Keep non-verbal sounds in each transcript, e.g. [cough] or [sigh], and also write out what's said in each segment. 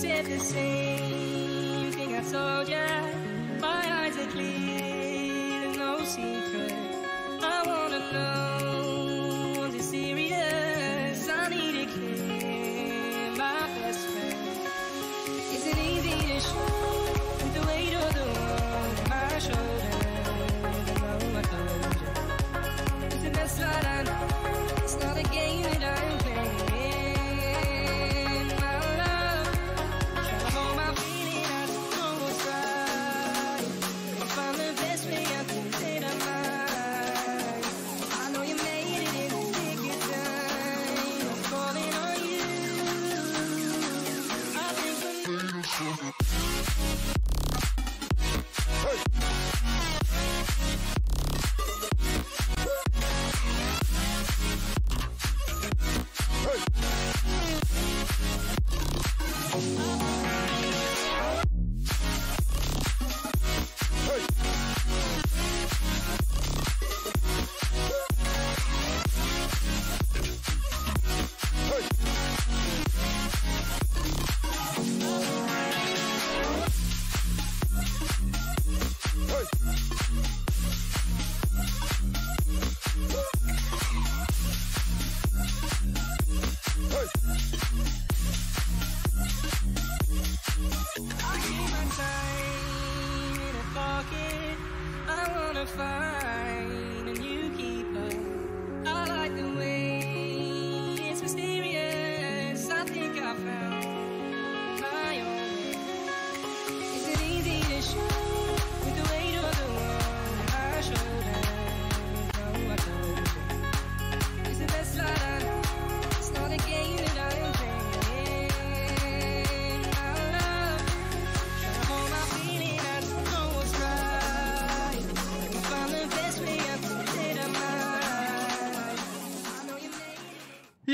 said the same thing I told ya. My eyes are clear, no secret.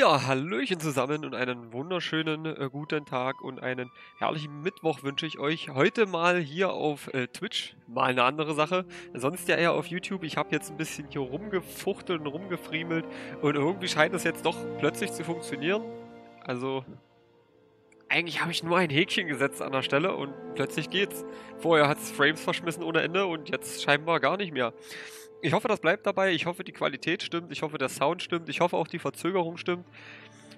Ja, Hallöchen zusammen und einen wunderschönen äh, guten Tag und einen herrlichen Mittwoch wünsche ich euch. Heute mal hier auf äh, Twitch, mal eine andere Sache. Sonst ja eher auf YouTube. Ich habe jetzt ein bisschen hier rumgefuchtelt und rumgefriemelt und irgendwie scheint es jetzt doch plötzlich zu funktionieren. Also, eigentlich habe ich nur ein Häkchen gesetzt an der Stelle und plötzlich geht's. Vorher hat es Frames verschmissen ohne Ende und jetzt scheinbar gar nicht mehr. Ich hoffe, das bleibt dabei. Ich hoffe, die Qualität stimmt. Ich hoffe, der Sound stimmt. Ich hoffe, auch die Verzögerung stimmt.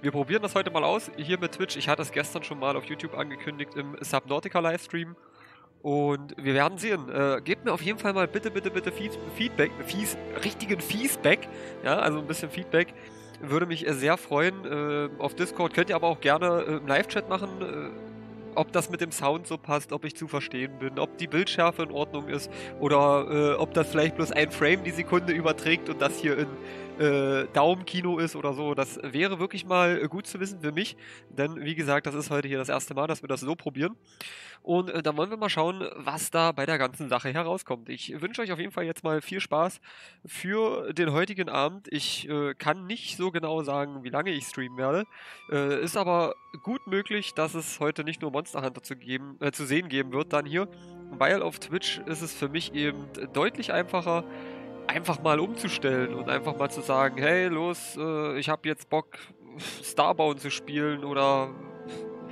Wir probieren das heute mal aus, hier mit Twitch. Ich hatte es gestern schon mal auf YouTube angekündigt im Subnautica Livestream. Und wir werden sehen. Äh, gebt mir auf jeden Fall mal bitte, bitte, bitte Feed Feedback, Fies, richtigen Feedback. Ja, also ein bisschen Feedback. Würde mich äh, sehr freuen. Äh, auf Discord könnt ihr aber auch gerne äh, im Live-Chat machen. Ob das mit dem Sound so passt, ob ich zu verstehen bin, ob die Bildschärfe in Ordnung ist oder äh, ob das vielleicht bloß ein Frame die Sekunde überträgt und das hier in äh, Daumenkino ist oder so. Das wäre wirklich mal äh, gut zu wissen für mich, denn wie gesagt, das ist heute hier das erste Mal, dass wir das so probieren. Und äh, dann wollen wir mal schauen, was da bei der ganzen Sache herauskommt. Ich wünsche euch auf jeden Fall jetzt mal viel Spaß für den heutigen Abend. Ich äh, kann nicht so genau sagen, wie lange ich streamen werde. Äh, ist aber gut möglich, dass es heute nicht nur Monster Hunter zu, geben, äh, zu sehen geben wird, dann hier, weil auf Twitch ist es für mich eben deutlich einfacher, einfach mal umzustellen und einfach mal zu sagen, hey, los, äh, ich habe jetzt Bock, Starbound zu spielen oder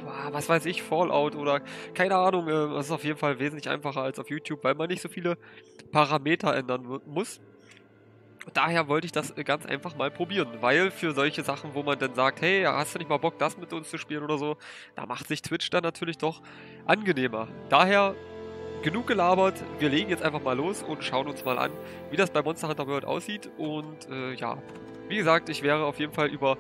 ah, was weiß ich, Fallout oder keine Ahnung. Äh, das ist auf jeden Fall wesentlich einfacher als auf YouTube, weil man nicht so viele Parameter ändern mu- muss. Daher wollte ich das äh, ganz einfach mal probieren, weil für solche Sachen, wo man dann sagt, hey, hast du nicht mal Bock, das mit uns zu spielen oder so, da macht sich Twitch dann natürlich doch angenehmer. Daher genug gelabert, wir legen jetzt einfach mal los und schauen uns mal an, wie das bei Monster Hunter World aussieht. Und äh, ja, wie gesagt, ich wäre auf jeden Fall über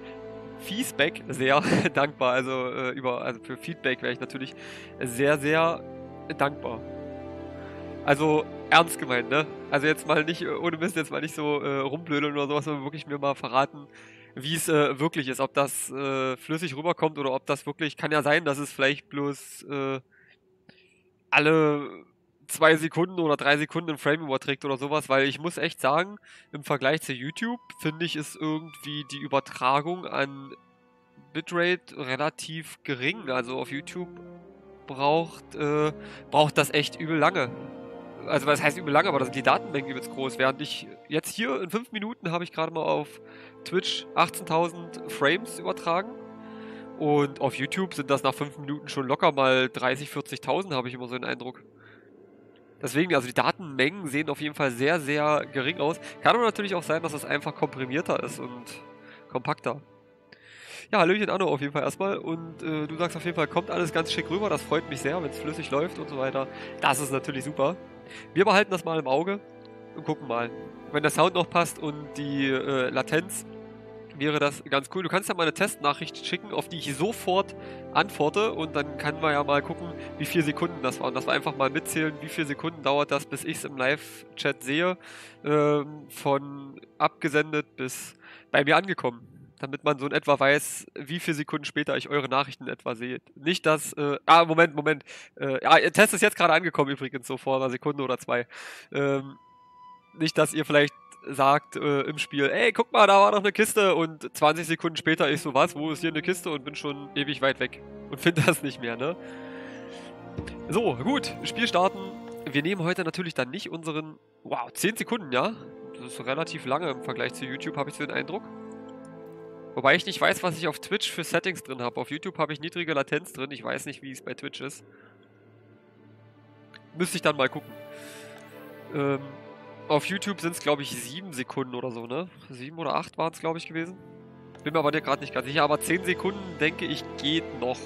Feedback sehr [laughs] dankbar. Also äh, über also für Feedback wäre ich natürlich sehr, sehr dankbar. Also ernst gemeint, ne? Also jetzt mal nicht, äh, ohne Mist, jetzt mal nicht so äh, rumblödeln oder sowas, sondern wirklich mir mal verraten, wie es äh, wirklich ist. Ob das äh, flüssig rüberkommt oder ob das wirklich, kann ja sein, dass es vielleicht bloß äh, alle zwei Sekunden oder drei Sekunden ein Frame überträgt oder sowas, weil ich muss echt sagen, im Vergleich zu YouTube finde ich ist irgendwie die Übertragung an Bitrate relativ gering. Also auf YouTube braucht, äh, braucht das echt übel lange. Also was heißt übel lange, aber das sind die Datenmengen übelst groß. Während ich jetzt hier in fünf Minuten habe ich gerade mal auf Twitch 18.000 Frames übertragen. Und auf YouTube sind das nach 5 Minuten schon locker mal 30, 40.000, habe ich immer so den Eindruck. Deswegen, also die Datenmengen sehen auf jeden Fall sehr, sehr gering aus. Kann aber natürlich auch sein, dass es einfach komprimierter ist und kompakter. Ja, Hallöchen Anno auf jeden Fall erstmal. Und äh, du sagst auf jeden Fall, kommt alles ganz schick rüber. Das freut mich sehr, wenn es flüssig läuft und so weiter. Das ist natürlich super. Wir behalten das mal im Auge und gucken mal. Wenn der Sound noch passt und die äh, Latenz, wäre das ganz cool. Du kannst ja mal eine Testnachricht schicken, auf die ich sofort antworte und dann können wir ja mal gucken, wie viele Sekunden das waren. Dass wir einfach mal mitzählen, wie viele Sekunden dauert das, bis ich es im Live-Chat sehe. Ähm, von abgesendet bis bei mir angekommen damit man so in etwa weiß, wie viele Sekunden später ich eure Nachrichten etwa sehe. Nicht, dass, äh, ah, Moment, Moment, äh, ja, Test ist jetzt gerade angekommen übrigens, so vor einer Sekunde oder zwei. Ähm, nicht, dass ihr vielleicht sagt äh, im Spiel, ey, guck mal, da war noch eine Kiste und 20 Sekunden später ich so, was, wo ist hier eine Kiste und bin schon ewig weit weg und [laughs] finde das nicht mehr, ne? So, gut, Spiel starten. Wir nehmen heute natürlich dann nicht unseren, wow, 10 Sekunden, ja? Das ist relativ lange im Vergleich zu YouTube, habe ich so den Eindruck. Wobei ich nicht weiß, was ich auf Twitch für Settings drin habe. Auf YouTube habe ich niedrige Latenz drin. Ich weiß nicht, wie es bei Twitch ist. Müsste ich dann mal gucken. Ähm, auf YouTube sind es, glaube ich, sieben Sekunden oder so, ne? Sieben oder acht waren es, glaube ich, gewesen. Bin mir aber gerade nicht ganz sicher. Aber zehn Sekunden, denke ich, geht noch.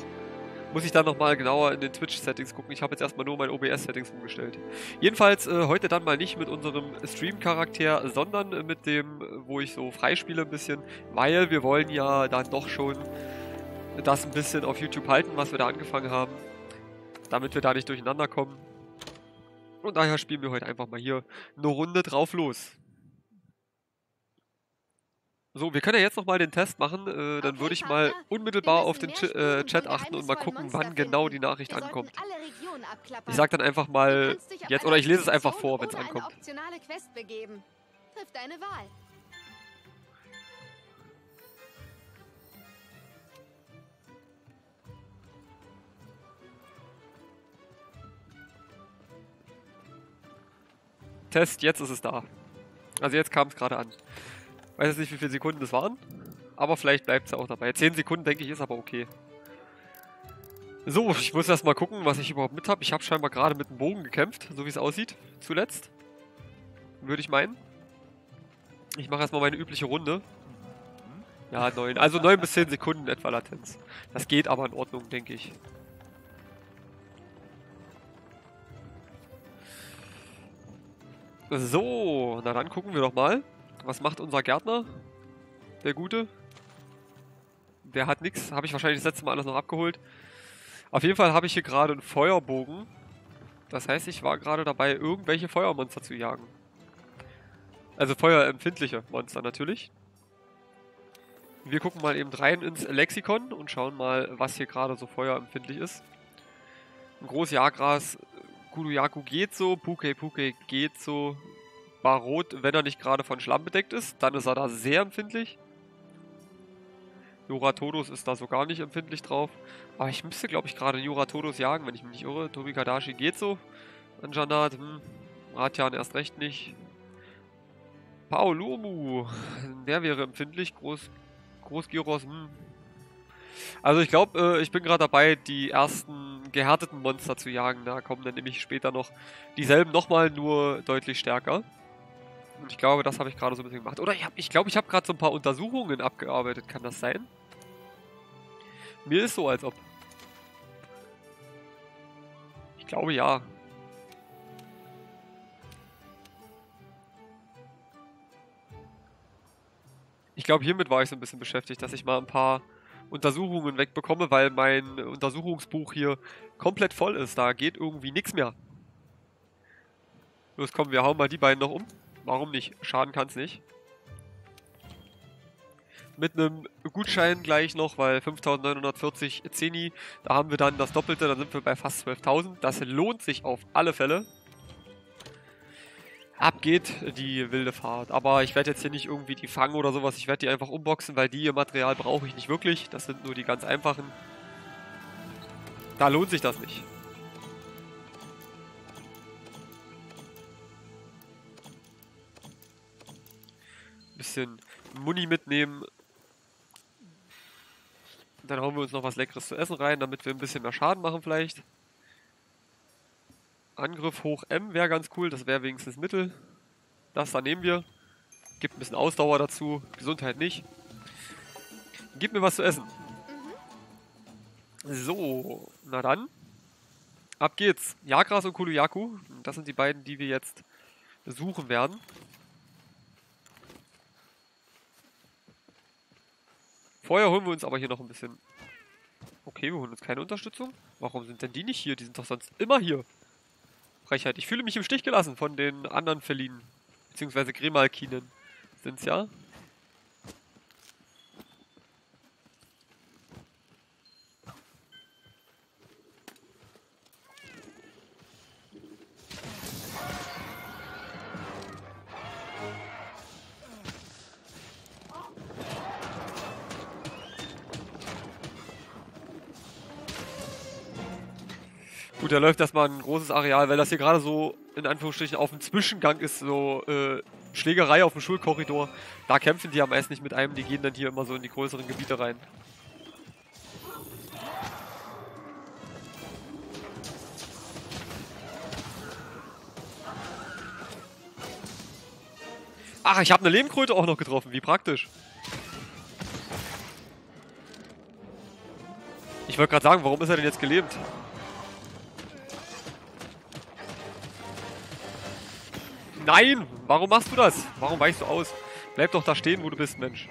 Muss ich dann nochmal genauer in den Twitch-Settings gucken. Ich habe jetzt erstmal nur mein OBS-Settings umgestellt. Jedenfalls äh, heute dann mal nicht mit unserem Stream-Charakter, sondern mit dem, wo ich so freispiele ein bisschen, weil wir wollen ja dann doch schon das ein bisschen auf YouTube halten, was wir da angefangen haben, damit wir da nicht durcheinander kommen. Und daher spielen wir heute einfach mal hier eine Runde drauf los. So, wir können ja jetzt nochmal den Test machen. Äh, dann okay, würde ich mal unmittelbar auf den Ch äh, Chat achten und mal gucken, wann genau die Nachricht ankommt. Ich sag dann einfach mal jetzt, oder ich lese es einfach vor, wenn es ankommt. Triff deine Wahl. Test, jetzt ist es da. Also jetzt kam es gerade an. Weiß jetzt nicht, wie viele Sekunden das waren. Aber vielleicht bleibt es auch dabei. 10 Sekunden, denke ich, ist aber okay. So, ich muss erst mal gucken, was ich überhaupt mit habe. Ich habe scheinbar gerade mit dem Bogen gekämpft, so wie es aussieht. Zuletzt. Würde ich meinen. Ich mache erstmal meine übliche Runde. Ja, 9. Also 9 bis 10 Sekunden etwa Latenz. Das geht aber in Ordnung, denke ich. So, na dann gucken wir doch mal. Was macht unser Gärtner? Der Gute? Der hat nichts. Habe ich wahrscheinlich das letzte Mal alles noch abgeholt. Auf jeden Fall habe ich hier gerade einen Feuerbogen. Das heißt, ich war gerade dabei, irgendwelche Feuermonster zu jagen. Also feuerempfindliche Monster natürlich. Wir gucken mal eben rein ins Lexikon und schauen mal, was hier gerade so feuerempfindlich ist. Ein Großjagras, Kuduyaku geht so, Puke Puke geht so, Barot, wenn er nicht gerade von Schlamm bedeckt ist, dann ist er da sehr empfindlich. Juratodos ist da so gar nicht empfindlich drauf. Aber ich müsste, glaube ich, gerade Juratodos jagen, wenn ich mich nicht irre. Tobi Kadashi geht so. Anjanat, hm. Ratian erst recht nicht. Paolumu, der wäre empfindlich. Groß, Großgyros, hm. Also ich glaube, äh, ich bin gerade dabei, die ersten gehärteten Monster zu jagen. Da kommen dann nämlich später noch dieselben nochmal, nur deutlich stärker. Und ich glaube, das habe ich gerade so ein bisschen gemacht. Oder ich glaube, ich, glaub, ich habe gerade so ein paar Untersuchungen abgearbeitet. Kann das sein? Mir ist so, als ob. Ich glaube, ja. Ich glaube, hiermit war ich so ein bisschen beschäftigt, dass ich mal ein paar Untersuchungen wegbekomme, weil mein Untersuchungsbuch hier komplett voll ist. Da geht irgendwie nichts mehr. Los, komm, wir hauen mal die beiden noch um. Warum nicht? Schaden kann es nicht. Mit einem Gutschein gleich noch, weil 5940 Zeni, da haben wir dann das Doppelte, dann sind wir bei fast 12.000. Das lohnt sich auf alle Fälle. Ab geht die wilde Fahrt. Aber ich werde jetzt hier nicht irgendwie die fangen oder sowas. Ich werde die einfach unboxen, weil die ihr Material brauche ich nicht wirklich. Das sind nur die ganz einfachen. Da lohnt sich das nicht. bisschen Muni mitnehmen. Dann hauen wir uns noch was Leckeres zu essen rein, damit wir ein bisschen mehr Schaden machen vielleicht. Angriff hoch M wäre ganz cool, das wäre wenigstens Mittel. Das da nehmen wir. Gibt ein bisschen Ausdauer dazu, Gesundheit nicht. Gib mir was zu essen. So, na dann. Ab geht's. Jagras und Kuluyaku. Das sind die beiden, die wir jetzt suchen werden. Vorher holen wir uns aber hier noch ein bisschen... Okay, wir holen uns keine Unterstützung. Warum sind denn die nicht hier? Die sind doch sonst immer hier. Frechheit. Ich fühle mich im Stich gelassen von den anderen Verliehen. Beziehungsweise Grimalkinen sind's ja. Gut, da läuft erstmal ein großes Areal, weil das hier gerade so in Anführungsstrichen auf dem Zwischengang ist, so äh, Schlägerei auf dem Schulkorridor. Da kämpfen die ja meist nicht mit einem, die gehen dann hier immer so in die größeren Gebiete rein. Ach, ich habe eine Lehmkröte auch noch getroffen, wie praktisch. Ich wollte gerade sagen, warum ist er denn jetzt gelähmt? Nein! Warum machst du das? Warum weichst du aus? Bleib doch da stehen, wo du bist, Mensch.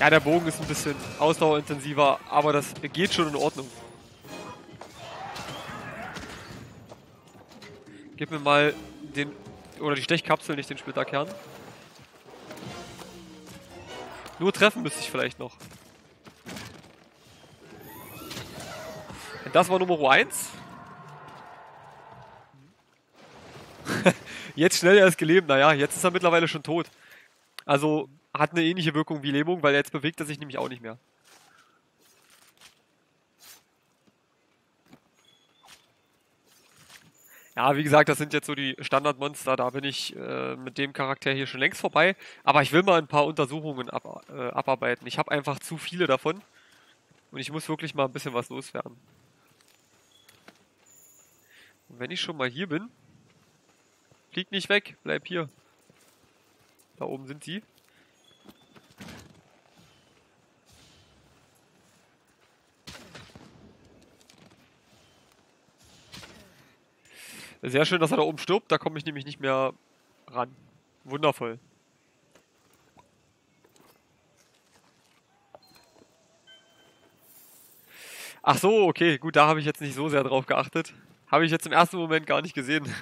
Ja, der Bogen ist ein bisschen ausdauerintensiver, aber das geht schon in Ordnung. Gib mir mal den, oder die Stechkapsel, nicht den Splitterkern. Nur treffen müsste ich vielleicht noch. Das war Nummer 1. [laughs] jetzt schnell erst gelebt. Naja, jetzt ist er mittlerweile schon tot. Also hat eine ähnliche Wirkung wie Lähmung, weil jetzt bewegt er sich nämlich auch nicht mehr. Ja, wie gesagt, das sind jetzt so die Standardmonster. Da bin ich äh, mit dem Charakter hier schon längst vorbei. Aber ich will mal ein paar Untersuchungen ab, äh, abarbeiten. Ich habe einfach zu viele davon. Und ich muss wirklich mal ein bisschen was loswerden. Und wenn ich schon mal hier bin, flieg nicht weg, bleib hier. Da oben sind sie. Sehr schön, dass er da oben stirbt. Da komme ich nämlich nicht mehr ran. Wundervoll. Ach so, okay. Gut, da habe ich jetzt nicht so sehr drauf geachtet. Habe ich jetzt im ersten Moment gar nicht gesehen.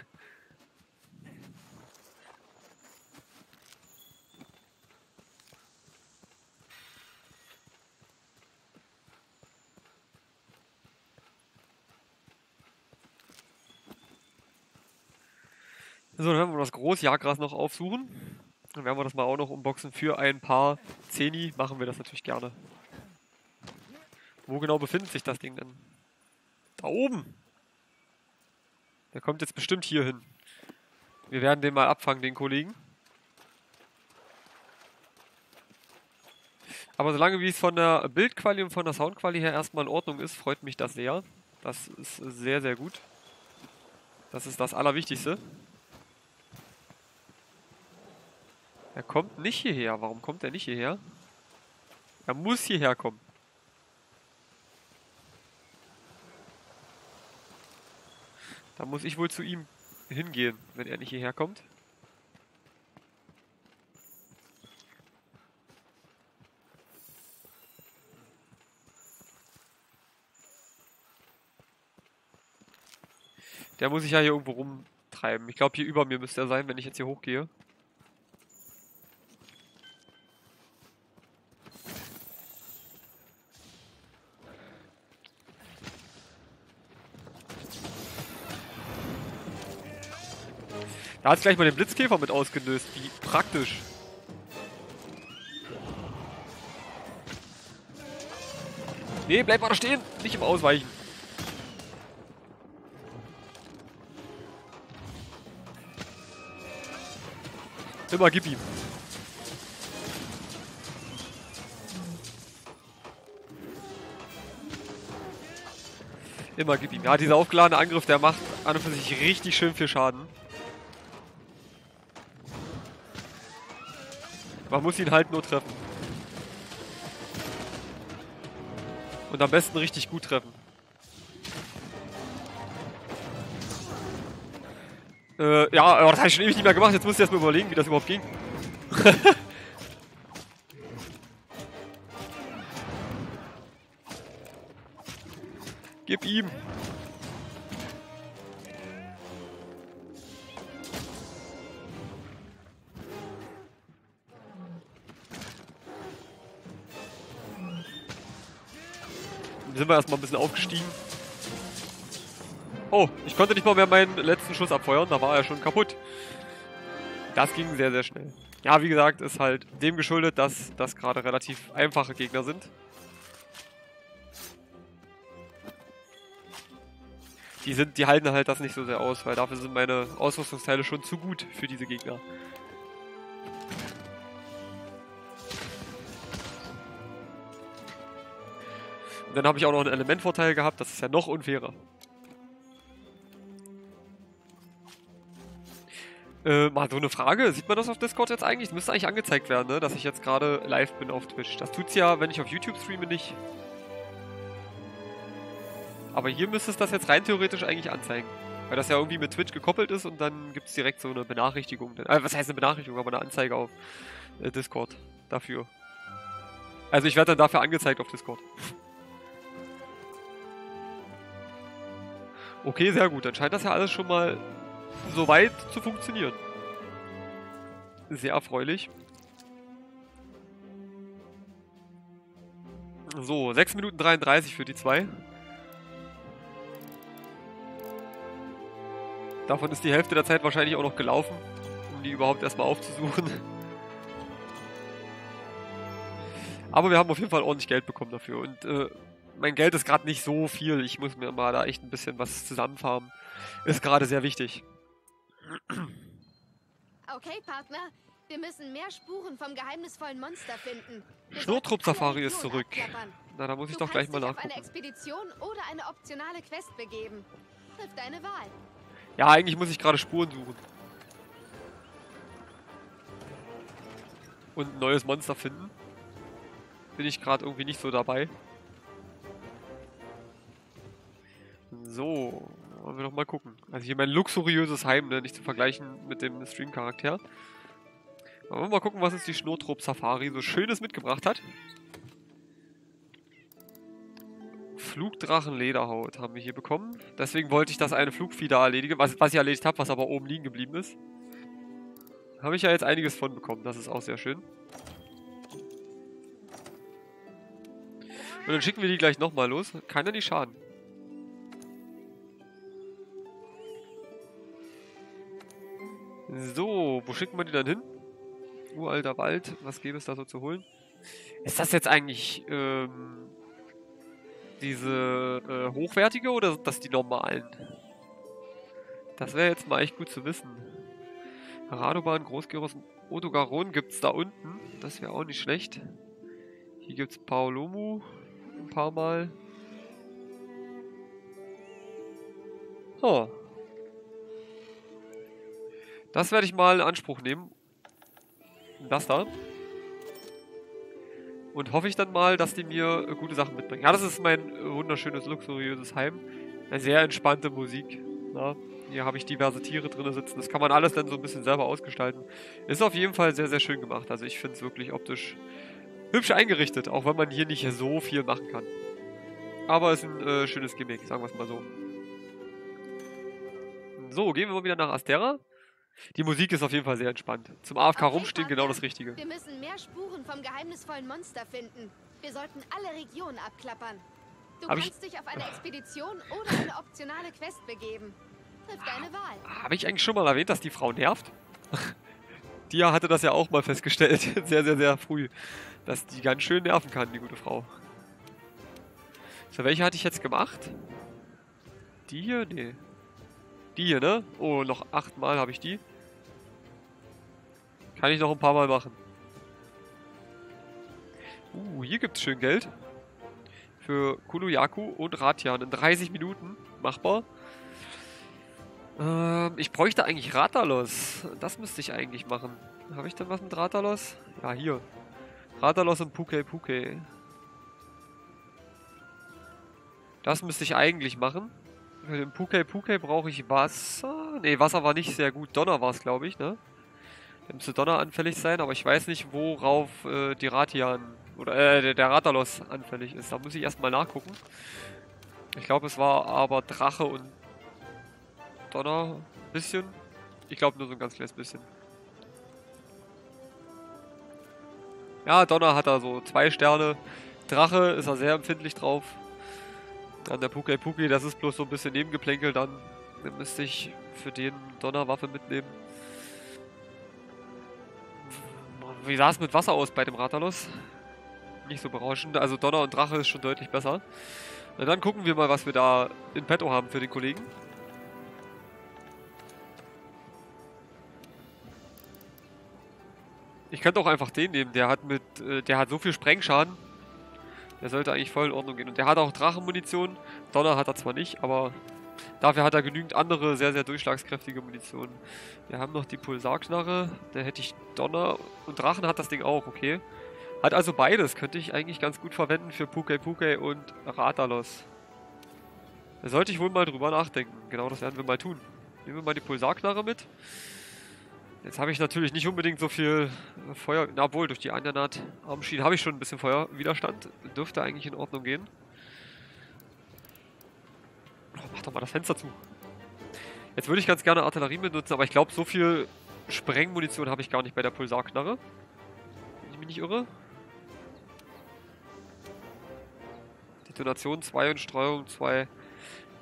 So, dann werden wir das Großjagras noch aufsuchen. Dann werden wir das mal auch noch unboxen für ein paar Zeni. Machen wir das natürlich gerne. Wo genau befindet sich das Ding denn? Da oben! Der kommt jetzt bestimmt hier hin. Wir werden den mal abfangen, den Kollegen. Aber solange wie es von der Bildqualität und von der Soundqualität her erstmal in Ordnung ist, freut mich das sehr. Das ist sehr, sehr gut. Das ist das Allerwichtigste. Er kommt nicht hierher. Warum kommt er nicht hierher? Er muss hierher kommen. Da muss ich wohl zu ihm hingehen, wenn er nicht hierher kommt. Der muss sich ja hier irgendwo rumtreiben. Ich glaube, hier über mir müsste er sein, wenn ich jetzt hier hochgehe. Da hat gleich mal den Blitzkäfer mit ausgelöst. Wie praktisch. Nee, bleib mal da stehen. Nicht im Ausweichen. Immer gib ihm. Immer gib ihm. Ja, dieser aufgeladene Angriff, der macht an und für sich richtig schön viel Schaden. Man muss ihn halt nur treffen. Und am besten richtig gut treffen. Äh, ja, aber das habe ich schon ewig nicht mehr gemacht. Jetzt muss ich erstmal überlegen, wie das überhaupt ging. [laughs] Gib ihm. Sind wir erstmal ein bisschen aufgestiegen. Oh, ich konnte nicht mal mehr meinen letzten Schuss abfeuern, da war er schon kaputt. Das ging sehr, sehr schnell. Ja, wie gesagt, ist halt dem geschuldet, dass das gerade relativ einfache Gegner sind. Die, sind, die halten halt das nicht so sehr aus, weil dafür sind meine Ausrüstungsteile schon zu gut für diese Gegner. Dann habe ich auch noch einen Elementvorteil gehabt, das ist ja noch unfairer. Äh, mal so eine Frage, sieht man das auf Discord jetzt eigentlich? Das müsste eigentlich angezeigt werden, ne? dass ich jetzt gerade live bin auf Twitch. Das tut's ja, wenn ich auf YouTube streame, nicht. Aber hier müsste es das jetzt rein theoretisch eigentlich anzeigen. Weil das ja irgendwie mit Twitch gekoppelt ist und dann gibt es direkt so eine Benachrichtigung. Äh, was heißt eine Benachrichtigung, aber eine Anzeige auf äh, Discord dafür. Also ich werde dann dafür angezeigt auf Discord. Okay, sehr gut. Dann scheint das ja alles schon mal so weit zu funktionieren. Sehr erfreulich. So, 6 Minuten 33 für die zwei. Davon ist die Hälfte der Zeit wahrscheinlich auch noch gelaufen, um die überhaupt erstmal aufzusuchen. Aber wir haben auf jeden Fall ordentlich Geld bekommen dafür. Und äh, mein Geld ist gerade nicht so viel. Ich muss mir mal da echt ein bisschen was zusammenfarmen. Ist gerade sehr wichtig. Okay, Partner. Wir müssen mehr Spuren vom geheimnisvollen Monster finden. Schnurtrupp-Safari ist zurück. Na, da muss ich du doch gleich mal nachgucken. auf eine Expedition oder eine optionale Quest begeben. Triff deine Wahl. Ja, eigentlich muss ich gerade Spuren suchen. Und ein neues Monster finden. Bin ich gerade irgendwie nicht so dabei. So, wollen wir noch mal gucken. Also hier mein luxuriöses Heim, ne? nicht zu vergleichen mit dem Stream-Charakter. Wollen wir mal gucken, was uns die Schnurtrupp Safari so Schönes mitgebracht hat. Flugdrachen Lederhaut haben wir hier bekommen. Deswegen wollte ich das eine Flugvieh da erledigen, was, was ich erledigt habe, was aber oben liegen geblieben ist. Habe ich ja jetzt einiges von bekommen, das ist auch sehr schön. Und dann schicken wir die gleich nochmal los. Kann ja nicht schaden. So, wo schicken wir die dann hin? Uralter Wald, was gäbe es da so zu holen? Ist das jetzt eigentlich ähm, diese äh, hochwertige oder sind das die normalen? Das wäre jetzt mal echt gut zu wissen. Radoban, Großgyros und Odogaron gibt es da unten. Das wäre auch nicht schlecht. Hier gibt es Paolomu ein paar Mal. Oh. Das werde ich mal in Anspruch nehmen. Das da. Und hoffe ich dann mal, dass die mir äh, gute Sachen mitbringen. Ja, das ist mein äh, wunderschönes, luxuriöses Heim. Eine sehr entspannte Musik. Ja, hier habe ich diverse Tiere drin sitzen. Das kann man alles dann so ein bisschen selber ausgestalten. Ist auf jeden Fall sehr, sehr schön gemacht. Also ich finde es wirklich optisch hübsch eingerichtet, auch wenn man hier nicht so viel machen kann. Aber ist ein äh, schönes Gimmick, sagen wir es mal so. So, gehen wir mal wieder nach Astera. Die Musik ist auf jeden Fall sehr entspannt. Zum AFK Okay, rumstehen genau das Richtige. Wir müssen mehr Spuren vom geheimnisvollen Monster finden. Wir sollten alle Regionen abklappern. Du Hab ich- kannst dich auf eine Expedition oder eine optionale Quest begeben. Triff deine Wahl. Habe ich eigentlich schon mal erwähnt, dass die Frau nervt? [laughs] Dia hatte das ja auch mal festgestellt, [laughs] sehr, sehr, sehr früh, dass die ganz schön nerven kann, die gute Frau. So, welche hatte ich jetzt gemacht? Die hier? Nee. Die hier, ne? Oh, noch achtmal habe ich die. Kann ich noch ein paar Mal machen. Uh, hier gibt es schön Geld. Für Kuluyaku und Ratian in 30 Minuten. Machbar. Ähm, ich bräuchte eigentlich Ratalos. Das müsste ich eigentlich machen. Habe ich denn was mit Ratalos? Ja, hier. Ratalos und Puke Puke. Das müsste ich eigentlich machen. Für den Puke Puke brauche ich Wasser. Ne, Wasser war nicht sehr gut. Donner war es, glaube ich, ne? Der müsste Donner anfällig sein, aber ich weiß nicht, worauf äh, die Ratian oder äh, der, der Ratalos anfällig ist. Da muss ich erstmal nachgucken. Ich glaube, es war aber Drache und Donner ein bisschen. Ich glaube nur so ein ganz kleines bisschen. Ja, Donner hat er so zwei Sterne. Drache ist er sehr empfindlich drauf. Dann der Puke Puki, das ist bloß so ein bisschen Nebengeplänkel. Dann müsste ich für den Donnerwaffe mitnehmen. Wie sah es mit Wasser aus bei dem Ratalos? Nicht so berauschend. Also Donner und Drache ist schon deutlich besser. Na dann gucken wir mal, was wir da in petto haben für den Kollegen. Ich könnte auch einfach den nehmen. Der hat mit, äh, der hat so viel Sprengschaden. Der sollte eigentlich voll in Ordnung gehen. Und der hat auch Drachenmunition. Donner hat er zwar nicht, aber dafür hat er genügend andere sehr, sehr durchschlagskräftige Munition. Wir haben noch die Pulsarknarre. Da hätte ich Donner. Und Drachen hat das Ding auch, okay. Hat also beides. Könnte ich eigentlich ganz gut verwenden für Puke Puke und Ratalos. Da sollte ich wohl mal drüber nachdenken. Genau das werden wir mal tun. Nehmen wir mal die Pulsarknarre mit. Jetzt habe ich natürlich nicht unbedingt so viel Feuer... Na wohl, durch die Anjanat Armschienen habe ich schon ein bisschen Feuerwiderstand. Dürfte eigentlich in Ordnung gehen. Mach doch mal das Fenster zu. Jetzt würde ich ganz gerne Artillerie benutzen, aber ich glaube, so viel Sprengmunition habe ich gar nicht bei der Pulsarknarre. Wenn ich mich nicht irre. Detonation 2 und Streuung 2.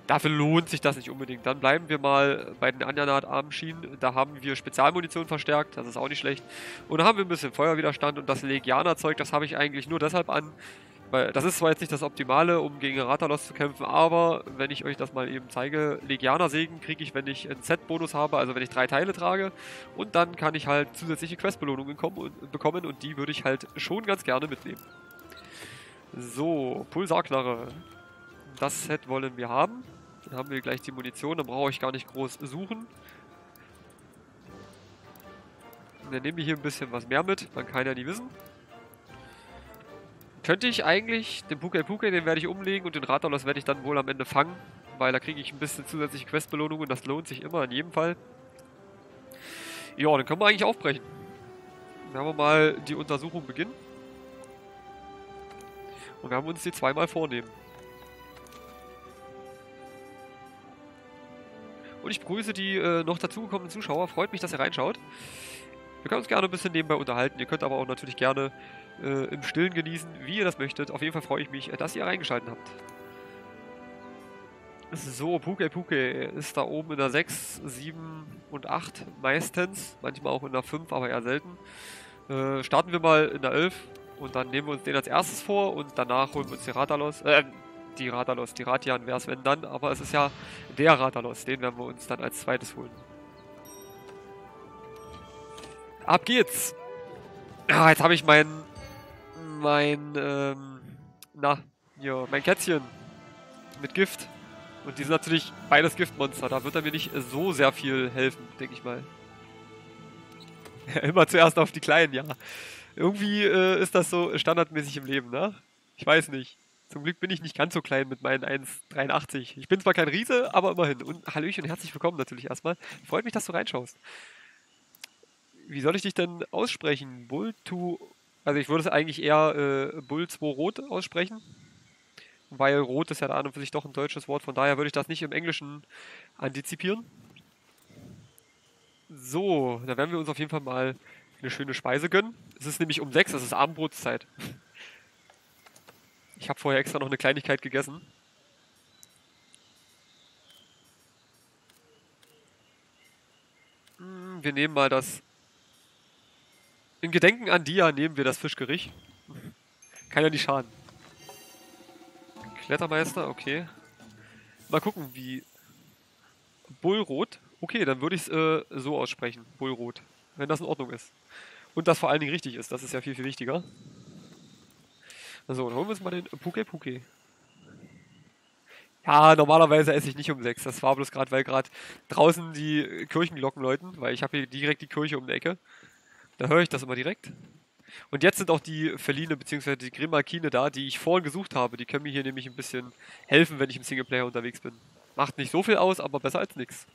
Dafür lohnt sich das nicht unbedingt. Dann bleiben wir mal bei den Anjanat-Armschienen. Da haben wir Spezialmunition verstärkt, das ist auch nicht schlecht. Und da haben wir ein bisschen Feuerwiderstand und das Legianer-Zeug, das habe ich eigentlich nur deshalb an, weil das ist zwar jetzt nicht das Optimale, um gegen Ratalos zu kämpfen, aber wenn ich euch das mal eben zeige, Legianer-Segen kriege ich, wenn ich einen Set-Bonus habe, also wenn ich drei Teile trage. Und dann kann ich halt zusätzliche Questbelohnungen bekommen und die würde ich halt schon ganz gerne mitnehmen. So, Pulsarknarre. Das Set wollen wir haben. Dann haben wir gleich die Munition, dann brauche ich gar nicht groß suchen. Dann nehmen wir hier ein bisschen was mehr mit, man kann ja nie wissen. Könnte ich eigentlich, den Puke Puke, den werde ich umlegen und den Ratalos werde ich dann wohl am Ende fangen, weil da kriege ich ein bisschen zusätzliche Questbelohnungen, das lohnt sich immer in jedem Fall. Ja, dann können wir eigentlich aufbrechen. Dann haben wir mal die Untersuchung beginnen. Und haben uns die zweimal vornehmen. Und ich begrüße die äh, noch dazugekommenen Zuschauer. Freut mich, dass ihr reinschaut. Wir können uns gerne ein bisschen nebenbei unterhalten. Ihr könnt aber auch natürlich gerne äh, im Stillen genießen, wie ihr das möchtet. Auf jeden Fall freue ich mich, dass ihr reingeschaltet habt. So, Puke Puke ist da oben in der 6, 7 und 8 meistens. Manchmal auch in der 5, aber eher selten. Äh, starten wir mal in der 11 und dann nehmen wir uns den als erstes vor und danach holen wir uns die Ratalos. Äh, die Ratalos, die Ratian wäre es wenn dann, aber es ist ja der Ratalos, den werden wir uns dann als zweites holen. Ab geht's! Ah, jetzt habe ich mein, mein, ähm, na, hier, mein Kätzchen mit Gift. Und die sind natürlich beides Giftmonster, da wird er mir nicht so sehr viel helfen, denke ich mal. [laughs] Immer zuerst auf die Kleinen, ja. Irgendwie äh, ist das so standardmäßig im Leben, ne? Ich weiß nicht. Zum Glück bin ich nicht ganz so klein mit meinen 1,83. Ich bin zwar kein Riese, aber immerhin. Und Hallöchen und herzlich willkommen natürlich erstmal. Freut mich, dass du reinschaust. Wie soll ich dich denn aussprechen? Bull to. Also ich würde es eigentlich eher äh, Bull 2 Rot aussprechen. Weil Rot ist ja an und für sich doch ein deutsches Wort, von daher würde ich das nicht im Englischen antizipieren. So, da werden wir uns auf jeden Fall mal eine schöne Speise gönnen. Es ist nämlich um 6, es ist Abendbrotzeit. Ich habe vorher extra noch eine Kleinigkeit gegessen. wir nehmen mal das. In Gedenken an Dia nehmen wir das Fischgericht. Kann ja nicht schaden. Klettermeister, okay. Mal gucken, wie. Bullrot. Okay, dann würde ich es äh, so aussprechen. Bullrot. Wenn das in Ordnung ist. Und das vor allen Dingen richtig ist. Das ist ja viel, viel wichtiger. So, dann holen wir uns mal den Puke Puke. Ja, normalerweise esse ich nicht um sechs. Das war bloß gerade, weil gerade draußen die Kirchenglocken läuten, weil ich habe hier direkt die Kirche um die Ecke. Da höre ich das immer direkt. Und jetzt sind auch die Feline bzw. die Grimalkine da, die ich vorhin gesucht habe. Die können mir hier nämlich ein bisschen helfen, wenn ich im Singleplayer unterwegs bin. Macht nicht so viel aus, aber besser als nichts.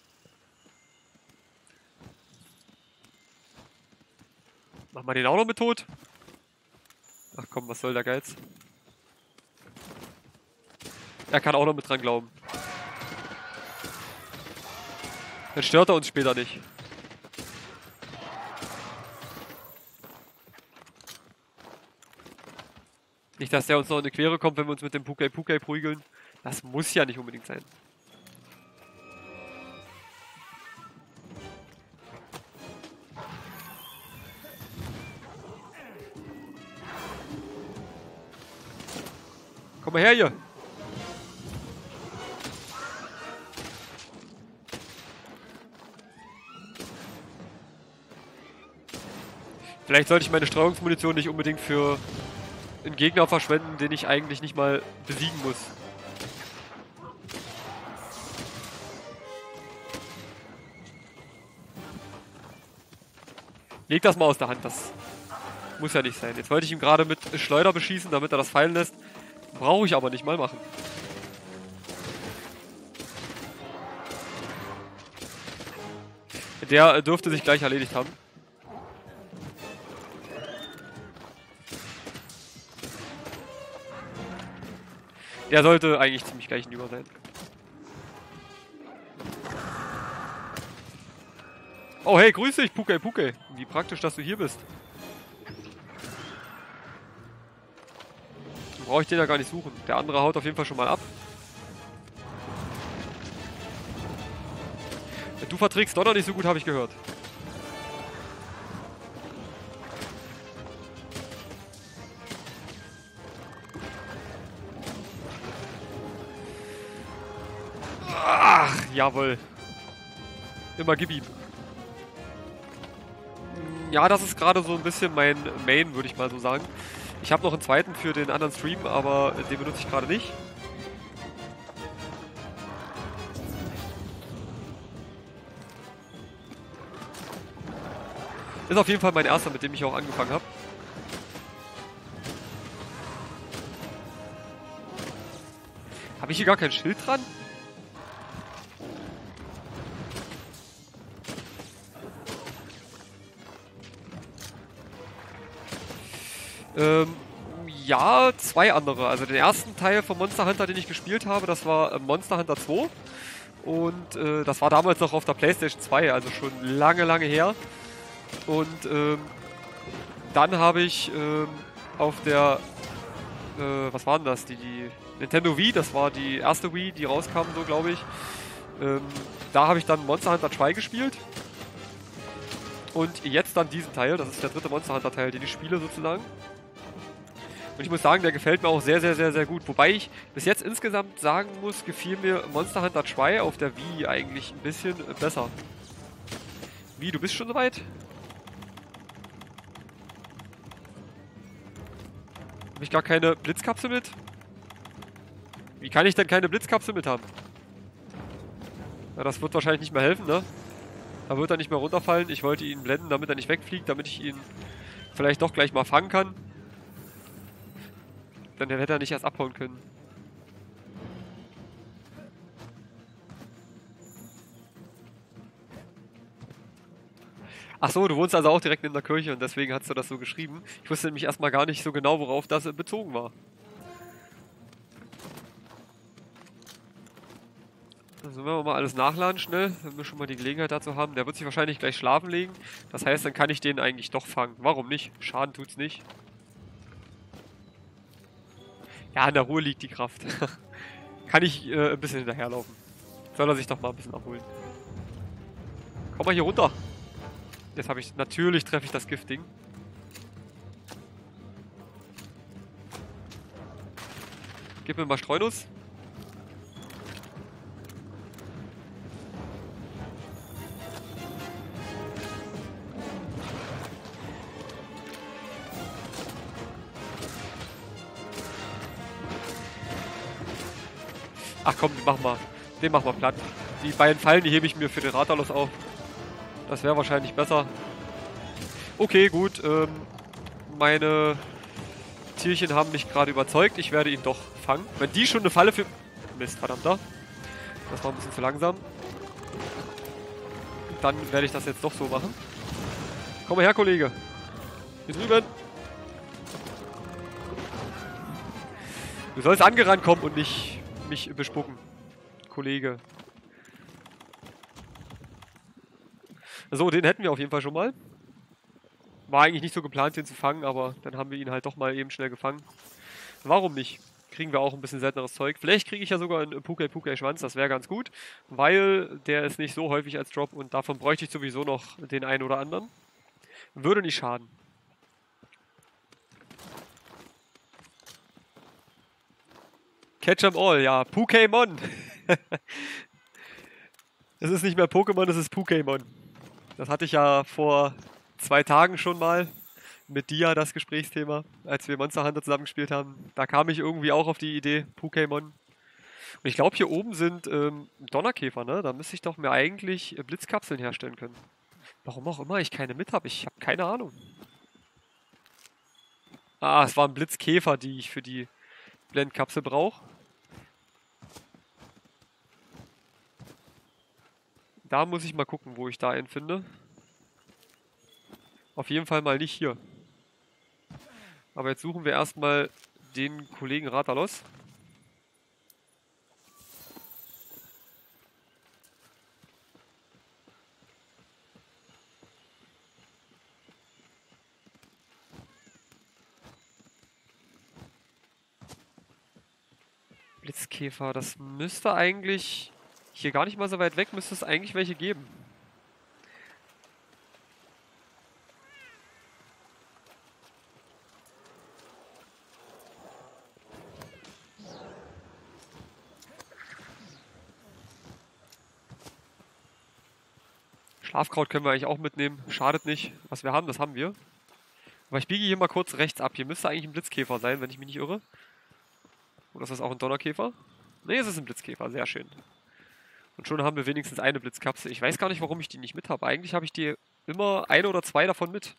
Machen wir den auch noch mit tot? Ach komm, was soll der Geiz? Er kann auch noch mit dran glauben. Dann stört er uns später nicht. Nicht, dass der uns noch in die Quere kommt, wenn wir uns mit dem Pukai Pukai prügeln. Das muss ja nicht unbedingt sein. Komm mal her hier. Vielleicht sollte ich meine Streuungsmunition nicht unbedingt für einen Gegner verschwenden, den ich eigentlich nicht mal besiegen muss. Leg das mal aus der Hand, das muss ja nicht sein. Jetzt wollte ich ihn gerade mit Schleuder beschießen, damit er das fallen lässt. Brauche ich aber nicht mal machen. Der dürfte sich gleich erledigt haben. Der sollte eigentlich ziemlich gleich hinüber sein. Oh hey, grüß dich, Puke Puke. Wie praktisch, dass du hier bist. Brauche ich den ja gar nicht suchen. Der andere haut auf jeden Fall schon mal ab. Du verträgst Donner nicht so gut, habe ich gehört. Jawohl. Immer gib ihm. Ja, das ist gerade so ein bisschen mein Main, würde ich mal so sagen. Ich habe noch einen zweiten für den anderen Stream, aber den benutze ich gerade nicht. Ist auf jeden Fall mein erster, mit dem ich auch angefangen habe. Habe ich hier gar kein Schild dran? Ähm, ja, zwei andere. Also den ersten Teil von Monster Hunter, den ich gespielt habe, das war äh, Monster Hunter 2. Und äh, das war damals noch auf der Playstation 2, also schon lange, lange her. Und ähm, dann habe ich ähm, auf der, äh, was war denn das? Die, die Nintendo Wii, das war die erste Wii, die rauskam, so glaube ich. Ähm, da habe ich dann Monster Hunter 2 gespielt. Und jetzt dann diesen Teil, das ist der dritte Monster Hunter Teil, den ich spiele sozusagen. Und ich muss sagen, der gefällt mir auch sehr, sehr, sehr, sehr gut. Wobei ich bis jetzt insgesamt sagen muss, gefiel mir Monster Hunter 2 auf der Wii eigentlich ein bisschen besser. Wie, du bist schon soweit? Habe ich gar keine Blitzkapsel mit? Wie kann ich denn keine Blitzkapsel mit haben? Ja, das wird wahrscheinlich nicht mehr helfen, ne? Da wird er nicht mehr runterfallen. Ich wollte ihn blenden, damit er nicht wegfliegt, damit ich ihn vielleicht doch gleich mal fangen kann. Dann hätte er nicht erst abhauen können. Ach so, du wohnst also auch direkt in der Kirche und deswegen hast du das so geschrieben. Ich wusste nämlich erstmal gar nicht so genau, worauf das bezogen war. Dann sollen wir mal alles nachladen schnell, wenn wir schon mal die Gelegenheit dazu haben. Der wird sich wahrscheinlich gleich schlafen legen. Das heißt, dann kann ich den eigentlich doch fangen. Warum nicht? Schaden tut's nicht. Ja, in der Ruhe liegt die Kraft. [laughs] kann ich äh, ein bisschen hinterherlaufen. Soll er sich doch mal ein bisschen erholen. Komm mal hier runter. Jetzt habe ich... Natürlich treffe ich das Giftding. Gib mir mal Streunuss. Komm, den machen wir. Den machen wir platt. Die beiden Fallen, die hebe ich mir für den Ratalos auf. Das wäre wahrscheinlich besser. Okay, gut. Ähm, meine Tierchen haben mich gerade überzeugt. Ich werde ihn doch fangen. Wenn die schon eine Falle für... Mist, verdammter. Das war ein bisschen zu langsam. Dann werde ich das jetzt doch so machen. Komm mal her, Kollege. Hier drüben. Du sollst angerannt kommen und nicht mich bespucken. Kollege. So, den hätten wir auf jeden Fall schon mal. War eigentlich nicht so geplant, den zu fangen, aber dann haben wir ihn halt doch mal eben schnell gefangen. Warum nicht? Kriegen wir auch ein bisschen selteneres Zeug. Vielleicht kriege ich ja sogar einen Pukai Pukai Schwanz, das wäre ganz gut, weil der ist nicht so häufig als Drop und davon bräuchte ich sowieso noch den einen oder anderen. Würde nicht schaden. Catch 'em all, ja. Pokémon. [laughs] es ist nicht mehr Pokémon, es ist Pokémon. Das hatte ich ja vor zwei Tagen schon mal mit Dia das Gesprächsthema, als wir Monster Hunter zusammengespielt haben. Da kam ich irgendwie auch auf die Idee, Pokémon. Und ich glaube, hier oben sind ähm, Donnerkäfer, ne? Da müsste ich doch mir eigentlich äh, Blitzkapseln herstellen können. Warum auch immer ich keine mit habe, ich habe keine Ahnung. Ah, es waren Blitzkäfer, die ich für die Blendkapsel brauche. Da muss ich mal gucken, wo ich da einen finde. Auf jeden Fall mal nicht hier. Aber jetzt suchen wir erstmal den Kollegen Ratalos. Blitzkäfer, das müsste eigentlich hier gar nicht mal so weit weg, müsste es eigentlich welche geben. Schlafkraut können wir eigentlich auch mitnehmen. Schadet nicht. Was wir haben, das haben wir. Aber ich biege hier mal kurz rechts ab. Hier müsste eigentlich ein Blitzkäfer sein, wenn ich mich nicht irre. Oder ist das auch ein Donnerkäfer? Ne, es ist ein Blitzkäfer. Sehr schön. Und schon haben wir wenigstens eine Blitzkapsel. Ich weiß gar nicht, warum ich die nicht mit habe. Eigentlich habe ich die immer eine oder zwei davon mit.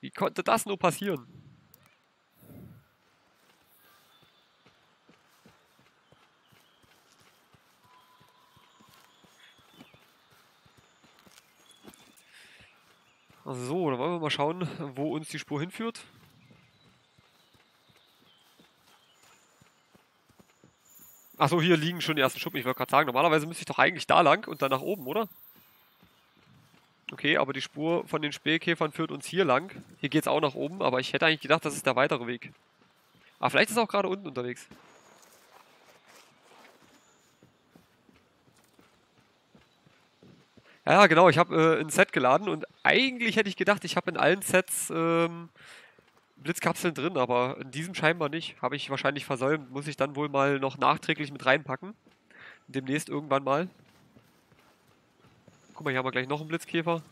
Wie konnte das nur passieren? So, dann wollen wir mal schauen, wo uns die Spur hinführt. Achso, hier liegen schon die ersten Schuppen. Ich wollte gerade sagen, normalerweise müsste ich doch eigentlich da lang und dann nach oben, oder? Okay, aber die Spur von den Spähkäfern führt uns hier lang. Hier geht es auch nach oben, aber ich hätte eigentlich gedacht, das ist der weitere Weg. Aber vielleicht ist er auch gerade unten unterwegs. Ja, genau, ich habe äh, ein Set geladen und eigentlich hätte ich gedacht, ich habe in allen Sets ähm, Blitzkapseln drin, aber in diesem scheinbar nicht. Habe ich wahrscheinlich versäumt. Muss ich dann wohl mal noch nachträglich mit reinpacken. Demnächst irgendwann mal. Guck mal, hier haben wir gleich noch einen Blitzkäfer.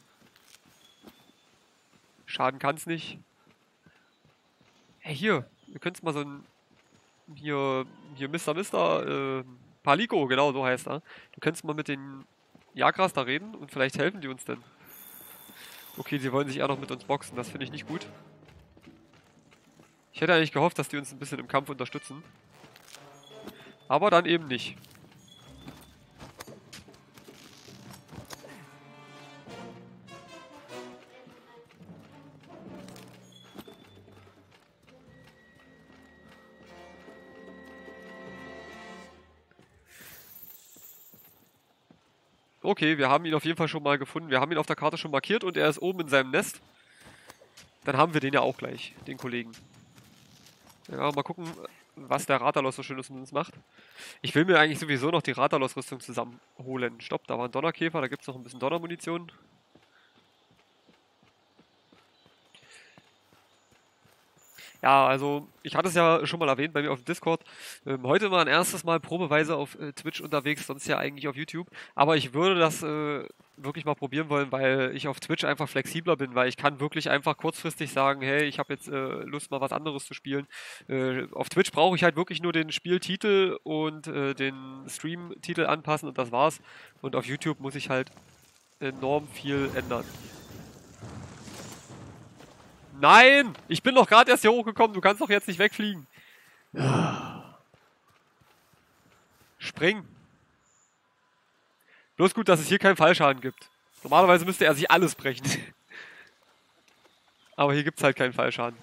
Schaden kann es nicht. Hey, hier. Können es mal so ein... Hier, hier Mr. Mr. Äh, Palico, genau so heißt er. Du könntest mal mit den Jagras da reden und vielleicht helfen die uns denn. Okay, sie wollen sich eher noch mit uns boxen. Das finde ich nicht gut. Ich hätte eigentlich gehofft, dass die uns ein bisschen im Kampf unterstützen. Aber dann eben nicht. Okay, wir haben ihn auf jeden Fall schon mal gefunden. Wir haben ihn auf der Karte schon markiert und er ist oben in seinem Nest. Dann haben wir den ja auch gleich, den Kollegen. Ja, mal gucken, was der Ratalos so Schönes mit uns macht. Ich will mir eigentlich sowieso noch die Ratalos-Rüstung zusammenholen. Stopp, da war ein Donnerkäfer, da gibt es noch ein bisschen Donnermunition. Ja, also ich hatte es ja schon mal erwähnt bei mir auf dem Discord. Ähm, heute mal ein erstes Mal probeweise auf äh, Twitch unterwegs, sonst ja eigentlich auf YouTube. Aber ich würde das äh, wirklich mal probieren wollen, weil ich auf Twitch einfach flexibler bin, weil ich kann wirklich einfach kurzfristig sagen, hey, ich habe jetzt äh, Lust mal was anderes zu spielen. Äh, auf Twitch brauche ich halt wirklich nur den Spieltitel und äh, den Streamtitel anpassen und das war's. Und auf YouTube muss ich halt enorm viel ändern. Nein! Ich bin doch gerade erst hier hochgekommen. Du kannst doch jetzt nicht wegfliegen. Spring. Bloß gut, dass es hier keinen Fallschaden gibt. Normalerweise müsste er sich alles brechen. Aber hier gibt es halt keinen Fallschaden.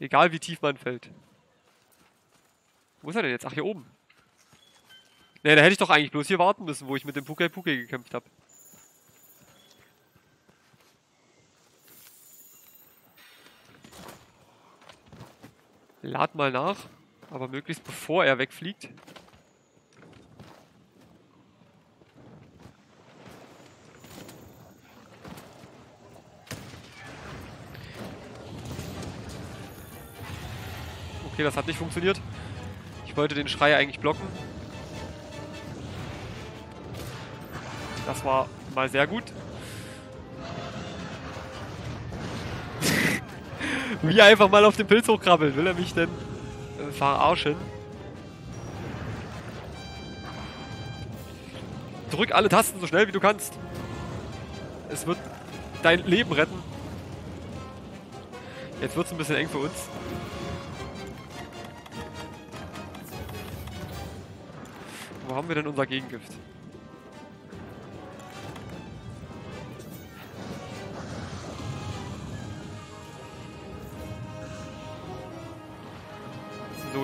Egal wie tief man fällt. Wo ist er denn jetzt? Ach, hier oben. Ne, da hätte ich doch eigentlich bloß hier warten müssen, wo ich mit dem Puke Puke gekämpft habe. Lad mal nach, aber möglichst bevor er wegfliegt. Okay, das hat nicht funktioniert. Ich wollte den Schrei eigentlich blocken. Das war mal sehr gut. [laughs] Wie einfach mal auf den Pilz hochkrabbeln. Will er mich denn äh, verarschen? Drück alle Tasten so schnell wie du kannst. Es wird dein Leben retten. Jetzt wird es ein bisschen eng für uns. Wo haben wir denn unser Gegengift?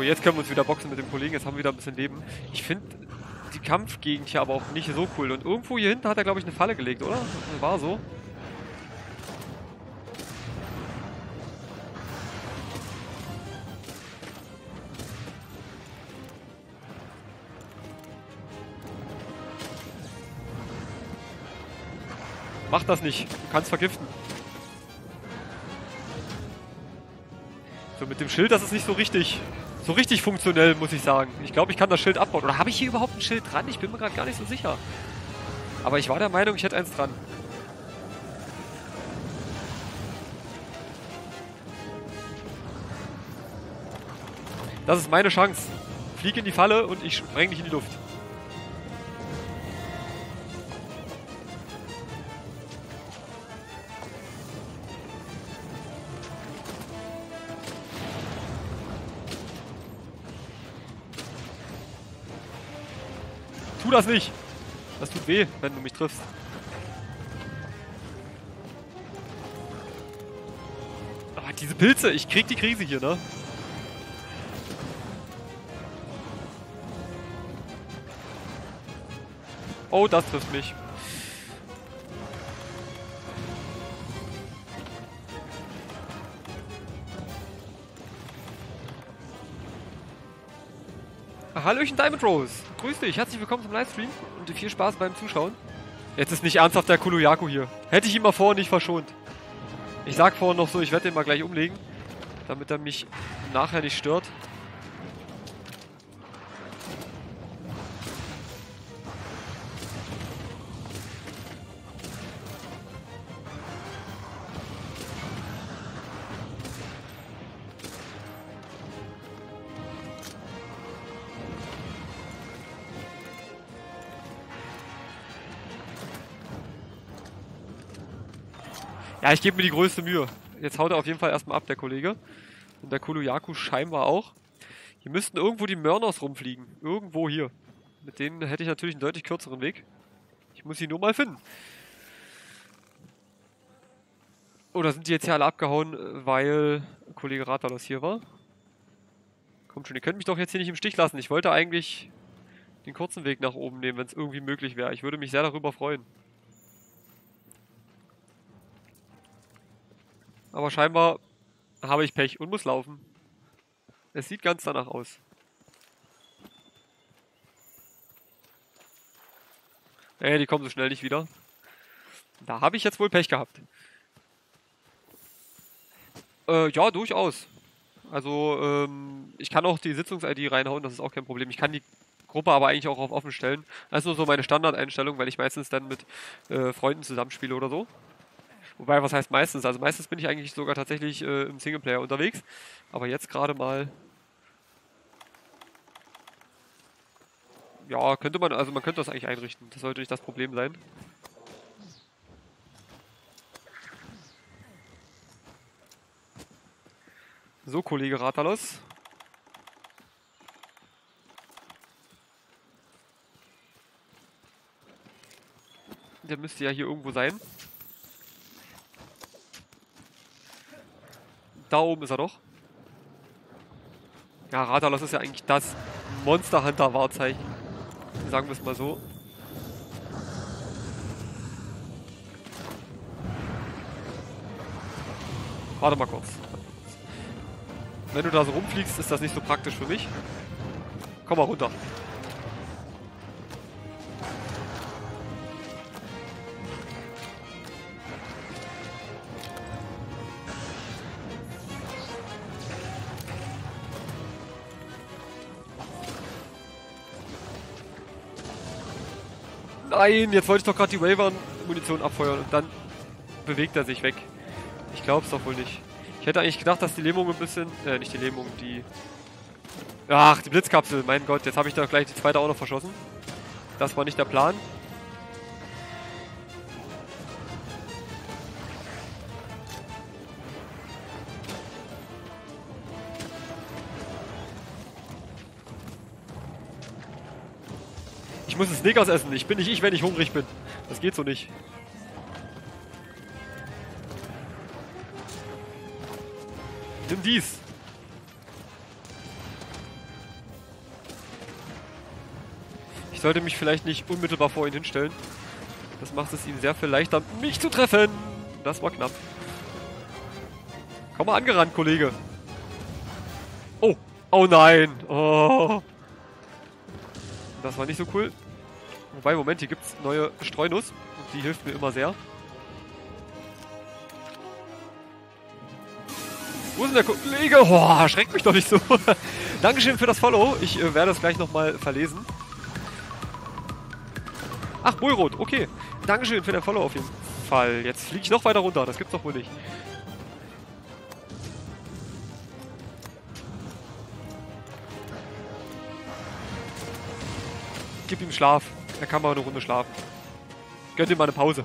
Jetzt können wir uns wieder boxen mit dem Kollegen. Jetzt haben wir wieder ein bisschen Leben. Ich finde die Kampfgegend hier aber auch nicht so cool. Und irgendwo hier hinten hat er, glaube ich, eine Falle gelegt, oder? War so. Mach das nicht. Du kannst vergiften. So, mit dem Schild, das ist nicht so richtig. So richtig funktionell, muss ich sagen. Ich glaube, ich kann das Schild abbauen. Oder habe ich hier überhaupt ein Schild dran? Ich bin mir gerade gar nicht so sicher. Aber ich war der Meinung, ich hätte eins dran. Das ist meine Chance. Flieg in die Falle und ich spreng dich in die Luft. Das nicht! Das tut weh, wenn du mich triffst. Ah, diese Pilze, ich krieg die Krise hier, ne? Oh, das trifft mich. Hallöchen Diamond Rose. Grüß dich, herzlich willkommen zum Livestream und viel Spaß beim Zuschauen. Jetzt ist nicht ernsthaft der Kuluyaku hier. Hätte ich ihn mal vorher nicht verschont. Ich sag vorhin noch so, ich werde den mal gleich umlegen, damit er mich nachher nicht stört. Ja, ich gebe mir die größte Mühe. Jetzt haut er auf jeden Fall erstmal ab, der Kollege. Und der Kuluyaku scheinbar auch. Hier müssten irgendwo die Mörners rumfliegen. Irgendwo hier. Mit denen hätte ich natürlich einen deutlich kürzeren Weg. Ich muss sie nur mal finden. Oder sind die jetzt hier alle abgehauen, weil Kollege Rathalos hier war? Kommt schon, ihr könnt mich doch jetzt hier nicht im Stich lassen. Ich wollte eigentlich den kurzen Weg nach oben nehmen, wenn es irgendwie möglich wäre. Ich würde mich sehr darüber freuen. Aber scheinbar habe ich Pech und muss laufen. Es sieht ganz danach aus. Ey, die kommen so schnell nicht wieder. Da habe ich jetzt wohl Pech gehabt. Äh, ja, durchaus. Also, ähm, ich kann auch die Sitzungs-ID reinhauen, das ist auch kein Problem. Ich kann die Gruppe aber eigentlich auch auf offen stellen. Das ist nur so meine Standardeinstellung, weil ich meistens dann mit äh, Freunden zusammenspiele oder so. Wobei, was heißt meistens? Also meistens bin ich eigentlich sogar tatsächlich äh, im Singleplayer unterwegs. Aber jetzt gerade mal... Ja, könnte man, also man könnte das eigentlich einrichten. Das sollte nicht das Problem sein. So, Kollege Ratalos. Der müsste ja hier irgendwo sein. Da oben ist er doch. Ja, Ratalos ist ja eigentlich das Monster Hunter Wahrzeichen. Sagen wir es mal so. Warte mal kurz. Wenn du da so rumfliegst, ist das nicht so praktisch für mich. Komm mal runter. Nein, jetzt wollte ich doch gerade die Wavern-Munition abfeuern und dann bewegt er sich weg. Ich glaub's doch wohl nicht. Ich hätte eigentlich gedacht, dass die Lähmung ein bisschen... Äh, nicht die Lähmung, die... Ach, die Blitzkapsel. Mein Gott, jetzt habe ich da gleich die zweite auch noch verschossen. Das war nicht der Plan. Muss Snickers essen. Ich bin nicht ich, wenn ich hungrig bin. Das geht so nicht. Nimm dies. Ich sollte mich vielleicht nicht unmittelbar vor ihn hinstellen. Das macht es ihm sehr viel leichter, mich zu treffen. Das war knapp. Komm mal angerannt, Kollege. Oh. Oh nein. Oh. Das war nicht so cool. Wobei, Moment, hier gibt es neue Streunuss. Und die hilft mir immer sehr. Wo ist denn der Kollege? Oh, schreckt mich doch nicht so. [laughs] Dankeschön für das Follow. Ich äh, werde das gleich nochmal verlesen. Ach, Bullrot, okay. Dankeschön für den Follow auf jeden Fall. Jetzt fliege ich noch weiter runter. Das gibt's doch wohl nicht. Gib ihm Schlaf. Er kann mal eine Runde schlafen. Gönnt ihm mal eine Pause.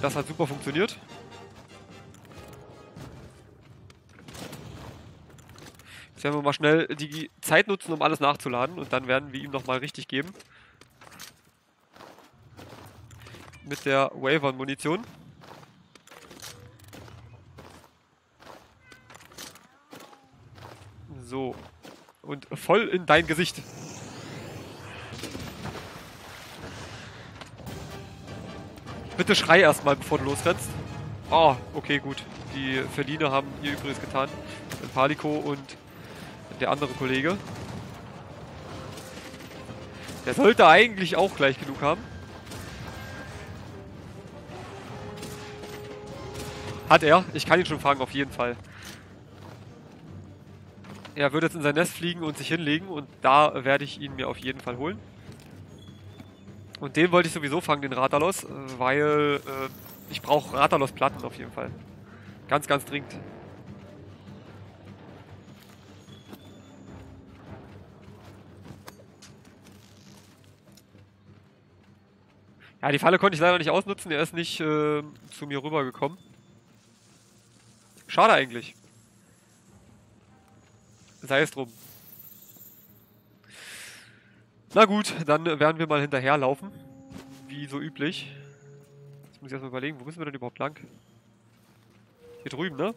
Das hat super funktioniert. Jetzt werden wir mal schnell die Zeit nutzen, um alles nachzuladen. Und dann werden wir ihm nochmal richtig geben. Mit der Wavern-Munition. So. Und voll in dein Gesicht. Bitte schrei erstmal, bevor du losrennst. Oh, okay, gut. Die Verliener haben ihr Übriges getan. Palico und der andere Kollege. Der sollte eigentlich auch gleich genug haben. Hat er. Ich kann ihn schon fangen, auf jeden Fall. Er wird jetzt in sein Nest fliegen und sich hinlegen und da werde ich ihn mir auf jeden Fall holen. Und den wollte ich sowieso fangen, den Ratalos, äh, weil äh, ich brauche Ratalos-Platten auf jeden Fall. Ganz, ganz dringend. Ja, die Falle konnte ich leider nicht ausnutzen. Er ist nicht äh, zu mir rübergekommen. Schade eigentlich. Sei es drum. Na gut, dann werden wir mal hinterherlaufen. Wie so üblich. Jetzt muss ich erstmal überlegen, wo müssen wir denn überhaupt lang? Hier drüben, ne?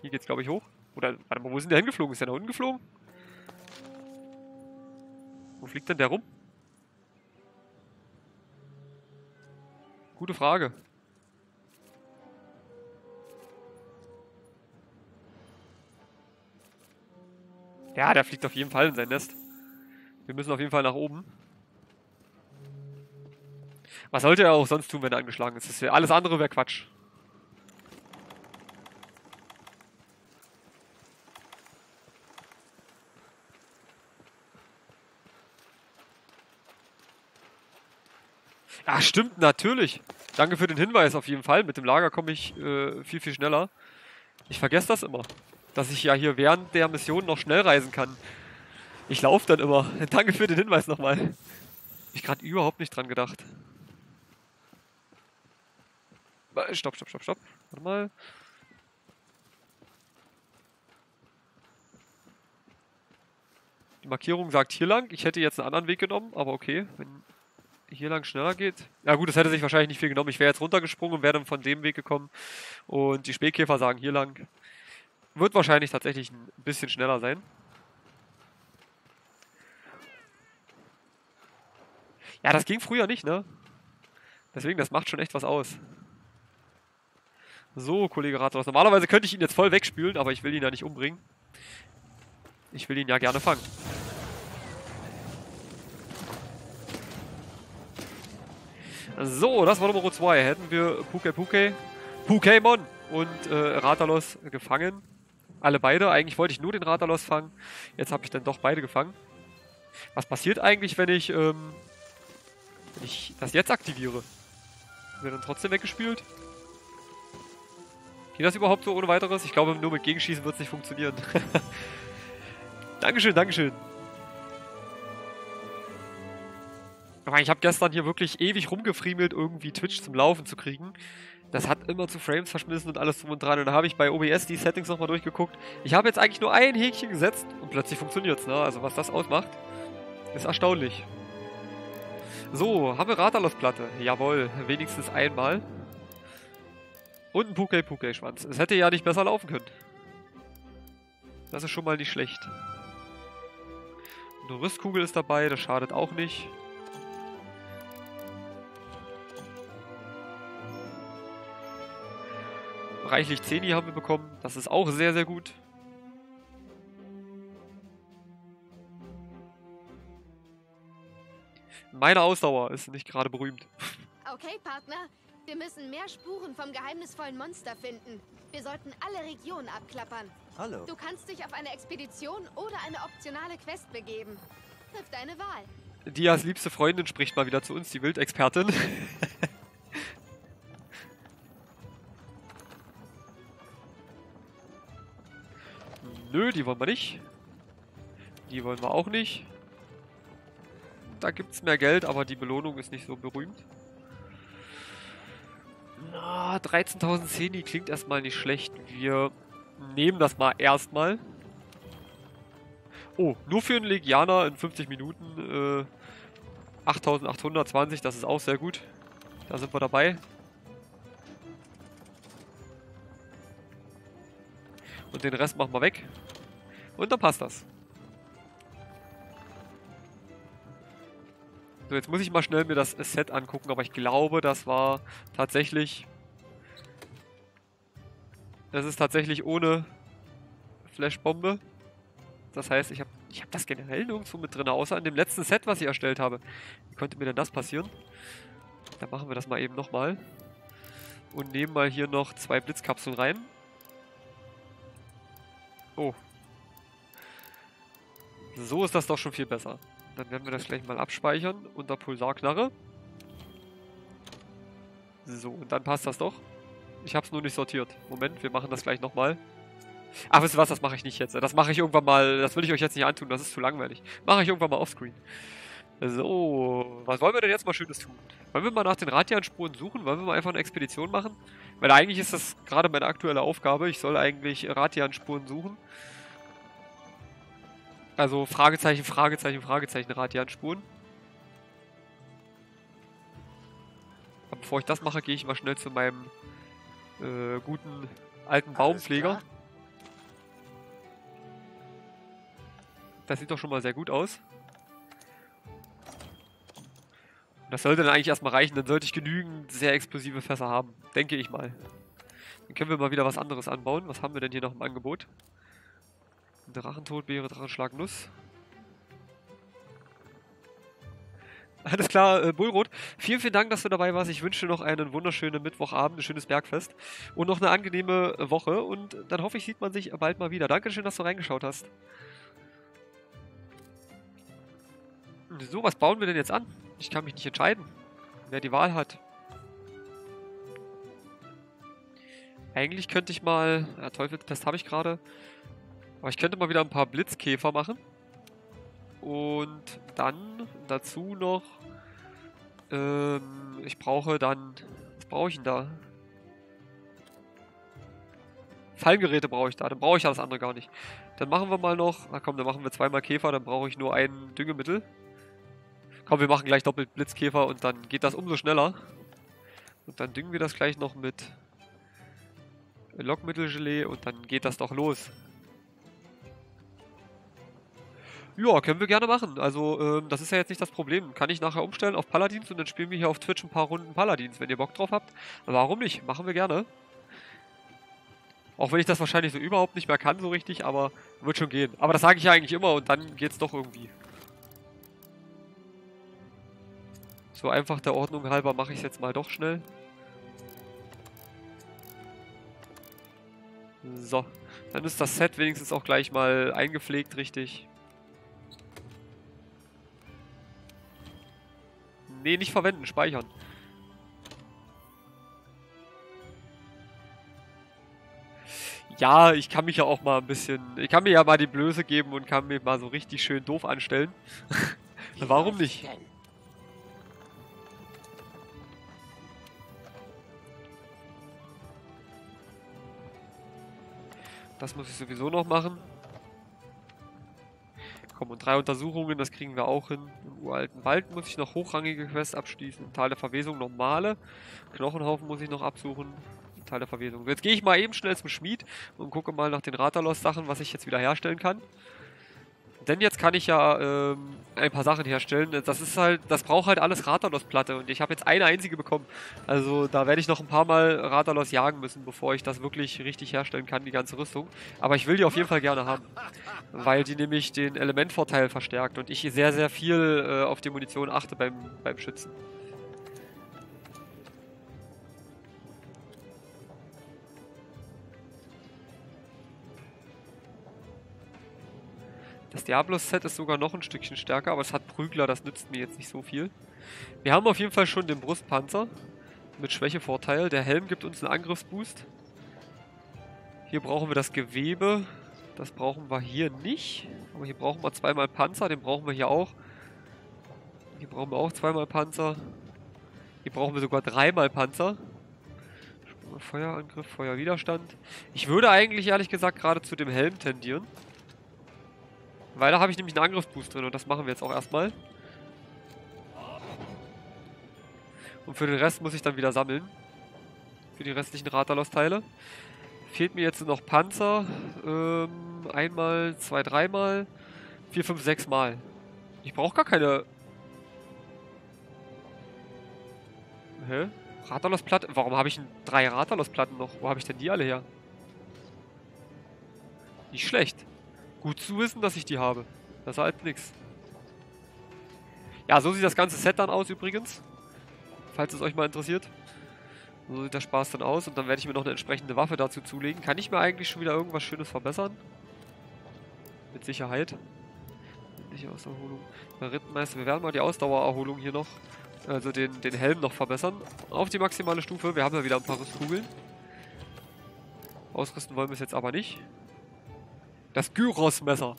Hier geht's, glaube ich, hoch. Oder, warte mal, wo denn der hingeflogen? Ist der nach unten geflogen? Wo fliegt denn der rum? Gute Frage. Ja, der fliegt auf jeden Fall in sein Nest. Wir müssen auf jeden Fall nach oben. Was sollte er auch sonst tun, wenn er angeschlagen ist? Das wär, alles andere wäre Quatsch. Ja, stimmt, natürlich. Danke für den Hinweis auf jeden Fall. Mit dem Lager komme ich äh, viel, viel schneller. Ich vergesse das immer. Dass ich ja hier während der Mission noch schnell reisen kann. Ich laufe dann immer. [laughs] Danke für den Hinweis nochmal. Hab ich gerade überhaupt nicht dran gedacht. Äh, Stopp, stopp, stopp, stopp. Warte mal. Die Markierung sagt hier lang. Ich hätte jetzt einen anderen Weg genommen, aber okay. Wenn hier lang schneller geht. Ja gut, das hätte sich wahrscheinlich nicht viel genommen. Ich wäre jetzt runtergesprungen und wäre dann von dem Weg gekommen. Und die Spähkäfer sagen hier lang. Wird wahrscheinlich tatsächlich ein bisschen schneller sein. Ja, das ging früher nicht, ne? Deswegen, das macht schon echt was aus. So, Kollege Rathaus. Normalerweise könnte ich ihn jetzt voll wegspülen, aber ich will ihn ja nicht umbringen. Ich will ihn ja gerne fangen. So, das war Nummer 2. Hätten wir Puke Puke, Pokémon und äh, Ratalos gefangen. Alle beide. Eigentlich wollte ich nur den Ratalos fangen. Jetzt habe ich dann doch beide gefangen. Was passiert eigentlich, wenn ich, ähm, wenn ich das jetzt aktiviere? Wird dann trotzdem weggespült? Geht das überhaupt so ohne weiteres? Ich glaube, nur mit Gegenschießen wird es nicht funktionieren. [laughs] Dankeschön, Dankeschön. Ich habe gestern hier wirklich ewig rumgefriemelt, irgendwie Twitch zum Laufen zu kriegen. Das hat immer zu Frames verschmissen und alles drum und dran. Und da habe ich bei OBS die Settings nochmal durchgeguckt. Ich habe jetzt eigentlich nur ein Häkchen gesetzt und plötzlich funktioniert es. Ne? Also was das ausmacht, ist erstaunlich. So, haben wir Ratalos-Platte. Jawohl, wenigstens einmal. Und ein Puke-Puke-Schwanz. Es hätte ja nicht besser laufen können. Das ist schon mal nicht schlecht. Eine Rüstkugel ist dabei, das schadet auch nicht. Reichlich Zeni haben wir bekommen. Das ist auch sehr, sehr gut. Meine Ausdauer ist nicht gerade berühmt. Okay, Partner. Wir müssen mehr Spuren vom geheimnisvollen Monster finden. Wir sollten alle Regionen abklappern. Hallo. Du kannst dich auf eine Expedition oder eine optionale Quest begeben. Triff deine Wahl. Dias liebste Freundin spricht mal wieder zu uns, die Wildexpertin. [laughs] Nö, die wollen wir nicht. Die wollen wir auch nicht. Da gibt es mehr Geld, aber die Belohnung ist nicht so berühmt. Na, 13.000 Ceni klingt erstmal nicht schlecht. Wir nehmen das mal erstmal. Oh, nur für einen Legianer in 50 Minuten äh, 8.820, das ist auch sehr gut. Da sind wir dabei. Und den Rest machen wir weg. Und dann passt das. So, jetzt muss ich mal schnell mir das Set angucken, aber ich glaube, das war tatsächlich... Das ist tatsächlich ohne Flashbombe. Das heißt, ich habe ich hab das generell nirgendwo mit drin, außer in dem letzten Set, was ich erstellt habe. Wie konnte mir denn das passieren? Dann machen wir das mal eben nochmal. Und nehmen mal hier noch zwei Blitzkapseln rein. Oh. So ist das doch schon viel besser. Dann werden wir das gleich mal abspeichern unter Pulsarknarre. So, und dann passt das doch. Ich habe es nur nicht sortiert. Moment, wir machen das gleich nochmal. Ach, wisst ihr was, das mache ich nicht jetzt. Das mache ich irgendwann mal, das will ich euch jetzt nicht antun, das ist zu langweilig. Mache ich irgendwann mal offscreen. So, was wollen wir denn jetzt mal Schönes tun? Wollen wir mal nach den Radian-Spuren suchen? Wollen wir mal einfach eine Expedition machen? Weil eigentlich ist das gerade meine aktuelle Aufgabe. Ich soll eigentlich Radian-Spuren suchen. Also Fragezeichen, Fragezeichen, Fragezeichen, Radian-Spuren. Aber bevor ich das mache, gehe ich mal schnell zu meinem äh, guten alten Baumpfleger. Das sieht doch schon mal sehr gut aus. Das sollte dann eigentlich erstmal reichen. Dann sollte ich genügend sehr explosive Fässer haben. Denke ich mal. Dann können wir mal wieder was anderes anbauen. Was haben wir denn hier noch im Angebot? Drachentodbeere, Drachenschlag, Nuss. Alles klar, äh, Bullrot. Vielen, vielen Dank, dass du dabei warst. Ich wünsche noch einen wunderschönen Mittwochabend, ein schönes Bergfest und noch eine angenehme Woche. Und dann hoffe ich, sieht man sich bald mal wieder. Dankeschön, dass du reingeschaut hast. So, was bauen wir denn jetzt an? Ich kann mich nicht entscheiden, wer die Wahl hat. Eigentlich könnte ich mal... Ja, Teufelstest habe ich gerade. Aber ich könnte mal wieder ein paar Blitzkäfer machen. Und dann dazu noch... Ähm, ich brauche dann... Was brauche ich denn da? Fallgeräte brauche ich da. Dann brauche ich alles andere gar nicht. Dann machen wir mal noch... Na komm, dann machen wir zweimal Käfer. Dann brauche ich nur ein Düngemittel. Komm, wir machen gleich doppelt Blitzkäfer und dann geht das umso schneller. Und dann düngen wir das gleich noch mit Lockmittelgelee und dann geht das doch los. Ja, können wir gerne machen. Also, ähm, das ist ja jetzt nicht das Problem. Kann ich nachher umstellen auf Paladins und dann spielen wir hier auf Twitch ein paar Runden Paladins, wenn ihr Bock drauf habt. Warum nicht? Machen wir gerne. Auch wenn ich das wahrscheinlich so überhaupt nicht mehr kann, so richtig, aber wird schon gehen. Aber das sage ich ja eigentlich immer und dann geht's doch irgendwie. So einfach der Ordnung halber mache ich es jetzt mal doch schnell. So, dann ist das Set wenigstens auch gleich mal eingepflegt, richtig. Nee, nicht verwenden, speichern. Ja, ich kann mich ja auch mal ein bisschen... Ich kann mir ja mal die Blöße geben und kann mir mal so richtig schön doof anstellen. [laughs] Warum nicht? Das muss ich sowieso noch machen. Komm, und drei Untersuchungen, das kriegen wir auch hin. Im uralten Wald muss ich noch hochrangige Quests abschließen. Teil der Verwesung normale. Knochenhaufen muss ich noch absuchen. Teil der Verwesung. Jetzt gehe ich mal eben schnell zum Schmied und gucke mal nach den Ratalos-Sachen, was ich jetzt wieder herstellen kann. Denn jetzt kann ich ja ähm, ein paar Sachen herstellen. Das ist halt, das braucht halt alles Ratalos-Platte und ich habe jetzt eine einzige bekommen. Also da werde ich noch ein paar Mal Ratalos jagen müssen, bevor ich das wirklich richtig herstellen kann, die ganze Rüstung. Aber ich will die auf jeden Fall gerne haben, weil die nämlich den Elementvorteil verstärkt und ich sehr, sehr viel äh, auf die Munition achte beim, beim Schützen. Das Diablos-Set ist sogar noch ein Stückchen stärker, aber es hat Prügler, das nützt mir jetzt nicht so viel. Wir haben auf jeden Fall schon den Brustpanzer mit Schwächevorteil. Der Helm gibt uns einen Angriffsboost. Hier brauchen wir das Gewebe. Das brauchen wir hier nicht. Aber hier brauchen wir zweimal Panzer, den brauchen wir hier auch. Hier brauchen wir auch zweimal Panzer. Hier brauchen wir sogar dreimal Panzer. Feuerangriff, Feuerwiderstand. Ich würde eigentlich ehrlich gesagt gerade zu dem Helm tendieren. Weil da habe ich nämlich einen Angriffsboost drin und das machen wir jetzt auch erstmal. Und für den Rest muss ich dann wieder sammeln. Für die restlichen Ratalos-Teile. Fehlt mir jetzt noch Panzer. Ähm, einmal, zwei, dreimal. Vier, fünf, sechs Mal. Ich brauche gar keine... Hä? Ratalos-Platte? Warum habe ich drei Ratalos-Platten noch? Wo habe ich denn die alle her? Nicht schlecht. Gut zu wissen, dass ich die habe. Das halt nix. Ja, so sieht das ganze Set dann aus übrigens. Falls es euch mal interessiert. So sieht der Spaß dann aus. Und dann werde ich mir noch eine entsprechende Waffe dazu zulegen. Kann ich mir eigentlich schon wieder irgendwas Schönes verbessern? Mit Sicherheit. Nicht Auserholung. Rittenmeister, wir werden mal die Ausdauererholung hier noch, also den, den Helm noch verbessern. Auf die maximale Stufe. Wir haben ja wieder ein paar Rüstkugeln. Ausrüsten wollen wir es jetzt aber nicht. Das Gyros-Messer.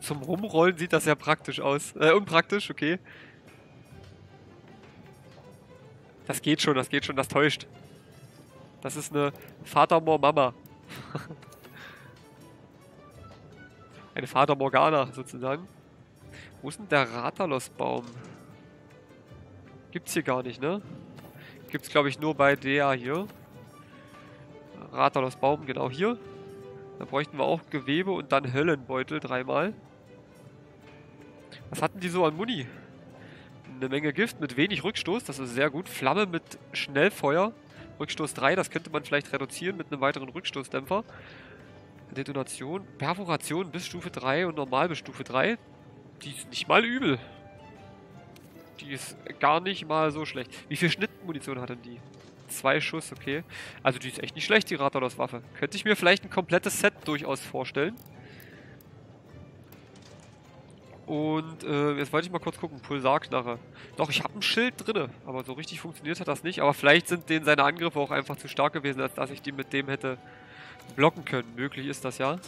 Zum Rumrollen sieht das ja praktisch aus. Äh, unpraktisch, okay. Das geht schon, das geht schon, das täuscht. Das ist eine Vater-Mor-Mama. [laughs] eine Vater Morgana sozusagen. Wo ist denn der Ratalos-Baum? Gibt's hier gar nicht, ne? Gibt es, glaube ich, nur bei der hier. Ratalos Baum, genau hier. Da bräuchten wir auch Gewebe und dann Höllenbeutel dreimal. Was hatten die so an Muni? Eine Menge Gift mit wenig Rückstoß, das ist sehr gut. Flamme mit Schnellfeuer Rückstoß 3, das könnte man vielleicht reduzieren mit einem weiteren Rückstoßdämpfer. Detonation, Perforation bis Stufe 3 und normal bis Stufe 3. Die ist nicht mal übel. Die ist gar nicht mal so schlecht. Wie viel Schnittmunition hat denn die? Zwei Schuss, okay. Also die ist echt nicht schlecht, die Rathaus-Waffe. Könnte ich mir vielleicht ein komplettes Set durchaus vorstellen. Und äh, jetzt wollte ich mal kurz gucken. Pulsarknarre. Doch, ich habe ein Schild drinne, aber so richtig funktioniert hat das nicht. Aber vielleicht sind denen seine Angriffe auch einfach zu stark gewesen, als dass ich die mit dem hätte blocken können. Möglich ist das ja.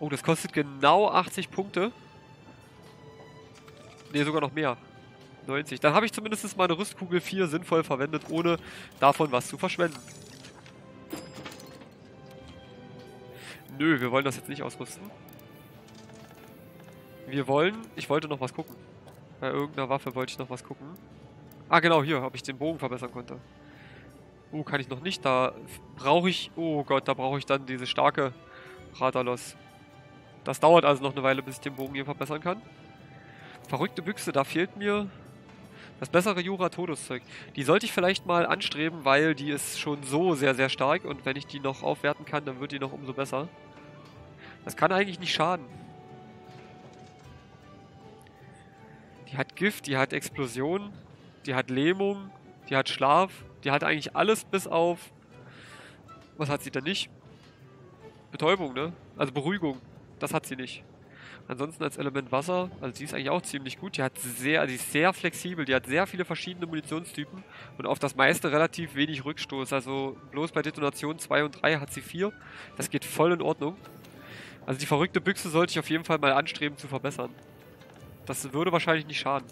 Oh, das kostet genau 80 Punkte. Ne, sogar noch mehr. 90. Dann habe ich zumindest meine Rüstkugel 4 sinnvoll verwendet, ohne davon was zu verschwenden. Nö, wir wollen das jetzt nicht ausrüsten. Wir wollen... Ich wollte noch was gucken. Bei irgendeiner Waffe wollte ich noch was gucken. Ah, genau, hier, ob ich den Bogen verbessern konnte. Oh, kann ich noch nicht. Da brauche ich... Oh Gott, da brauche ich dann diese starke Radalos. Das dauert also noch eine Weile, bis ich den Bogen hier verbessern kann. Verrückte Büchse, da fehlt mir das bessere Jura Todeszeug. Die sollte ich vielleicht mal anstreben, weil die ist schon so sehr, sehr stark und wenn ich die noch aufwerten kann, dann wird die noch umso besser. Das kann eigentlich nicht schaden. Die hat Gift, die hat Explosion, die hat Lähmung, die hat Schlaf, die hat eigentlich alles bis auf... Was hat sie denn nicht? Betäubung, ne? Also Beruhigung. Das hat sie nicht. Ansonsten als Element Wasser, also die ist eigentlich auch ziemlich gut. Die hat sehr, die ist sehr flexibel, die hat sehr viele verschiedene Munitionstypen und auf das meiste relativ wenig Rückstoß. Also bloß bei Detonation 2 und 3 hat sie 4. Das geht voll in Ordnung. Also die verrückte Büchse sollte ich auf jeden Fall mal anstreben zu verbessern. Das würde wahrscheinlich nicht schaden.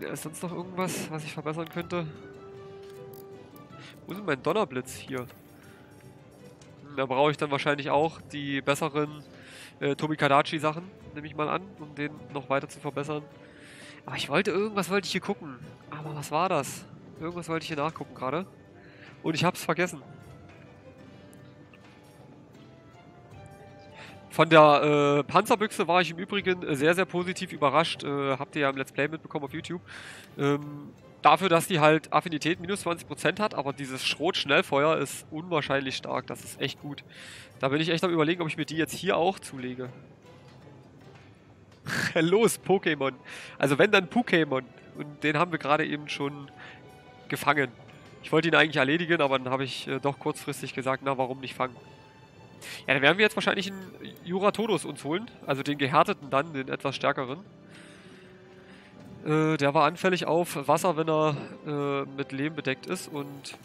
Ist sonst noch irgendwas, was ich verbessern könnte? Wo ist denn mein Donnerblitz hier? Da brauche ich dann wahrscheinlich auch die besseren äh, Tomikadachi Sachen, nehme ich mal an, um den noch weiter zu verbessern. Aber ich wollte, irgendwas wollte ich hier gucken. Aber was war das? Irgendwas wollte ich hier nachgucken gerade. Und ich habe es vergessen. Von der äh, Panzerbüchse war ich im Übrigen sehr, sehr positiv überrascht. Äh, habt ihr ja im Let's Play mitbekommen auf YouTube. Ähm, dafür, dass die halt Affinität minus 20% hat, aber dieses Schrot-Schnellfeuer ist unwahrscheinlich stark. Das ist echt gut. Da bin ich echt am überlegen, ob ich mir die jetzt hier auch zulege. [laughs] Los, Pokémon. Also wenn, dann Pokémon. Und den haben wir gerade eben schon gefangen. Ich wollte ihn eigentlich erledigen, aber dann habe ich äh, doch kurzfristig gesagt, na, warum nicht fangen? Ja, dann werden wir jetzt wahrscheinlich einen Juratodos uns holen. Also den gehärteten dann, den etwas stärkeren. Äh, der war anfällig auf Wasser, wenn er äh, mit Lehm bedeckt ist und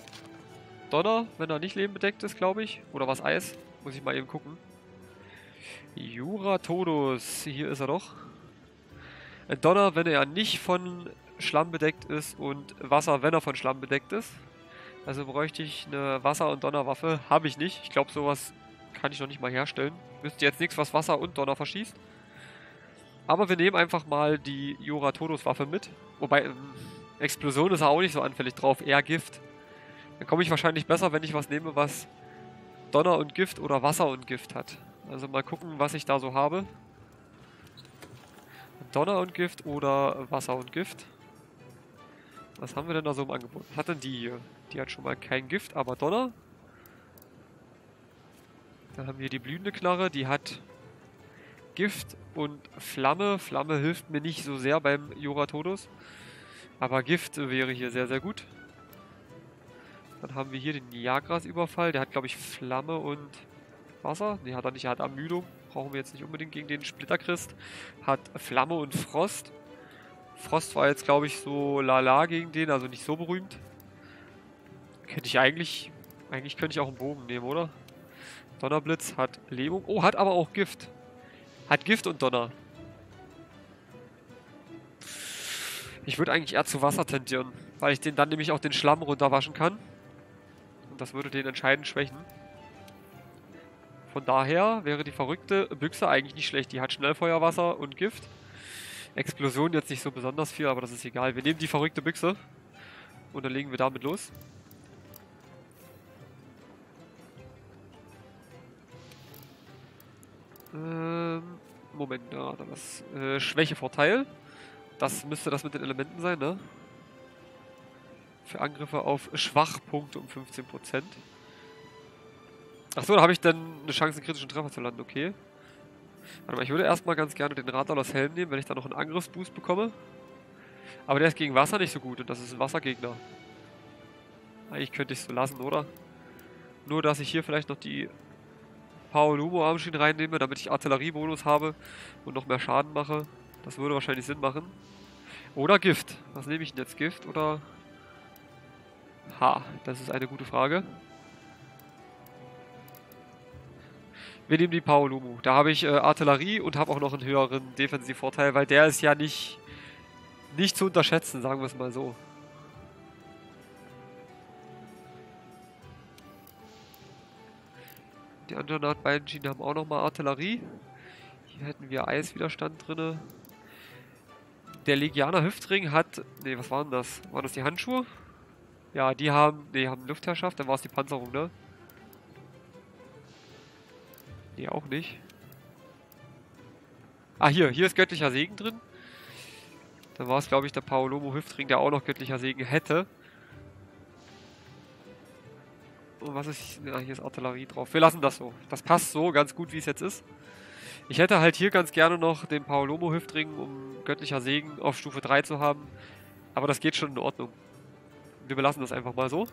Donner, wenn er nicht lehmbedeckt ist, glaube ich. Oder was Eis. Muss ich mal eben gucken. Juratodos, hier ist er doch. Äh, Donner, wenn er nicht von Schlamm bedeckt ist und Wasser, wenn er von Schlamm bedeckt ist. Also bräuchte ich eine Wasser- und Donnerwaffe. Habe ich nicht. Ich glaube, sowas kann ich noch nicht mal herstellen. Müsste jetzt nichts, was Wasser und Donner verschießt. Aber wir nehmen einfach mal die Jora Todos Waffe mit. Wobei, ähm, Explosion ist auch nicht so anfällig drauf, eher Gift. Dann komme ich wahrscheinlich besser, wenn ich was nehme, was Donner und Gift oder Wasser und Gift hat. Also mal gucken, was ich da so habe. Donner und Gift oder Wasser und Gift. Was haben wir denn da so im Angebot? Was hat denn die hier? Die hat schon mal kein Gift, aber Donner. Dann haben wir die blühende Knarre, die hat Gift und Flamme. Flamme hilft mir nicht so sehr beim Joratodos. Aber Gift wäre hier sehr, sehr gut. Dann haben wir hier den Niagras-Überfall. Der hat, glaube ich, Flamme und Wasser. Ne, hat er nicht. Er hat Ermüdung. Brauchen wir jetzt nicht unbedingt gegen den Splitterchrist. Hat Flamme und Frost. Frost war jetzt, glaube ich, so lala gegen den. Also nicht so berühmt. Könnte ich eigentlich... Eigentlich könnte ich auch einen Bogen nehmen, oder? Donnerblitz hat Lähmung. Oh, hat aber auch Gift. Hat Gift und Donner. Ich würde eigentlich eher zu Wasser tendieren, weil ich den dann nämlich auch den Schlamm runterwaschen kann. Und das würde den entscheidend schwächen. Von daher wäre die verrückte Büchse eigentlich nicht schlecht. Die hat Schnellfeuerwasser und Gift. Explosion jetzt nicht so besonders viel, aber das ist egal. Wir nehmen die verrückte Büchse und dann legen wir damit los. Ähm, Moment, ja, dann ist äh, Schwächevorteil. Das müsste das mit den Elementen sein, ne? Für Angriffe auf Schwachpunkte um 15%. Achso, da habe ich dann eine Chance, einen kritischen Treffer zu landen, okay. Warte mal, ich würde erstmal ganz gerne den Radalos Helm nehmen, wenn ich da noch einen Angriffsboost bekomme. Aber der ist gegen Wasser nicht so gut und das ist ein Wassergegner. Eigentlich könnte ich es so lassen, oder? Nur, dass ich hier vielleicht noch die Paolumo Armschienen reinnehme, damit ich Artilleriebonus habe und noch mehr Schaden mache. Das würde wahrscheinlich Sinn machen. Oder Gift. Was nehme ich denn jetzt? Gift oder... Ha, das ist eine gute Frage. Wir nehmen die Paolumu. Da habe ich äh, Artillerie und habe auch noch einen höheren Defensivvorteil, weil der ist ja nicht, nicht zu unterschätzen, sagen wir es mal so. Die anderen beiden Schienen haben auch nochmal Artillerie. Hier hätten wir Eiswiderstand drin. Der Legianer Hüftring hat... Ne, was waren das? Waren das die Handschuhe? Ja, die haben... Ne, haben Luftherrschaft, dann war es die Panzerung, ne? Ne, auch nicht. Ah, hier. Hier ist göttlicher Segen drin. Dann war es, glaube ich, der Paolomo Hüftring, der auch noch göttlicher Segen hätte. Und was ist... Ja, hier ist Artillerie drauf. Wir lassen das so. Das passt so ganz gut, wie es jetzt ist. Ich hätte halt hier ganz gerne noch den Paolomo Hüftring, um göttlicher Segen auf Stufe 3 zu haben. Aber das geht schon in Ordnung. Wir belassen das einfach mal so.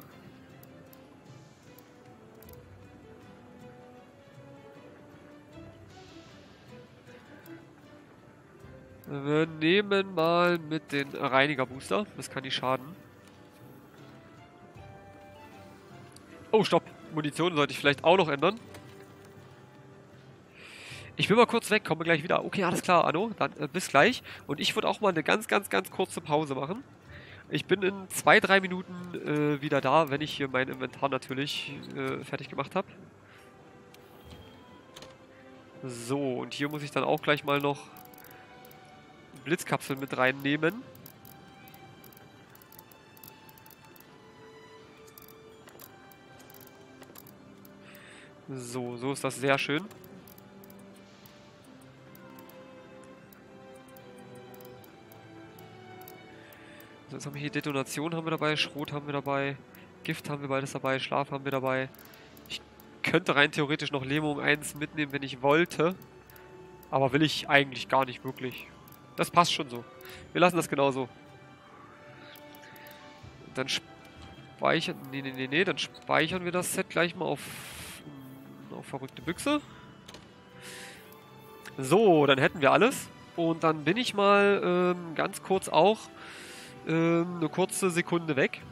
Wir nehmen mal mit den Reiniger Booster. Das kann nicht schaden. Oh, stopp. Munition sollte ich vielleicht auch noch ändern. Ich bin mal kurz weg, komme gleich wieder. Okay, alles klar, Anno. Dann äh, bis gleich. Und ich würde auch mal eine ganz, ganz, ganz kurze Pause machen. Ich bin in zwei, drei Minuten äh, wieder da, wenn ich hier mein Inventar natürlich äh, fertig gemacht habe. So, und hier muss ich dann auch gleich mal noch Blitzkapseln mit reinnehmen. So, so ist das sehr schön. So, jetzt haben wir hier Detonation haben wir dabei, Schrot haben wir dabei, Gift haben wir beides dabei, Schlaf haben wir dabei. Ich könnte rein theoretisch noch Lähmung 1 mitnehmen, wenn ich wollte. Aber will ich eigentlich gar nicht wirklich. Das passt schon so. Wir lassen das genauso. Dann speichern... Nee, nee, nee, nee. Dann speichern wir das Set gleich mal auf auf verrückte Büchse. So, dann hätten wir alles. Und dann bin ich mal ähm, ganz kurz auch ähm, eine kurze Sekunde weg.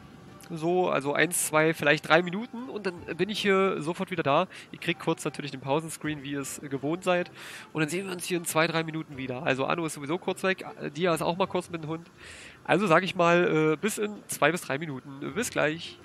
So, also eins, zwei, vielleicht drei Minuten und dann bin ich hier sofort wieder da. Ihr kriegt kurz natürlich den Pausenscreen, wie ihr es gewohnt seid. Und dann sehen wir uns hier in zwei, drei Minuten wieder. Also Anno ist sowieso kurz weg, Dia ist auch mal kurz mit dem Hund. Also sage ich mal, äh, bis in zwei bis drei Minuten. Bis gleich.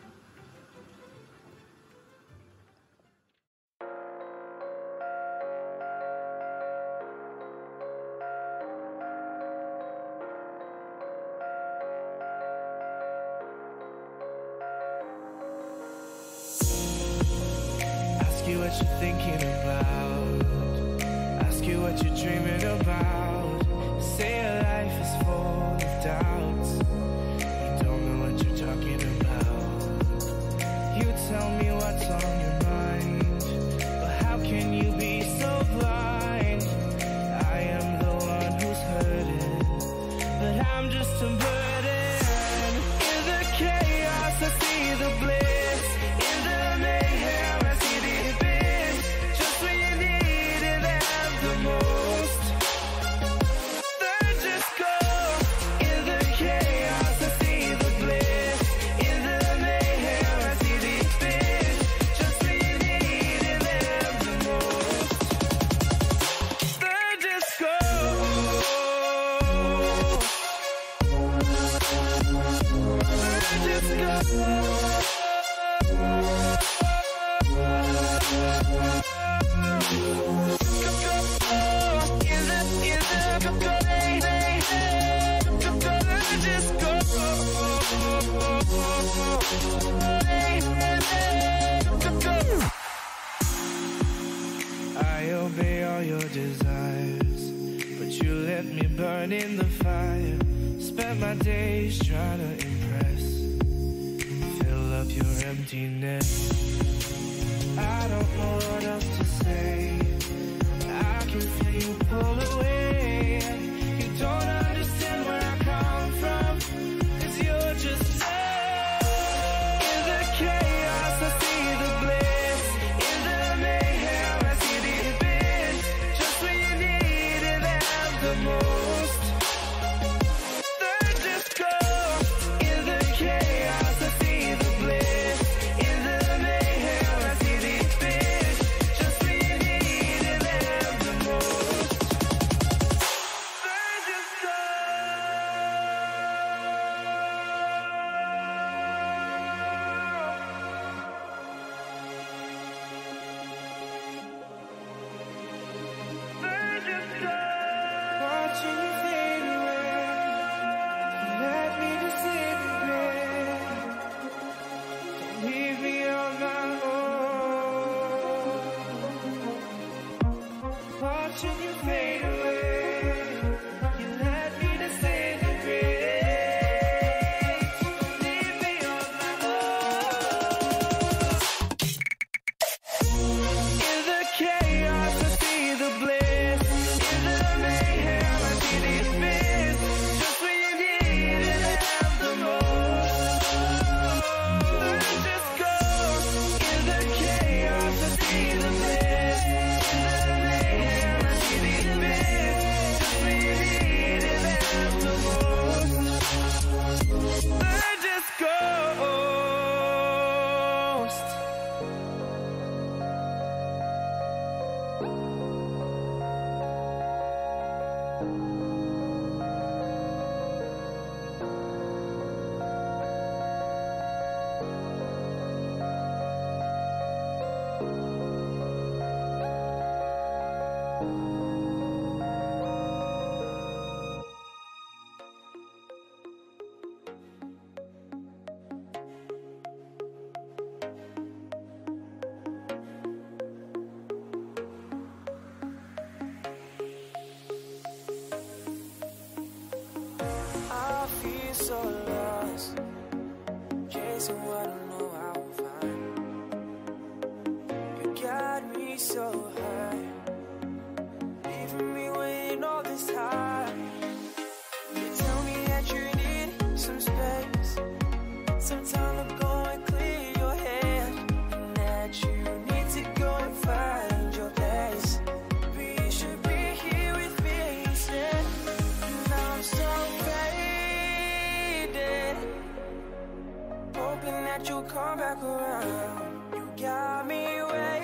You'll come back around. You got me waiting.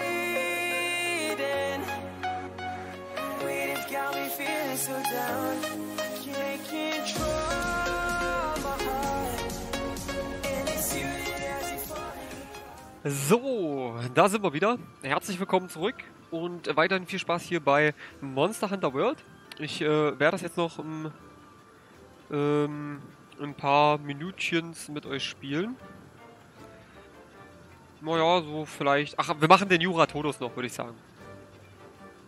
Waiting's got me feeling so down. So, da sind wir wieder. Herzlich willkommen zurück und weiterhin viel Spaß hier bei Monster Hunter World. Ich äh, werde das jetzt noch ähm, ein paar Minütchens mit euch spielen. Naja, so vielleicht. Ach, wir machen den Jura Todos noch, würde ich sagen.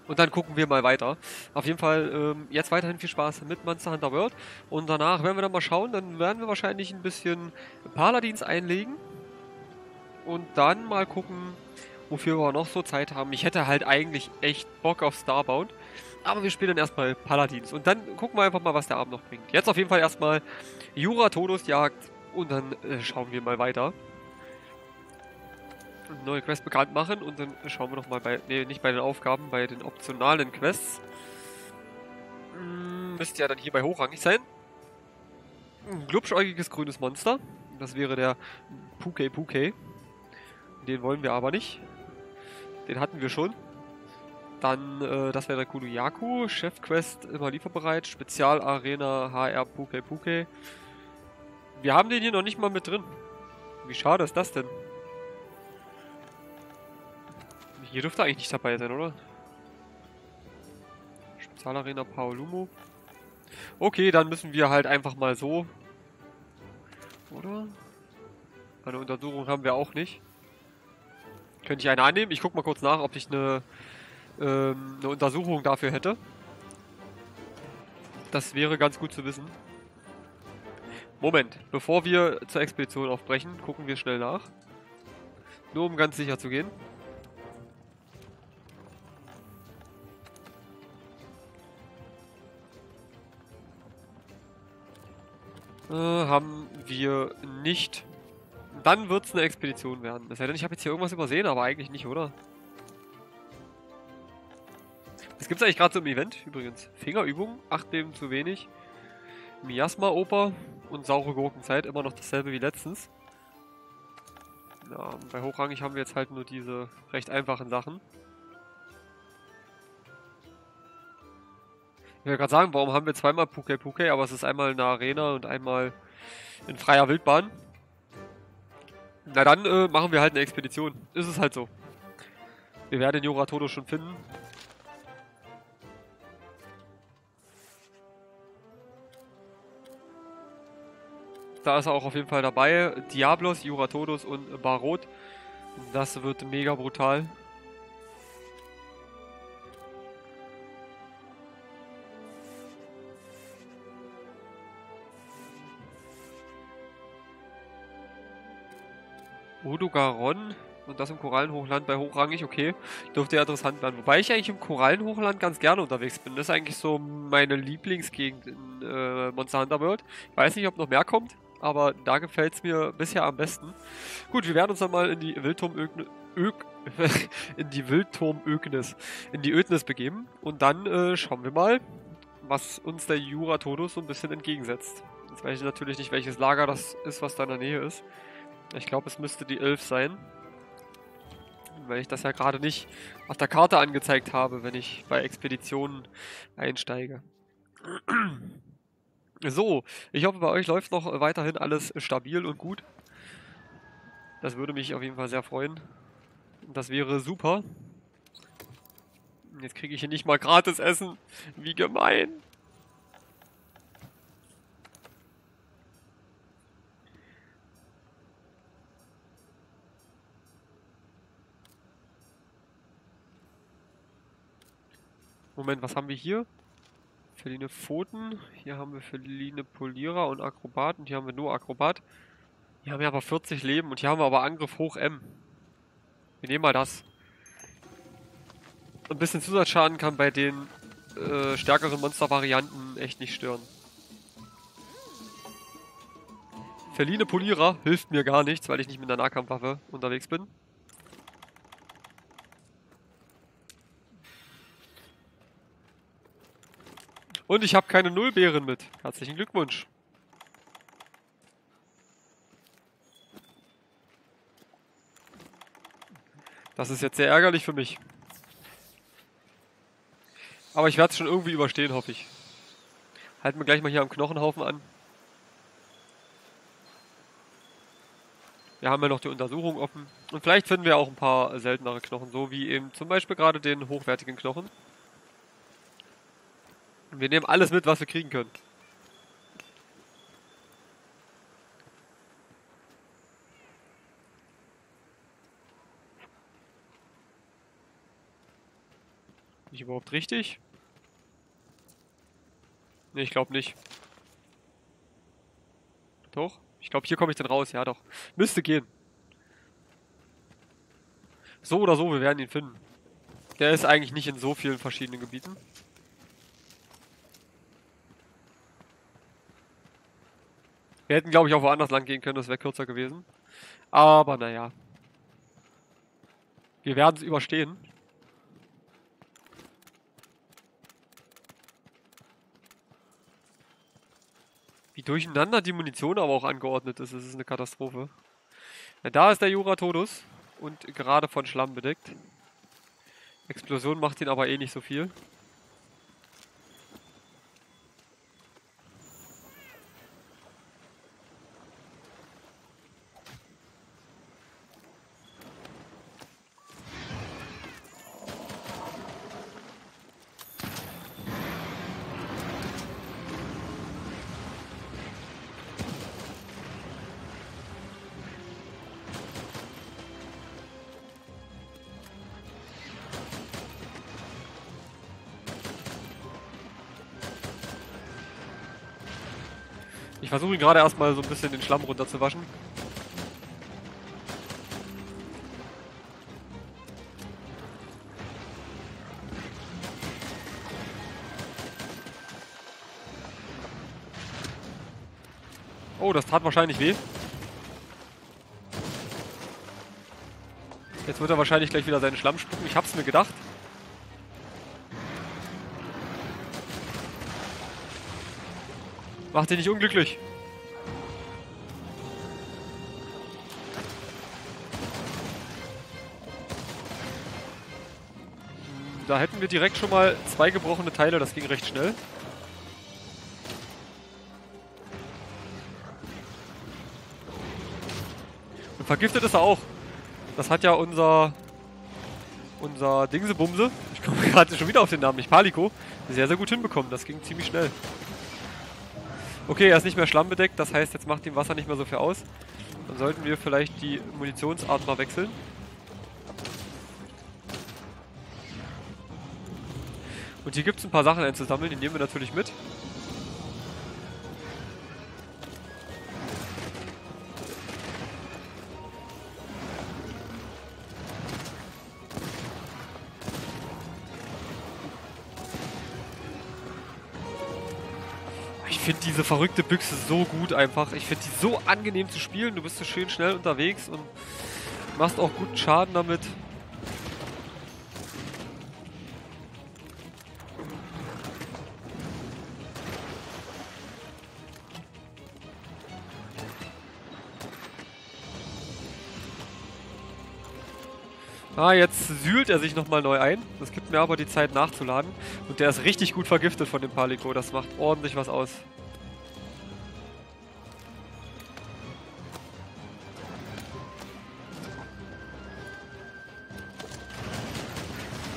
Und dann gucken wir mal weiter. Auf jeden Fall ähm, jetzt weiterhin viel Spaß mit Monster Hunter World. Und danach werden wir dann mal schauen. Dann werden wir wahrscheinlich ein bisschen Paladins einlegen. Und dann mal gucken, wofür wir noch so Zeit haben. Ich hätte halt eigentlich echt Bock auf Starbound. Aber wir spielen dann erstmal Paladins. Und dann gucken wir einfach mal, was der Abend noch bringt. Jetzt auf jeden Fall erstmal Jura Todesjagd. Und dann äh, schauen wir mal weiter. Neue Quest bekannt machen. Und dann schauen wir noch mal bei. Ne, nicht bei den Aufgaben, bei den optionalen Quests. Hm, müsste ja dann hier bei hochrangig sein. Ein glubschäugiges grünes Monster. Das wäre der Puke Puke. Den wollen wir aber nicht. Den hatten wir schon. Dann, äh, das wäre der Kunuyaku. Chefquest immer lieferbereit. Spezialarena HR Puke Puke. Wir haben den hier noch nicht mal mit drin. Wie schade ist das denn? Hier dürfte eigentlich nicht dabei sein, oder? Spezialarena Paolumo. Okay, dann müssen wir halt einfach mal so. Oder? Eine Untersuchung haben wir auch nicht. Könnte ich eine annehmen? Ich guck mal kurz nach, ob ich eine, ähm, eine Untersuchung dafür hätte. Das wäre ganz gut zu wissen. Moment, bevor wir zur Expedition aufbrechen, gucken wir schnell nach. Nur um ganz sicher zu gehen. Äh, haben wir nicht. Dann wird es eine Expedition werden. Sei denn, ich habe jetzt hier irgendwas übersehen, aber eigentlich nicht, oder? Was gibt es eigentlich gerade so im Event übrigens? Fingerübung, 8 Leben zu wenig. Miasma-Oper und saure Gurkenzeit, immer noch dasselbe wie letztens. Ja, bei hochrangig haben wir jetzt halt nur diese recht einfachen Sachen. Ich will gerade sagen, warum haben wir zweimal Puke Puke, aber es ist einmal in der Arena und einmal in freier Wildbahn. Na dann äh, machen wir halt eine Expedition. Ist es halt so. Wir werden den Yoratodo schon finden. Da ist er auch auf jeden Fall dabei. Diablos, Juratodos und Barot. Das wird mega brutal. Odogaron und das im Korallenhochland bei hochrangig, okay. Dürfte ja interessant werden. Wobei ich eigentlich im Korallenhochland ganz gerne unterwegs bin. Das ist eigentlich so meine Lieblingsgegend in äh, Monster Hunter World. Ich weiß nicht, ob noch mehr kommt, aber da gefällt es mir bisher am besten. Gut, wir werden uns dann mal in die Wildturm [laughs] in die Wildturmögnis, in die Ödnis begeben und dann äh, schauen wir mal, was uns der Jura Todus so ein bisschen entgegensetzt. Jetzt weiß ich natürlich nicht, welches Lager das ist, was da in der Nähe ist. Ich glaube, es müsste die 11 sein. Weil ich das ja gerade nicht auf der Karte angezeigt habe, wenn ich bei Expeditionen einsteige. [clears throat] So, ich hoffe, bei euch läuft noch weiterhin alles stabil und gut. Das würde mich auf jeden Fall sehr freuen. Das wäre super. Jetzt kriege ich hier nicht mal gratis Essen. Wie gemein. Moment, was haben wir hier? Feline Pfoten. Hier haben wir Feline Polierer und Akrobat. Und hier haben wir nur Akrobat. Hier haben wir aber 40 Leben. Und hier haben wir aber Angriff hoch M. Wir nehmen mal das. Ein bisschen Zusatzschaden kann bei den äh, stärkeren Monster-Varianten echt nicht stören. Feline Polierer hilft mir gar nichts, weil ich nicht mit einer Nahkampfwaffe unterwegs bin. Und ich habe keine Nullbeeren mit. Herzlichen Glückwunsch. Das ist jetzt sehr ärgerlich für mich. Aber ich werde es schon irgendwie überstehen, hoffe ich. Halten wir gleich mal hier am Knochenhaufen an. Wir haben ja noch die Untersuchung offen. Und vielleicht finden wir auch ein paar seltenere Knochen, so wie eben zum Beispiel gerade den hochwertigen Knochen. Wir nehmen alles mit, was wir kriegen können. Bin ich überhaupt richtig? Ne, ich glaube nicht. Doch? Ich glaube, hier komme ich dann raus. Ja, doch. Müsste gehen. So oder so, wir werden ihn finden. Der ist eigentlich nicht in so vielen verschiedenen Gebieten. Wir hätten, glaube ich, auch woanders lang gehen können, das wäre kürzer gewesen. Aber naja. Wir werden es überstehen. Wie durcheinander die Munition aber auch angeordnet ist, das ist eine Katastrophe. Ja, da ist der Jura Todus und gerade von Schlamm bedeckt. Explosion macht ihn aber eh nicht so viel. Ich versuche gerade erstmal so ein bisschen den Schlamm runterzuwaschen. Oh, das tat wahrscheinlich weh. Jetzt wird er wahrscheinlich gleich wieder seinen Schlamm spucken. Ich hab's mir gedacht. Mach dich nicht unglücklich. Da hätten wir direkt schon mal zwei gebrochene Teile. Das ging recht schnell. Und vergiftet ist er auch. Das hat ja unser unser Dingsebumse, ich komme [laughs] gerade schon wieder auf den Namen, nicht Paliko, sehr, sehr gut hinbekommen. Das ging ziemlich schnell. Okay, er ist nicht mehr schlammbedeckt, das heißt, jetzt macht ihm Wasser nicht mehr so viel aus. Dann sollten wir vielleicht die Munitionsart mal wechseln. Und hier gibt es ein paar Sachen einzusammeln, die nehmen wir natürlich mit. Ich finde diese verrückte Büchse so gut einfach. Ich finde die so angenehm zu spielen. Du bist so schön schnell unterwegs und machst auch guten Schaden damit. Ah, jetzt sühlt er sich nochmal neu ein. Das gibt mir aber die Zeit nachzuladen. Und der ist richtig gut vergiftet von dem Palico. Das macht ordentlich was aus.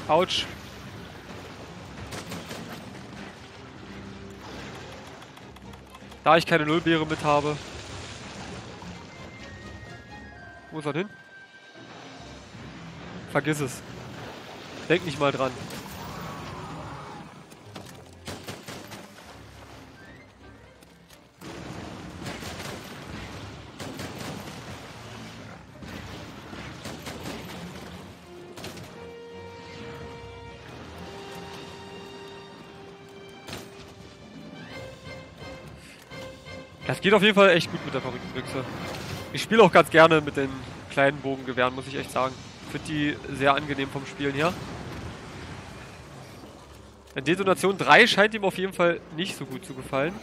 Autsch. Da ich keine Nullbeere mit habe. Wo ist er hin? Vergiss es. Denk nicht mal dran. Das geht auf jeden Fall echt gut mit der verrückten Büchse. Ich spiele auch ganz gerne mit den kleinen Bogengewehren, muss ich echt sagen. Finde die sehr angenehm vom Spielen her. Detonation 3 scheint ihm auf jeden Fall nicht so gut zu gefallen.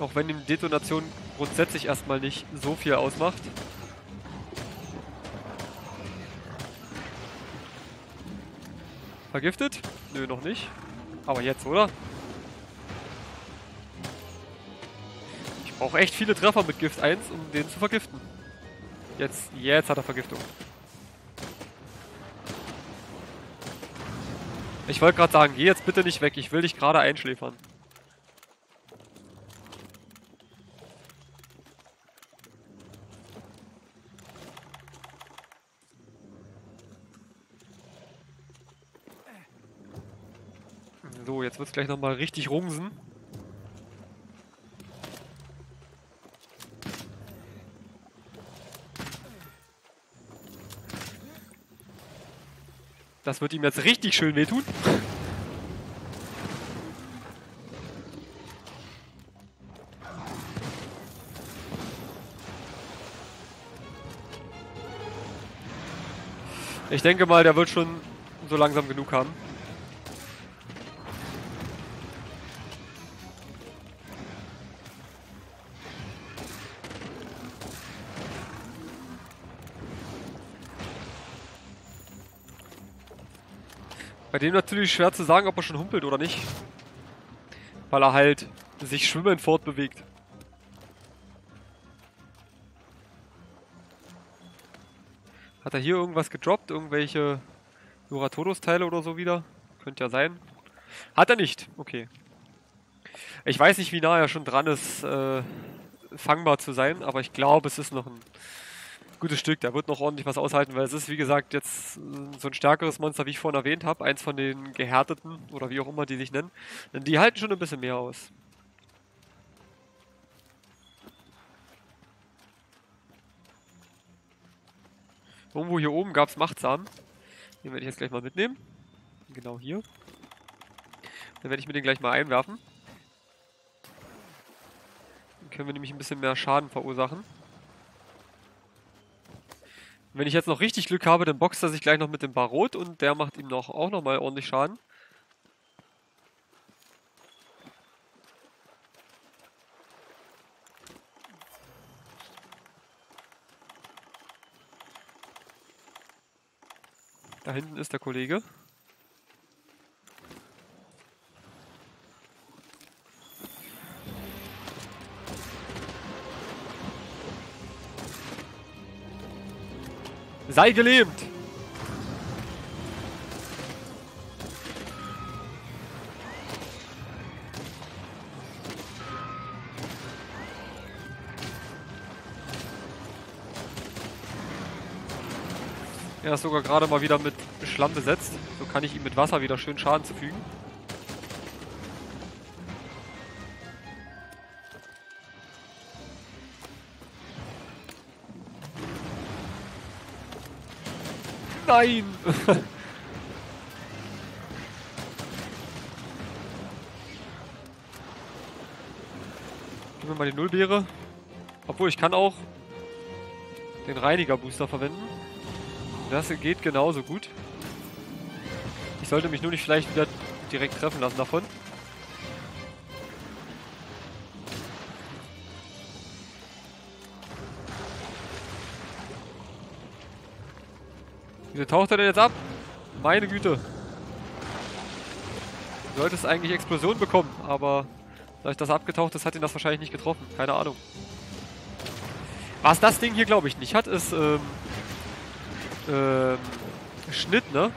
Auch wenn ihm Detonation grundsätzlich erstmal nicht so viel ausmacht. Vergiftet? Nö, noch nicht. Aber jetzt, oder? Ich brauche echt viele Treffer mit Gift 1, um den zu vergiften. Jetzt, jetzt hat er Vergiftung. Ich wollte gerade sagen, geh jetzt bitte nicht weg. Ich will dich gerade einschläfern. So, jetzt wird es gleich nochmal richtig rumsen. Das wird ihm jetzt richtig schön wehtun. Ich denke mal, der wird schon so langsam genug haben. Dem natürlich schwer zu sagen, ob er schon humpelt oder nicht. Weil er halt sich schwimmend fortbewegt. Hat er hier irgendwas gedroppt? Irgendwelche Duratodos-Teile oder so wieder? Könnte ja sein. Hat er nicht. Okay. Ich weiß nicht, wie nah er schon dran ist, äh, fangbar zu sein, aber ich glaube, es ist noch ein gutes Stück. Der wird noch ordentlich was aushalten, weil es ist, wie gesagt, jetzt äh, so ein stärkeres Monster, wie ich vorhin erwähnt habe. Eins von den gehärteten oder wie auch immer die sich nennen. Die halten schon ein bisschen mehr aus. Irgendwo hier oben gab es Machtsamen. Den werde ich jetzt gleich mal mitnehmen. Genau hier. Dann werde ich mir den gleich mal einwerfen. Dann können wir nämlich ein bisschen mehr Schaden verursachen. Wenn ich jetzt noch richtig Glück habe, dann boxt er sich gleich noch mit dem Barot und der macht ihm noch, auch nochmal ordentlich Schaden. Da hinten ist der Kollege. Sei gelähmt! Er ist sogar gerade mal wieder mit Schlamm besetzt. So kann ich ihm mit Wasser wieder schön Schaden zufügen. Nein! [laughs] Gib mir mal die Nullbeere. Obwohl, ich kann auch den Reiniger-Booster verwenden. Das geht genauso gut. Ich sollte mich nur nicht vielleicht wieder direkt treffen lassen davon. Wieso taucht er denn jetzt ab? Meine Güte. Du solltest eigentlich Explosion bekommen, aber dadurch, dass er abgetaucht ist, hat ihn das wahrscheinlich nicht getroffen. Keine Ahnung. Was das Ding hier, glaube ich, nicht hat, ist ähm, ähm, Schnitt, ne?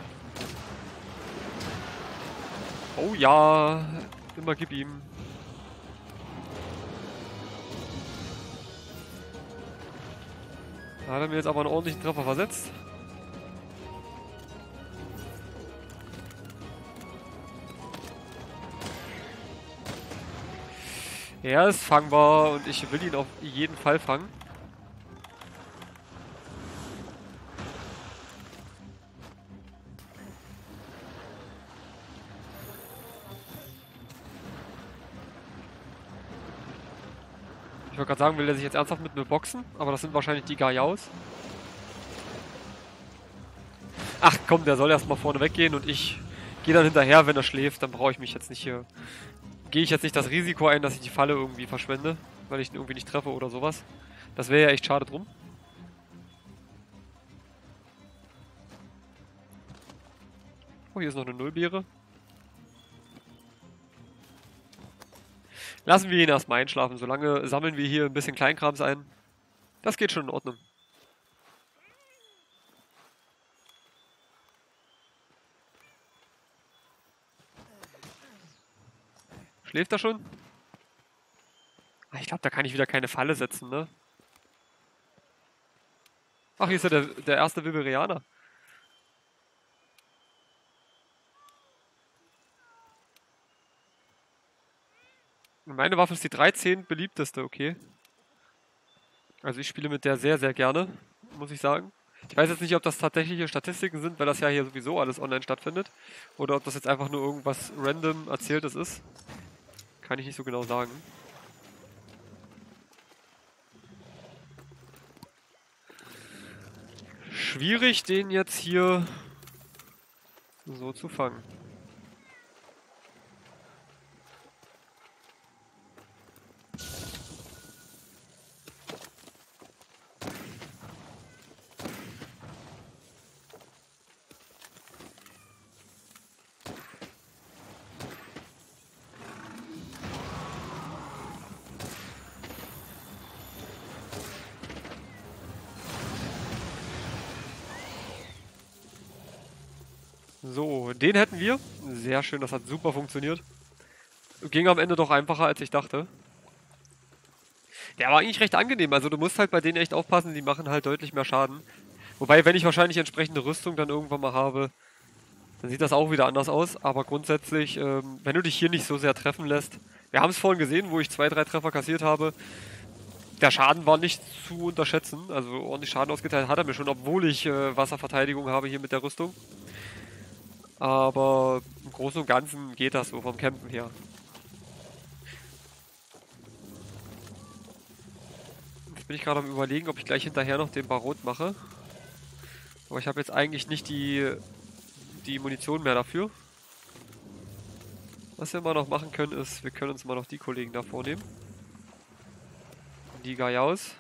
Oh ja, immer gib ihm. Da hat er mir jetzt aber einen ordentlichen Treffer versetzt. Er ist fangbar und ich will ihn auf jeden Fall fangen. Ich wollte gerade sagen, will er sich jetzt ernsthaft mit mir boxen? Aber das sind wahrscheinlich die Gaiaus. Ach komm, der soll erstmal vorne weggehen und ich gehe dann hinterher, wenn er schläft. Dann brauche ich mich jetzt nicht hier... Gehe ich jetzt nicht das Risiko ein, dass ich die Falle irgendwie verschwende, weil ich ihn irgendwie nicht treffe oder sowas. Das wäre ja echt schade drum. Oh, hier ist noch eine Nullbeere. Lassen wir ihn erstmal einschlafen. Solange sammeln wir hier ein bisschen Kleinkrams ein. Das geht schon in Ordnung. Schläft er schon? Ah, ich glaube, da kann ich wieder keine Falle setzen, ne? Ach, hier ist ja der, der erste Viverianer. Meine Waffe ist die 13 beliebteste, okay. Also ich spiele mit der sehr, sehr gerne, muss ich sagen. Ich weiß jetzt nicht, ob das tatsächliche Statistiken sind, weil das ja hier sowieso alles online stattfindet. Oder ob das jetzt einfach nur irgendwas random erzähltes ist. Kann ich nicht so genau sagen. Schwierig, den jetzt hier so zu fangen. Den hätten wir. Sehr schön, das hat super funktioniert. Ging am Ende doch einfacher, als ich dachte. Der war eigentlich recht angenehm. Also du musst halt bei denen echt aufpassen, die machen halt deutlich mehr Schaden. Wobei, wenn ich wahrscheinlich entsprechende Rüstung dann irgendwann mal habe, dann sieht das auch wieder anders aus. Aber grundsätzlich, ähm, wenn du dich hier nicht so sehr treffen lässt, wir haben es vorhin gesehen, wo ich zwei, drei Treffer kassiert habe, der Schaden war nicht zu unterschätzen. Also ordentlich Schaden ausgeteilt hat er mir schon, obwohl ich äh, Wasserverteidigung habe hier mit der Rüstung. Aber im Großen und Ganzen geht das so vom Campen her. Jetzt bin ich gerade am überlegen, ob ich gleich hinterher noch den Barot mache. Aber ich habe jetzt eigentlich nicht die, die Munition mehr dafür. Was wir mal noch machen können, ist, wir können uns mal noch die Kollegen da vornehmen. Die Gayaus.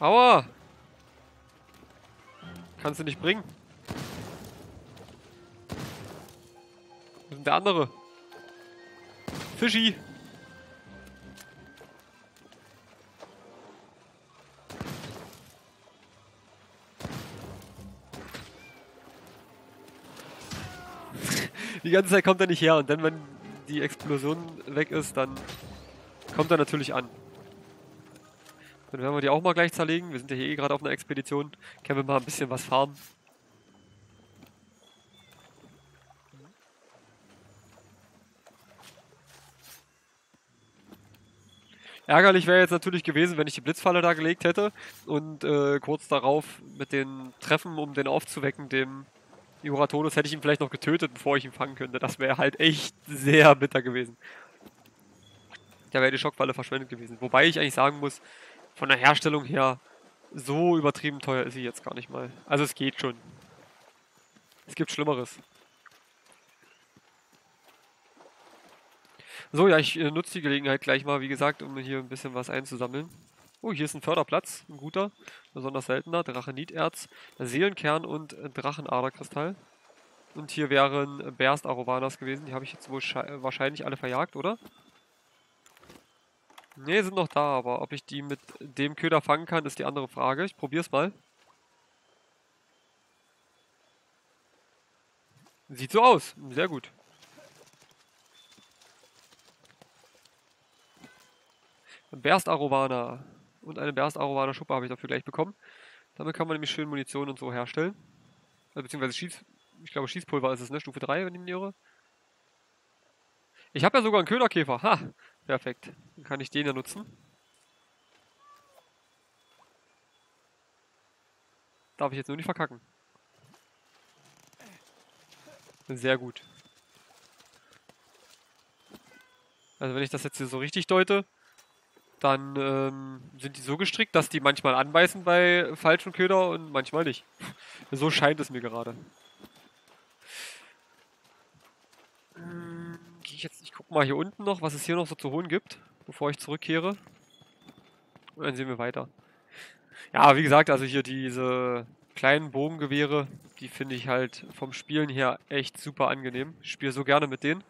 Aua! Kannst du nicht bringen. Wo denn der andere? Fischi! Die ganze Zeit kommt er nicht her und dann, wenn die Explosion weg ist, dann kommt er natürlich an. Dann werden wir die auch mal gleich zerlegen. Wir sind ja hier eh gerade auf einer Expedition. Können wir mal ein bisschen was farmen. Ärgerlich wäre jetzt natürlich gewesen, wenn ich die Blitzfalle da gelegt hätte und äh, kurz darauf mit den Treffen, um den aufzuwecken, dem Juratonus, hätte ich ihn vielleicht noch getötet, bevor ich ihn fangen könnte. Das wäre halt echt sehr bitter gewesen. Da wäre die Schockfalle verschwendet gewesen. Wobei ich eigentlich sagen muss, von der Herstellung her, so übertrieben teuer ist sie jetzt gar nicht mal. Also es geht schon. Es gibt Schlimmeres. So, ja, ich äh, nutze die Gelegenheit gleich mal, wie gesagt, um hier ein bisschen was einzusammeln. Oh, hier ist ein Förderplatz, ein guter, besonders seltener, Dracheniterz, Seelenkern und Drachenaderkristall. Und hier wären Berst Arovanas gewesen, die habe ich jetzt wohl wahrscheinlich alle verjagt, oder? Ne, sind noch da, aber ob ich die mit dem Köder fangen kann, ist die andere Frage. Ich probier's mal. Sieht so aus. Sehr gut. Berst Arovana. Und eine Berst Arovana Schuppe habe ich dafür gleich bekommen. Damit kann man nämlich schön Munition und so herstellen. Also, beziehungsweise Schieß... Ich glaube Schießpulver ist es, ne? Stufe 3, wenn ich mich irre. Ich habe ja sogar einen Köderkäfer. Ha! Perfekt. Dann kann ich den ja nutzen. Darf ich jetzt nur nicht verkacken. Sehr gut. Also wenn ich das jetzt hier so richtig deute, dann ähm, sind die so gestrickt, dass die manchmal anbeißen bei falschen Köder und manchmal nicht. [laughs] so scheint es mir gerade. Ähm, Gehe ich jetzt, ich guck mal hier unten noch, was es hier noch so zu holen gibt, bevor ich zurückkehre. Und dann sehen wir weiter. Ja, wie gesagt, also hier diese kleinen Bogengewehre, die finde ich halt vom Spielen her echt super angenehm. Ich spiele so gerne mit denen.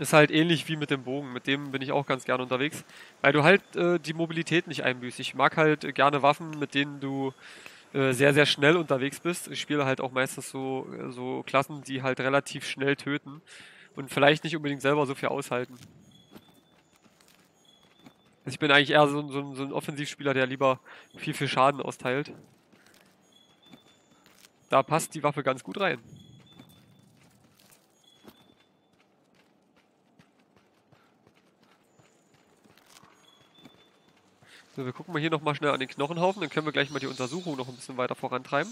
Ist halt ähnlich wie mit dem Bogen. Mit dem bin ich auch ganz gerne unterwegs. Weil du halt äh, die Mobilität nicht einbüßt. Ich mag halt gerne Waffen, mit denen du äh, sehr, sehr schnell unterwegs bist. Ich spiele halt auch meistens so, äh, so Klassen, die halt relativ schnell töten. Und vielleicht nicht unbedingt selber so viel aushalten. Also ich bin eigentlich eher so, so, so ein Offensivspieler, der lieber viel, viel Schaden austeilt. Da passt die Waffe ganz gut rein. So, wir gucken mal hier nochmal schnell an den Knochenhaufen, dann können wir gleich mal die Untersuchung noch ein bisschen weiter vorantreiben.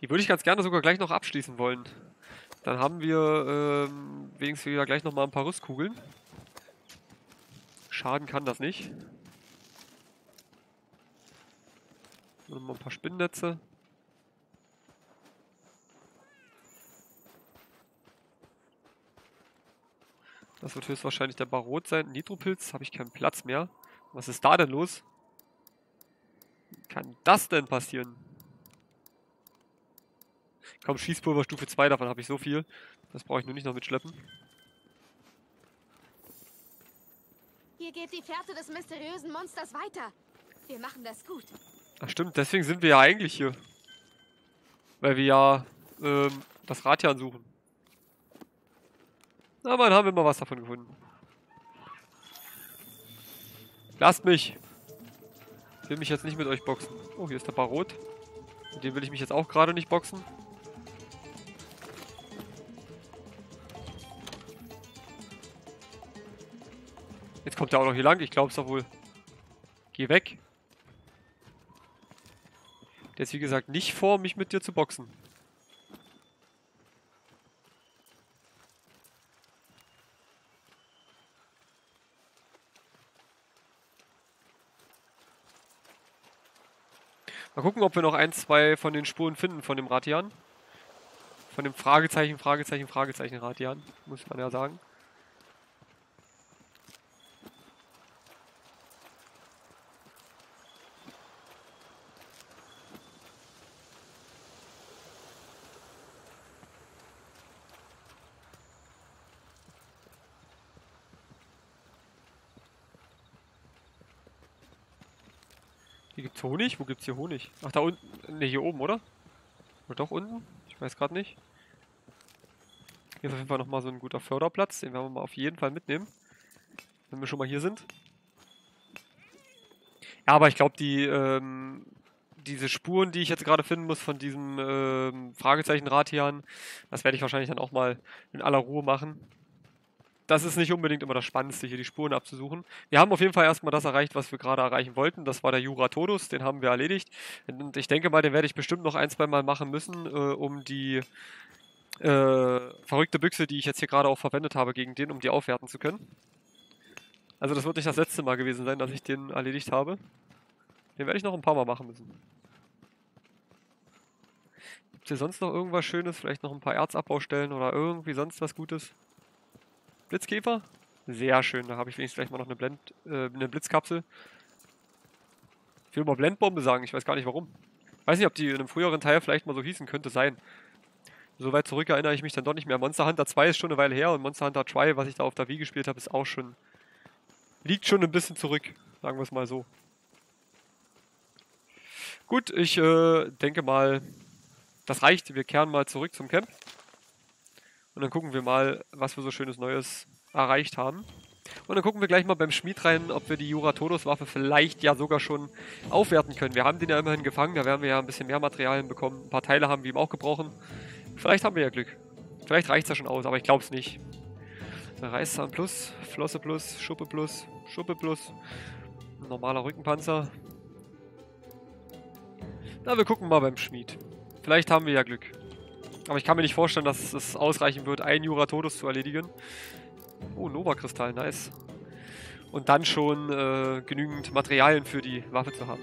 Die würde ich ganz gerne sogar gleich noch abschließen wollen. Dann haben wir ähm, wenigstens wieder gleich nochmal ein paar Rüstkugeln. Schaden kann das nicht. Nochmal ein paar Spinnnetze. Das wird höchstwahrscheinlich der Barot sein. Nitropilz, habe ich keinen Platz mehr. Was ist da denn los? Wie kann das denn passieren? Komm, Schießpulver Stufe 2, davon habe ich so viel. Das brauche ich nur nicht noch mitschleppen. Hier geht die Fährte des mysteriösen Monsters weiter. Wir machen das gut. Ach stimmt, deswegen sind wir ja eigentlich hier. Weil wir ja ähm, das Ratian suchen. Aber dann haben wir mal was davon gefunden. Lasst mich! Ich will mich jetzt nicht mit euch boxen. Oh, hier ist der Barot. Mit dem will ich mich jetzt auch gerade nicht boxen. Kommt er auch noch hier lang. Ich glaube es doch wohl. Geh weg. Der ist wie gesagt nicht vor, mich mit dir zu boxen. Mal gucken, ob wir noch ein, zwei von den Spuren finden von dem Ratian. Von dem Fragezeichen, Fragezeichen, Fragezeichen Ratian, muss man ja sagen. Honig? Wo gibt's hier Honig? Ach, da unten. Ne, hier oben, oder? Oder doch unten? Ich weiß gerade nicht. Hier ist auf jeden Fall nochmal so ein guter Förderplatz. Den werden wir mal auf jeden Fall mitnehmen. Wenn wir schon mal hier sind. Ja, aber ich glaube, die, ähm, diese Spuren, die ich jetzt gerade finden muss von diesem ähm, Fragezeichen-Ratian, das werde ich wahrscheinlich dann auch mal in aller Ruhe machen das ist nicht unbedingt immer das Spannendste, hier die Spuren abzusuchen. Wir haben auf jeden Fall erstmal das erreicht, was wir gerade erreichen wollten. Das war der Jura Todus, den haben wir erledigt. Und ich denke mal, den werde ich bestimmt noch ein, zwei Mal machen müssen, äh, um die äh, verrückte Büchse, die ich jetzt hier gerade auch verwendet habe, gegen den, um die aufwerten zu können. Also das wird nicht das letzte Mal gewesen sein, dass ich den erledigt habe. Den werde ich noch ein paar Mal machen müssen. Gibt es hier sonst noch irgendwas Schönes? Vielleicht noch ein paar Erzabbaustellen oder irgendwie sonst was Gutes? Blitzkäfer. Sehr schön, da habe ich wenigstens gleich mal noch eine, Blend, äh, eine Blitzkapsel. Ich will mal Blendbombe sagen, ich weiß gar nicht warum. Weiß nicht, ob die in einem früheren Teil vielleicht mal so hießen, könnte sein. Soweit zurück erinnere ich mich dann doch nicht mehr. Monster Hunter 2 ist schon eine Weile her und Monster Hunter 2, was ich da auf der Wii gespielt habe, ist auch schon... Liegt schon ein bisschen zurück, sagen wir es mal so. Gut, ich äh, denke mal, das reicht. Wir kehren mal zurück zum Camp. Und dann gucken wir mal, was wir so schönes Neues erreicht haben. Und dann gucken wir gleich mal beim Schmied rein, ob wir die Jura Todos Waffe vielleicht ja sogar schon aufwerten können. Wir haben den ja immerhin gefangen, da werden wir ja ein bisschen mehr Materialien bekommen. Ein paar Teile haben wir ihm auch gebrochen. Vielleicht haben wir ja Glück. Vielleicht reicht es ja schon aus, aber ich glaube es nicht. Reißzahn plus, Flosse plus, Schuppe plus, Schuppe plus. Normaler Rückenpanzer. Na, wir gucken mal beim Schmied. Vielleicht haben wir ja Glück. Aber ich kann mir nicht vorstellen, dass es ausreichen wird, einen Jura Todos zu erledigen. Oh, Nova-Kristall, nice. Und dann schon äh, genügend Materialien für die Waffe zu haben.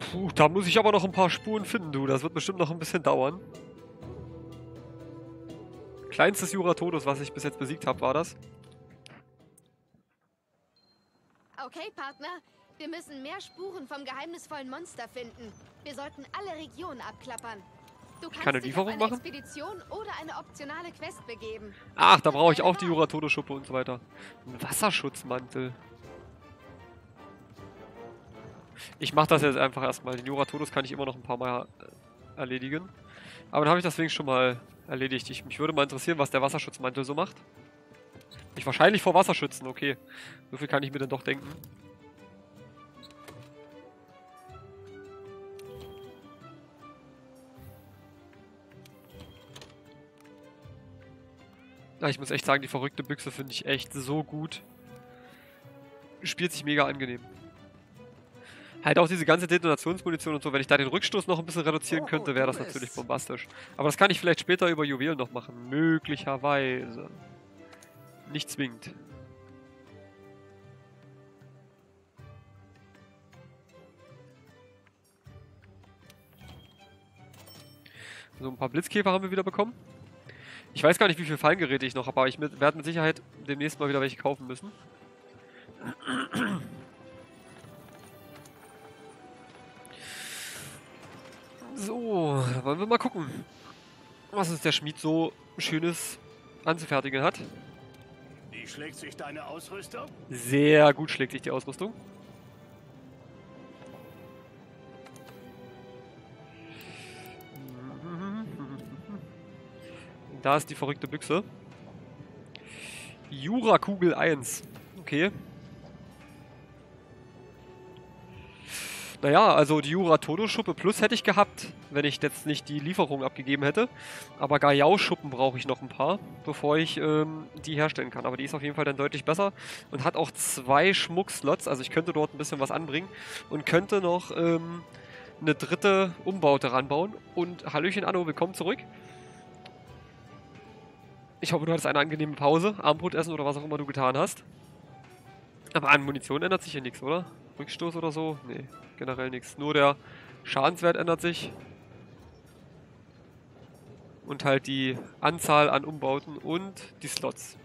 Puh, da muss ich aber noch ein paar Spuren finden, du. Das wird bestimmt noch ein bisschen dauern. Kleinstes Jura Todos, was ich bis jetzt besiegt habe, war das. Okay, Partner. Wir müssen mehr Spuren vom geheimnisvollen Monster finden. Wir sollten alle Regionen abklappern. Du kannst kann eine Lieferung eine machen? Expedition oder eine optionale Quest begeben. Ach, da brauche ich auch die Jura Todesschuppe und so weiter. Ein Wasserschutzmantel. Ich mache das jetzt einfach erstmal. Den Jura Todos kann ich immer noch ein paar Mal äh, erledigen. Aber dann habe ich das wenigstens schon mal erledigt. Ich, mich würde mal interessieren, was der Wasserschutzmantel so macht. Ich wahrscheinlich vor Wasser schützen, okay. So viel kann ich mir dann doch denken. Ich muss echt sagen, die verrückte Büchse finde ich echt so gut. Spielt sich mega angenehm. Halt auch diese ganze Detonationsmunition und so, wenn ich da den Rückstoß noch ein bisschen reduzieren Oh, könnte, wäre das natürlich bombastisch. Aber das kann ich vielleicht später über Juwelen noch machen. Möglicherweise. Nicht zwingend. So, ein paar Blitzkäfer haben wir wieder bekommen. Ich weiß gar nicht, wie viele Fallgeräte ich noch habe, aber ich mit, werde mit Sicherheit demnächst mal wieder welche kaufen müssen. So, wollen wir mal gucken, was uns der Schmied so Schönes anzufertigen hat. Wie schlägt sich deine Ausrüstung? Sehr gut schlägt sich die Ausrüstung. Da ist die verrückte Büchse. Jura-Kugel 1. Okay. Naja, also die Jura-Todoschuppe Plus hätte ich gehabt, wenn ich jetzt nicht die Lieferung abgegeben hätte. Aber Gajau-Schuppen brauche ich noch ein paar, bevor ich ähm, die herstellen kann. Aber die ist auf jeden Fall dann deutlich besser und hat auch zwei Schmuckslots. Also ich könnte dort ein bisschen was anbringen und könnte noch ähm, eine dritte Umbaute ranbauen. Und Hallöchen Anno, willkommen zurück. Ich hoffe, du hattest eine angenehme Pause, Armbrot essen oder was auch immer du getan hast. Aber an Munition ändert sich ja nichts, oder? Rückstoß oder so? Nee, generell nichts. Nur der Schadenswert ändert sich. Und halt die Anzahl an Umbauten und die Slots.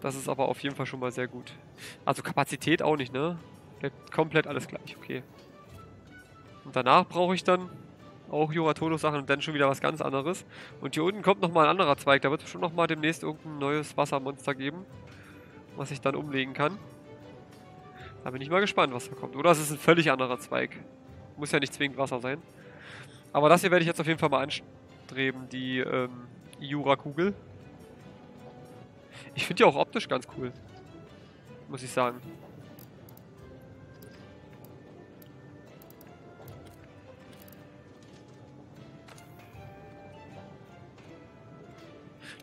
Das ist aber auf jeden Fall schon mal sehr gut. Also Kapazität auch nicht, ne? Komplett alles gleich, okay. Und danach brauche ich dann auch Juratono-Sachen und dann schon wieder was ganz anderes. Und hier unten kommt nochmal ein anderer Zweig. Da wird es schon nochmal demnächst irgendein neues Wassermonster geben, was ich dann umlegen kann. Da bin ich mal gespannt, was da kommt. Oder es ist ein völlig anderer Zweig. Muss ja nicht zwingend Wasser sein. Aber das hier werde ich jetzt auf jeden Fall mal anstreben, die ähm, Jura-Kugel. Ich finde die auch optisch ganz cool. Muss ich sagen.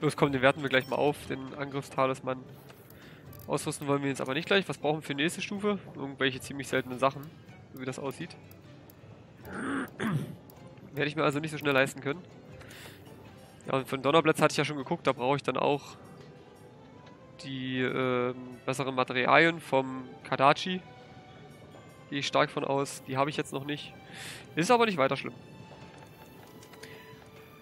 Los, komm, den werten wir gleich mal auf, den Angriffstalisman. Ausrüsten wollen wir jetzt aber nicht gleich. Was brauchen wir für die nächste Stufe? Irgendwelche ziemlich seltenen Sachen, so wie das aussieht. Werde ich mir also nicht so schnell leisten können. Ja, und von Donnerblitz hatte ich ja schon geguckt, da brauche ich dann auch die äh, besseren Materialien vom Kadachi. Gehe ich stark von aus. Die habe ich jetzt noch nicht. Ist aber nicht weiter schlimm.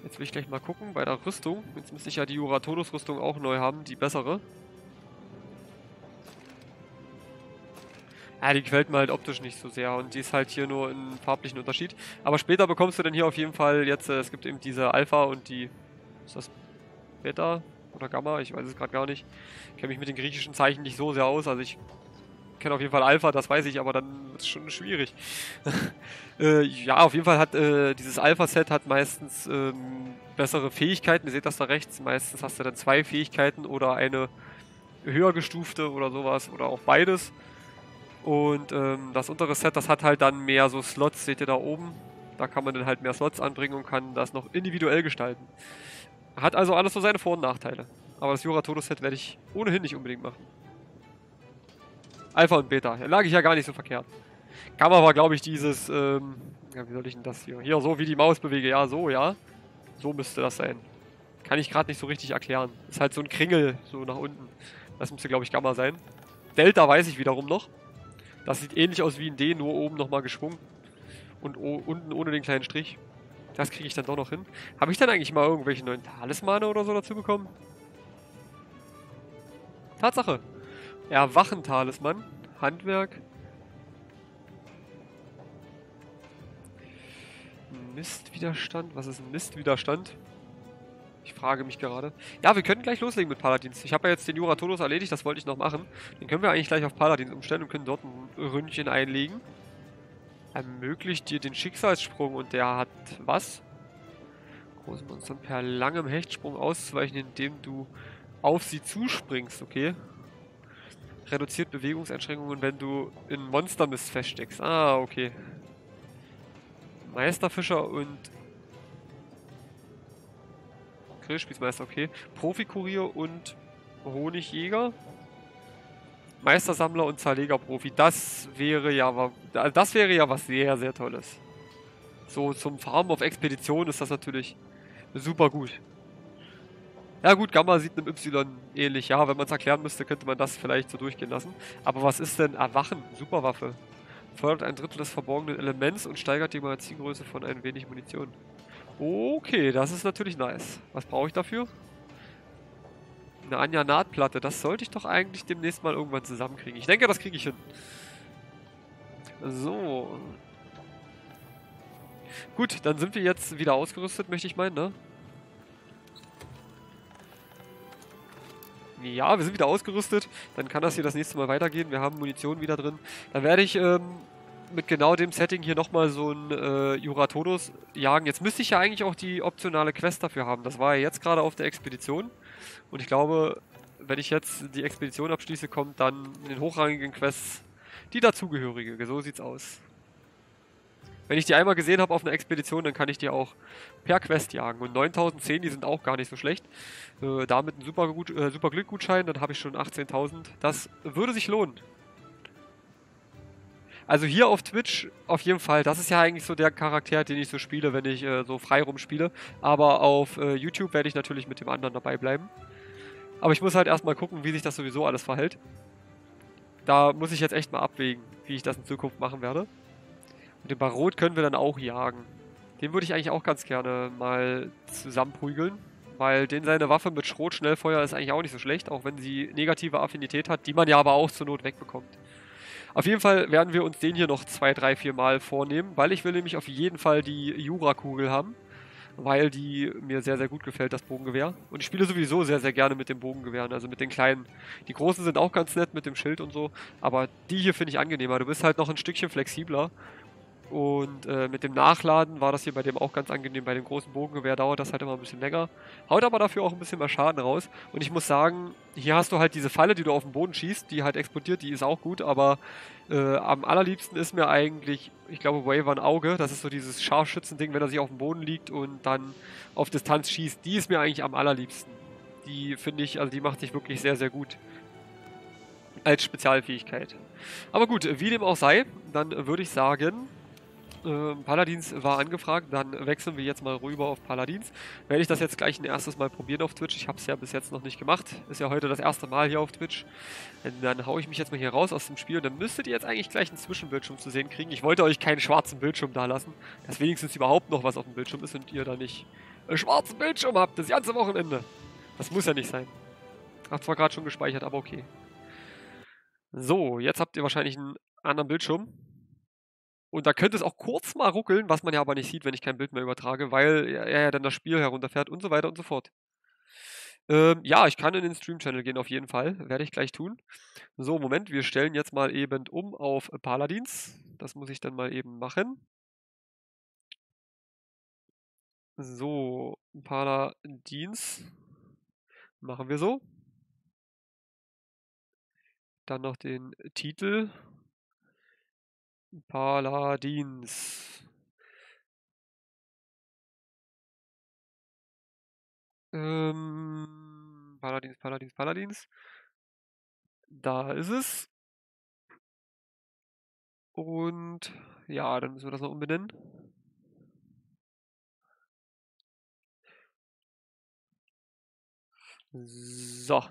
Jetzt will ich gleich mal gucken bei der Rüstung. Jetzt müsste ich ja die Juratonus Rüstung auch neu haben, die bessere. Ja, die gefällt mir halt optisch nicht so sehr und die ist halt hier nur ein farblichen Unterschied. Aber später bekommst du dann hier auf jeden Fall jetzt, äh, es gibt eben diese Alpha und die, ist das Beta oder Gamma? Ich weiß es gerade gar nicht. Ich kenne mich mit den griechischen Zeichen nicht so sehr aus, also ich kenne auf jeden Fall Alpha, das weiß ich, aber dann wird es schon schwierig. [laughs] äh, ja, auf jeden Fall hat äh, dieses Alpha-Set hat meistens ähm, bessere Fähigkeiten. Ihr seht das da rechts. Meistens hast du dann zwei Fähigkeiten oder eine höher gestufte oder sowas oder auch beides. Und ähm, das untere Set, das hat halt dann mehr so Slots, seht ihr da oben. Da kann man dann halt mehr Slots anbringen und kann das noch individuell gestalten. Hat also alles so seine Vor- und Nachteile. Aber das Jura Todo Set werde ich ohnehin nicht unbedingt machen. Alpha und Beta. Lag ich ja gar nicht so verkehrt. Gamma war, glaube ich, dieses, ähm, ja, wie soll ich denn das hier? Hier, so wie die Maus bewege. Ja, so, ja. So müsste das sein. Kann ich gerade nicht so richtig erklären. Ist halt so ein Kringel, so nach unten. Das müsste, glaube ich, Gamma sein. Delta weiß ich wiederum noch. Das sieht ähnlich aus wie ein D, nur oben nochmal geschwungen. Und unten ohne den kleinen Strich. Das kriege ich dann doch noch hin. Habe ich dann eigentlich mal irgendwelche neuen Talismane oder so dazu bekommen? Tatsache. Erwachen-Talisman. Handwerk. Mistwiderstand. Was ist ein Mistwiderstand? Ich frage mich gerade. Ja, wir können gleich loslegen mit Paladins. Ich habe ja jetzt den Jura Todos erledigt, das wollte ich noch machen. Den können wir eigentlich gleich auf Paladins umstellen und können dort ein Ründchen einlegen. Ermöglicht dir den Schicksalssprung und der hat was? Große Monster per langem Hechtsprung auszuweichen, indem du auf sie zuspringst, okay? Reduziert Bewegungseinschränkungen, wenn du in Monstermist feststeckst. Ah, okay. Meisterfischer und Grillspießmeister, okay. Profikurier und Honigjäger. Meistersammler und Zerlegerprofi. Das wäre ja das wäre ja was sehr, sehr Tolles. So zum Farmen auf Expedition ist das natürlich super gut. Ja gut, Gamma sieht einem Y ähnlich. Ja, wenn man es erklären müsste, könnte man das vielleicht so durchgehen lassen. Aber was ist denn Erwachen? Superwaffe. Fördert ein Drittel des verborgenen Elements und steigert die Magazingröße von ein wenig Munition. Okay, das ist natürlich nice. Was brauche ich dafür? Eine Anja-Nahtplatte. Das sollte ich doch eigentlich demnächst mal irgendwann zusammenkriegen. Ich denke, das kriege ich hin. So. Gut, dann sind wir jetzt wieder ausgerüstet, möchte ich meinen, ne? Ja, wir sind wieder ausgerüstet. Dann kann das hier das nächste Mal weitergehen. Wir haben Munition wieder drin. Dann werde ich ähm, mit genau dem Setting hier nochmal so ein äh, Juratodos jagen. Jetzt müsste ich ja eigentlich auch die optionale Quest dafür haben. Das war ja jetzt gerade auf der Expedition. Und ich glaube, wenn ich jetzt die Expedition abschließe, kommt dann in den hochrangigen Quests die dazugehörige. So sieht's aus. Wenn ich die einmal gesehen habe auf einer Expedition, dann kann ich die auch per Quest jagen. Und 9010, die sind auch gar nicht so schlecht. Äh, damit ein super, gut, äh, super Glückgutschein, dann habe ich schon 18.000. Das würde sich lohnen. Also hier auf Twitch auf jeden Fall. Das ist ja eigentlich so der Charakter, den ich so spiele, wenn ich äh, so frei rumspiele. Aber auf äh, YouTube werde ich natürlich mit dem anderen dabei bleiben. Aber ich muss halt erstmal gucken, wie sich das sowieso alles verhält. Da muss ich jetzt echt mal abwägen, wie ich das in Zukunft machen werde. Und den Barot können wir dann auch jagen. Den würde ich eigentlich auch ganz gerne mal zusammenprügeln. Weil den seine Waffe mit Schrotschnellfeuer ist eigentlich auch nicht so schlecht, auch wenn sie negative Affinität hat, die man ja aber auch zur Not wegbekommt. Auf jeden Fall werden wir uns den hier noch zwei, drei, vier Mal vornehmen, weil ich will nämlich auf jeden Fall die Jura-Kugel haben, weil die mir sehr, sehr gut gefällt, das Bogengewehr. Und ich spiele sowieso sehr, sehr gerne mit den Bogengewehren, also mit den kleinen. Die großen sind auch ganz nett mit dem Schild und so, aber die hier finde ich angenehmer. Du bist halt noch ein Stückchen flexibler und äh, mit dem Nachladen war das hier bei dem auch ganz angenehm. Bei dem großen Bogengewehr dauert das halt immer ein bisschen länger. Haut aber dafür auch ein bisschen mehr Schaden raus. Und ich muss sagen, hier hast du halt diese Falle, die du auf den Boden schießt, die halt explodiert, die ist auch gut. Aber äh, am allerliebsten ist mir eigentlich, ich glaube, Waver ein Auge. Das ist so dieses Scharfschützending, wenn er sich auf dem Boden liegt und dann auf Distanz schießt. Die ist mir eigentlich am allerliebsten. Die finde ich, also die macht sich wirklich sehr, sehr gut als Spezialfähigkeit. Aber gut, wie dem auch sei, dann würde ich sagen, äh, Paladins war angefragt, dann wechseln wir jetzt mal rüber auf Paladins. Werde ich das jetzt gleich ein erstes Mal probieren auf Twitch. Ich habe es ja bis jetzt noch nicht gemacht. Ist ja heute das erste Mal hier auf Twitch. Dann haue ich mich jetzt mal hier raus aus dem Spiel und dann müsstet ihr jetzt eigentlich gleich einen Zwischenbildschirm zu sehen kriegen. Ich wollte euch keinen schwarzen Bildschirm da lassen, dass wenigstens überhaupt noch was auf dem Bildschirm ist und ihr da nicht einen schwarzen Bildschirm habt, das ganze Wochenende. Das muss ja nicht sein. Hat zwar gerade schon gespeichert, aber okay. So, jetzt habt ihr wahrscheinlich einen anderen Bildschirm. Und da könnte es auch kurz mal ruckeln, was man ja aber nicht sieht, wenn ich kein Bild mehr übertrage, weil er ja dann das Spiel herunterfährt und so weiter und so fort. Ähm, ja, ich kann in den Stream-Channel gehen auf jeden Fall. Werde ich gleich tun. So, Moment, wir stellen jetzt mal eben um auf Paladins. Das muss ich dann mal eben machen. So, Paladins. Machen wir so. Dann noch den Titel. Paladins. Ähm, Paladins, Paladins, Paladins. Da ist es. Und ja, dann müssen wir das noch umbenennen. So.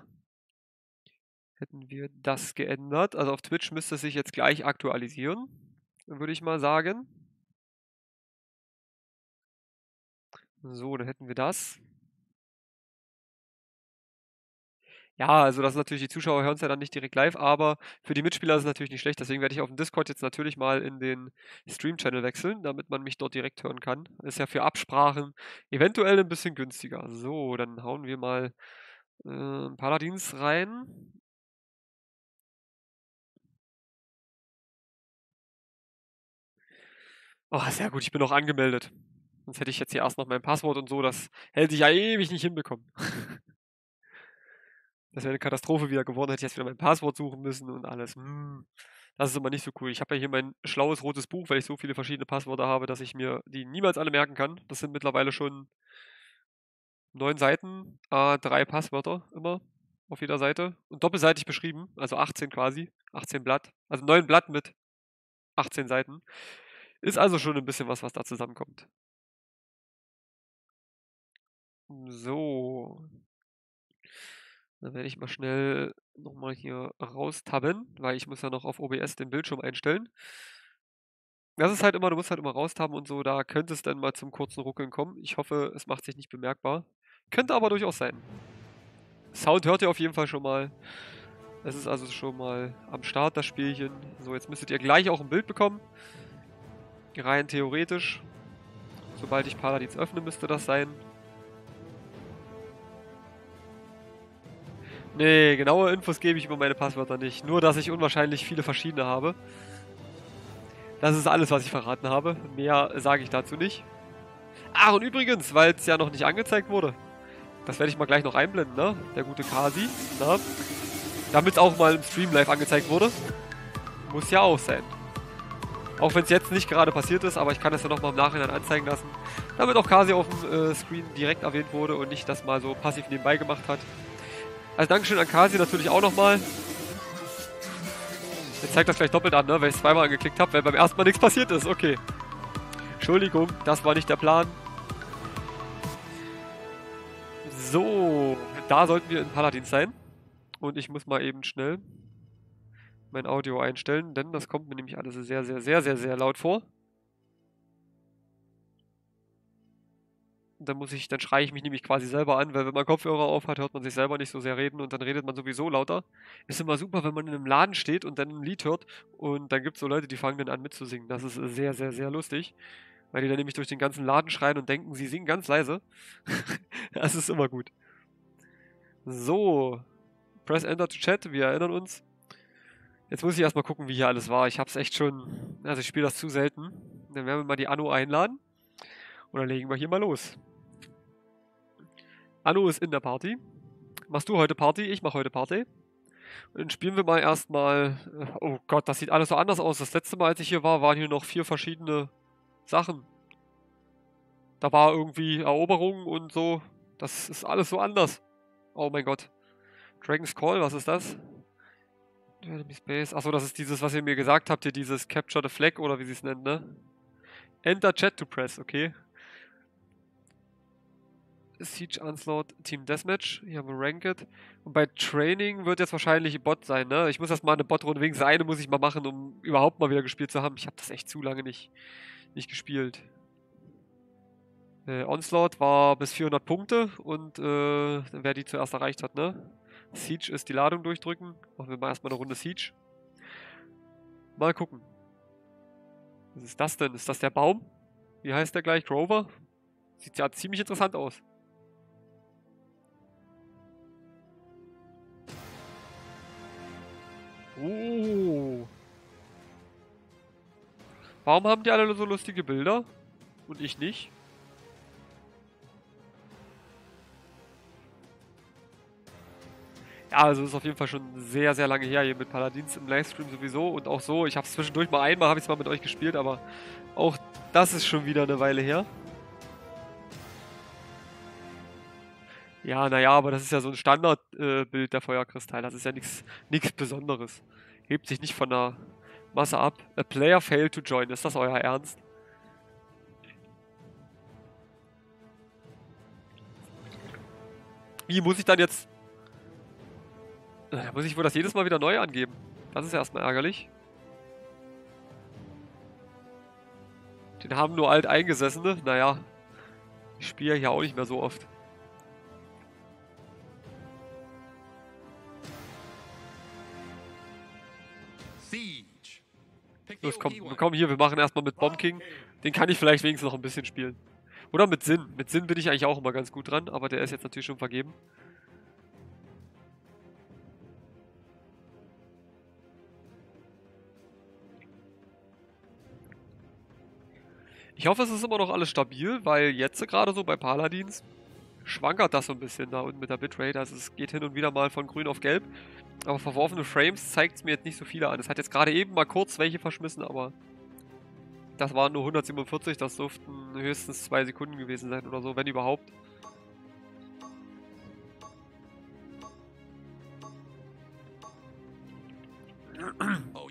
Hätten wir das geändert. Also auf Twitch müsste es sich jetzt gleich aktualisieren würde ich mal sagen. So, dann hätten wir das. Ja, also das ist natürlich, die Zuschauer hören es ja dann nicht direkt live, aber für die Mitspieler ist es natürlich nicht schlecht. Deswegen werde ich auf dem Discord jetzt natürlich mal in den Stream-Channel wechseln, damit man mich dort direkt hören kann. Ist ja für Absprachen eventuell ein bisschen günstiger. So, dann hauen wir mal äh, Paladins rein. Oh, sehr gut, ich bin noch angemeldet. Sonst hätte ich jetzt hier erst noch mein Passwort und so. Das hätte ich ja ewig nicht hinbekommen. [laughs] das wäre eine Katastrophe wieder geworden, hätte ich jetzt wieder mein Passwort suchen müssen und alles. Hm, das ist immer nicht so cool. Ich habe ja hier mein schlaues rotes Buch, weil ich so viele verschiedene Passwörter habe, dass ich mir die niemals alle merken kann. Das sind mittlerweile schon neun Seiten, äh, drei Passwörter immer auf jeder Seite und doppelseitig beschrieben, also 18 quasi, 18 Blatt, also neun Blatt mit 18 Seiten. Ist also schon ein bisschen was, was da zusammenkommt. So. Dann werde ich mal schnell nochmal hier raustabben, weil ich muss ja noch auf OBS den Bildschirm einstellen. Das ist halt immer, du musst halt immer raustaben und so, da könnte es dann mal zum kurzen Ruckeln kommen. Ich hoffe, es macht sich nicht bemerkbar. Könnte aber durchaus sein. Sound hört ihr auf jeden Fall schon mal. Es ist also schon mal am Start, das Spielchen. So, jetzt müsstet ihr gleich auch ein Bild bekommen. Rein theoretisch. Sobald ich Paladins öffne, müsste das sein. Nee, genaue Infos gebe ich über meine Passwörter nicht. Nur, dass ich unwahrscheinlich viele verschiedene habe. Das ist alles, was ich verraten habe. Mehr sage ich dazu nicht. Ach, und übrigens, weil es ja noch nicht angezeigt wurde. Das werde ich mal gleich noch einblenden, ne? Der gute Kasi. Damit es auch mal im Stream live angezeigt wurde. Muss ja auch sein. Auch wenn es jetzt nicht gerade passiert ist, aber ich kann es ja nochmal im Nachhinein anzeigen lassen. Damit auch Kasi auf dem äh, Screen direkt erwähnt wurde und nicht das mal so passiv nebenbei gemacht hat. Also Dankeschön an Kasi natürlich auch nochmal. Jetzt zeigt das gleich doppelt an, ne? weil ich zweimal angeklickt habe, weil beim ersten Mal nichts passiert ist. Okay. Entschuldigung, das war nicht der Plan. So, da sollten wir in Paladin sein. Und ich muss mal eben schnell mein Audio einstellen, denn das kommt mir nämlich alles sehr, sehr, sehr, sehr, sehr laut vor. dann muss ich, dann schreie ich mich nämlich quasi selber an, weil wenn man Kopfhörer auf hat, hört man sich selber nicht so sehr reden und dann redet man sowieso lauter. Ist immer super, wenn man in einem Laden steht und dann ein Lied hört und dann gibt es so Leute, die fangen dann an mitzusingen. Das ist sehr, sehr, sehr lustig, weil die dann nämlich durch den ganzen Laden schreien und denken, sie singen ganz leise. [laughs] das ist immer gut. So, press Enter to Chat, wir erinnern uns. Jetzt muss ich erstmal gucken, wie hier alles war. Ich habe es echt schon, also ich spiele das zu selten. Dann werden wir mal die Anno einladen. Und dann legen wir hier mal los. Anno ist in der Party. Machst du heute Party? Ich mache heute Party. Und dann spielen wir mal erstmal. Äh, oh Gott, das sieht alles so anders aus. Das letzte Mal, als ich hier war, waren hier noch vier verschiedene Sachen. Da war irgendwie Eroberung und so. Das ist alles so anders. Oh mein Gott. Dragon's Call, was ist das? Enemy Space. Achso, das ist dieses, was ihr mir gesagt habt, hier dieses Capture the Flag oder wie sie es nennt, ne? Enter Chat to Press, okay. Siege Onslaught Team Deathmatch. Hier haben wir Ranked. Und bei Training wird jetzt wahrscheinlich Bot sein, ne? Ich muss erstmal eine Bot-Runde, wegen eine muss ich mal machen, um überhaupt mal wieder gespielt zu haben. Ich habe das echt zu lange nicht, nicht gespielt. Äh, Onslaught war bis 400 Punkte und äh, wer die zuerst erreicht hat, ne? Siege ist die Ladung durchdrücken. Machen wir mal erstmal eine Runde Siege. Mal gucken. Was ist das denn? Ist das der Baum? Wie heißt der gleich? Grover? Sieht ja ziemlich interessant aus. Oh. Warum haben die alle so lustige Bilder? Und ich nicht? Ja, also ist auf jeden Fall schon sehr, sehr lange her hier mit Paladins im Livestream sowieso und auch so. Ich habe es zwischendurch mal einmal, habe ich es mal mit euch gespielt, aber auch das ist schon wieder eine Weile her. Ja, naja, aber das ist ja so ein Standardbild äh, der Feuerkristall. Das ist ja nichts Besonderes. Hebt sich nicht von der Masse ab. A player failed to join. Ist das euer Ernst? Wie muss ich dann jetzt... Äh, muss ich wohl das jedes Mal wieder neu angeben? Das ist erstmal ärgerlich. Den haben nur alt Eingesessene. Naja, ich spiele hier auch nicht mehr so oft. Los, komm, komm hier, wir machen erstmal mit Bomb King. Den kann ich vielleicht wenigstens noch ein bisschen spielen. Oder mit Sinn. Mit Sinn bin ich eigentlich auch immer ganz gut dran, aber der ist jetzt natürlich schon vergeben. Ich hoffe, es ist immer noch alles stabil, weil jetzt gerade so bei Paladins schwankert das so ein bisschen da unten mit der Bitrate. Also es geht hin und wieder mal von grün auf gelb. Aber verworfene Frames zeigt es mir jetzt nicht so viele an. Es hat jetzt gerade eben mal kurz welche verschmissen, aber das waren nur 147. Das durften höchstens zwei Sekunden gewesen sein oder so, wenn überhaupt. Oh,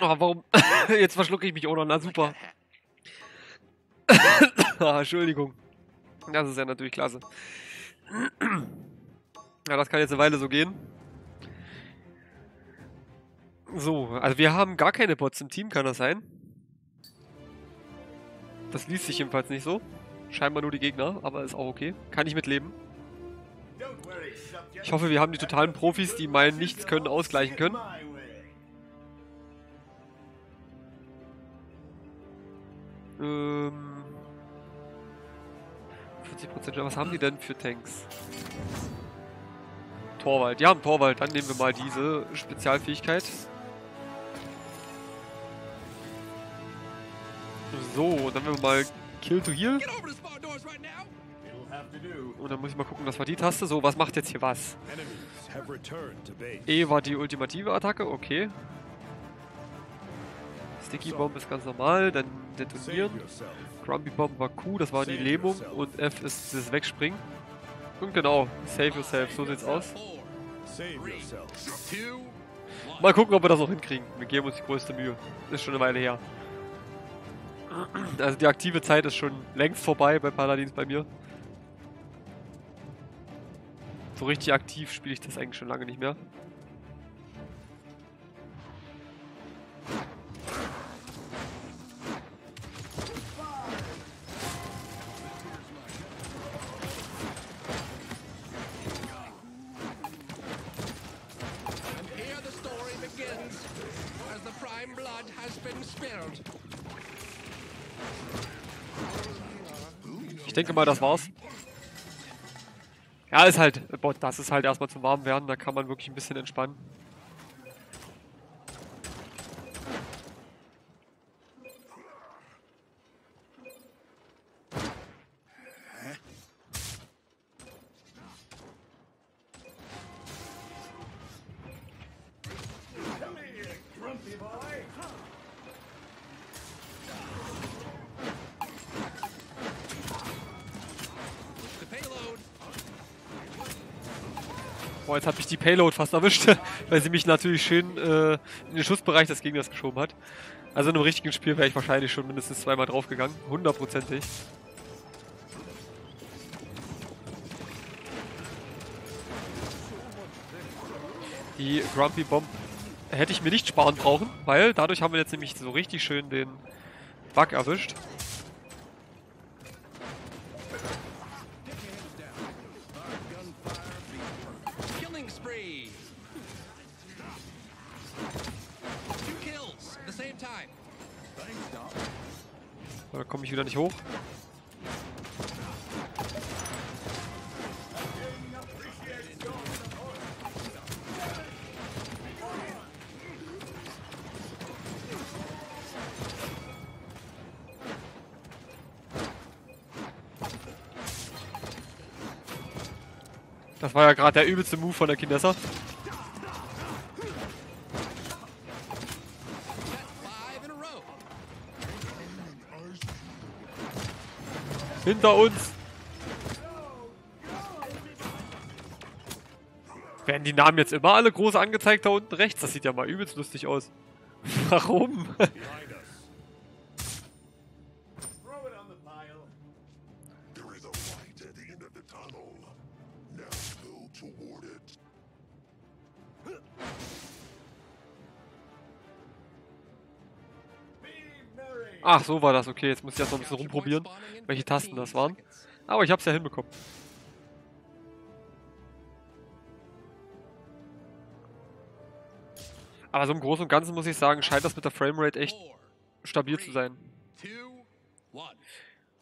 warum? [laughs] jetzt verschlucke ich mich auch noch. Na super. [coughs] ah, Entschuldigung. Das ist ja natürlich klasse. ja, das kann jetzt eine Weile so gehen. So, also wir haben gar keine Bots im Team, kann das sein? Das liest sich jedenfalls nicht so. Scheinbar nur die Gegner, aber ist auch okay. Kann ich mitleben. Ich hoffe, wir haben die totalen Profis, die meinen Nichts können, ausgleichen können. Ähm... 40%. Was haben die denn für Tanks? Torwald. Ja, Torwald. Dann nehmen wir mal diese Spezialfähigkeit. So, dann werden wir mal Kill to Heal. Und dann muss ich mal gucken, das war die Taste. So, was macht jetzt hier was? E war die ultimative Attacke, okay. Sticky Bomb ist ganz normal, dann detonieren. Grumpy Bomb war Q, das war die Lähmung und F ist das Wegspringen. Und genau, save yourself, so sieht's aus. Mal gucken, ob wir das noch hinkriegen. Wir geben uns die größte Mühe. Ist schon eine Weile her. Also die aktive Zeit ist schon längst vorbei bei Paladins bei mir. So richtig aktiv spiele ich das eigentlich schon lange nicht mehr. Denke mal, das war's. Ja, ist halt, boah, das ist halt erstmal zum Warmwerden, da kann man wirklich ein bisschen entspannen. Die Payload fast erwischt, [laughs] weil sie mich natürlich schön äh, in den Schussbereich des Gegners geschoben hat. Also in einem richtigen Spiel wäre ich wahrscheinlich schon mindestens zweimal draufgegangen. Hundertprozentig. Die Grumpy Bomb hätte ich mir nicht sparen brauchen, weil dadurch haben wir jetzt nämlich so richtig schön den Bug erwischt. Ich wieder nicht hoch. Das war ja gerade der übelste Move von der Kinessa. Five in a row. Hinter uns! Werden die Namen jetzt immer alle groß angezeigt da unten rechts? Das sieht ja mal übelst lustig aus. [laughs] Warum? Ach, so war das. Okay, jetzt muss ich erst noch ein bisschen rumprobieren, welche Tasten das waren. Aber ich hab's ja hinbekommen. Aber so im Großen und Ganzen muss ich sagen, scheint das mit der Framerate echt stabil zu sein.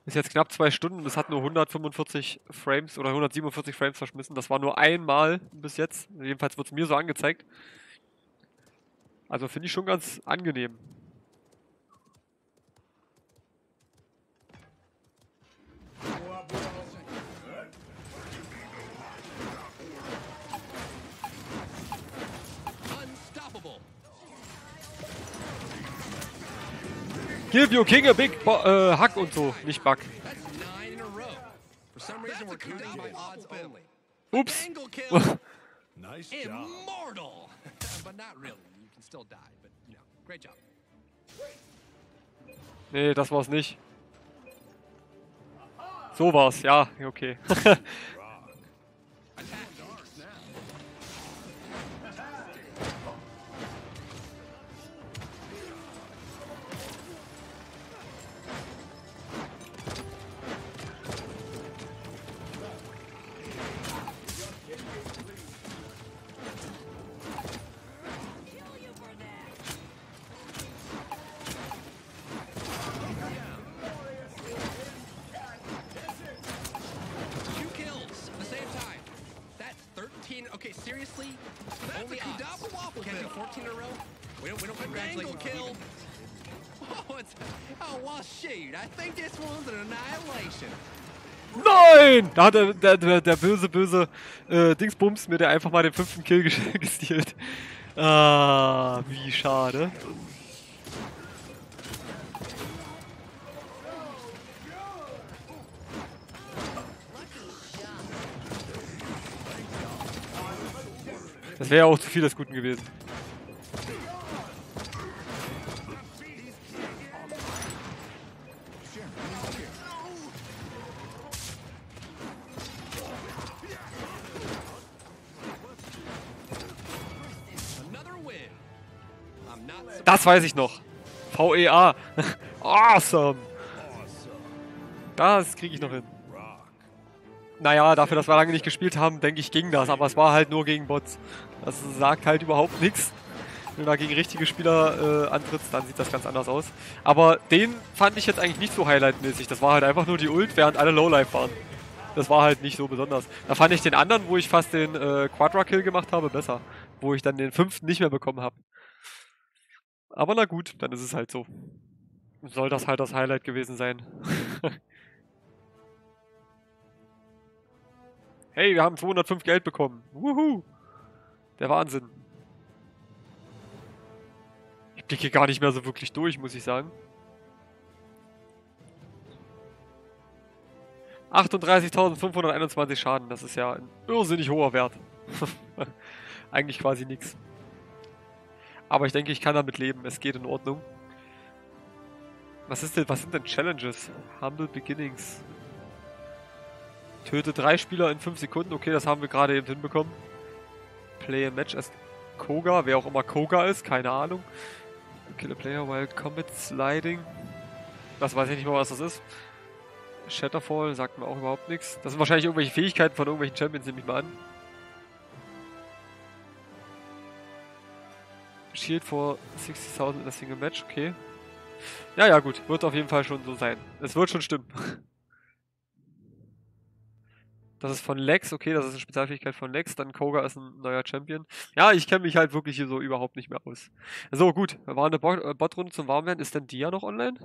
Ist jetzt knapp zwei Stunden, es hat nur 145 Frames oder 147 Frames verschmissen. Das war nur einmal bis jetzt. Jedenfalls wird es mir so angezeigt. Also finde ich schon ganz angenehm. Give your king a big äh, Hack und so, nicht Bug. Ups. Nice. Immortal. but not really. You can still die. But you know, great job. Nee, das war's nicht. So war's, ja, okay. [laughs] Nein, da hat der, der, der böse, böse äh, Dingsbums mir der einfach mal den fünften Kill [laughs] gestealt. Ah, wie schade. Das wäre ja auch zu viel des Guten gewesen. Das weiß ich noch. VEA. awesome. Das kriege ich noch hin. Naja, dafür, dass wir lange nicht gespielt haben, denke ich, ging das. Aber es war halt nur gegen Bots. Das sagt halt überhaupt nichts. Wenn du da gegen richtige Spieler äh, antrittst, dann sieht das ganz anders aus. Aber den fand ich jetzt eigentlich nicht so highlightmäßig. Das war halt einfach nur die Ult, während alle Lowlife waren. Das war halt nicht so besonders. Da fand ich den anderen, wo ich fast den äh, Quadra-Kill gemacht habe, besser. Wo ich dann den fünften nicht mehr bekommen habe. Aber na gut, dann ist es halt so. Soll das halt das Highlight gewesen sein. [laughs] hey, wir haben 205 Geld bekommen. Wuhu! Der Wahnsinn. Ich blicke gar nicht mehr so wirklich durch, muss ich sagen. 38.521 Schaden, das ist ja ein irrsinnig hoher Wert. [laughs] Eigentlich quasi nichts. Aber ich denke, ich kann damit leben. Es geht in Ordnung. Was ist denn, was sind denn Challenges? Humble Beginnings. Töte drei Spieler in 5 Sekunden. Okay, das haben wir gerade eben hinbekommen. Play a Match as Koga, wer auch immer Koga ist, keine Ahnung. Kill a Player while Comet Sliding. Das weiß ich nicht mal, was das ist. Shatterfall sagt mir auch überhaupt nichts. Das sind wahrscheinlich irgendwelche Fähigkeiten von irgendwelchen Champions, nehme ich mal an. Shield for 60.000 in a single match, okay. Ja, ja, gut. Wird auf jeden Fall schon so sein. Es wird schon stimmen. [laughs] Das ist von Lex, okay, das ist eine Spezialfähigkeit von Lex. Dann Koga ist ein neuer Champion. Ja, ich kenne mich halt wirklich hier so überhaupt nicht mehr aus. So, gut. War eine äh, Botrunde zum Warmwerden. Ist denn Dia noch online?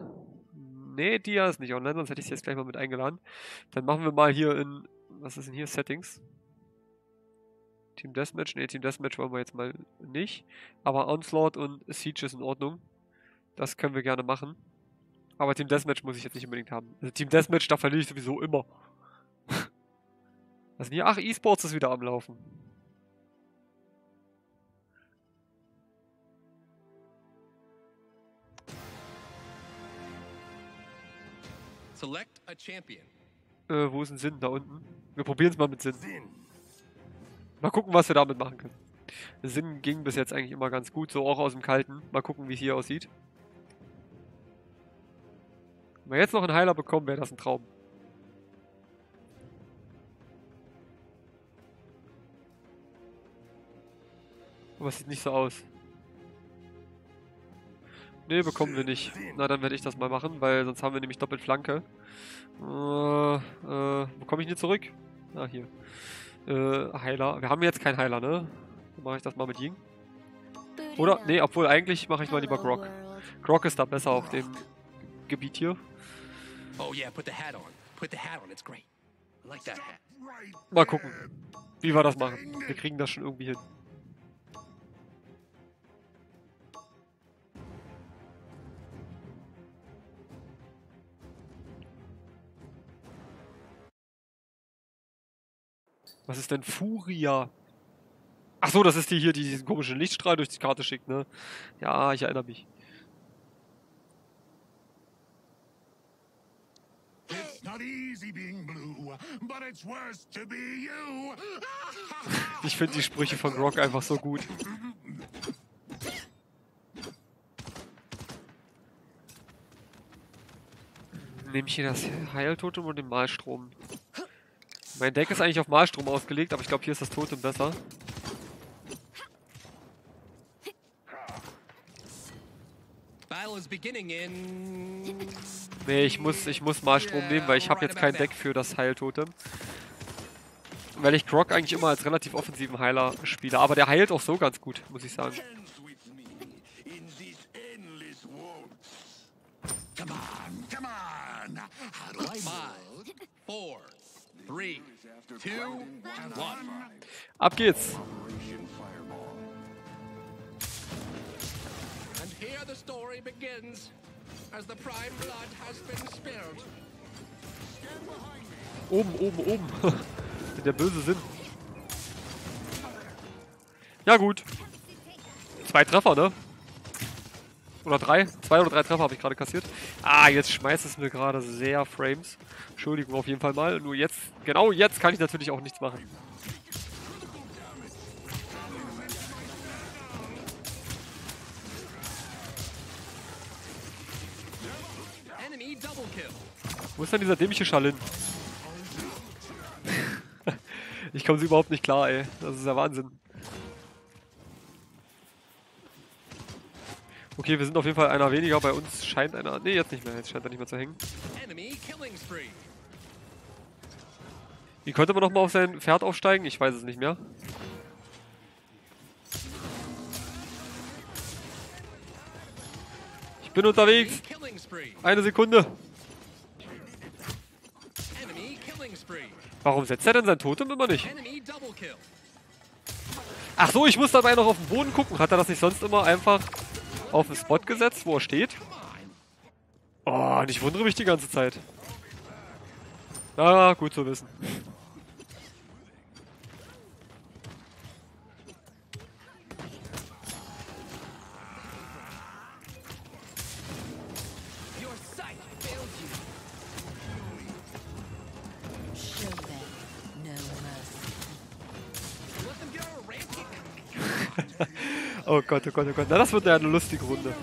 Nee, Dia ist nicht online, sonst hätte ich sie jetzt gleich mal mit eingeladen. Dann machen wir mal hier in, was ist denn hier? Settings. Team Deathmatch? Nee, Team Deathmatch wollen wir jetzt mal nicht. Aber Onslaught und Siege ist in Ordnung. Das können wir gerne machen. Aber Team Deathmatch muss ich jetzt nicht unbedingt haben. Also Team Deathmatch, da verliere ich sowieso immer. [laughs] Was hier? Ach, E-Sports ist wieder am Laufen. Select a champion. Äh, wo ist ein Sinn? Da unten. Wir probieren es mal mit Sinn. Mal gucken, was wir damit machen können. Sinn ging bis jetzt eigentlich immer ganz gut, so auch aus dem Kalten. Mal gucken, wie es hier aussieht. Wenn wir jetzt noch einen Heiler bekommen, wäre das ein Traum. Aber es sieht nicht so aus. Nee, bekommen wir nicht. Na, dann werde ich das mal machen, weil sonst haben wir nämlich doppelt Flanke. Äh, äh, wo komme ich denn zurück? Ah, hier. Äh, Heiler. Wir haben jetzt keinen Heiler, ne? Dann mache ich das mal mit Ying. Oder? Nee, obwohl eigentlich mache ich mal lieber Grog. Grog ist da besser auf dem Gebiet hier. Oh yeah, put the hat on. Put the hat on. It's great. I like that hat. Mal gucken, wie wir das machen. Wir kriegen das schon irgendwie hin. Was ist denn Furia? Ach so, das ist die hier, die diesen komischen Lichtstrahl durch die Karte schickt, ne? Ja, ich erinnere mich. It's not easy being blue, but it's worse to be you. [laughs] Ich finde die Sprüche von Grog einfach so gut. Nehme ich hier das Heiltotem und den Malstrom? Mein Deck ist eigentlich auf Malstrom ausgelegt, aber ich glaube, hier ist das Totem besser. Nee, ich muss, ich muss Malstrom nehmen, weil ich habe jetzt kein Deck für das Heiltotem. Weil ich Grog eigentlich immer als relativ offensiven Heiler spiele. Aber der heilt auch so ganz gut, muss ich sagen. Come on, come on. Five, four, three, two, one. Ab geht's. And here the story begins. As the prime blood has been spilled. Oben, oben, oben. [laughs] Der böse Sinn. Ja gut. Zwei Treffer, ne? Oder drei? Zwei oder drei Treffer habe ich gerade kassiert. Ah, jetzt schmeißt es mir gerade sehr Frames. Entschuldigung auf jeden Fall mal. Nur jetzt, genau jetzt kann ich natürlich auch nichts machen. Wo ist denn dieser dämliche Schalin? [laughs] ich komme sie überhaupt nicht klar, ey. Das ist ja Wahnsinn. Okay, wir sind auf jeden Fall einer weniger. Bei uns scheint einer... Ne, jetzt nicht mehr. Jetzt scheint er nicht mehr zu hängen. Wie könnte man nochmal auf sein Pferd aufsteigen? Ich weiß es nicht mehr. Ich bin unterwegs. Eine Sekunde. Warum setzt er denn sein Totem immer nicht? Ach so, ich muss dabei noch auf den Boden gucken. Hat er das nicht sonst immer einfach auf den Spot gesetzt, wo er steht? Oh, und ich wundere mich die ganze Zeit. Ah, gut zu wissen. Oh Gott, oh Gott, oh Gott. Na, das wird ja eine lustige Runde.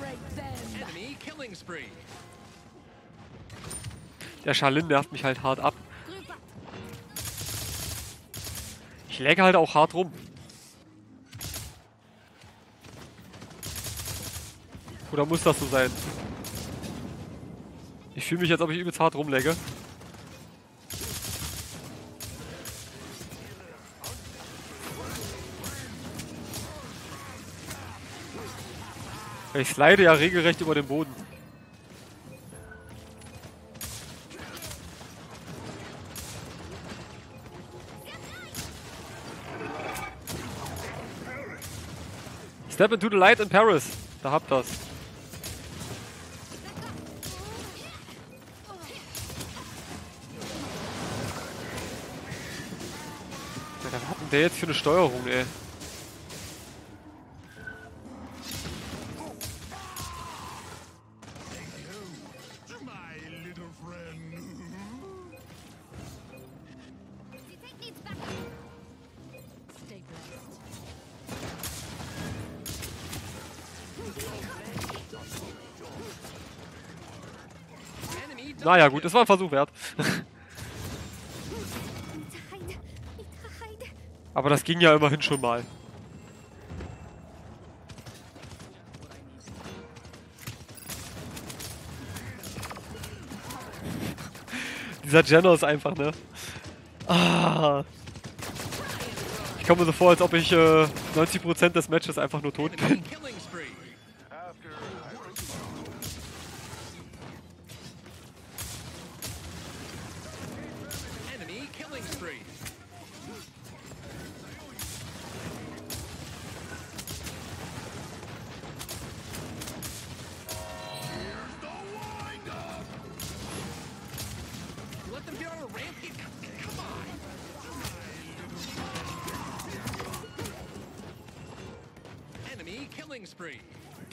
Der Schalin nervt mich halt hart ab. Ich läge halt auch hart rum. Oder muss das so sein? Ich fühle mich, als ob ich übelst hart rumläge. Ich slide ja regelrecht über den Boden. Step into the light in Paris. Da habt das. Ja, was hat denn der jetzt für eine Steuerung, ey? Naja, gut, es war ein Versuch wert. Aber das ging ja immerhin schon mal. Dieser Genos einfach, ne? Ah. Ich komme so vor, als ob ich äh, 90% des Matches einfach nur tot bin.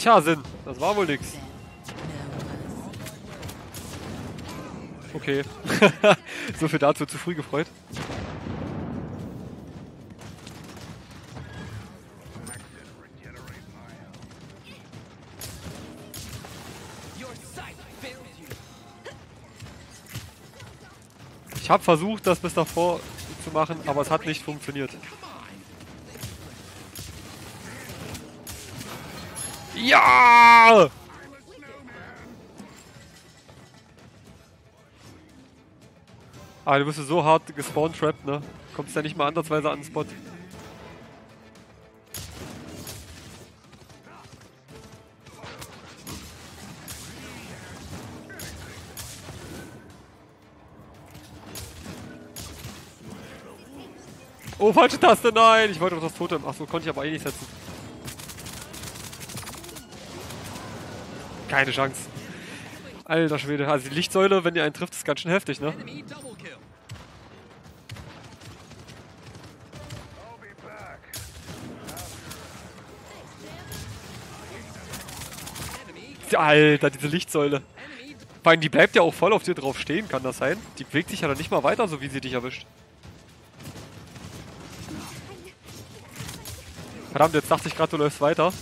Tja, Sinn, das war wohl nix. Okay. [laughs] so viel dazu, zu früh gefreut. Ich habe versucht, das bis davor zu machen, aber es hat nicht funktioniert. Ja! Ah, du bist so hart gespawnt trapped, ne? Kommst ja nicht mal ansatzweise an den Spot. Oh, falsche Taste, nein! Ich wollte doch das Totem. Achso, konnte ich aber eh nicht setzen. Keine Chance. Alter Schwede. Also die Lichtsäule, wenn die einen trifft, ist ganz schön heftig, ne? Alter, diese Lichtsäule. Vor allem, die bleibt ja auch voll auf dir drauf stehen, kann das sein? Die bewegt sich ja dann nicht mal weiter, so wie sie dich erwischt. Verdammt, jetzt dachte ich gerade, du läufst weiter.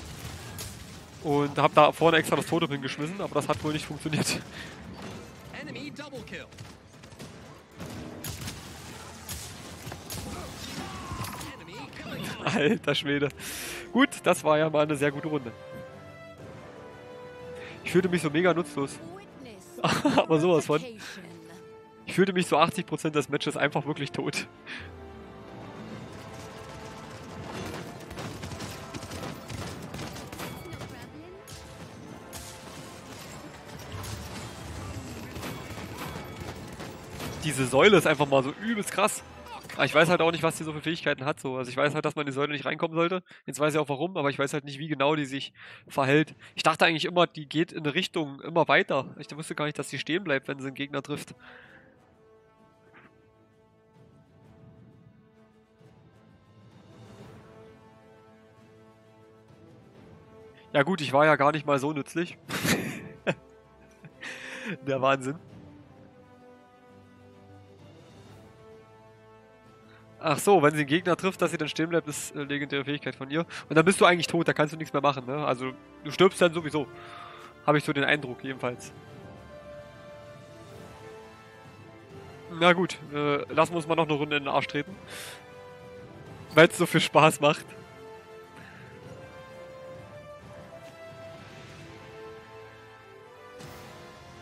Und hab da vorne extra das Totem hingeschmissen, aber das hat wohl nicht funktioniert. Enemy double kill. Enemy killing. Alter Schwede. Gut, das war ja mal eine sehr gute Runde. Ich fühlte mich so mega nutzlos. [laughs] Aber sowas von. Ich fühlte mich so 80% des Matches einfach wirklich tot. Diese Säule ist einfach mal so übelst krass. Aber ich weiß halt auch nicht, was die so für Fähigkeiten hat. So. Also ich weiß halt, dass man in die Säule nicht reinkommen sollte. Jetzt weiß ich auch warum, aber ich weiß halt nicht, wie genau die sich verhält. Ich dachte eigentlich immer, die geht in eine Richtung immer weiter. Ich wusste gar nicht, dass die stehen bleibt, wenn sie einen Gegner trifft. Ja gut, ich war ja gar nicht mal so nützlich. [laughs] Der Wahnsinn. Ach so, wenn sie einen Gegner trifft, dass sie dann stehen bleibt, ist eine legendäre Fähigkeit von ihr. Und dann bist du eigentlich tot, da kannst du nichts mehr machen, ne? Also, du stirbst dann sowieso. Habe ich so den Eindruck, jedenfalls. Na gut, äh, lassen wir uns mal noch eine Runde in den Arsch treten. Weil es so viel Spaß macht.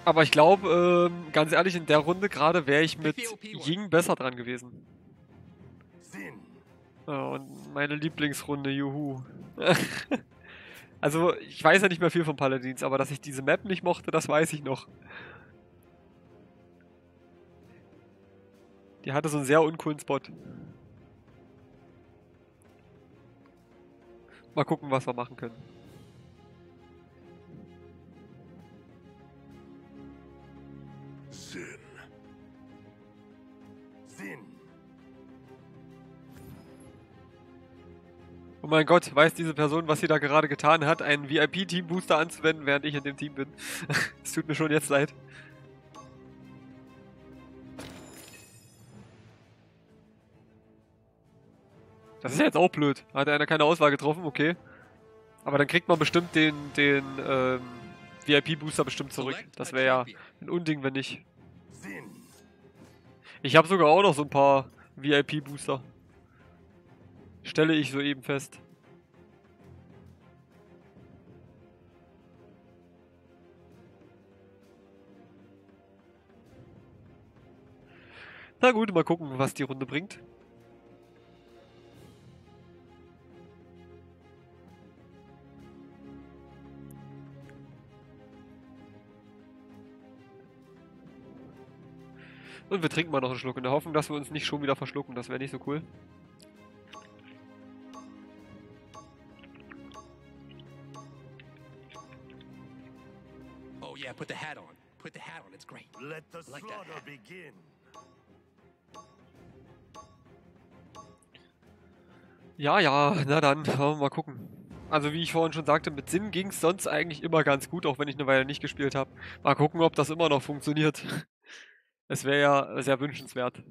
Aber ich glaube, ähm, ganz ehrlich, in der Runde gerade wäre ich mit Ying besser dran gewesen. Ja, und meine Lieblingsrunde, juhu. [laughs] also, ich weiß ja nicht mehr viel von Paladins, aber dass ich diese Map nicht mochte, das weiß ich noch. Die hatte so einen sehr uncoolen Spot. Mal gucken, was wir machen können. Oh mein Gott, weiß diese Person, was sie da gerade getan hat, einen VIP-Team-Booster anzuwenden, während ich in dem Team bin. [laughs] Es tut mir schon jetzt leid. Das ist ja jetzt auch blöd. Hat einer keine Auswahl getroffen, okay. Aber dann kriegt man bestimmt den, den ähm, VIP-Booster bestimmt zurück. Das wäre ja ein Unding, wenn nicht. Ich habe sogar auch noch so ein paar VIP-Booster. Stelle ich soeben fest. Na gut, mal gucken, was die Runde bringt. Und wir trinken mal noch einen Schluck in der Hoffnung, dass wir uns nicht schon wieder verschlucken. Das wäre nicht so cool. Put the hat on. Put the hat on. It's great. Let the Like that slaughter begin. Ja, ja, na dann, wollen wir mal gucken. Also wie ich vorhin schon sagte, mit Sinn ging es sonst eigentlich immer ganz gut, auch wenn ich eine Weile nicht gespielt habe. Mal gucken, ob das immer noch funktioniert. [laughs] Es wäre ja sehr wünschenswert.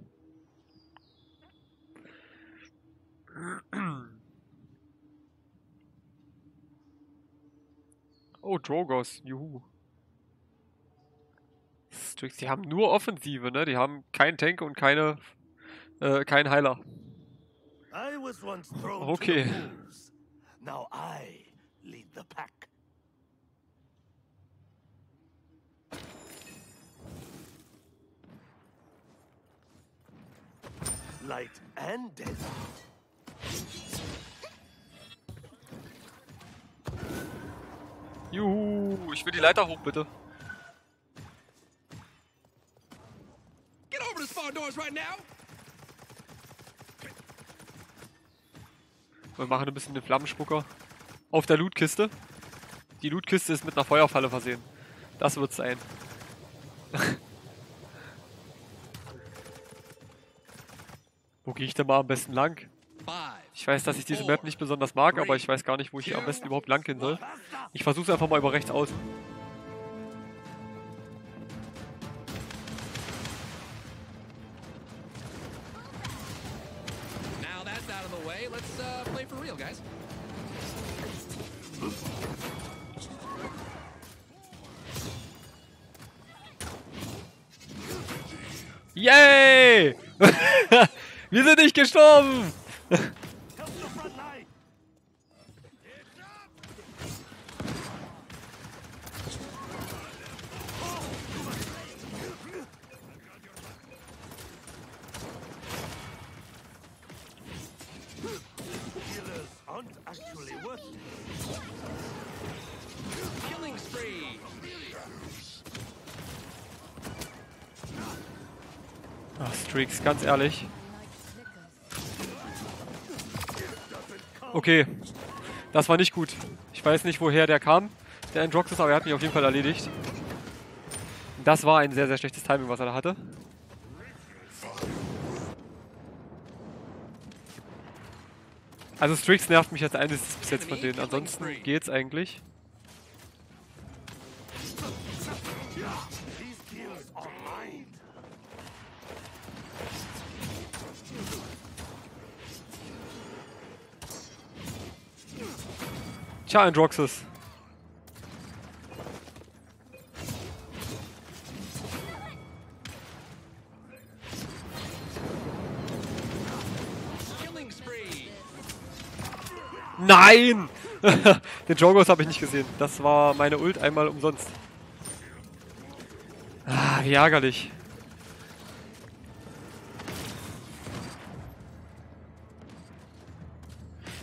[clears throat] Oh, Drogos, juhu. Strix, die haben nur Offensive, ne? Die haben keinen Tank und keine, äh, keinen Heiler. I was once thrown Okay. Now I lead the pack. Light and death. Juhu, ich will die Leiter hoch, bitte. The spawn doors right now. Wir machen ein bisschen den Flammenspucker. Auf der Lootkiste. Die Lootkiste ist mit einer Feuerfalle versehen. Das wird's sein. [laughs] Wo gehe ich denn mal am besten lang? Ich weiß, dass ich diese Map nicht besonders mag, aber ich weiß gar nicht, wo ich am besten überhaupt lang gehen soll. Ich versuche einfach mal über rechts außen. Streaks, ganz ehrlich. Okay, das war nicht gut. Ich weiß nicht, woher der kam, der Androxus, aber er hat mich auf jeden Fall erledigt. Das war ein sehr, sehr schlechtes Timing, was er da hatte. Also Strix nervt mich als einziges bis jetzt von denen. Ansonsten geht's eigentlich. Tja, spree. Nein! [laughs] Den Jogos habe ich nicht gesehen. Das war meine Ult einmal umsonst. Ah, wie ärgerlich.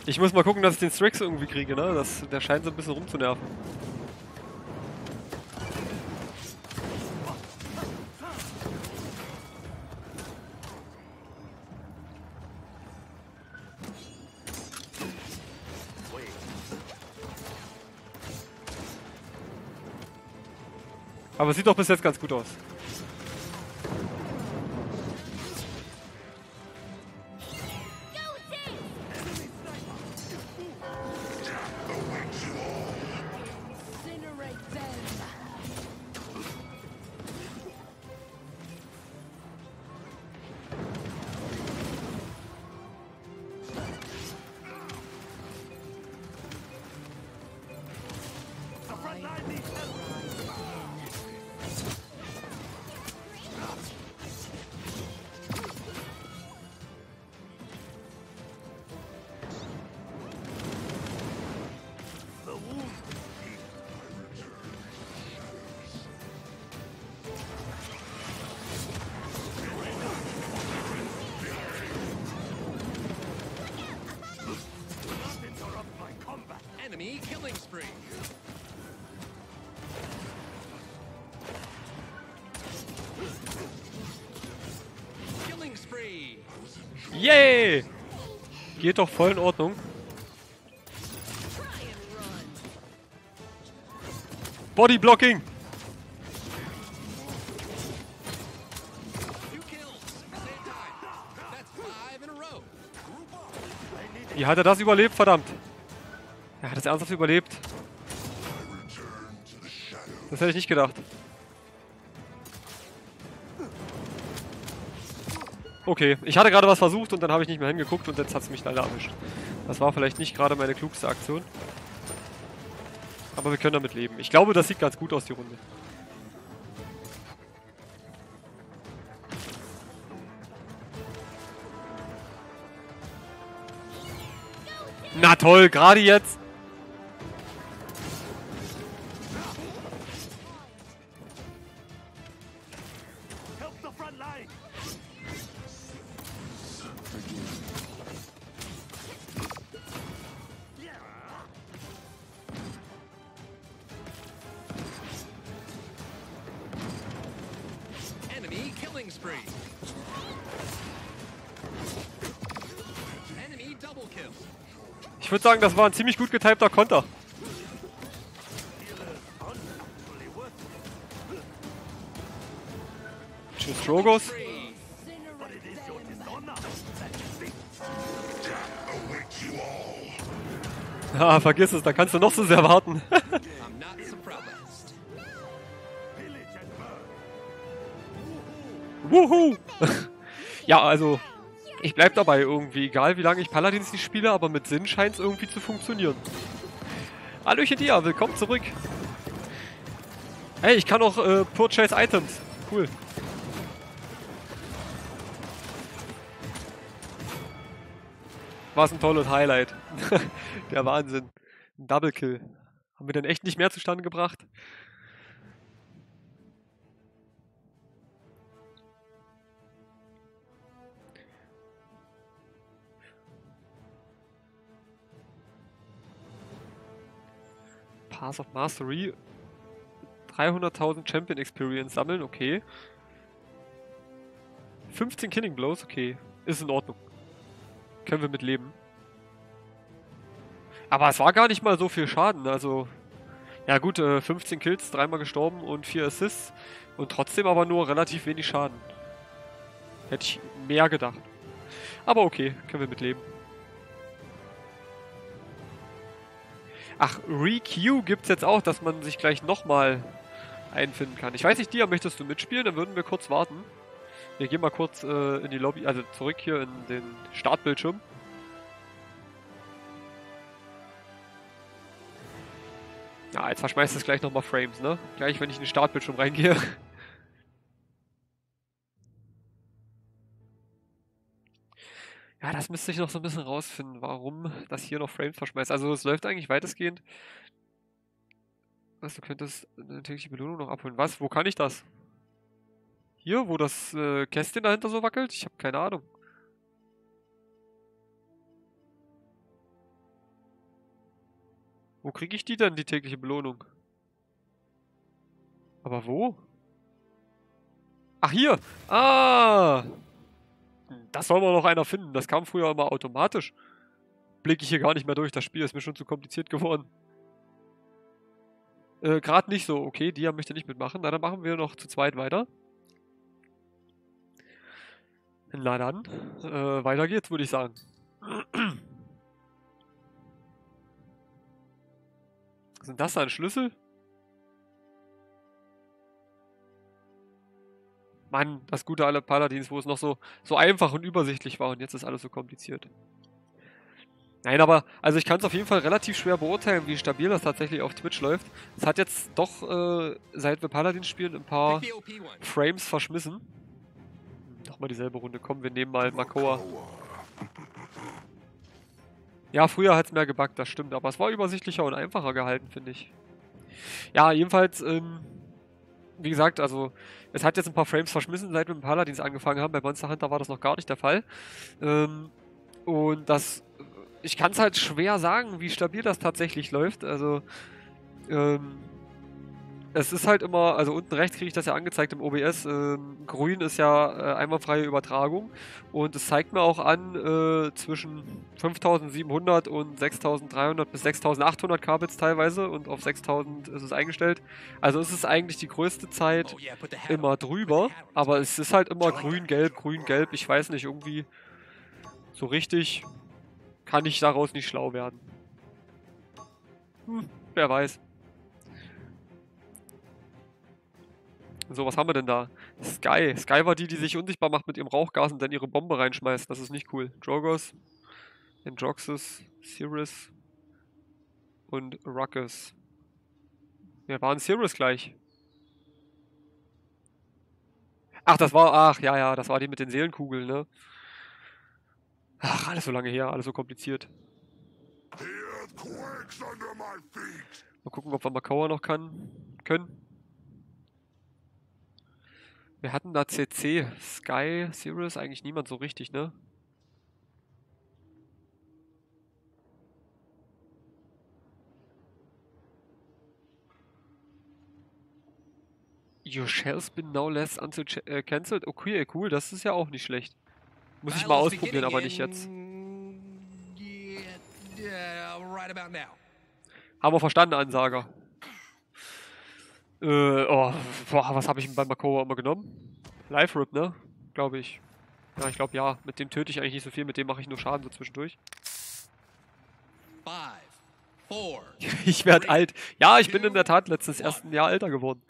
Ich muss mal gucken, dass ich den Strix irgendwie kriege, ne? Das, der scheint so ein bisschen rumzunerven. Aber sieht doch bis jetzt ganz gut aus. Geht doch voll in Ordnung. Bodyblocking! Wie hat er das überlebt, verdammt? Er hat es ernsthaft überlebt. Das hätte ich nicht gedacht. Okay, ich hatte gerade was versucht und dann habe ich nicht mehr hingeguckt und jetzt hat es mich leider erwischt. Das war vielleicht nicht gerade meine klugste Aktion. Aber wir können damit leben. Ich glaube, das sieht ganz gut aus, die Runde. Na toll, gerade jetzt. Sagen, das war ein ziemlich gut getypter Konter. Tschüss. Spree. Ah, vergiss es, da kannst du noch so sehr warten. [laughs] Wuhu! [laughs] ja, also, Ich bleib dabei irgendwie, egal wie lange ich Paladins nicht spiele, aber mit Sinn scheint es irgendwie zu funktionieren. Hallöchen dir, willkommen zurück. Hey, ich kann auch äh, Purchase Items. Cool. Was ein tolles Highlight. [laughs] Der Wahnsinn. Ein Double Kill. Haben wir denn echt nicht mehr zustande gebracht? Pass of Mastery. 300.000 Champion Experience sammeln, okay. 15 Killing Blows, okay. Ist in Ordnung. Können wir mit leben. Aber es war gar nicht mal so viel Schaden, also... Ja gut, äh, 15 Kills, dreimal gestorben und 4 Assists. Und trotzdem aber nur relativ wenig Schaden. Hätte ich mehr gedacht. Aber okay, können wir mit leben. Ach, ReQ gibt es jetzt auch, dass man sich gleich nochmal einfinden kann. Ich weiß nicht, Dia, möchtest du mitspielen? Dann würden wir kurz warten. Wir gehen mal kurz äh, in die Lobby, also zurück hier in den Startbildschirm. Ja, jetzt verschmeißt es gleich nochmal Frames, ne? Gleich, wenn ich in den Startbildschirm reingehe. Ja, das müsste ich noch so ein bisschen rausfinden, warum das hier noch Frames verschmeißt. Also es läuft eigentlich weitestgehend. Was, du könntest eine tägliche Belohnung noch abholen. Was? Wo kann ich das? Hier, wo das äh, Kästchen dahinter so wackelt? Ich habe keine Ahnung. Wo kriege ich die denn, die tägliche Belohnung? Aber wo? Ach, hier! Ah! Das soll mal noch einer finden. Das kam früher immer automatisch. Blicke ich hier gar nicht mehr durch. Das Spiel ist mir schon zu kompliziert geworden. Äh, gerade nicht so. Okay, Dia möchte nicht mitmachen. Na, dann machen wir noch zu zweit weiter. Na dann, äh, weiter geht's, würde ich sagen. [clears throat] Sind das da Schlüssel? Mann, das gute aller Paladins, wo es noch so, so einfach und übersichtlich war und jetzt ist alles so kompliziert. Nein, aber, also ich kann es auf jeden Fall relativ schwer beurteilen, wie stabil das tatsächlich auf Twitch läuft. Es hat jetzt doch, äh, seit wir Paladins spielen, ein paar Frames verschmissen. Nochmal dieselbe Runde. Komm, wir nehmen mal Makoa. Ja, früher hat es mehr gebackt, das stimmt, aber es war übersichtlicher und einfacher gehalten, finde ich. Ja, jedenfalls, ähm, wie gesagt, also es hat jetzt ein paar Frames verschmissen, seit wir mit Paladins angefangen haben. Bei Monster Hunter war das noch gar nicht der Fall. Ähm, und das, ich kann es halt schwer sagen, wie stabil das tatsächlich läuft. Also, ähm, es ist halt immer, also unten rechts kriege ich das ja angezeigt im OBS. Ähm, grün ist ja äh, einwandfreie Übertragung und es zeigt mir auch an äh, zwischen 5700 und 6300 bis 6800 Kbits teilweise und auf 6000 ist es eingestellt. Also es ist eigentlich die größte Zeit immer drüber, aber es ist halt immer grün, gelb, grün, gelb. Ich weiß nicht, irgendwie so richtig kann ich daraus nicht schlau werden. Hm, wer weiß. So, was haben wir denn da? Sky. Sky war die, die sich unsichtbar macht mit ihrem Rauchgas und dann ihre Bombe reinschmeißt. Das ist nicht cool. Drogos, Androxus, Cirrus und Ruckus. Wir waren Cirrus gleich. Ach, das war, ach, ja, ja, das war die mit den Seelenkugeln, ne? Ach, alles so lange her, alles so kompliziert. Mal gucken, ob wir Makawa noch kann, können. Wir hatten da CC, Sky, Sirius, eigentlich niemand so richtig, ne? Your shell's been now less äh, cancelled. Okay, cool, das ist ja auch nicht schlecht. Muss ich mal ausprobieren, aber nicht jetzt. Haben wir verstanden, Ansager. Äh, oh, boah, was habe ich beim Makoa immer genommen? Life Rip, ne? Glaube ich. Ja, ich glaube ja. Mit dem töte ich eigentlich nicht so viel, mit dem mache ich nur Schaden so zwischendurch. [laughs] ich werde alt. Ja, ich bin in der Tat letztes ersten Jahr älter geworden.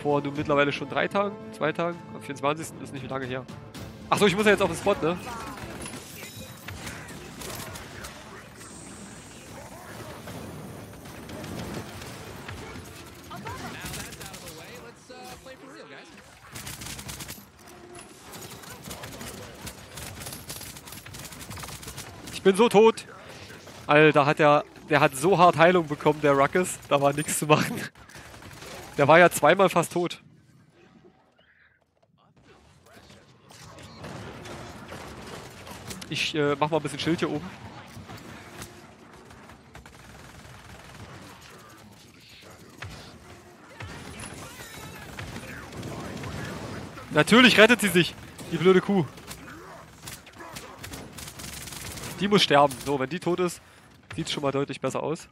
Vor nun mittlerweile schon drei Tagen, zwei Tagen, am 24. ist nicht lange her. Achso, ich muss ja jetzt auf den Spot, ne? Bin so tot. Alter, hat der, der hat so hart Heilung bekommen, der Ruckus. Da war nichts zu machen. Der war ja zweimal fast tot. Ich äh, mach mal ein bisschen Schild hier oben. Natürlich rettet sie sich, die blöde Kuh. Die muss sterben. So, wenn die tot ist, sieht es schon mal deutlich besser aus.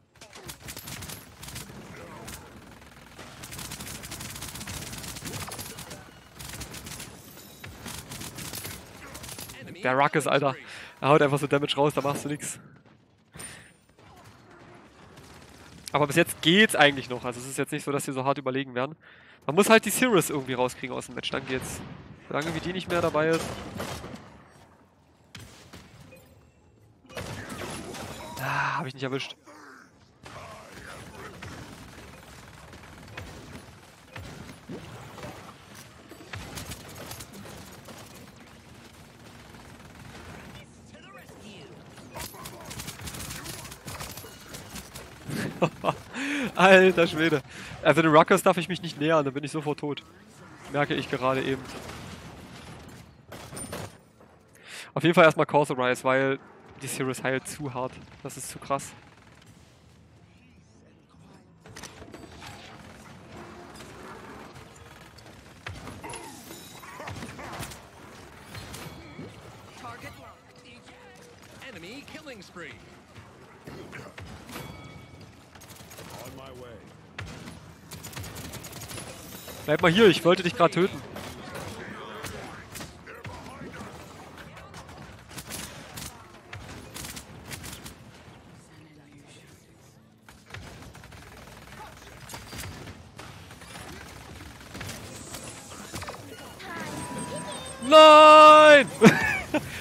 Der Ruckus, Alter. Er haut einfach so Damage raus, da machst du nix. Aber bis jetzt geht's eigentlich noch. Also es ist jetzt nicht so, dass sie so hart überlegen werden. Man muss halt die Cirrus irgendwie rauskriegen aus dem Match, dann geht's. Solange wie die nicht mehr dabei ist. Ah, hab ich nicht erwischt. [laughs] Alter Schwede. Also den Ruckers darf ich mich nicht nähern, dann bin ich sofort tot. Merke ich gerade eben. Auf jeden Fall erstmal Rise, weil die Series heilt zu hart. Das ist zu krass. Target locked. Enemy killing spree. On my way. Bleib mal hier, ich wollte dich gerade töten.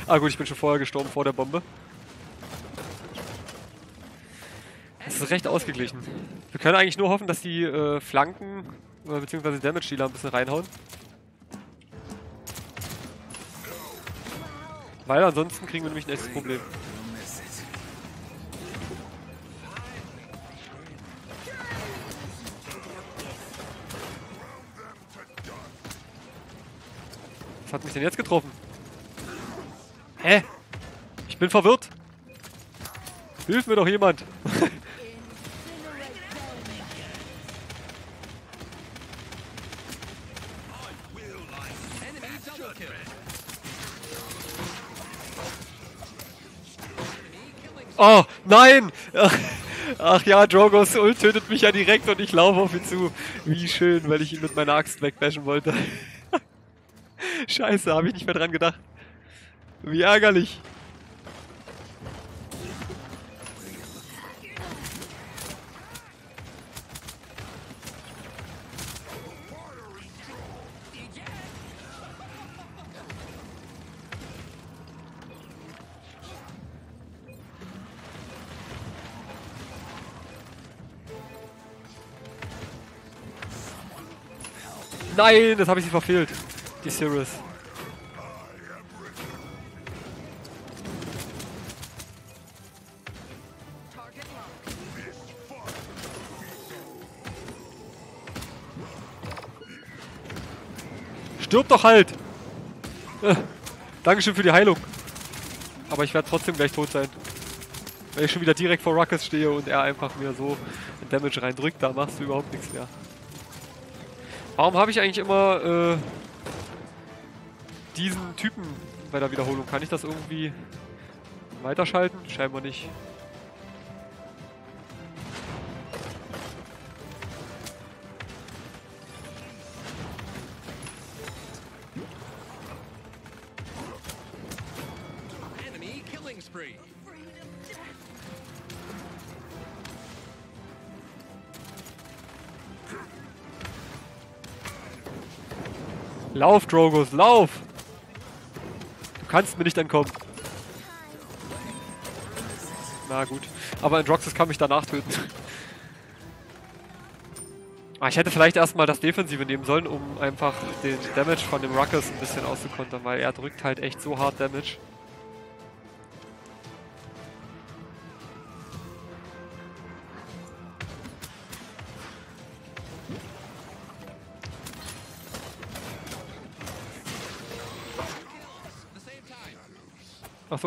Ah gut, ich bin schon vorher gestorben vor der Bombe. Es ist recht ausgeglichen. Wir können eigentlich nur hoffen, dass die äh, Flanken oder beziehungsweise Damage Dealer ein bisschen reinhauen. Weil ansonsten kriegen wir nämlich ein echtes Problem. Was hat mich denn jetzt getroffen? Hä? Ich bin verwirrt. Hilf mir doch jemand. [laughs] Oh, nein! Ach, [laughs] ach ja, Drogos Ult tötet mich ja direkt und ich laufe auf ihn zu. Wie schön, weil ich ihn mit meiner Axt wegbashen wollte. [laughs] Scheiße, habe ich nicht mehr dran gedacht. Wie ärgerlich. Nein, das habe ich sie verfehlt. Die Cirrus. Stirb doch halt! Äh, Dankeschön für die Heilung. Aber ich werde trotzdem gleich tot sein. Weil ich schon wieder direkt vor Ruckus stehe und er einfach mir so ein Damage reindrückt, da machst du überhaupt nichts mehr. Warum habe ich eigentlich immer äh, diesen Typen bei der Wiederholung? Kann ich das irgendwie weiterschalten? Scheinbar nicht. Lauf, Drogos, lauf! Du kannst mir nicht entkommen. Na gut. Aber Androxus kann mich danach töten. Ah, ich hätte vielleicht erstmal das Defensive nehmen sollen, um einfach den Damage von dem Ruckus ein bisschen auszukontern, weil er drückt halt echt so hart Damage.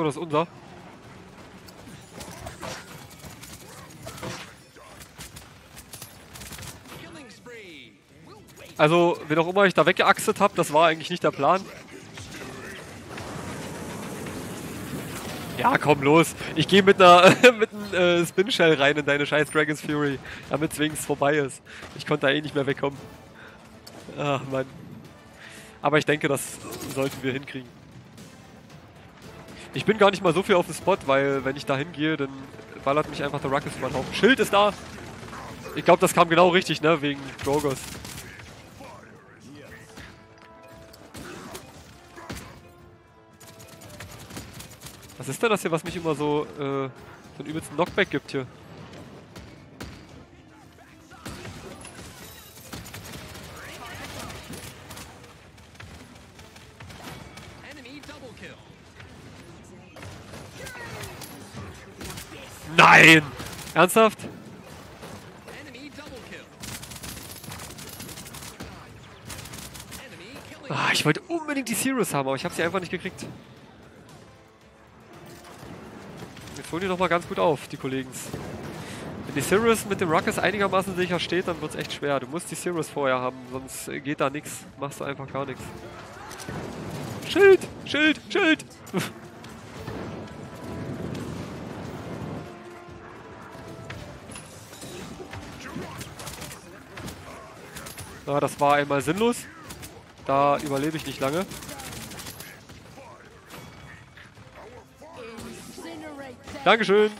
Achso, das ist unser. Also, wen auch immer ich da weggeaxtet habe, das war eigentlich nicht der Plan. Ja, komm los. Ich gehe mit einer [laughs] mit einem äh, Spin Shell rein in deine scheiß Dragon's Fury, damit es vorbei ist. Ich konnte da eh nicht mehr wegkommen. Ach Mann. Aber ich denke, das sollten wir hinkriegen. Ich bin gar nicht mal so viel auf dem Spot, weil wenn ich da hingehe, dann ballert mich einfach der Ruckus den Haufen. Schild ist da! Ich glaube, das kam genau richtig, ne? Wegen Drogos. Was ist denn das hier, was mich immer so, äh, so einen übelsten Knockback gibt hier? Nein! Ernsthaft? Ah, ich wollte unbedingt die Serious haben, aber ich habe sie einfach nicht gekriegt. Jetzt holen die nochmal ganz gut auf, die Kollegen. Wenn die Sirius mit dem Ruckus einigermaßen sicher steht, dann wird es echt schwer. Du musst die Sirius vorher haben, sonst geht da nichts. Machst du einfach gar nichts. Schild! Schild! Schild! [laughs] Na, das war einmal sinnlos. Da überlebe ich nicht lange. Dankeschön.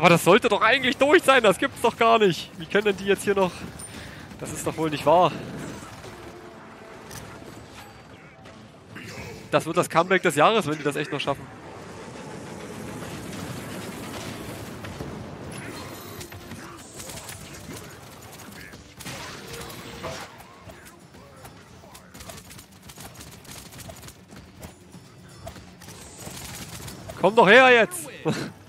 Aber das sollte doch eigentlich durch sein, das gibt's doch gar nicht. Wie können denn die jetzt hier noch... Das ist doch wohl nicht wahr. Das wird das Comeback des Jahres, wenn die das echt noch schaffen. Komm doch her jetzt! [laughs]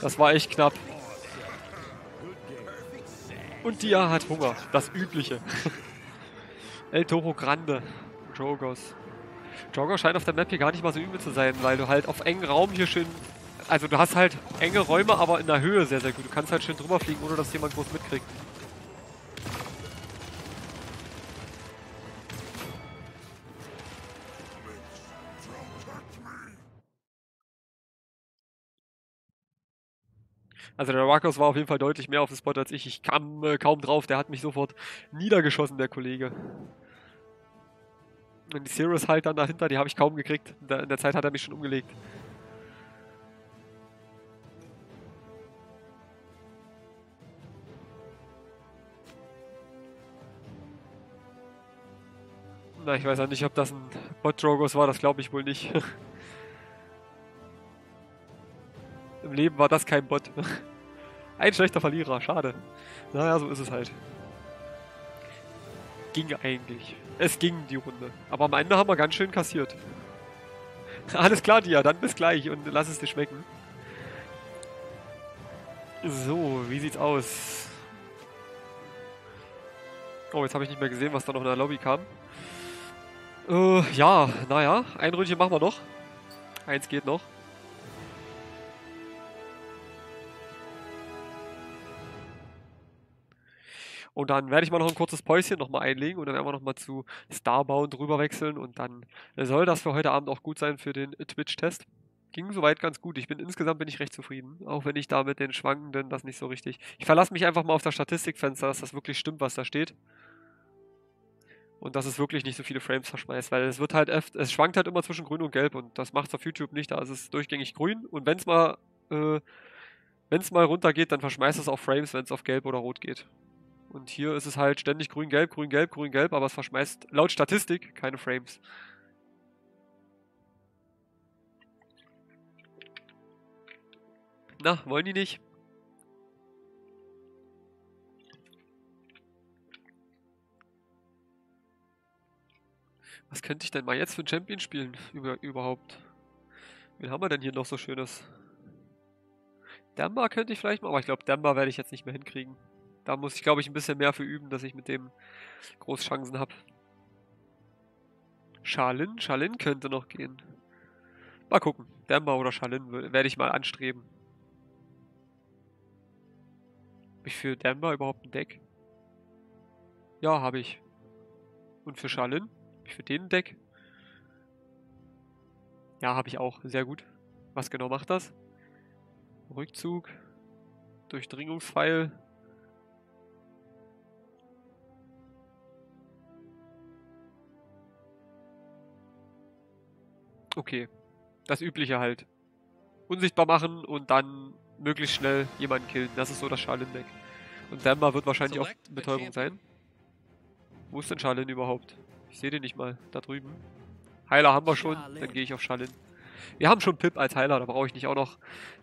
Das war echt knapp. Und Dia hat Hunger. Das Übliche. [laughs] El Toro Grande. Jogos. Jogos scheint auf der Map hier gar nicht mal so übel zu sein, weil du halt auf engen Raum hier schön... Also du hast halt enge Räume, aber in der Höhe sehr, sehr gut. Du kannst halt schön drüber fliegen, ohne dass jemand groß mitkriegt. Also der Rakos war auf jeden Fall deutlich mehr auf dem Spot als ich. Ich kam äh, kaum drauf. Der hat mich sofort niedergeschossen, der Kollege. Und die Sirius halt dann dahinter, die habe ich kaum gekriegt. In der, Zeit hat er mich schon umgelegt. Na, ich weiß ja nicht, ob das ein Bot-Drogos war. Das glaube ich wohl nicht. [laughs] Im Leben war das kein Bot. [laughs] Ein schlechter Verlierer, schade. Naja, so ist es halt. Ging eigentlich. Es ging die Runde. Aber am Ende haben wir ganz schön kassiert. [laughs] Alles klar, Dia, dann bis gleich und lass es dir schmecken. So, wie sieht's aus? Oh, jetzt habe ich nicht mehr gesehen, was da noch in der Lobby kam. Äh, ja, naja, ein Ründchen machen wir noch. Eins geht noch. Und dann werde ich mal noch ein kurzes Päuschen nochmal einlegen und dann werden wir nochmal zu Starbound rüber wechseln und dann soll das für heute Abend auch gut sein für den Twitch-Test. Ging soweit ganz gut. Ich bin insgesamt bin ich recht zufrieden, auch wenn ich da mit den Schwankenden das nicht so richtig. Ich verlasse mich einfach mal auf das Statistikfenster, dass das wirklich stimmt, was da steht. Und dass es wirklich nicht so viele Frames verschmeißt, weil es wird halt öft, es schwankt halt immer zwischen grün und gelb und das macht es auf YouTube nicht, da ist es durchgängig grün und wenn es mal äh, wenn es mal runtergeht, dann verschmeißt es auch Frames, wenn es auf gelb oder rot geht. Und hier ist es halt ständig grün-gelb, grün-gelb, grün-gelb, aber es verschmeißt laut Statistik keine Frames. Na, wollen die nicht? Was könnte ich denn mal jetzt für ein Champion spielen? Über, überhaupt. Wen haben wir denn hier noch so Schönes? Demba könnte ich vielleicht mal, aber ich glaube, Demba werde ich jetzt nicht mehr hinkriegen. Da muss ich, glaube ich, ein bisschen mehr für üben, dass ich mit dem Großchancen habe. Charlin? Charlin könnte noch gehen. Mal gucken. Demba oder Charlin wür- werde ich mal anstreben. Habe ich für Demba überhaupt ein Deck? Ja, habe ich. Und für Charlin? Habe ich für den ein Deck? Ja, habe ich auch. Sehr gut. Was genau macht das? Rückzug. Durchdringungspfeil. Okay. Das übliche halt. Unsichtbar machen und dann möglichst schnell jemanden killen. Das ist so das Charlin-Deck. Und Damba wird wahrscheinlich auch Betäubung sein. Wo ist denn Charlin überhaupt? Ich sehe den nicht mal. Da drüben. Heiler haben wir schon. Dann gehe ich auf Charlin. Wir haben schon Pip als Heiler. Da brauche ich nicht auch noch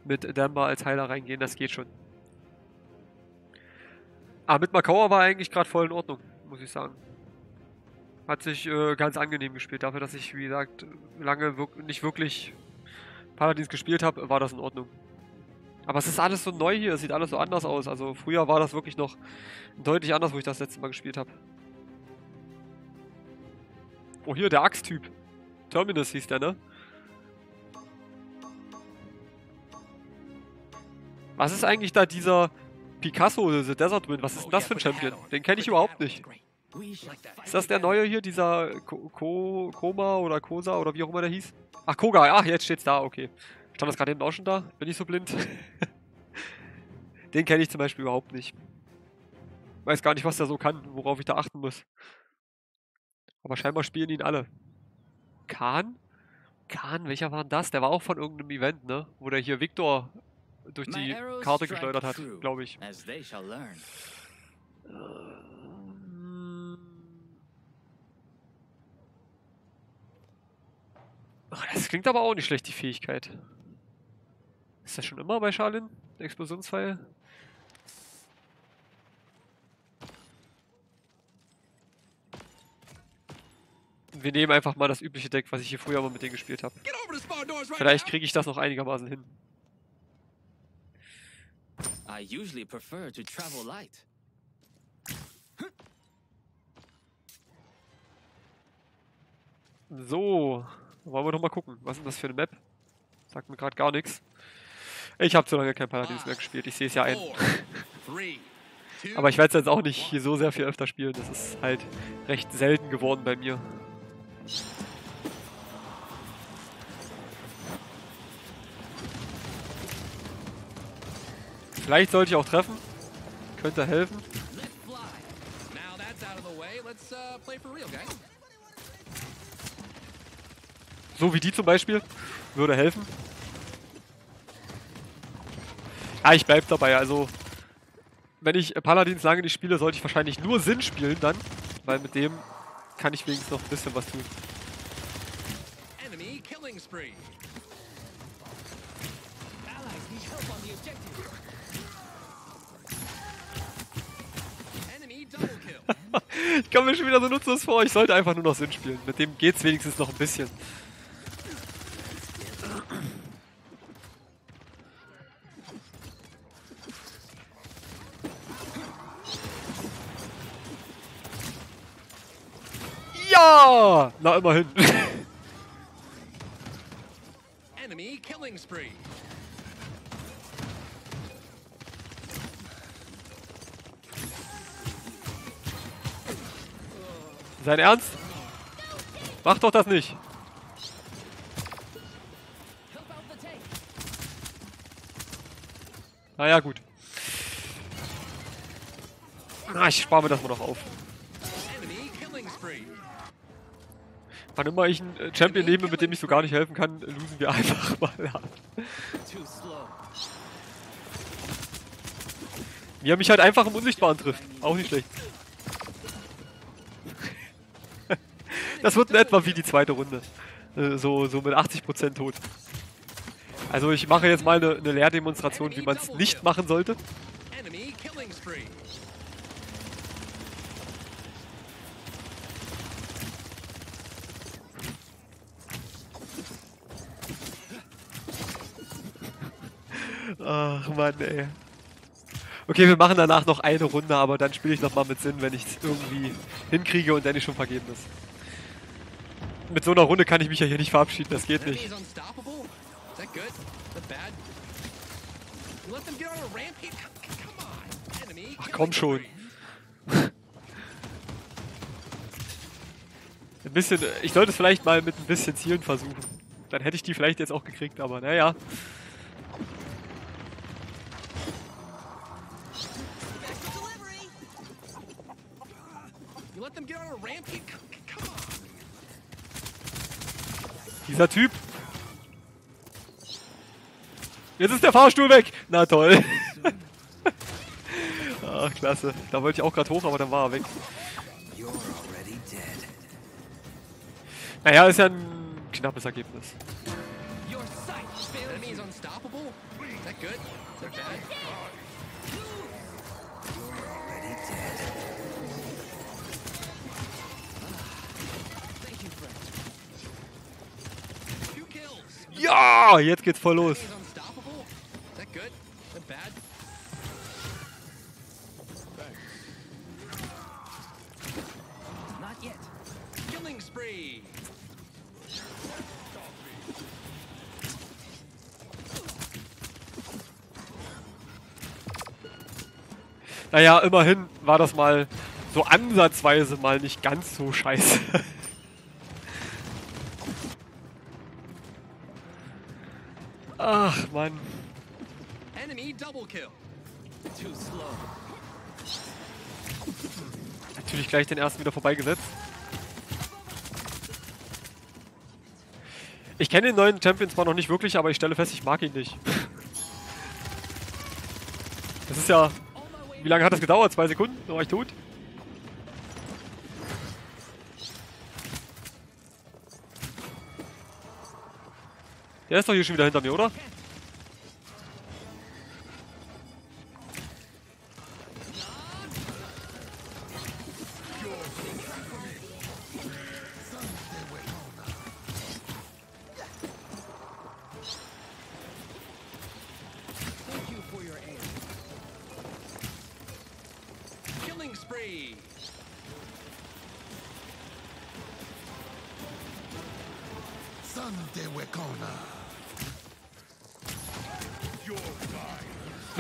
mit Damba als Heiler reingehen. Das geht schon. Ah, mit Makawa war eigentlich gerade voll in Ordnung, muss ich sagen. Hat sich äh, ganz angenehm gespielt. Dafür, dass ich, wie gesagt, lange wirk nicht wirklich Paladins gespielt habe, war das in Ordnung. Aber es ist alles so neu hier, es sieht alles so anders aus. Also früher war das wirklich noch deutlich anders, wo ich das letzte Mal gespielt habe. Oh, hier, der Axt-Typ. Terminus hieß der, ne? Was ist eigentlich da dieser Picasso, The Desert Wind? Was ist denn das für ein Champion? Den kenne ich überhaupt nicht. Ist das der neue hier, dieser Ko Ko Koma oder Kosa oder wie auch immer der hieß? Ach, Koga, ach, jetzt steht's da, okay. Stand das gerade eben auch schon da? Bin ich so blind? [laughs] Den kenne ich zum Beispiel überhaupt nicht. Weiß gar nicht, was der so kann, worauf ich da achten muss. Aber scheinbar spielen ihn alle. Khan? Khan, welcher war denn das? Der war auch von irgendeinem Event, ne? Wo der hier Victor durch die Karte geschleudert hat, glaube ich. As they shall learn. Ähm, Ach, Das klingt aber auch nicht schlecht, die Fähigkeit. Ist das schon immer bei Charlin? Der Explosionspfeil? Wir nehmen einfach mal das übliche Deck, was ich hier früher mal mit denen gespielt habe. Vielleicht kriege ich das noch einigermaßen hin. I usually prefer to travel light. So, wollen wir doch mal gucken. Was ist denn das für eine Map? Sagt mir gerade gar nichts. Ich habe so lange kein Paladins mehr gespielt. Ich sehe es ja ein. [laughs] Aber ich werde es jetzt auch nicht hier so sehr viel öfter spielen. Das ist halt recht selten geworden bei mir. Vielleicht sollte ich auch treffen. Könnte helfen. Let fly. Now that's out of the way. Let's uh, play for real, guys. So wie die zum Beispiel. Würde helfen. Ah, ich bleib dabei. Also, wenn ich Paladins lange nicht spiele, sollte ich wahrscheinlich nur Sinn spielen dann. Weil mit dem kann ich wenigstens noch ein bisschen was tun. [laughs] Ich komme mir schon wieder so nutzlos vor. Ich sollte einfach nur noch Sinn spielen. Mit dem geht's wenigstens noch ein bisschen. Ja! Na, immerhin. Enemy killing spree. Sein Ernst? Mach doch das nicht. Naja, gut. Ah, ich spare mir das mal noch auf. Wann immer ich einen äh, Champion nehme, mit dem ich so gar nicht helfen kann, losen wir [laughs] einfach mal ab. Wie er mich halt einfach im Unsichtbaren trifft. Auch nicht schlecht. [laughs] Das wird in etwa wie die zweite Runde. Äh, So, so mit 80% tot. Also ich mache jetzt mal eine, eine Lehrdemonstration, wie man es nicht machen sollte. Ach Mann, ey. Okay, wir machen danach noch eine Runde, aber dann spiele ich nochmal mit Sinn, wenn ich es irgendwie hinkriege und Danny schon vergeben ist. Mit so einer Runde kann ich mich ja hier nicht verabschieden, das geht nicht. Ach komm schon. Ein bisschen, ich sollte es vielleicht mal mit ein bisschen Zielen versuchen. Dann hätte ich die vielleicht jetzt auch gekriegt, aber naja. Let them get on a c- Come on. Dieser Typ. Jetzt ist der Fahrstuhl weg. Na toll. [laughs] Ach, klasse. Da wollte ich auch gerade hoch, aber dann war er weg. Naja, ist ja ein knappes Ergebnis. Your sight fails Enemy is unstoppable. Is that good? Is that bad? Ja, jetzt geht's voll los. Naja, immerhin war das mal so ansatzweise mal nicht ganz so scheiße. [laughs] Ach, Mann. Natürlich gleich den ersten wieder vorbeigesetzt. Ich kenne den neuen Champion zwar noch nicht wirklich, aber ich stelle fest, ich mag ihn nicht. Das ist ja... Wie lange hat das gedauert? Zwei Sekunden? Dann war ich tot? Der ist doch hier schon wieder hinter mir, oder?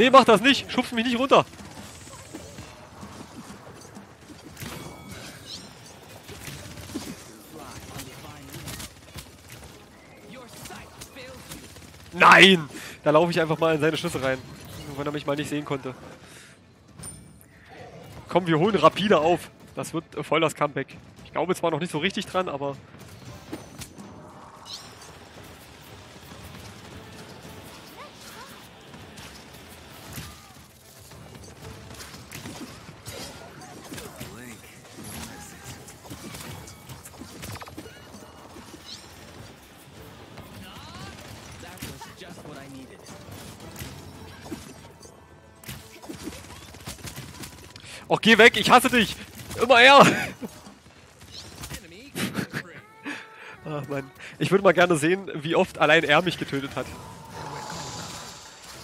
Nee, mach das nicht! Schubst mich nicht runter! Nein! Da laufe ich einfach mal in seine Schüsse rein. Wenn er mich mal nicht sehen konnte. Komm, wir holen rapide auf. Das wird voll das Comeback. Ich glaube zwar noch nicht so richtig dran, aber... geh weg, ich hasse dich! Immer er! Ach [laughs] Mann. Ich würde mal gerne sehen, wie oft allein er mich getötet hat.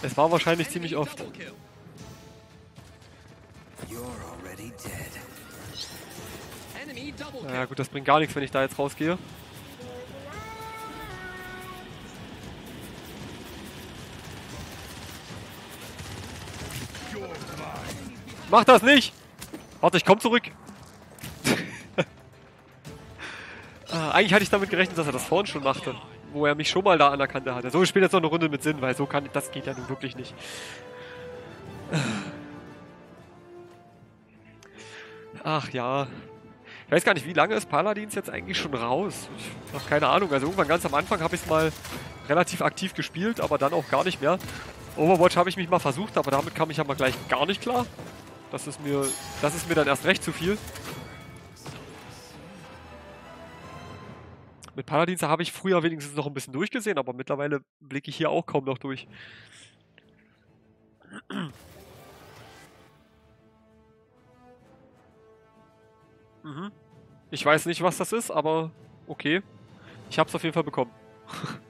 Es war wahrscheinlich ziemlich oft. Naja gut, das bringt gar nichts, wenn ich da jetzt rausgehe. Mach das nicht! Warte, ich komm zurück. [laughs] ah, eigentlich hatte ich damit gerechnet, dass er das vorhin schon machte. Wo er mich schon mal da an der hatte. So, ich spiele jetzt noch eine Runde mit Sinn, weil so kann das geht ja nun wirklich nicht. Ach ja. Ich weiß gar nicht, wie lange ist Paladins jetzt eigentlich schon raus? Ich habe keine Ahnung. Also irgendwann ganz am Anfang habe ich es mal relativ aktiv gespielt, aber dann auch gar nicht mehr. Overwatch habe ich mich mal versucht, aber damit kam ich ja mal gleich gar nicht klar. Das ist mir, das ist mir dann erst recht zu viel. Mit Paladins habe ich früher wenigstens noch ein bisschen durchgesehen, aber mittlerweile blicke ich hier auch kaum noch durch. Mhm. Ich weiß nicht, was das ist, aber okay. Ich habe es auf jeden Fall bekommen. [laughs]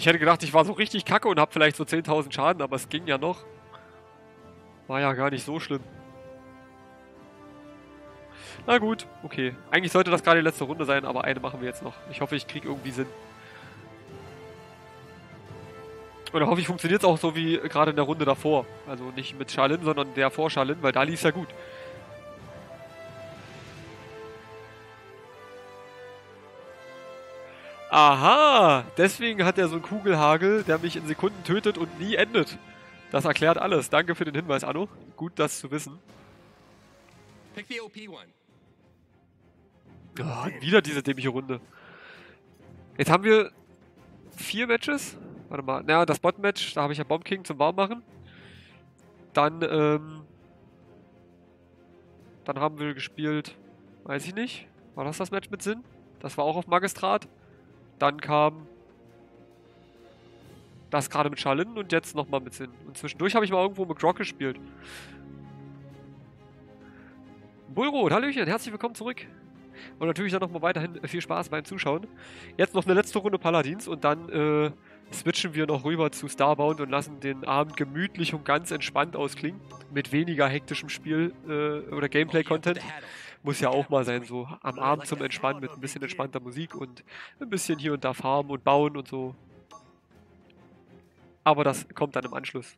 Ich hätte gedacht, ich war so richtig kacke und habe vielleicht so 10.000 Schaden, aber es ging ja noch. War ja gar nicht so schlimm. Na gut, okay. Eigentlich sollte das gerade die letzte Runde sein, aber eine machen wir jetzt noch. Ich hoffe, ich kriege irgendwie Sinn. Oder hoffe ich, funktioniert es auch so wie gerade in der Runde davor. Also nicht mit Charlin, sondern der vor Charlin, weil da lief ja gut. Aha, deswegen hat er so einen Kugelhagel, der mich in Sekunden tötet und nie endet. Das erklärt alles. Danke für den Hinweis, Anno. Gut, das zu wissen. Pick the OP one. Oh, wieder diese dämliche Runde. Jetzt haben wir vier Matches. Warte mal. Naja, das Bot-Match, da habe ich ja Bomb King zum Warmmachen. Dann, ähm. Dann haben wir gespielt. Weiß ich nicht. War das das Match mit Sinn? Das war auch auf Magistrat. Dann kam. Das gerade mit Charlin und jetzt nochmal mit Sinn. Und zwischendurch habe ich mal irgendwo mit Grog gespielt. Bullrot, Hallöchen, herzlich willkommen zurück. Und natürlich dann nochmal weiterhin viel Spaß beim Zuschauen. Jetzt noch eine letzte Runde Paladins und dann äh, switchen wir noch rüber zu Starbound und lassen den Abend gemütlich und ganz entspannt ausklingen. Mit weniger hektischem Spiel äh, oder Gameplay-Content. Muss ja auch mal sein, so am Abend zum Entspannen mit ein bisschen entspannter Musik und ein bisschen hier und da farmen und bauen und so. Aber das kommt dann im Anschluss.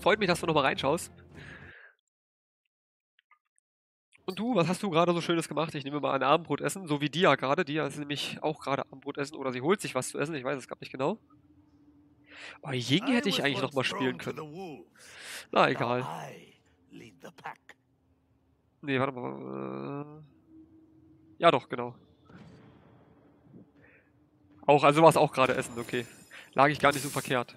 Freut mich, dass du nochmal reinschaust. Und du, was hast du gerade so Schönes gemacht? Ich nehme mal ein Abendbrot essen, so wie Dia gerade. Dia ist nämlich auch gerade Abendbrot essen oder sie holt sich was zu essen, ich weiß es gar nicht genau. Oh, Ying hätte ich eigentlich nochmal spielen können. Na, egal. Nee, warte mal. Ja, doch, genau. Auch, also war es auch gerade Essen, okay. Lag ich gar nicht so verkehrt.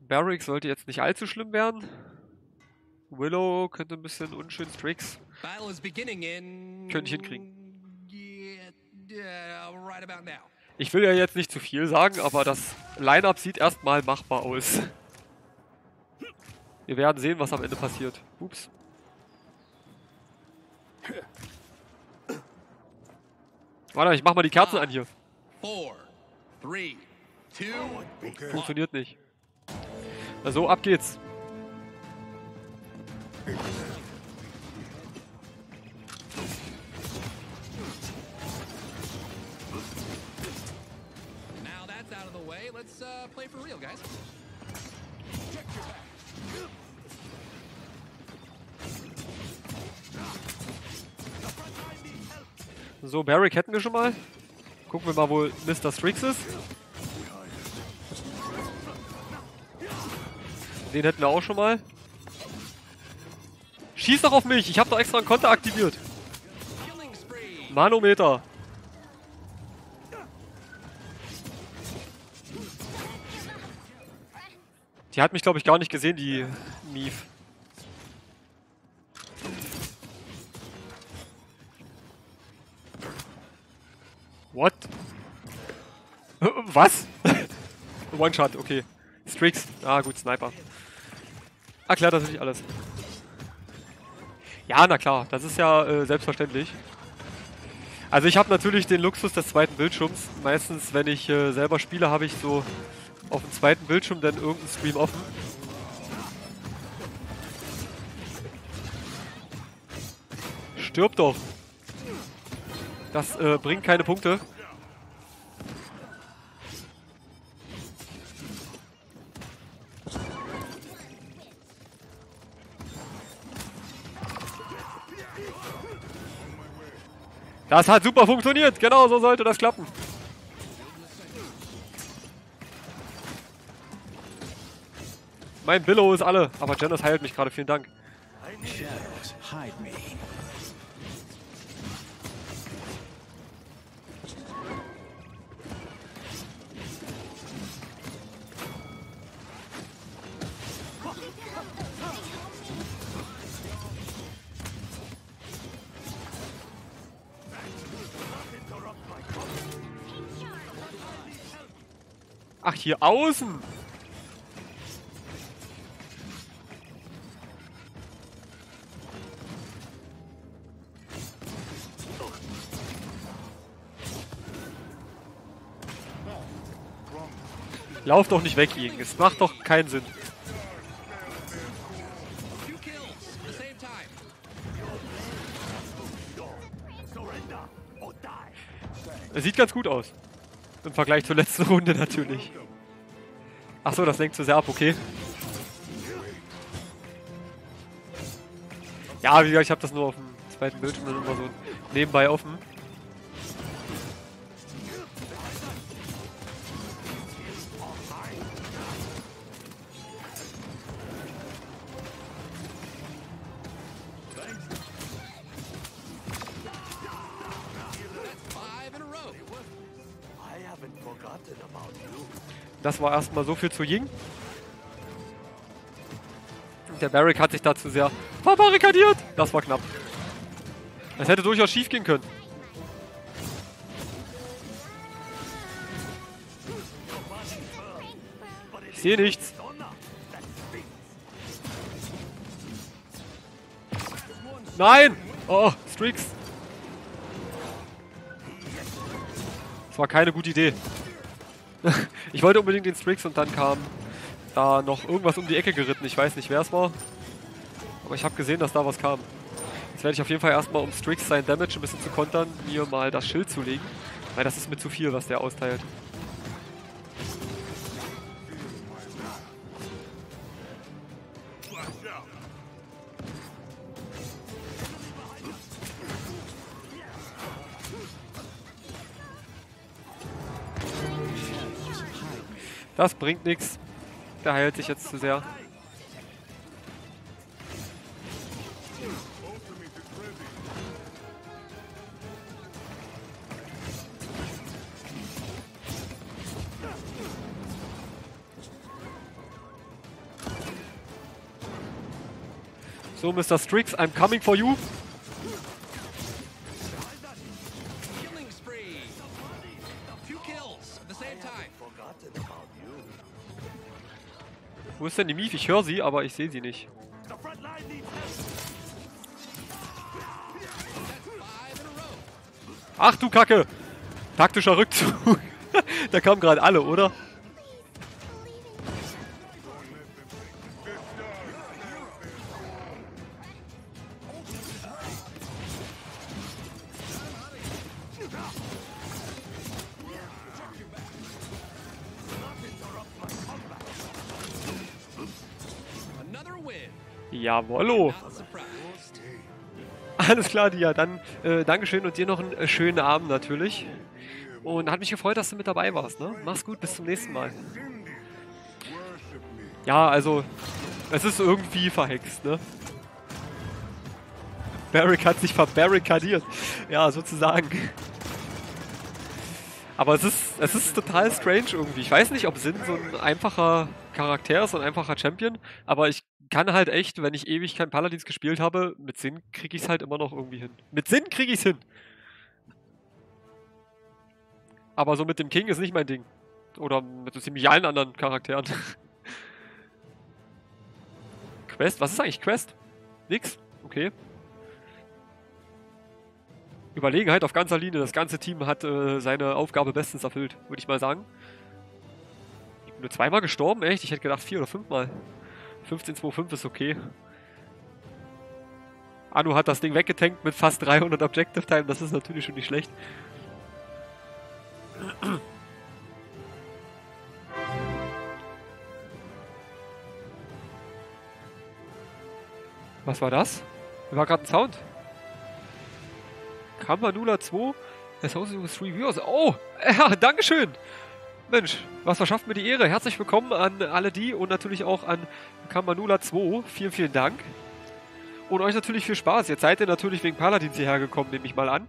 Barrick sollte jetzt nicht allzu schlimm werden. Willow könnte ein bisschen unschön in. Könnte ich hinkriegen. Yeah, yeah, right about now. Ich will ja jetzt nicht zu viel sagen, aber das Line-Up sieht erstmal machbar aus. Wir werden sehen, was am Ende passiert. Ups. Warte, ich mach mal die Kerzen an hier. Funktioniert nicht. Na so, ab geht's. Uh, play for real, guys. So, Barrick hätten wir schon mal. Gucken wir mal, wo Mr. Strix ist. Den hätten wir auch schon mal. Schieß doch auf mich! Ich habe doch extra einen Konter aktiviert. Manometer. Die hat mich, glaube ich, gar nicht gesehen, die Mief. What? [laughs] Was? [laughs] One-Shot, okay. Strix. Ah, gut, Sniper. Erklärt natürlich alles. Ja, na klar, das ist ja äh, selbstverständlich. Also ich habe natürlich den Luxus des zweiten Bildschirms. Meistens, wenn ich äh, selber spiele, habe ich so auf dem zweiten Bildschirm dann irgendeinen Stream offen. Stirb doch. Das äh, bringt keine Punkte. Das hat super funktioniert. Genau so sollte das klappen. Mein Billow ist alle. Aber Janice heilt mich gerade. Vielen Dank. Ach, hier außen. Lauf doch nicht weg, Ying. Es macht doch keinen Sinn. Es sieht ganz gut aus. Im Vergleich zur letzten [laughs] Runde natürlich. Achso, das lenkt zu sehr ab, okay. Ja, wie gesagt, ich habe das nur auf dem zweiten Bildschirm immer so nebenbei offen. Das war erstmal so viel zu Ying. Der Barrick hat sich dazu sehr verbarrikadiert. Das war knapp. Es hätte durchaus schief gehen können. Ich sehe nichts. Nein! Oh, Streaks. Das war keine gute Idee. Ich wollte unbedingt den Strix und dann kam da noch irgendwas um die Ecke geritten. Ich weiß nicht, wer es war. Aber ich habe gesehen, dass da was kam. Jetzt werde ich auf jeden Fall erstmal, um Strix sein Damage ein bisschen zu kontern, mir mal das Schild zulegen. Weil das ist mir zu viel, was der austeilt. Das bringt nichts. Der heilt sich jetzt zu sehr. So, Mr. Strix, I'm coming for you. Wo ist denn die Mief? Ich höre sie, aber ich sehe sie nicht. Ach du Kacke! Taktischer Rückzug. [laughs] da kamen gerade alle, oder? Jawollo. Alles klar, Dia. Dann äh, Dankeschön und dir noch einen äh, schönen Abend natürlich. Und hat mich gefreut, dass du mit dabei warst. Ne? Mach's gut, bis zum nächsten Mal. Ja, also, es ist irgendwie verhext, ne? Barrick hat sich verbarrikadiert. Ja, sozusagen. Aber es ist, es ist total strange irgendwie. Ich weiß nicht, ob Sin so ein einfacher Charakter ist, so ein einfacher Champion, aber ich kann halt echt, wenn ich ewig kein Paladins gespielt habe, mit Sin kriege ich es halt immer noch irgendwie hin. Mit Sin kriege ich es hin. Aber so mit dem King ist nicht mein Ding. Oder mit so ziemlich allen anderen Charakteren. [laughs] Quest? Was ist eigentlich Quest? Nix? Okay. Überlegenheit auf ganzer Linie. Das ganze Team hat äh, seine Aufgabe bestens erfüllt, würde ich mal sagen. Ich bin nur zweimal gestorben, echt? Ich hätte gedacht vier oder fünfmal. 15-2-5 ist okay. Anu hat das Ding weggetankt mit fast 300 Objective Time. Das ist natürlich schon nicht schlecht. Was war das? Da war gerade ein Sound. Kamanula 2, Associated with 3 Viewers. Oh, [laughs] ja, Dankeschön. Mensch, was verschafft mir die Ehre. Herzlich willkommen an alle die und natürlich auch an Kamanula 2. Vielen, vielen Dank. Und euch natürlich viel Spaß. Jetzt seid ihr natürlich wegen Paladins hierher gekommen, nehme ich mal an.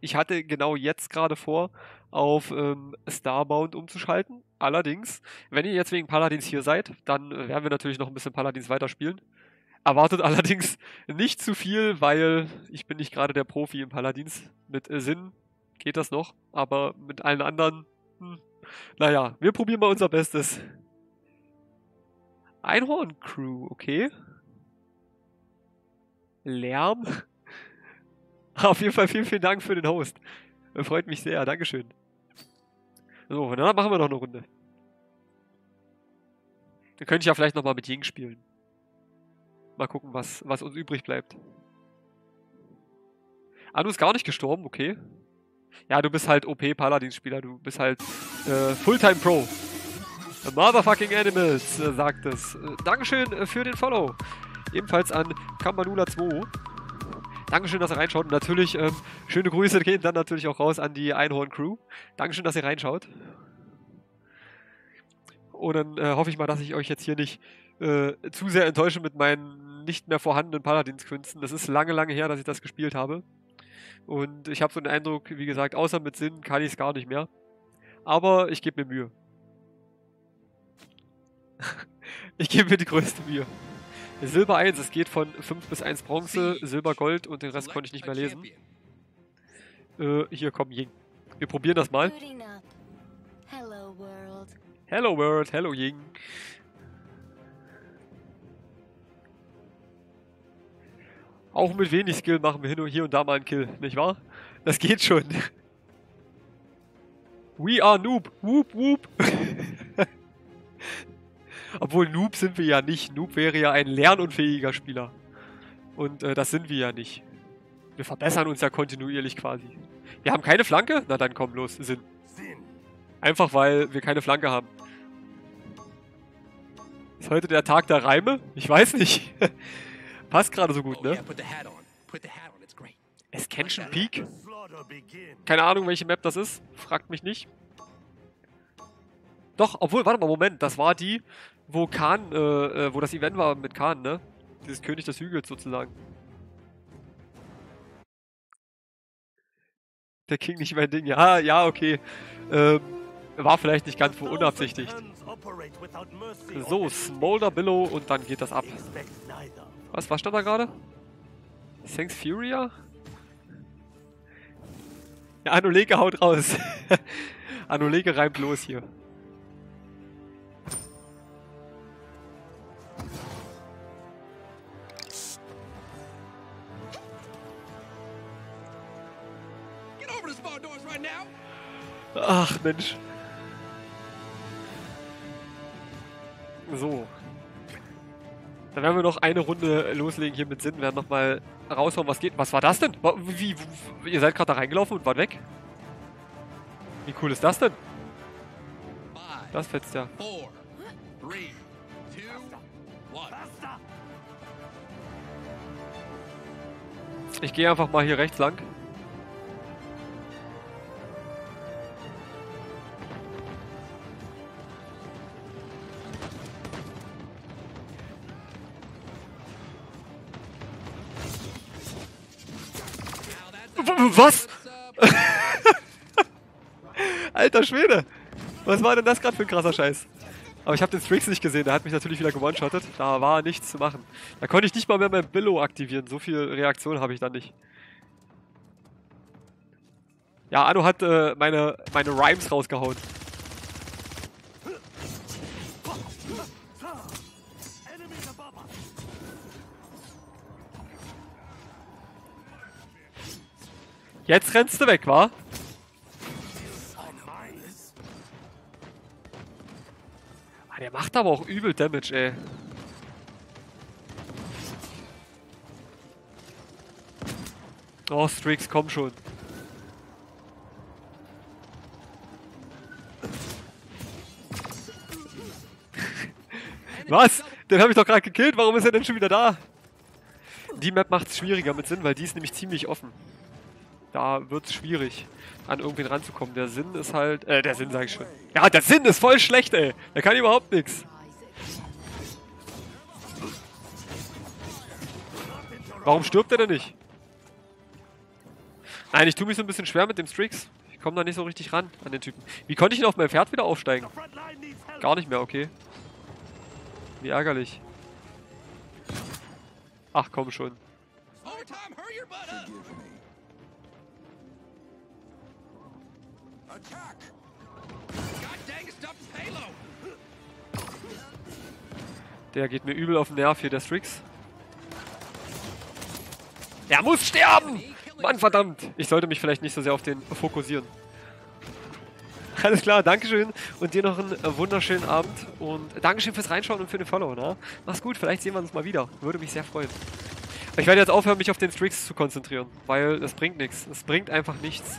Ich hatte genau jetzt gerade vor, auf ähm, Starbound umzuschalten. Allerdings, wenn ihr jetzt wegen Paladins hier seid, dann werden wir natürlich noch ein bisschen Paladins weiterspielen. Erwartet [laughs] allerdings nicht zu viel, weil ich bin nicht gerade der Profi im Paladins. Mit äh, Sinn geht das noch, aber mit allen anderen, hm, naja, wir probieren mal unser Bestes. Einhorn-Crew, okay. Lärm. [laughs] Auf jeden Fall vielen, vielen Dank für den Host. Freut mich sehr, Dankeschön. So, dann machen wir noch eine Runde. Dann könnte ich ja vielleicht nochmal mit Ying spielen. Mal gucken, was, was uns übrig bleibt. Anu ist gar nicht gestorben, okay. Ja, du bist halt OP-Paladin-Spieler, du bist halt äh, Fulltime Pro. The Motherfucking Animals, äh, sagt es. Äh, Dankeschön äh, für den Follow. Ebenfalls an Kambanula2. Dankeschön, dass ihr reinschaut. Und natürlich, ähm, schöne Grüße gehen dann natürlich auch raus an die Einhorn-Crew. Dankeschön, dass ihr reinschaut. Und dann äh, hoffe ich mal, dass ich euch jetzt hier nicht äh, zu sehr enttäusche mit meinen nicht mehr vorhandenen Paladins-Künsten. Das ist lange, lange her, dass ich das gespielt habe. Und ich habe so den Eindruck, wie gesagt, außer mit Sinn kann ich es gar nicht mehr. Aber ich gebe mir Mühe. [laughs] ich gebe mir die größte Mühe. Silber 1, es geht von 5 bis 1 Bronze, Silber Gold und den Rest konnte ich nicht mehr lesen. Äh, hier kommt Ying. Wir probieren das mal. Hello World, hello Ying. Auch mit wenig Skill machen wir hin und hier und da mal einen Kill, nicht wahr? Das geht schon. We are Noob. Whoop, whoop. [laughs] Obwohl Noob sind wir ja nicht. Noob wäre ja ein lernunfähiger Spieler. Und äh, das sind wir ja nicht. Wir verbessern uns ja kontinuierlich quasi. Wir haben keine Flanke? Na dann komm los, Sinn. Einfach weil wir keine Flanke haben. Ist heute der Tag der Reime? Ich weiß nicht. [laughs] Passt gerade so gut, Oh, ne? yeah, put the hat on. Put the hat on. It's great. Ascension Peak? Keine Ahnung, welche Map das ist. Fragt mich nicht. Doch, obwohl, warte mal, Moment. Das war die, wo Khan, äh, äh, wo das Event war mit Khan, ne? Dieses König des Hügels sozusagen. Der King nicht mein Ding. Ja, ja, okay. Ähm, war vielleicht nicht ganz so unabsichtigt. So, Smolder Billow und dann geht das ab. Was, was stand da gerade? Thanks Furia? Ja, Anulege haut raus. [laughs] Anulege reimt los hier. Ach, Mensch. So. Dann werden wir noch eine Runde loslegen hier mit Sinn. Wir werden nochmal raushauen, was geht. Was war das denn? Wie, wie, ihr seid gerade da reingelaufen und wart weg? Wie cool ist das denn? Das fetzt ja. Ich gehe einfach mal hier rechts lang. Was? [laughs] Alter Schwede! Was war denn das gerade für ein krasser Scheiß? Aber ich habe den Strix nicht gesehen, der hat mich natürlich wieder gewone-shottet. Da war nichts zu machen. Da konnte ich nicht mal mehr mein Billow aktivieren. So viel Reaktion habe ich da nicht. Ja, Anno hat äh, meine, meine Rhymes rausgehauen. Jetzt rennst du weg, wa? Ah, der macht aber auch übel Damage, ey. Oh, Strix, komm schon. Was? Den habe ich doch gerade gekillt. Warum ist er denn schon wieder da? Die Map macht es schwieriger mit Sinn, weil die ist nämlich ziemlich offen. Da wird es schwierig, an irgendwen ranzukommen. Der Sinn ist halt... Äh, der Sinn sage ich schon. Ja, der Sinn ist voll schlecht, ey. Der kann überhaupt nichts. Warum stirbt er denn nicht? Nein, ich tue mich so ein bisschen schwer mit dem Strix. Ich komme da nicht so richtig ran an den Typen. Wie konnte ich denn auf mein Pferd wieder aufsteigen? Gar nicht mehr, okay. Wie ärgerlich. Ach komm schon. Overtime, hurry your butt up. Attack! God dang stop payload. Der geht mir übel auf den Nerv hier, der Strix. Er muss sterben! Mann, verdammt! Ich sollte mich vielleicht nicht so sehr auf den fokussieren. Alles klar, Dankeschön und dir noch einen äh, wunderschönen Abend und Dankeschön fürs Reinschauen und für den Follow, ne? Mach's gut, vielleicht sehen wir uns mal wieder. Würde mich sehr freuen. Ich werde jetzt aufhören, mich auf den Strix zu konzentrieren, weil das bringt nichts. Es bringt einfach nichts.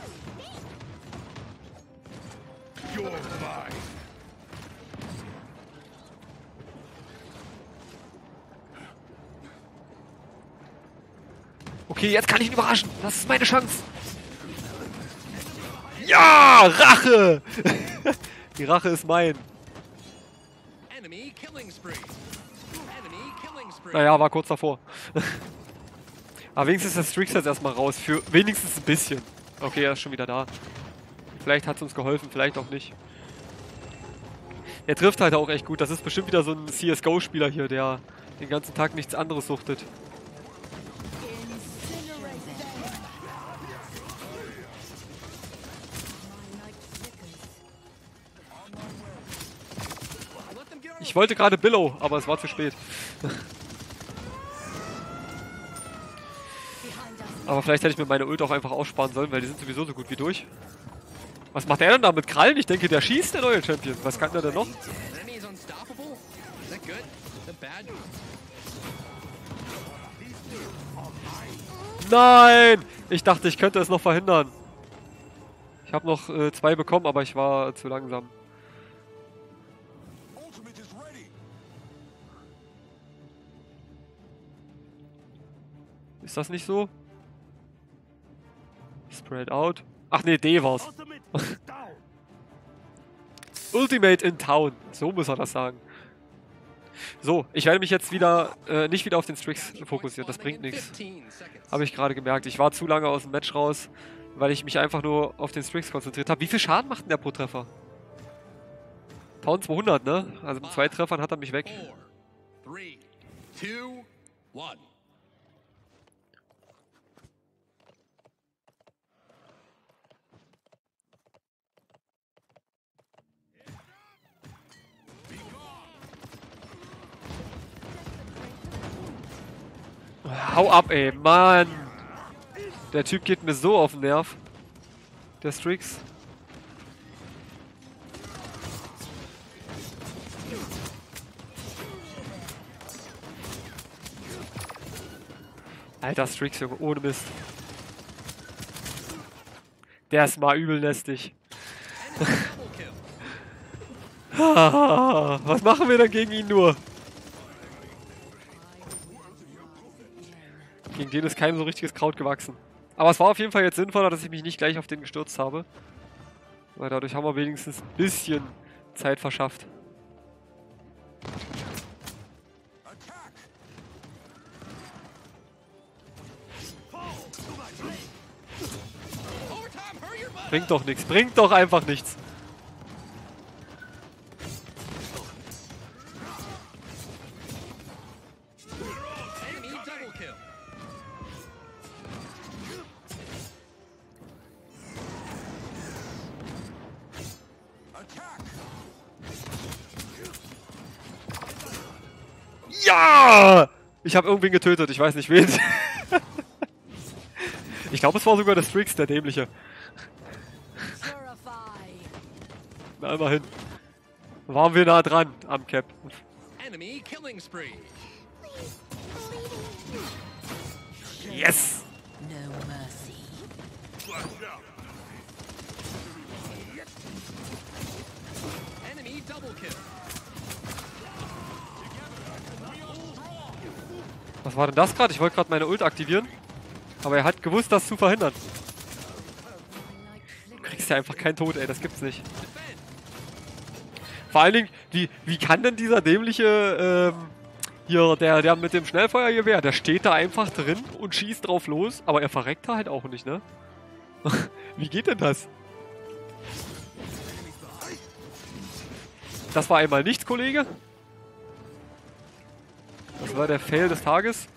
You're mine. Okay, jetzt kann ich ihn überraschen. Das ist meine Chance. Ja, Rache! [laughs] Die Rache ist mein. Enemy killing spree. Enemy killing spree. Naja, war kurz davor. [laughs] Aber wenigstens ist der Strix jetzt erstmal raus. Für wenigstens ein bisschen. Okay, er ist schon wieder da. Vielleicht hat es uns geholfen, vielleicht auch nicht. Er trifft halt auch echt gut. Das ist bestimmt wieder so ein CSGO-Spieler hier, der den ganzen Tag nichts anderes suchtet. Ich wollte gerade Billow, aber es war zu spät. [laughs] aber vielleicht hätte ich mir meine Ult auch einfach aussparen sollen, weil die sind sowieso so gut wie durch. Was macht er denn da mit Krallen? Ich denke, der schießt, der neue Champion. Was kann der denn noch? Nein! Ich dachte, ich könnte es noch verhindern. Ich habe noch äh, zwei bekommen, aber ich war zu langsam. Ist das nicht so? Spread out. Ach nee, D war's. [laughs] Ultimate in Town. So muss er das sagen. So, ich werde mich jetzt wieder äh, nicht wieder auf den Strix fokussieren. Das bringt nichts. 15 seconds. Habe ich gerade gemerkt. Ich war zu lange aus dem Match raus, weil ich mich einfach nur auf den Strix konzentriert habe. Wie viel Schaden macht denn der pro Treffer? 1200, ne? Also mit zwei Treffern hat er mich weg. Four, three, two, one. Hau ab, ey, Mann. Der Typ geht mir so auf den Nerv. Der Strix. Alter Strix, Junge, ohne Mist. Der ist mal übel lästig. [laughs] Was machen wir denn gegen ihn nur? Gegen den ist kein so richtiges Kraut gewachsen. Aber es war auf jeden Fall jetzt sinnvoller, dass ich mich nicht gleich auf den gestürzt habe. Weil dadurch haben wir wenigstens ein bisschen Zeit verschafft. Bringt doch nichts, bringt doch einfach nichts. Ich habe irgendwen getötet, ich weiß nicht wen. [laughs] ich glaube, es war sogar der Strix, der dämliche. Na, immerhin. Waren wir nah dran am Cap. Enemy killing spree. Yes! No mercy. Flash out. Enemy double kill. Was war denn das gerade? Ich wollte gerade meine Ult aktivieren. Aber er hat gewusst, das zu verhindern. Du kriegst ja einfach keinen Tod, ey. Das gibt's nicht. Vor allen Dingen, wie, wie kann denn dieser dämliche, ähm, hier, der, der mit dem Schnellfeuergewehr, der steht da einfach drin und schießt drauf los, aber er verreckt da halt auch nicht, ne? [laughs] wie geht denn das? Das war einmal nichts, Kollege. Das war der Fail des Tages.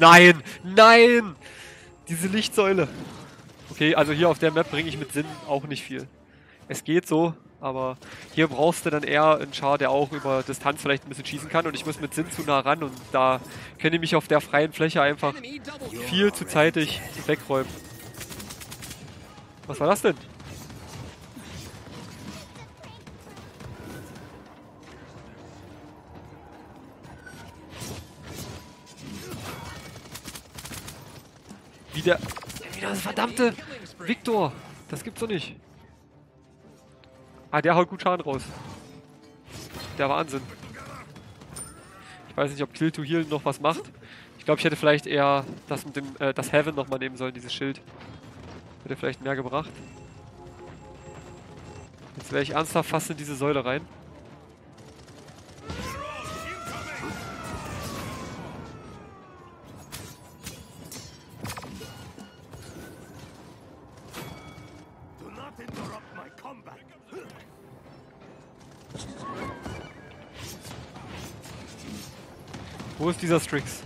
Nein, nein! Diese Lichtsäule. Okay, also hier auf der Map bringe ich mit Sinn auch nicht viel. Es geht so, Aber hier brauchst du dann eher einen Char, der auch über Distanz vielleicht ein bisschen schießen kann. Und ich muss mit Sinn zu nah ran und da können die mich auf der freien Fläche einfach viel zu zeitig wegräumen. Was war das denn? Wie der, wie der verdammte Victor. Das gibt's doch nicht. Ah, der haut gut Schaden raus. Der Wahnsinn. Ich weiß nicht, ob Kill to Heal noch was macht. Ich glaube, ich hätte vielleicht eher das mit dem, äh, das Heaven nochmal nehmen sollen, dieses Schild. Hätte vielleicht mehr gebracht. Jetzt wäre ich ernsthaft fast in diese Säule rein. Ist dieser Strix?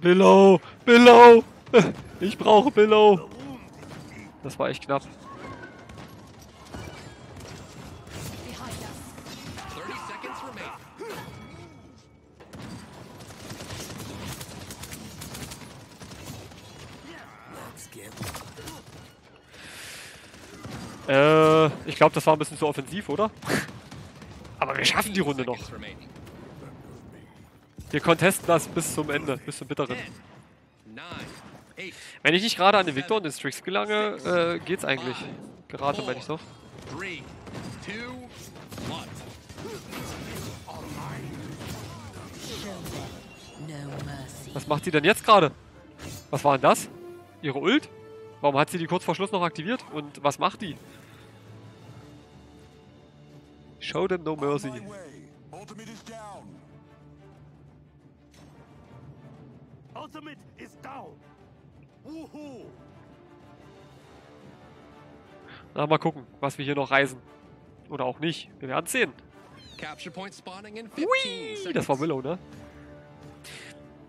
Billow! Billow! [laughs] Ich brauche Billow! Das war echt knapp. Äh, ich glaube, das war ein bisschen zu offensiv, oder? [laughs] Aber wir schaffen die Runde noch. Wir contesten das bis zum Ende, bis zum Bitteren. 10, 9, 8, Wenn ich nicht gerade an den Victor und den Strix gelange, äh, geht's eigentlich. Gerade meine ich doch. 3, 2, 1. No mercy. Was macht sie denn jetzt gerade? Was war denn das? Ihre Ult? Warum hat sie die kurz vor Schluss noch aktiviert? Und was macht die? Show them no mercy. Ultimate is down. Ultimate is down. Woohoo! Na, mal gucken, was wir hier noch reisen. Oder auch nicht. Wir werden sehen. Capture point spawning in 15 Hui, das war Willow, ne?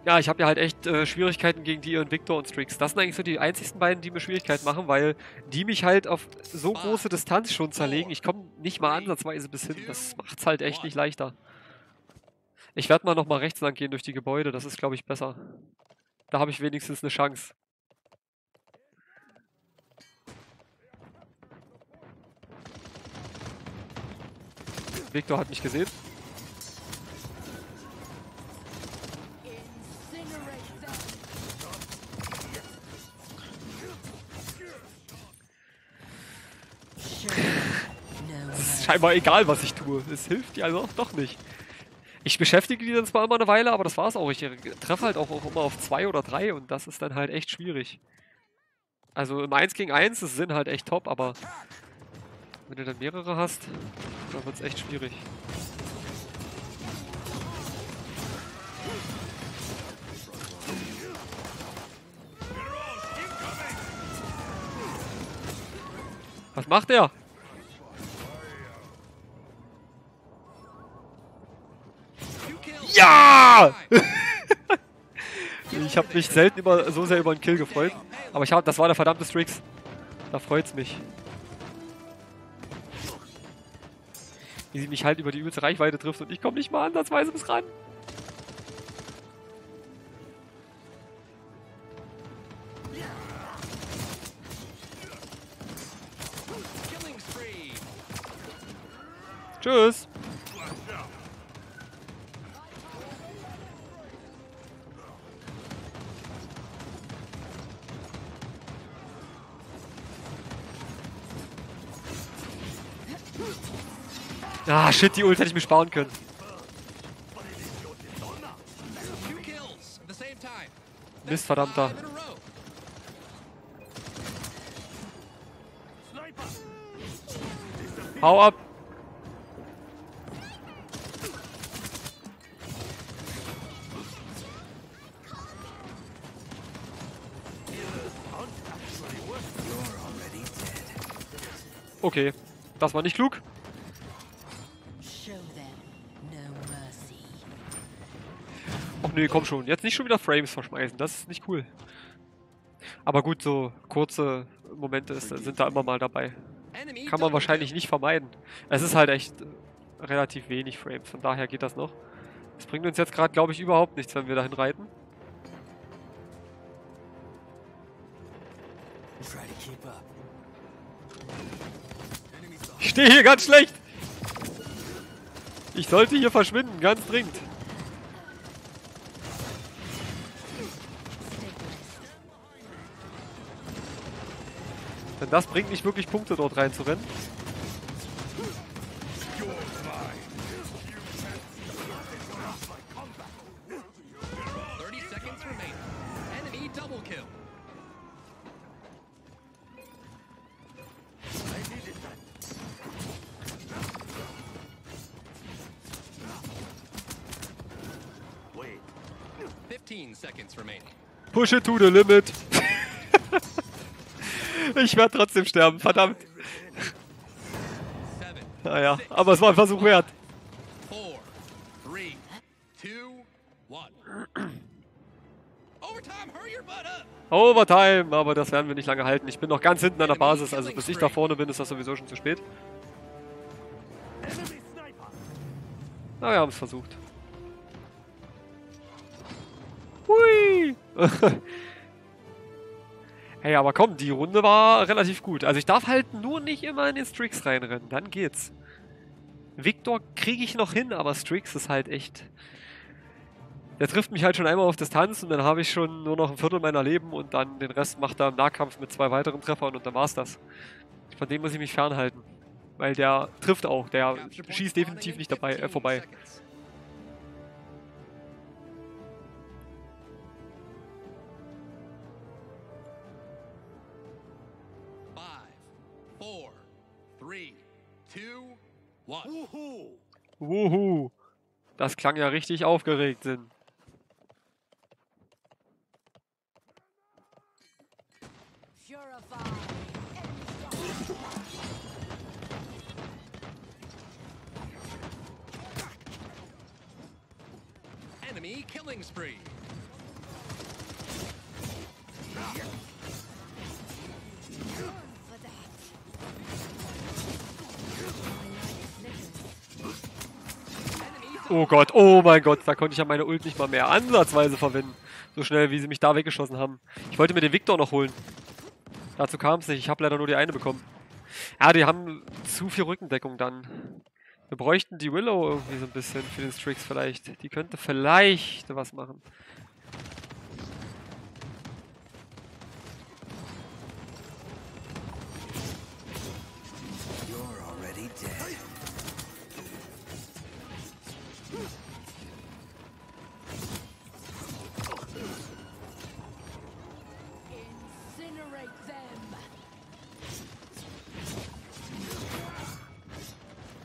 Ja, ich habe ja halt echt äh, Schwierigkeiten gegen die und Victor und Strix. Das sind eigentlich so die einzigsten beiden, die mir Schwierigkeiten machen, weil die mich halt auf so große Distanz schon zerlegen. Ich komme nicht mal ansatzweise bis hin. Das macht's halt echt nicht leichter. Ich werde mal nochmal rechts lang gehen durch die Gebäude. Das ist, glaube ich, besser. Da habe ich wenigstens eine Chance. Victor hat mich gesehen. Incinerate them. Sure. No Es ist mercy. Scheinbar egal, was ich tue. Es hilft die also doch nicht. Ich beschäftige die dann zwar immer eine Weile, aber das war's auch. Ich äh, treffe halt auch, auch immer auf zwei oder drei und das ist dann halt echt schwierig. Also im 1 gegen 1 ist Sinn halt echt top, aber wenn du dann mehrere hast, dann wird's echt schwierig. Was macht er? Ja! [laughs] Ich habe mich selten über, so sehr über einen Kill gefreut. Aber ich hab, das war der verdammte Strix. Da freut's mich. Wie sie mich halt über die übelste Reichweite trifft und ich komme nicht mal ansatzweise bis ran. Tschüss. Ah, shit, die Ult hätte ich mir sparen können. Mist, verdammter. Hau ab. Okay, das war nicht klug. Nee, komm schon. Jetzt nicht schon wieder Frames verschmeißen. Das ist nicht cool. Aber gut, so kurze Momente ist, sind da immer mal dabei. Kann man wahrscheinlich nicht vermeiden. Es ist halt echt äh, relativ wenig Frames, von daher geht das noch. Das bringt uns jetzt gerade, glaube ich, überhaupt nichts, wenn wir dahin reiten. Ich stehe hier ganz schlecht. Ich sollte hier verschwinden, ganz dringend. Denn das bringt nicht wirklich Punkte, dort reinzurennen. Thirty seconds remaining. Enemy double kill. Wait. 15 seconds remaining. Push it to the limit. Ich werde trotzdem sterben, verdammt. Naja, aber es war ein Versuch wert. Overtime, aber das werden wir nicht lange halten. Ich bin noch ganz hinten an der Basis, also bis ich da vorne bin, ist das sowieso schon zu spät. Na, wir haben es versucht. Hui! [laughs] hey, aber komm, die Runde war relativ gut. Also ich darf halt nur nicht immer in den Strix reinrennen, dann geht's. Victor kriege ich noch hin, aber Strix ist halt echt... Der trifft mich halt schon einmal auf Distanz und dann habe ich schon nur noch ein Viertel meiner Leben und dann den Rest macht er im Nahkampf mit zwei weiteren Treffern und dann war's das. Von dem muss ich mich fernhalten. Weil der trifft auch, der schießt definitiv in nicht dabei, äh, 15 vorbei. Wuhu. Das klang ja richtig aufgeregt, Sinn. Purify. Enemy killing spree. Oh Gott, oh mein Gott, da konnte ich ja meine Ult nicht mal mehr ansatzweise verwenden. So schnell, wie sie mich da weggeschossen haben. Ich wollte mir den Victor noch holen. Dazu kam es nicht, ich habe leider nur die eine bekommen. Ja, die haben zu viel Rückendeckung dann. Wir bräuchten die Willow irgendwie so ein bisschen für den Strix vielleicht. Die könnte vielleicht was machen.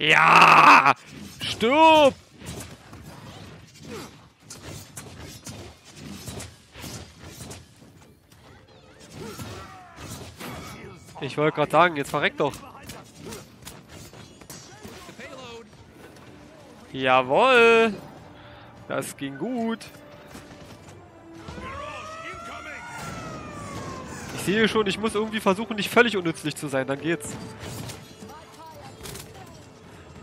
Ja! Stirb! Ich wollte gerade sagen, jetzt verreckt doch. Jawohl! Das ging gut. Ich sehe schon, ich muss irgendwie versuchen, nicht völlig unnützlich zu sein, dann geht's.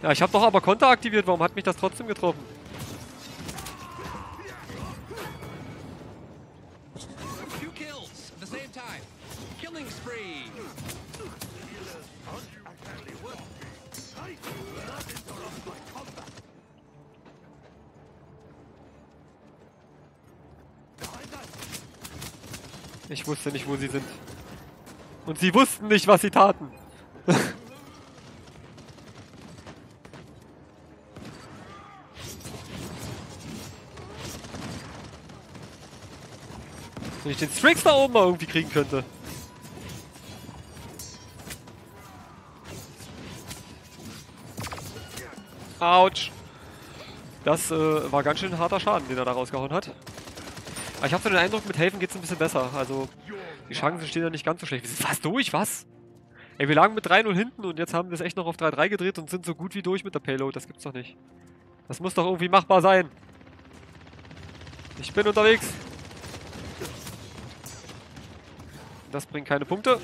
Ja, ich habe doch aber Konter aktiviert, warum hat mich das trotzdem getroffen? Ich wusste nicht, wo sie sind. Und sie wussten nicht, was sie taten. Wenn ich den Strix da oben mal irgendwie kriegen könnte. Autsch. Das äh, war ganz schön harter Schaden, den er da rausgehauen hat. Aber ich habe so den Eindruck, mit Helfen geht es ein bisschen besser. Also, die Chancen stehen ja nicht ganz so schlecht. Wir sind fast durch, was? Ey, wir lagen mit 3-0 hinten und jetzt haben wir es echt noch auf 3-3 gedreht und sind so gut wie durch mit der Payload. Das gibt's doch nicht. Das muss doch irgendwie machbar sein. Ich bin unterwegs. Das bringt keine Punkte.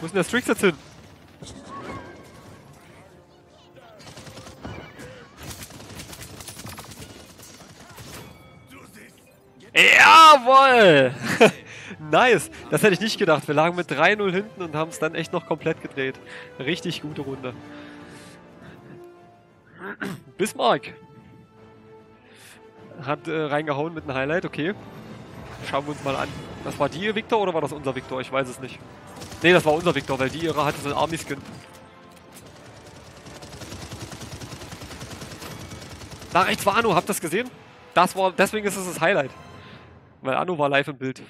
Wo ist denn der Strix jetzt hin? Jawoll! [laughs] nice! Das hätte ich nicht gedacht. Wir lagen mit 3-0 hinten und haben es dann echt noch komplett gedreht. Richtig gute Runde. Bismarck hat äh, reingehauen mit einem Highlight, okay. Schauen wir uns mal an. Das war die Victor oder war das unser Victor? Ich weiß es nicht. Ne, das war unser Victor, weil die ihre hatte so einen Army-Skin. Da rechts war Anno, habt ihr das gesehen? Das war, deswegen ist es das Highlight. Weil Anno war live im Bild.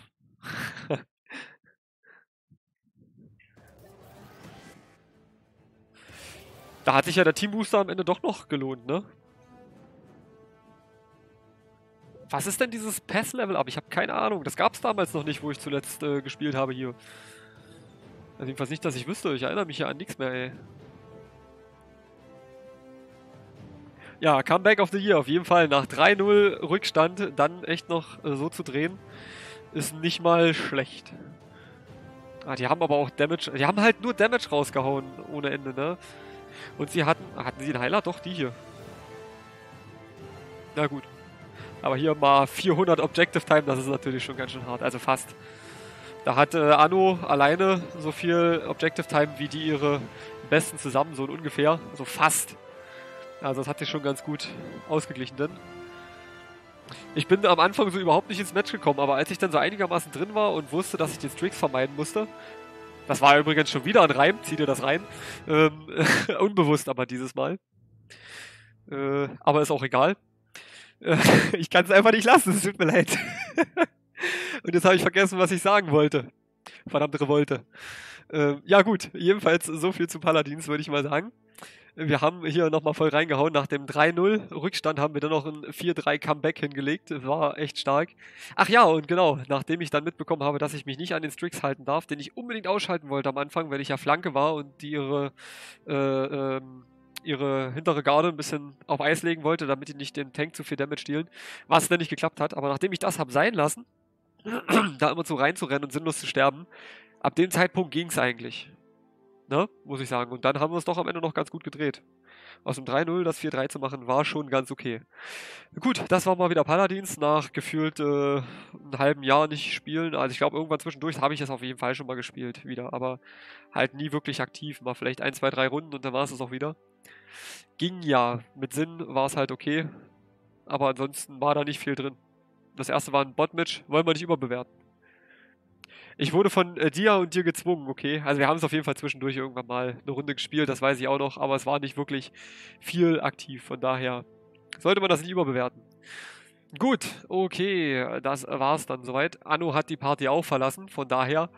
Da hat sich ja der Teambooster am Ende doch noch gelohnt, ne? Was ist denn dieses Pass-Level-Up? Ich habe keine Ahnung. Das gab es damals noch nicht, wo ich zuletzt äh, gespielt habe hier. Also jedenfalls nicht, dass ich wüsste. Ich erinnere mich ja an nichts mehr, ey. Ja, Comeback of the Year auf jeden Fall. Nach 3-0 Rückstand dann echt noch äh, so zu drehen, ist nicht mal schlecht. Ah, die haben aber auch Damage. Die haben halt nur Damage rausgehauen ohne Ende, ne? Und sie hatten. Hatten sie einen Heiler? Doch, die hier. Na gut. Aber hier mal 400 Objective Time, das ist natürlich schon ganz schön hart. Also fast. Da hat äh, Anno alleine so viel Objective Time wie die ihre besten zusammen, so ungefähr. Also fast. Also das hat sich schon ganz gut ausgeglichen, denn ich bin am Anfang so überhaupt nicht ins Match gekommen, aber als ich dann so einigermaßen drin war und wusste, dass ich die Streaks vermeiden musste, das war übrigens schon wieder ein Reim, zieh dir das rein, ähm, [laughs] unbewusst aber dieses Mal. Äh, aber ist auch egal. Äh, [laughs] ich kann es einfach nicht lassen, es tut mir leid. [laughs] und jetzt habe ich vergessen, was ich sagen wollte. Verdammte Revolte. Äh, ja gut, jedenfalls so viel zu Paladins, würde ich mal sagen. Wir haben hier nochmal voll reingehauen. Nach dem 3-0 Rückstand haben wir dann noch ein 4-3 Comeback hingelegt. War echt stark. Ach ja, und genau, nachdem ich dann mitbekommen habe, dass ich mich nicht an den Strix halten darf, den ich unbedingt ausschalten wollte am Anfang, weil ich ja Flanke war und die ihre, äh, ähm, ihre hintere Garde ein bisschen auf Eis legen wollte, damit die nicht den Tank zu viel Damage dealen, was dann nicht geklappt hat. Aber nachdem ich das habe sein lassen, [clears throat] da immer so reinzurennen und sinnlos zu sterben, ab dem Zeitpunkt ging es eigentlich. Ne? Muss ich sagen. Und dann haben wir es doch am Ende noch ganz gut gedreht. Aus dem 3-0 das 4-3 zu machen, war schon ganz okay. Gut, das war mal wieder Paladins nach gefühlt äh, einem halben Jahr nicht spielen. Also ich glaube, irgendwann zwischendurch habe ich es auf jeden Fall schon mal gespielt wieder, aber halt nie wirklich aktiv. Mal vielleicht ein, zwei, drei Runden und dann war es es auch wieder. Ging ja. Mit Sinn war es halt okay. Aber ansonsten war da nicht viel drin. Das erste war ein Bot-Match, wollen wir nicht überbewerten. Ich wurde von äh, dir und dir gezwungen, okay? Also wir haben es auf jeden Fall zwischendurch irgendwann mal eine Runde gespielt, das weiß ich auch noch, aber es war nicht wirklich viel aktiv, von daher sollte man das nicht überbewerten. Gut, okay, das war's dann soweit. Anno hat die Party auch verlassen, von daher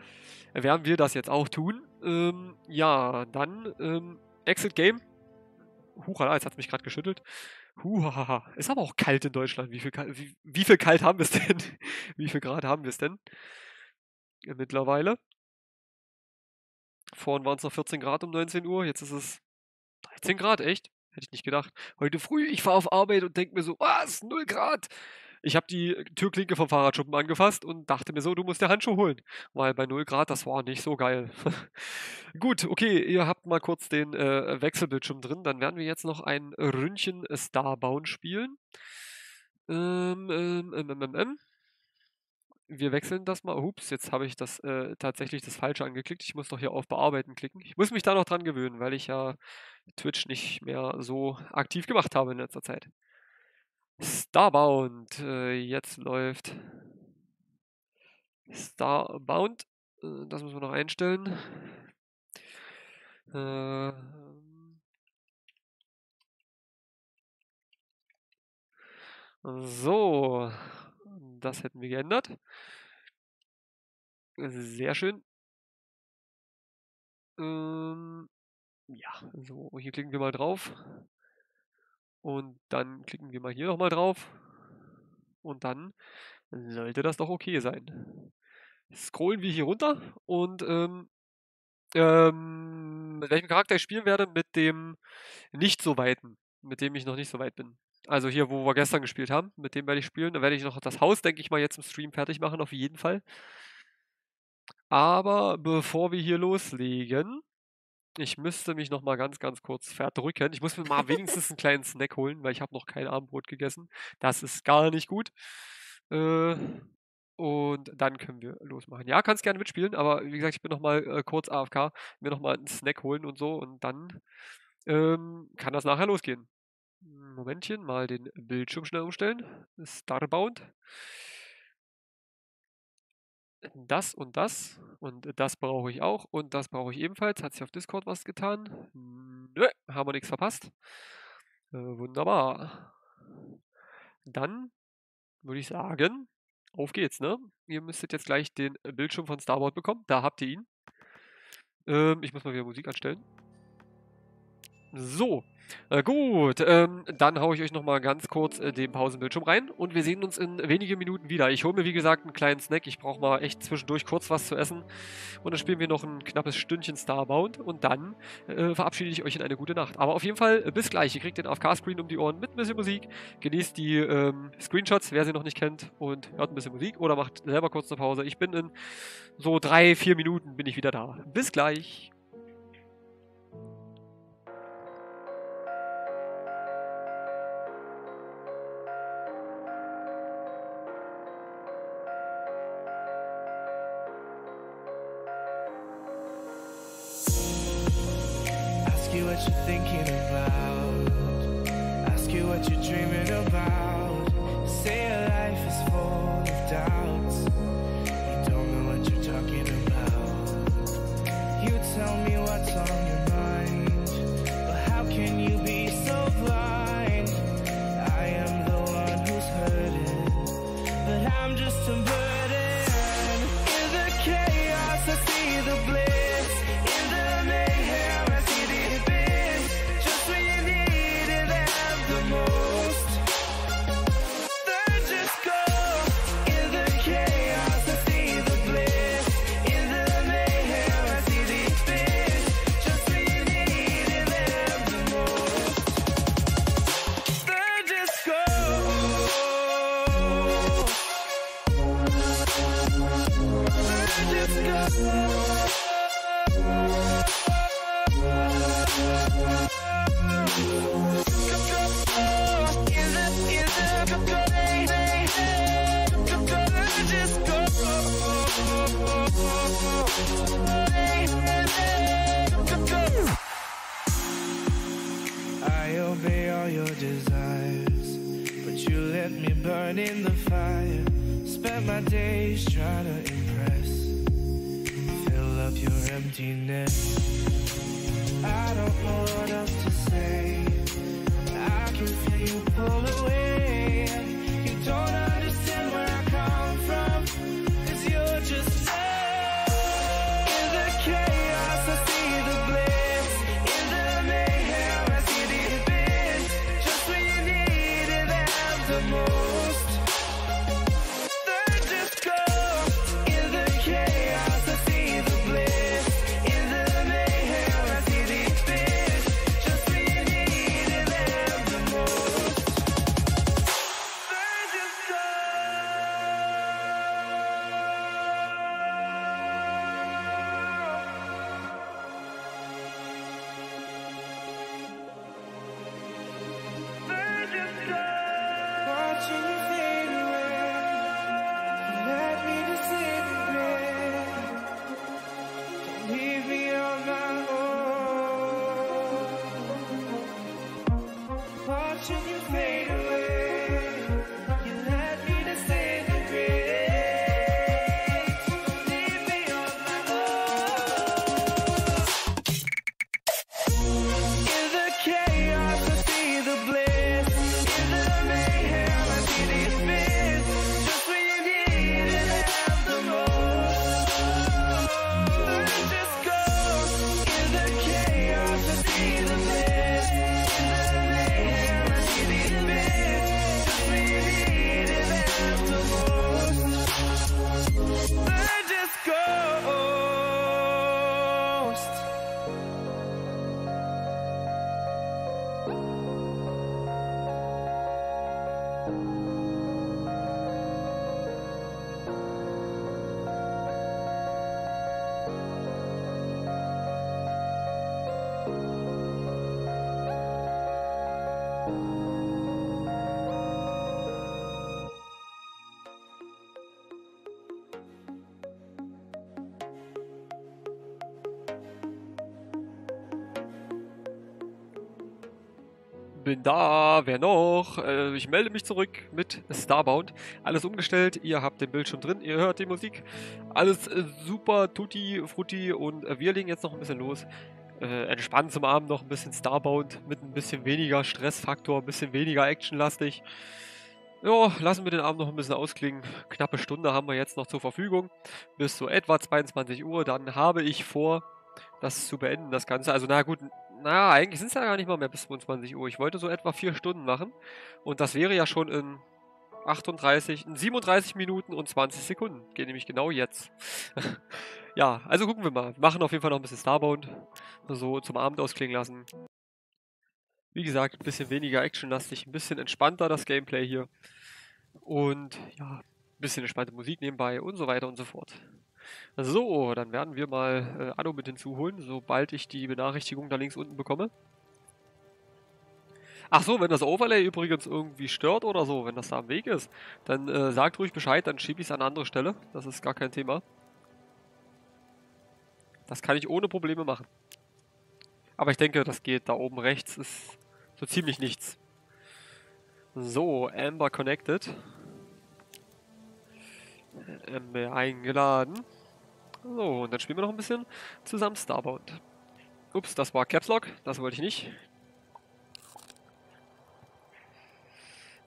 werden wir das jetzt auch tun. Ähm, ja, dann ähm, Exit Game. Huch, jetzt hat mich gerade geschüttelt. Huhaha. Ist aber auch kalt in Deutschland. Wie viel, wie, wie viel kalt haben wir es denn? [laughs] wie viel Grad haben wir es denn? Äh, mittlerweile. Vorhin waren es noch 14 Grad um 19 Uhr, jetzt ist es 13 Grad, echt? Hätte ich nicht gedacht. Heute früh, ich fahre auf Arbeit und denke mir so, was, 0 Grad? Ich habe die Türklinke vom Fahrradschuppen angefasst und dachte mir so, du musst dir Handschuhe holen. Weil bei 0 Grad, das war nicht so geil. [laughs] Gut, okay, ihr habt mal kurz den äh, Wechselbildschirm drin. Dann werden wir jetzt noch ein Ründchen Starbound spielen. Ähm, ähm, ähm, ähm, ähm wir wechseln das mal. Ups, jetzt habe ich das äh, tatsächlich das Falsche angeklickt. Ich muss doch hier auf Bearbeiten klicken. Ich muss mich da noch dran gewöhnen, weil ich ja Twitch nicht mehr so aktiv gemacht habe in letzter Zeit. Starbound, äh, jetzt läuft Starbound. Äh, das müssen wir noch einstellen. Äh, so, das hätten wir geändert. Sehr schön. Ähm, ja, so, hier klicken wir mal drauf. Und dann klicken wir mal hier nochmal drauf. Und dann sollte das doch okay sein. scrollen wir hier runter und ähm, ähm, mit Charakter ich spielen werde? Mit dem nicht so weiten, mit dem ich noch nicht so weit bin. Also hier, wo wir gestern gespielt haben, mit dem werde ich spielen. Da werde ich noch das Haus, denke ich mal, jetzt im Stream fertig machen, auf jeden Fall. Aber bevor wir hier loslegen, ich müsste mich noch mal ganz, ganz kurz verdrücken. Ich muss mir mal wenigstens einen kleinen Snack holen, weil ich habe noch kein Abendbrot gegessen. Das ist gar nicht gut. Äh, und dann können wir losmachen. Ja, kannst gerne mitspielen, aber wie gesagt, ich bin noch mal äh, kurz AFK, mir noch mal einen Snack holen und so und dann ähm, kann das nachher losgehen. Momentchen, mal den Bildschirm schnell umstellen. Starbound. Das und das und das brauche ich auch und das brauche ich ebenfalls. Hat sich auf Discord was getan? Nö, haben wir nichts verpasst. Äh, wunderbar. Dann würde ich sagen, auf geht's, ne? Ihr müsstet jetzt gleich den Bildschirm von Starboard bekommen. Da habt ihr ihn. Ähm, ich muss mal wieder Musik anstellen. So, äh, gut, ähm, dann haue ich euch nochmal ganz kurz äh, den Pausenbildschirm rein und wir sehen uns in wenigen Minuten wieder. Ich hole mir wie gesagt einen kleinen Snack, ich brauche mal echt zwischendurch kurz was zu essen und dann spielen wir noch ein knappes Stündchen Starbound und dann äh, verabschiede ich euch in eine gute Nacht. Aber auf jeden Fall äh, bis gleich, ihr kriegt den AFK-Screen um die Ohren mit ein bisschen Musik, genießt die ähm, Screenshots, wer sie noch nicht kennt und hört ein bisschen Musik oder macht selber kurz eine Pause. Ich bin in so drei, vier Minuten bin ich wieder da. Bis gleich. Thinking Bin da, wer noch? Äh, ich melde mich zurück mit Starbound. Alles umgestellt, ihr habt den Bildschirm drin, ihr hört die Musik. Alles äh, super, tutti, frutti und äh, wir legen jetzt noch ein bisschen los. Äh, entspannt zum Abend noch ein bisschen Starbound mit ein bisschen weniger Stressfaktor, ein bisschen weniger actionlastig. Ja, lassen wir den Abend noch ein bisschen ausklingen. Knappe Stunde haben wir jetzt noch zur Verfügung. Bis so etwa 22 Uhr. Dann habe ich vor, das zu beenden, das Ganze. Also, na gut, na, eigentlich sind es ja gar nicht mal mehr bis 22 Uhr. Ich wollte so etwa 4 Stunden machen. Und das wäre ja schon in 38, in 37 Minuten und 20 Sekunden. Geht nämlich genau jetzt. [laughs] ja, also gucken wir mal. Wir machen auf jeden Fall noch ein bisschen Starbound. So zum Abend ausklingen lassen. Wie gesagt, ein bisschen weniger actionlastig, ein bisschen entspannter das Gameplay hier. Und ja, ein bisschen entspannte Musik nebenbei und so weiter und so fort. So, dann werden wir mal äh, Anno mit hinzuholen, sobald ich die Benachrichtigung da links unten bekomme. Ach so, wenn das Overlay übrigens irgendwie stört oder so, wenn das da am Weg ist, dann äh, sagt ruhig Bescheid, dann schiebe ich es an eine andere Stelle. Das ist gar kein Thema. Das kann ich ohne Probleme machen. Aber ich denke, das geht. Da oben rechts ist so ziemlich nichts. So, Amber connected. Amber eingeladen. So, und dann spielen wir noch ein bisschen zusammen Starbound. Ups, das war Caps Lock, das wollte ich nicht.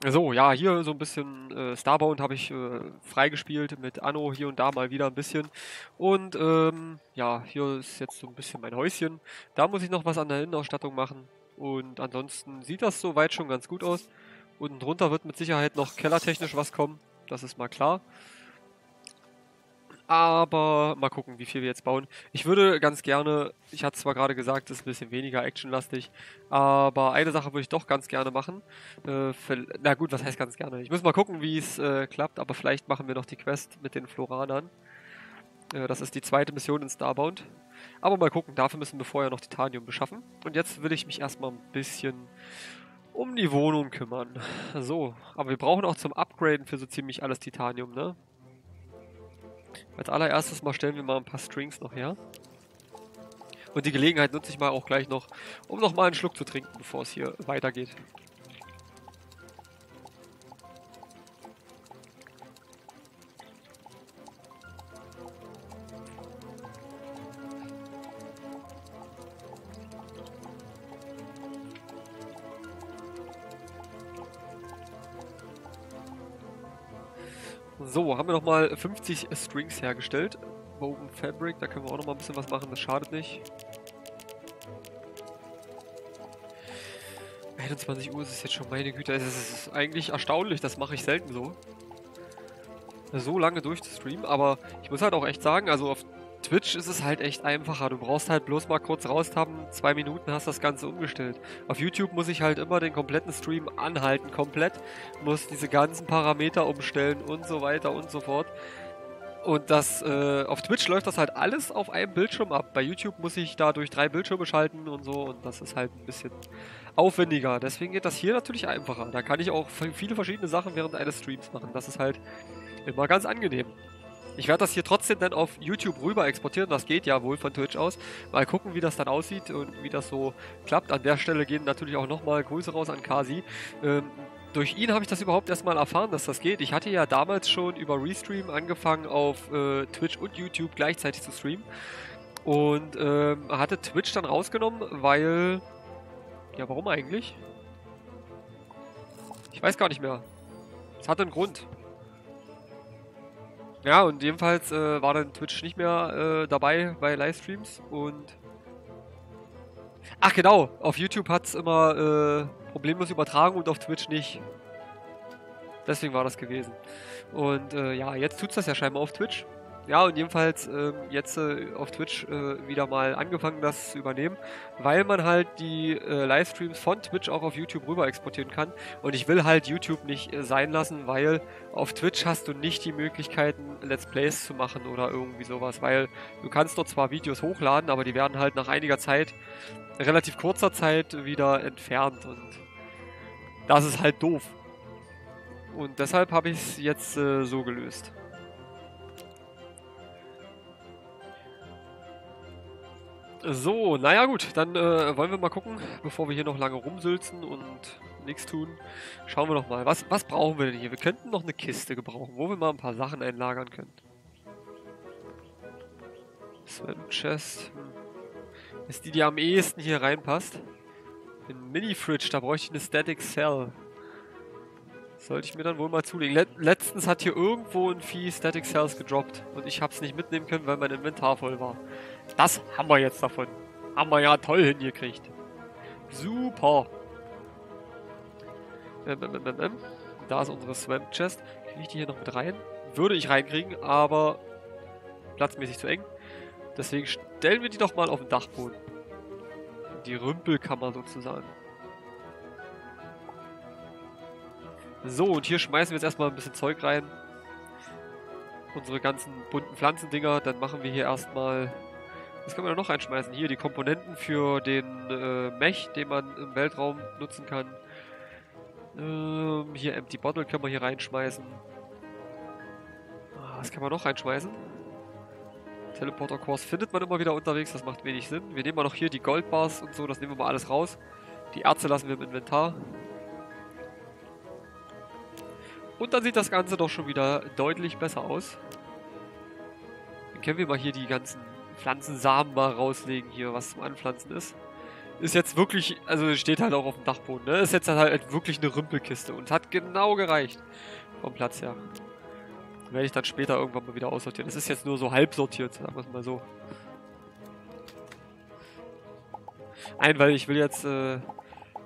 So, ja, hier so ein bisschen äh, Starbound habe ich äh, freigespielt mit Anno hier und da mal wieder ein bisschen. Und ähm, ja, hier ist jetzt so ein bisschen mein Häuschen. Da muss ich noch was an der Innenausstattung machen. Und ansonsten sieht das soweit schon ganz gut aus. Unten drunter wird mit Sicherheit noch kellertechnisch was kommen. Das ist mal klar. Aber mal gucken, wie viel wir jetzt bauen. Ich würde ganz gerne, ich hatte zwar gerade gesagt, es ist ein bisschen weniger actionlastig, aber eine Sache würde ich doch ganz gerne machen. Äh, für, na gut, was heißt ganz gerne? Ich muss mal gucken, wie es äh, klappt, aber vielleicht machen wir noch die Quest mit den Floranern. Äh, das ist die zweite Mission in Starbound. Aber mal gucken, dafür müssen wir vorher noch Titanium beschaffen. Und jetzt will ich mich erstmal ein bisschen um die Wohnung kümmern. So, aber wir brauchen auch zum Upgraden für so ziemlich alles Titanium, ne? Als allererstes mal stellen wir mal ein paar Strings noch her. Und die Gelegenheit nutze ich mal auch gleich noch, um noch mal einen Schluck zu trinken, bevor es hier weitergeht. So, haben wir nochmal 50 Strings hergestellt. Woven Fabric, da können wir auch nochmal ein bisschen was machen, das schadet nicht. 21 Uhr ist es jetzt schon, meine Güte, es ist eigentlich erstaunlich, das mache ich selten so. So lange durchzustreamen, aber ich muss halt auch echt sagen, also auf Twitch ist es halt echt einfacher. Du brauchst halt bloß mal kurz raustappen, zwei Minuten hast das Ganze umgestellt. Auf YouTube muss ich halt immer den kompletten Stream anhalten, komplett. Muss diese ganzen Parameter umstellen und so weiter und so fort. Und das, äh, auf Twitch läuft das halt alles auf einem Bildschirm ab. Bei YouTube muss ich da durch drei Bildschirme schalten und so und das ist halt ein bisschen aufwendiger. Deswegen geht das hier natürlich einfacher. Da kann ich auch viele verschiedene Sachen während eines Streams machen. Das ist halt immer ganz angenehm. Ich werde das hier trotzdem dann auf YouTube rüber exportieren. Das geht ja wohl von Twitch aus. Mal gucken, wie das dann aussieht und wie das so klappt. An der Stelle gehen natürlich auch nochmal Grüße raus an Kasi. Ähm, durch ihn habe ich das überhaupt erstmal erfahren, dass das geht. Ich hatte ja damals schon über Restream angefangen, auf äh, Twitch und YouTube gleichzeitig zu streamen. Und ähm, hatte Twitch dann rausgenommen, weil... Ja, warum eigentlich? Ich weiß gar nicht mehr. Es hatte einen Grund. Ja, und jedenfalls äh, war dann Twitch nicht mehr äh, dabei bei Livestreams und... Ach genau, auf YouTube hat es immer äh, problemlos übertragen und auf Twitch nicht. Deswegen war das gewesen. Und äh, ja, jetzt tut es das ja scheinbar auf Twitch. Ja, und jedenfalls ähm, jetzt äh, auf Twitch äh, wieder mal angefangen, das zu übernehmen, weil man halt die äh, Livestreams von Twitch auch auf YouTube rüber exportieren kann. Und ich will halt YouTube nicht äh, sein lassen, weil auf Twitch hast du nicht die Möglichkeiten, Let's Plays zu machen oder irgendwie sowas, weil du kannst dort zwar Videos hochladen, aber die werden halt nach einiger Zeit, relativ kurzer Zeit wieder entfernt und das ist halt doof. Und deshalb habe ich es jetzt äh, so gelöst. So, naja gut, dann äh, wollen wir mal gucken, bevor wir hier noch lange rumsülzen und nichts tun. Schauen wir doch mal, was, was brauchen wir denn hier? Wir könnten noch eine Kiste gebrauchen, wo wir mal ein paar Sachen einlagern können. Swim Chest. Hm. Ist die, die am ehesten hier reinpasst. Ein Mini-Fridge, da bräuchte ich eine Static Cell. Sollte ich mir dann wohl mal zulegen. Let letztens hat hier irgendwo ein Vieh Static Cells gedroppt und ich habe es nicht mitnehmen können, weil mein Inventar voll war. Das haben wir jetzt davon. Haben wir ja toll hingekriegt. Super. Ähm, ähm, ähm. Da ist unsere Swamp Chest. Kriege ich die hier noch mit rein? Würde ich reinkriegen, aber platzmäßig zu eng. Deswegen stellen wir die doch mal auf den Dachboden. Die Rümpelkammer sozusagen. So, und hier schmeißen wir jetzt erstmal ein bisschen Zeug rein. Unsere ganzen bunten Pflanzendinger. Dann machen wir hier erstmal... Was können wir da noch reinschmeißen? Hier die Komponenten für den äh, Mech, den man im Weltraum nutzen kann. Ähm, hier Empty Bottle können wir hier reinschmeißen. Ah, was kann man noch reinschmeißen? Teleporter Course findet man immer wieder unterwegs, das macht wenig Sinn. Wir nehmen mal noch hier die Goldbars und so, das nehmen wir mal alles raus. Die Erze lassen wir im Inventar. Und dann sieht das Ganze doch schon wieder deutlich besser aus. Dann können wir mal hier die ganzen Pflanzensamen mal rauslegen hier, was zum Anpflanzen ist. Ist jetzt wirklich, also steht halt auch auf dem Dachboden, ne? Ist jetzt halt wirklich eine Rümpelkiste und hat genau gereicht vom Platz her. Werde ich dann später irgendwann mal wieder aussortieren. Es ist jetzt nur so halb sortiert, sagen wir es mal so. Ein, weil ich will jetzt äh,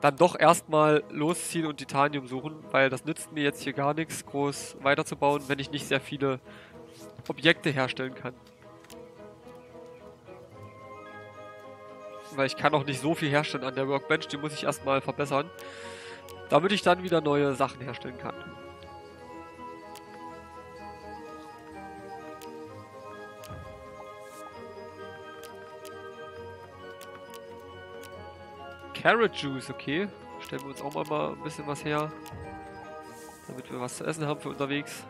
dann doch erstmal losziehen und Titanium suchen, weil das nützt mir jetzt hier gar nichts, groß weiterzubauen, wenn ich nicht sehr viele Objekte herstellen kann. Weil ich kann auch nicht so viel herstellen an der Workbench, die muss ich erstmal verbessern, damit ich dann wieder neue Sachen herstellen kann. Carrot Juice, okay. Stellen wir uns auch mal, mal ein bisschen was her. Damit wir was zu essen haben für unterwegs.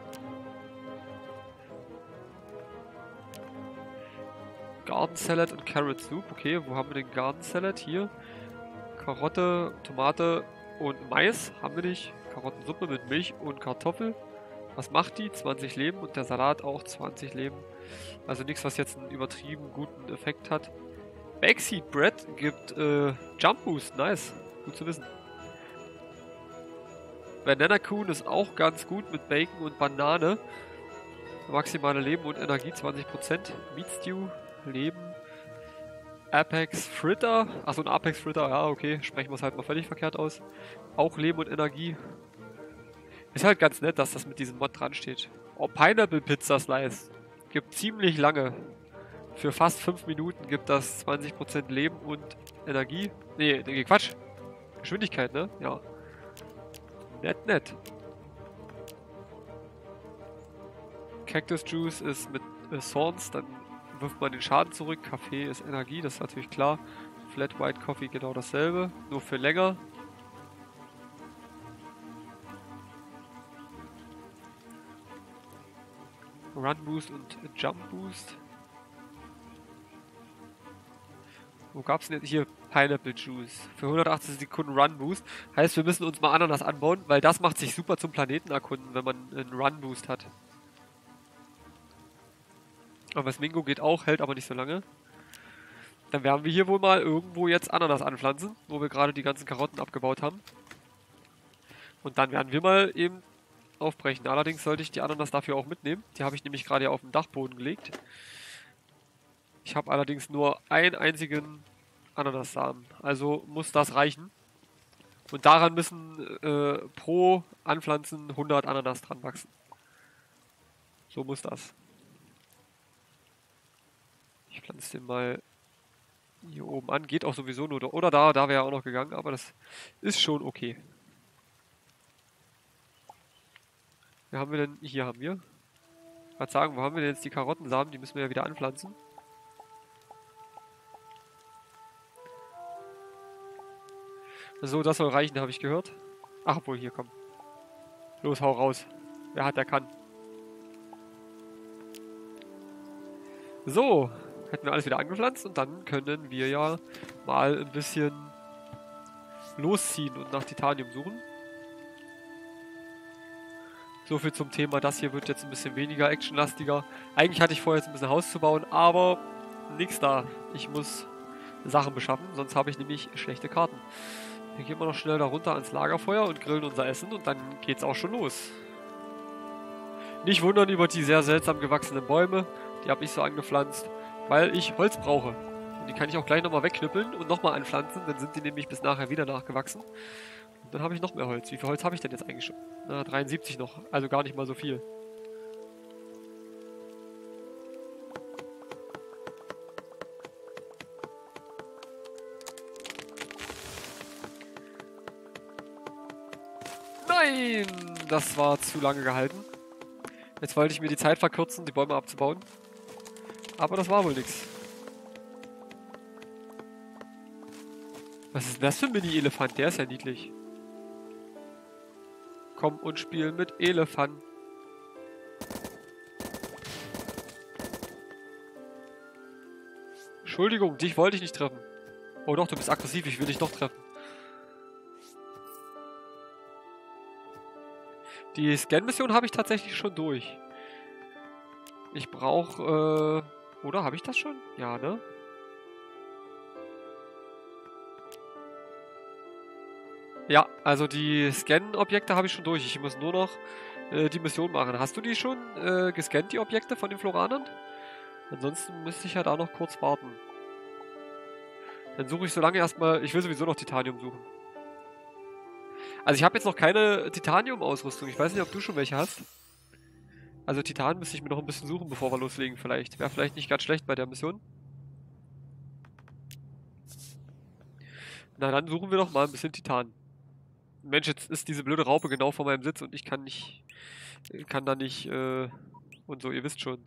Garden Salad und Carrot Soup. Okay, wo haben wir den Garden Salad? Hier. Karotte, Tomate und Mais. Haben wir nicht. Karottensuppe mit Milch und Kartoffel. Was macht die? 20 Leben und der Salat auch 20 Leben. Also nichts, was jetzt einen übertrieben guten Effekt hat. Backseat Bread gibt äh, Jump Boost. Nice. Gut zu wissen. Banana Coon ist auch ganz gut mit Bacon und Banane. Maximale Leben und Energie 20%. Meat Stew, Leben. Apex Fritter. Achso, ein Apex Fritter. Ja, okay. Sprechen wir es halt mal völlig verkehrt aus. Auch Leben und Energie. Ist halt ganz nett, dass das mit diesem Mod dran steht. Oh, Pineapple Pizza Slice. Gibt ziemlich lange. Für fast 5 Minuten gibt das 20% Leben und Energie. Nee, nee, Quatsch. Geschwindigkeit, ne? Ja. Nett, nett. Cactus Juice ist mit äh, Thorns, dann wirft man den Schaden zurück. Kaffee ist Energie, das ist natürlich klar. Flat White Coffee genau dasselbe, nur für länger. Run Boost und Jump Boost. Wo gab's denn jetzt hier Pineapple Juice? Für 180 Sekunden Run Boost. Heißt, wir müssen uns mal Ananas anbauen, weil das macht sich super zum Planeten erkunden, wenn man einen Run Boost hat. Aber das Mingo geht auch, hält aber nicht so lange. Dann werden wir hier wohl mal irgendwo jetzt Ananas anpflanzen, wo wir gerade die ganzen Karotten abgebaut haben. Und dann werden wir mal eben aufbrechen. Allerdings sollte ich die Ananas dafür auch mitnehmen. Die habe ich nämlich gerade auf den Dachboden gelegt. Ich habe allerdings nur einen einzigen Ananassamen. Also muss das reichen. Und daran müssen äh, pro Anpflanzen 100 Ananas dran wachsen. So muss das. Ich pflanze den mal hier oben an. Geht auch sowieso nur da. Oder da, da wäre er auch noch gegangen, aber das ist schon okay. Wo haben wir denn? Hier haben wir. Gerade sagen, wo haben wir denn jetzt die Karottensamen? Die müssen wir ja wieder anpflanzen. So, das soll reichen, habe ich gehört. Ach, wohl, hier, komm. Los, hau raus. Wer hat, der kann. So, hätten wir alles wieder angepflanzt und dann können wir ja mal ein bisschen losziehen und nach Titanium suchen. So viel zum Thema, das hier wird jetzt ein bisschen weniger actionlastiger. Eigentlich hatte ich vor, jetzt ein bisschen Haus zu bauen, aber nichts da. Ich muss Sachen beschaffen, sonst habe ich nämlich schlechte Karten. Hier gehen wir noch schnell da runter ans Lagerfeuer und grillen unser Essen und dann geht's auch schon los. Nicht wundern über die sehr seltsam gewachsenen Bäume, die habe ich so angepflanzt, weil ich Holz brauche. Und die kann ich auch gleich nochmal wegknüppeln und nochmal anpflanzen, dann sind die nämlich bis nachher wieder nachgewachsen. Und dann habe ich noch mehr Holz. Wie viel Holz habe ich denn jetzt eigentlich schon? Na, 73 noch, also gar nicht mal so viel. Nein! Das war zu lange gehalten. Jetzt wollte ich mir die Zeit verkürzen, die Bäume abzubauen. Aber das war wohl nichts. Was ist denn das für ein Mini-Elefant? Der ist ja niedlich. Komm und spiel mit Elefant. Entschuldigung, dich wollte ich nicht treffen. Oh doch, du bist aggressiv, ich will dich doch treffen. Die Scan-Mission habe ich tatsächlich schon durch. Ich brauche, äh... Oder, habe ich das schon? Ja, ne? Ja, also die Scan-Objekte habe ich schon durch. Ich muss nur noch äh, die Mission machen. Hast du die schon äh, gescannt, die Objekte von den Floranern? Ansonsten müsste ich ja da noch kurz warten. Dann suche ich so lange erstmal... Ich will sowieso noch Titanium suchen. Also ich habe jetzt noch keine Titanium-Ausrüstung. Ich weiß nicht, ob du schon welche hast. Also Titan müsste ich mir noch ein bisschen suchen, bevor wir loslegen vielleicht. Wäre vielleicht nicht ganz schlecht bei der Mission. Na dann suchen wir doch mal ein bisschen Titan. Mensch, jetzt ist diese blöde Raupe genau vor meinem Sitz und ich kann nicht... Kann da nicht... Äh, und so, ihr wisst schon.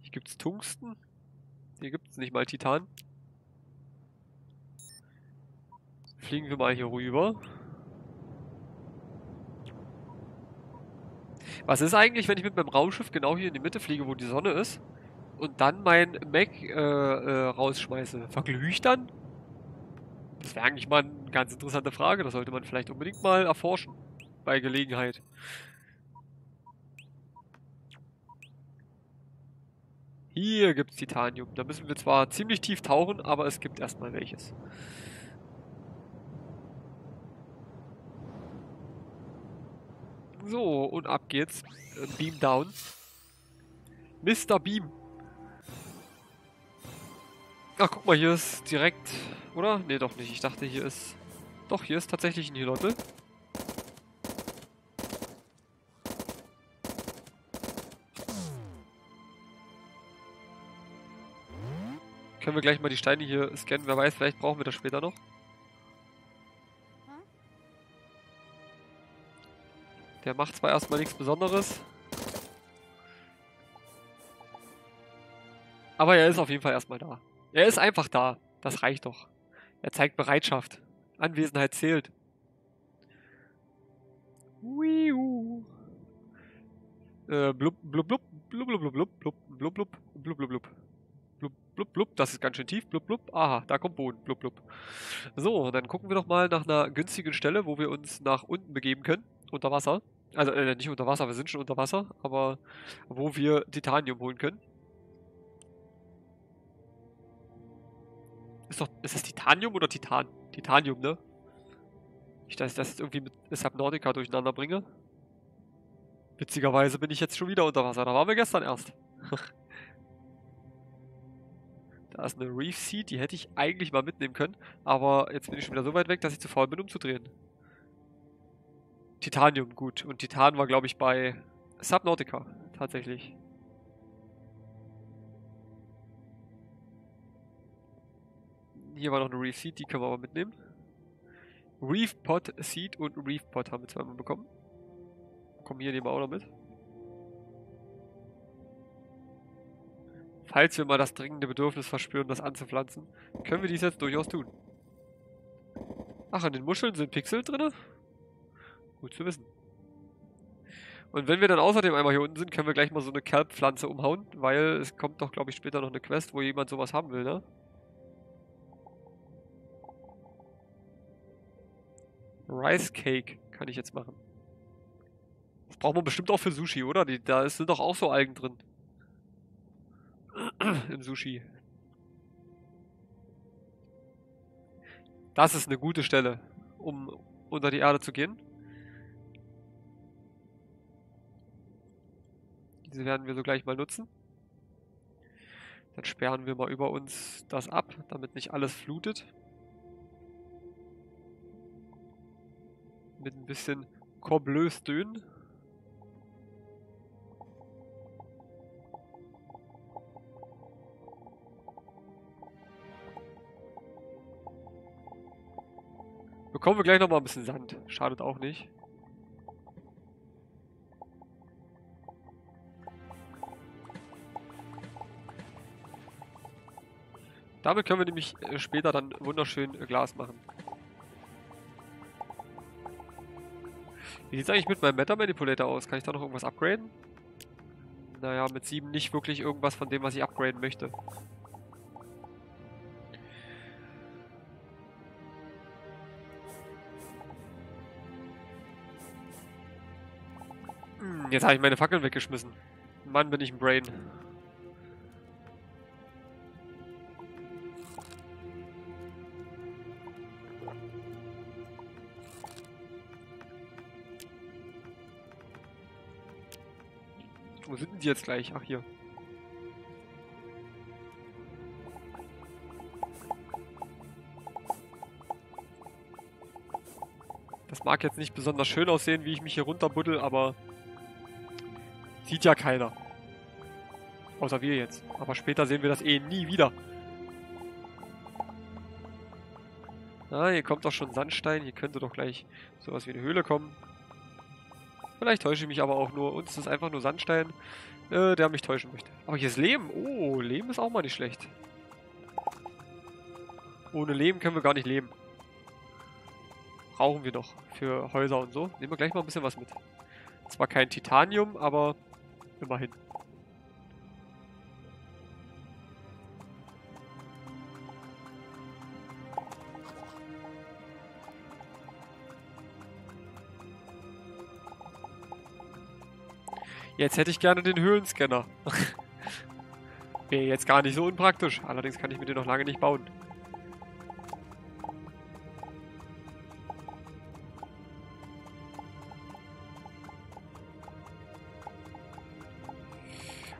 Hier gibt's Tungsten. Hier gibt's nicht mal Titan. Fliegen wir mal hier rüber. Was ist eigentlich, wenn ich mit meinem Raumschiff genau hier in die Mitte fliege, wo die Sonne ist, und dann mein Mac äh, äh, rausschmeiße? Verglühe ich dann? Das wäre eigentlich mal eine ganz interessante Frage. Das sollte man vielleicht unbedingt mal erforschen. Bei Gelegenheit. Hier gibt es Titanium. Da müssen wir zwar ziemlich tief tauchen, aber es gibt erstmal welches. So, und ab geht's. Äh, Beam down. Mr. Beam. Ach, guck mal, hier ist direkt... Oder? Ne, doch nicht. Ich dachte, hier ist... Doch, hier ist tatsächlich ein Hilottel. Können wir gleich mal die Steine hier scannen. Wer weiß, vielleicht brauchen wir das später noch. Der macht zwar erstmal nichts Besonderes. Aber er ist auf jeden Fall erstmal da. Er ist einfach da. Das reicht doch. Er zeigt Bereitschaft. Anwesenheit zählt. Wiu. Äh, blub, blub, blub, blub, blub, blub, blub, blub, blub, blub, blub, blub, blub. Blub, blub, blub, das ist ganz schön tief. Blub, blub. Aha, da kommt Boden. Blub, blub. So, dann gucken wir doch mal nach einer günstigen Stelle, wo wir uns nach unten begeben können. Unter Wasser. Also, äh, nicht unter Wasser, wir sind schon unter Wasser, aber wo wir Titanium holen können. Ist doch, ist das Titanium oder Titan? Titanium, ne? Ich dass ich das jetzt irgendwie mit Subnautica durcheinander bringe. Witzigerweise bin ich jetzt schon wieder unter Wasser. Da waren wir gestern erst. [laughs] da ist eine Reef Seed, die hätte ich eigentlich mal mitnehmen können. Aber jetzt bin ich schon wieder so weit weg, dass ich zu faul bin, umzudrehen. Titanium, gut. Und Titan war, glaube ich, bei Subnautica, tatsächlich. Hier war noch eine Reef Seed, die können wir aber mitnehmen. Reef Pot Seed und Reef Pot haben wir zweimal bekommen. Kommen hier nehmen wir auch noch mit. Falls wir mal das dringende Bedürfnis verspüren, das anzupflanzen, können wir dies jetzt durchaus tun. Ach, an den Muscheln sind Pixel drin? Gut zu wissen. Und wenn wir dann außerdem einmal hier unten sind, können wir gleich mal so eine Kelp-Pflanze umhauen, weil es kommt doch, glaube ich, später noch eine Quest, wo jemand sowas haben will, ne? Rice Cake kann ich jetzt machen. Das braucht man bestimmt auch für Sushi, oder? Die, da sind doch auch so Algen drin. [clears throat] Im Sushi. Das ist eine gute Stelle, um unter die Erde zu gehen. Diese werden wir so gleich mal nutzen. Dann sperren wir mal über uns das ab, damit nicht alles flutet. Mit ein bisschen Corbleus Dön. Bekommen wir gleich nochmal ein bisschen Sand. Schadet auch nicht. Damit können wir nämlich äh, später dann wunderschön äh, Glas machen. Wie sieht es eigentlich mit meinem Meta Manipulator aus? Kann ich da noch irgendwas upgraden? Naja, mit 7 nicht wirklich irgendwas von dem, was ich upgraden möchte. Hm, Jetzt habe ich meine Fackeln weggeschmissen. Mann, bin ich ein Brain. Wo sind die jetzt gleich? Ach, hier. Das mag jetzt nicht besonders schön aussehen, wie ich mich hier runterbuddel, aber sieht ja keiner. Außer wir jetzt. Aber später sehen wir das eh nie wieder. Ah, hier kommt doch schon Sandstein. Hier könnte doch gleich sowas wie eine Höhle kommen. Vielleicht täusche ich mich aber auch nur. Uns ist einfach nur Sandstein, äh, der mich täuschen möchte. Aber hier ist Lehm. Oh, Lehm ist auch mal nicht schlecht. Ohne Lehm können wir gar nicht leben. Brauchen wir noch für Häuser und so. Nehmen wir gleich mal ein bisschen was mit. Zwar kein Titanium, aber immerhin. Jetzt hätte ich gerne den Höhlenscanner. [laughs] Wäre jetzt gar nicht so unpraktisch. Allerdings kann ich mir den noch lange nicht bauen.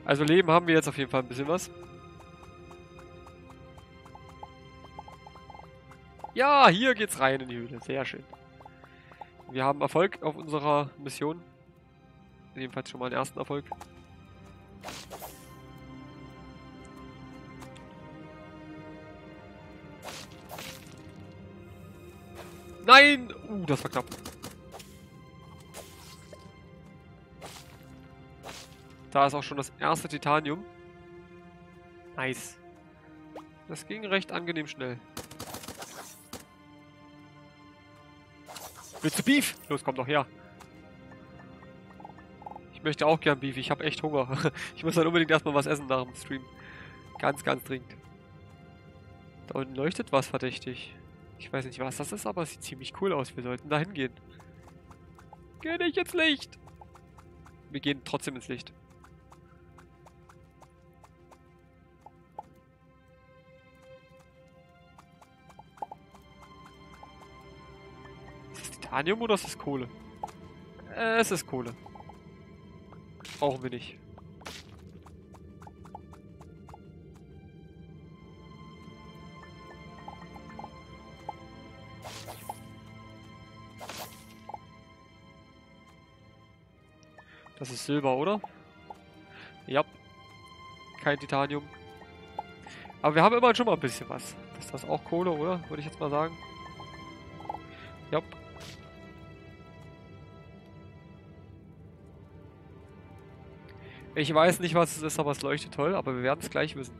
Also Leben haben wir jetzt auf jeden Fall ein bisschen was. Ja, hier geht's rein in die Höhle. Sehr schön. Wir haben Erfolg auf unserer Mission. Jedenfalls schon mal einen ersten Erfolg. Nein! Uh, das war knapp. Da ist auch schon das erste Titanium. Nice. Das ging recht angenehm schnell. Willst du Beef? Los, komm doch her. Ich möchte auch gern Beef. Ich habe echt Hunger. [laughs] Ich muss dann unbedingt erstmal was essen nach dem Stream. Ganz, ganz dringend. Da unten leuchtet was verdächtig. Ich weiß nicht, was das ist, aber es sieht ziemlich cool aus. Wir sollten da hingehen. Geh nicht ins Licht! Wir gehen trotzdem ins Licht. Ist das Titanium oder ist das Kohle? Äh, es ist Kohle. Brauchen wir nicht. Das ist Silber, oder? Ja. Kein Titanium. Aber wir haben immerhin schon mal ein bisschen was. Ist das auch Kohle, oder? Würde ich jetzt mal sagen. Ich weiß nicht, was es ist, aber es leuchtet toll, aber wir werden es gleich wissen.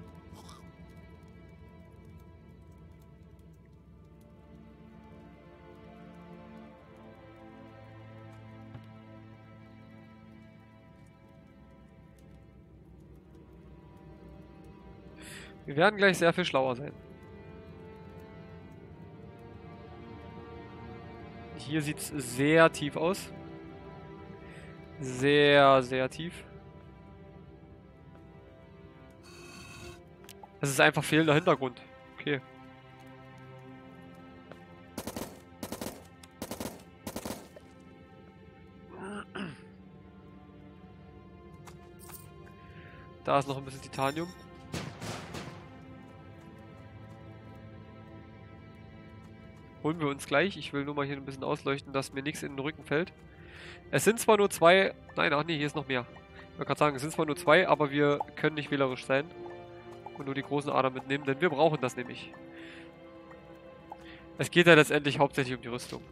Wir werden gleich sehr viel schlauer sein. Hier sieht es sehr tief aus. Sehr, sehr tief. Das ist einfach fehlender Hintergrund. Okay. Da ist noch ein bisschen Titanium. Holen wir uns gleich. Ich will nur mal hier ein bisschen ausleuchten, dass mir nichts in den Rücken fällt. Es sind zwar nur zwei... Nein, ach nee, hier ist noch mehr. Ich wollte gerade sagen, es sind zwar nur zwei, aber wir können nicht wählerisch sein. Und nur die großen Adern mitnehmen, denn wir brauchen das nämlich. Es geht ja letztendlich hauptsächlich um die Rüstung.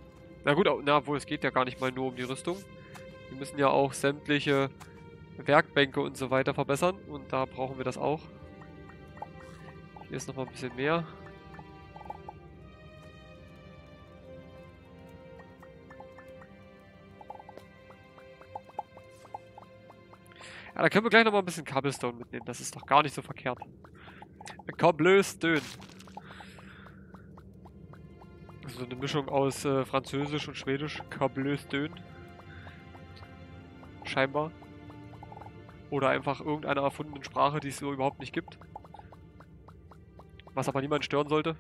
Na gut, na, obwohl es geht ja gar nicht mal nur um die Rüstung. Wir müssen ja auch sämtliche Werkbänke und so weiter verbessern. Und da brauchen wir das auch. Hier ist noch mal ein bisschen mehr. Ja, da können wir gleich noch mal ein bisschen Cobblestone mitnehmen. Das ist doch gar nicht so verkehrt. Cobblestone. So eine Mischung aus äh, Französisch und Schwedisch. Cobblestone. Scheinbar. Oder einfach irgendeiner erfundenen Sprache, die es so überhaupt nicht gibt. Was aber niemand stören sollte.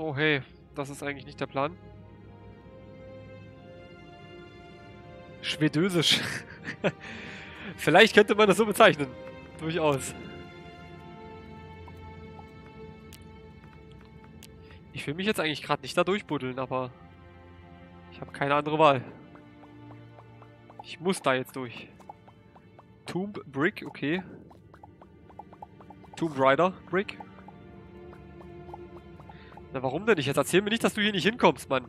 Oh hey, das ist eigentlich nicht der Plan. Schwedösisch. [laughs] Vielleicht könnte man das so bezeichnen. Durchaus. Ich will mich jetzt eigentlich gerade nicht da durchbuddeln, aber ich habe keine andere Wahl. Ich muss da jetzt durch. Tomb Brick, okay. Tomb Rider Brick. Na, warum denn nicht? Jetzt erzähl mir nicht, dass du hier nicht hinkommst, Mann.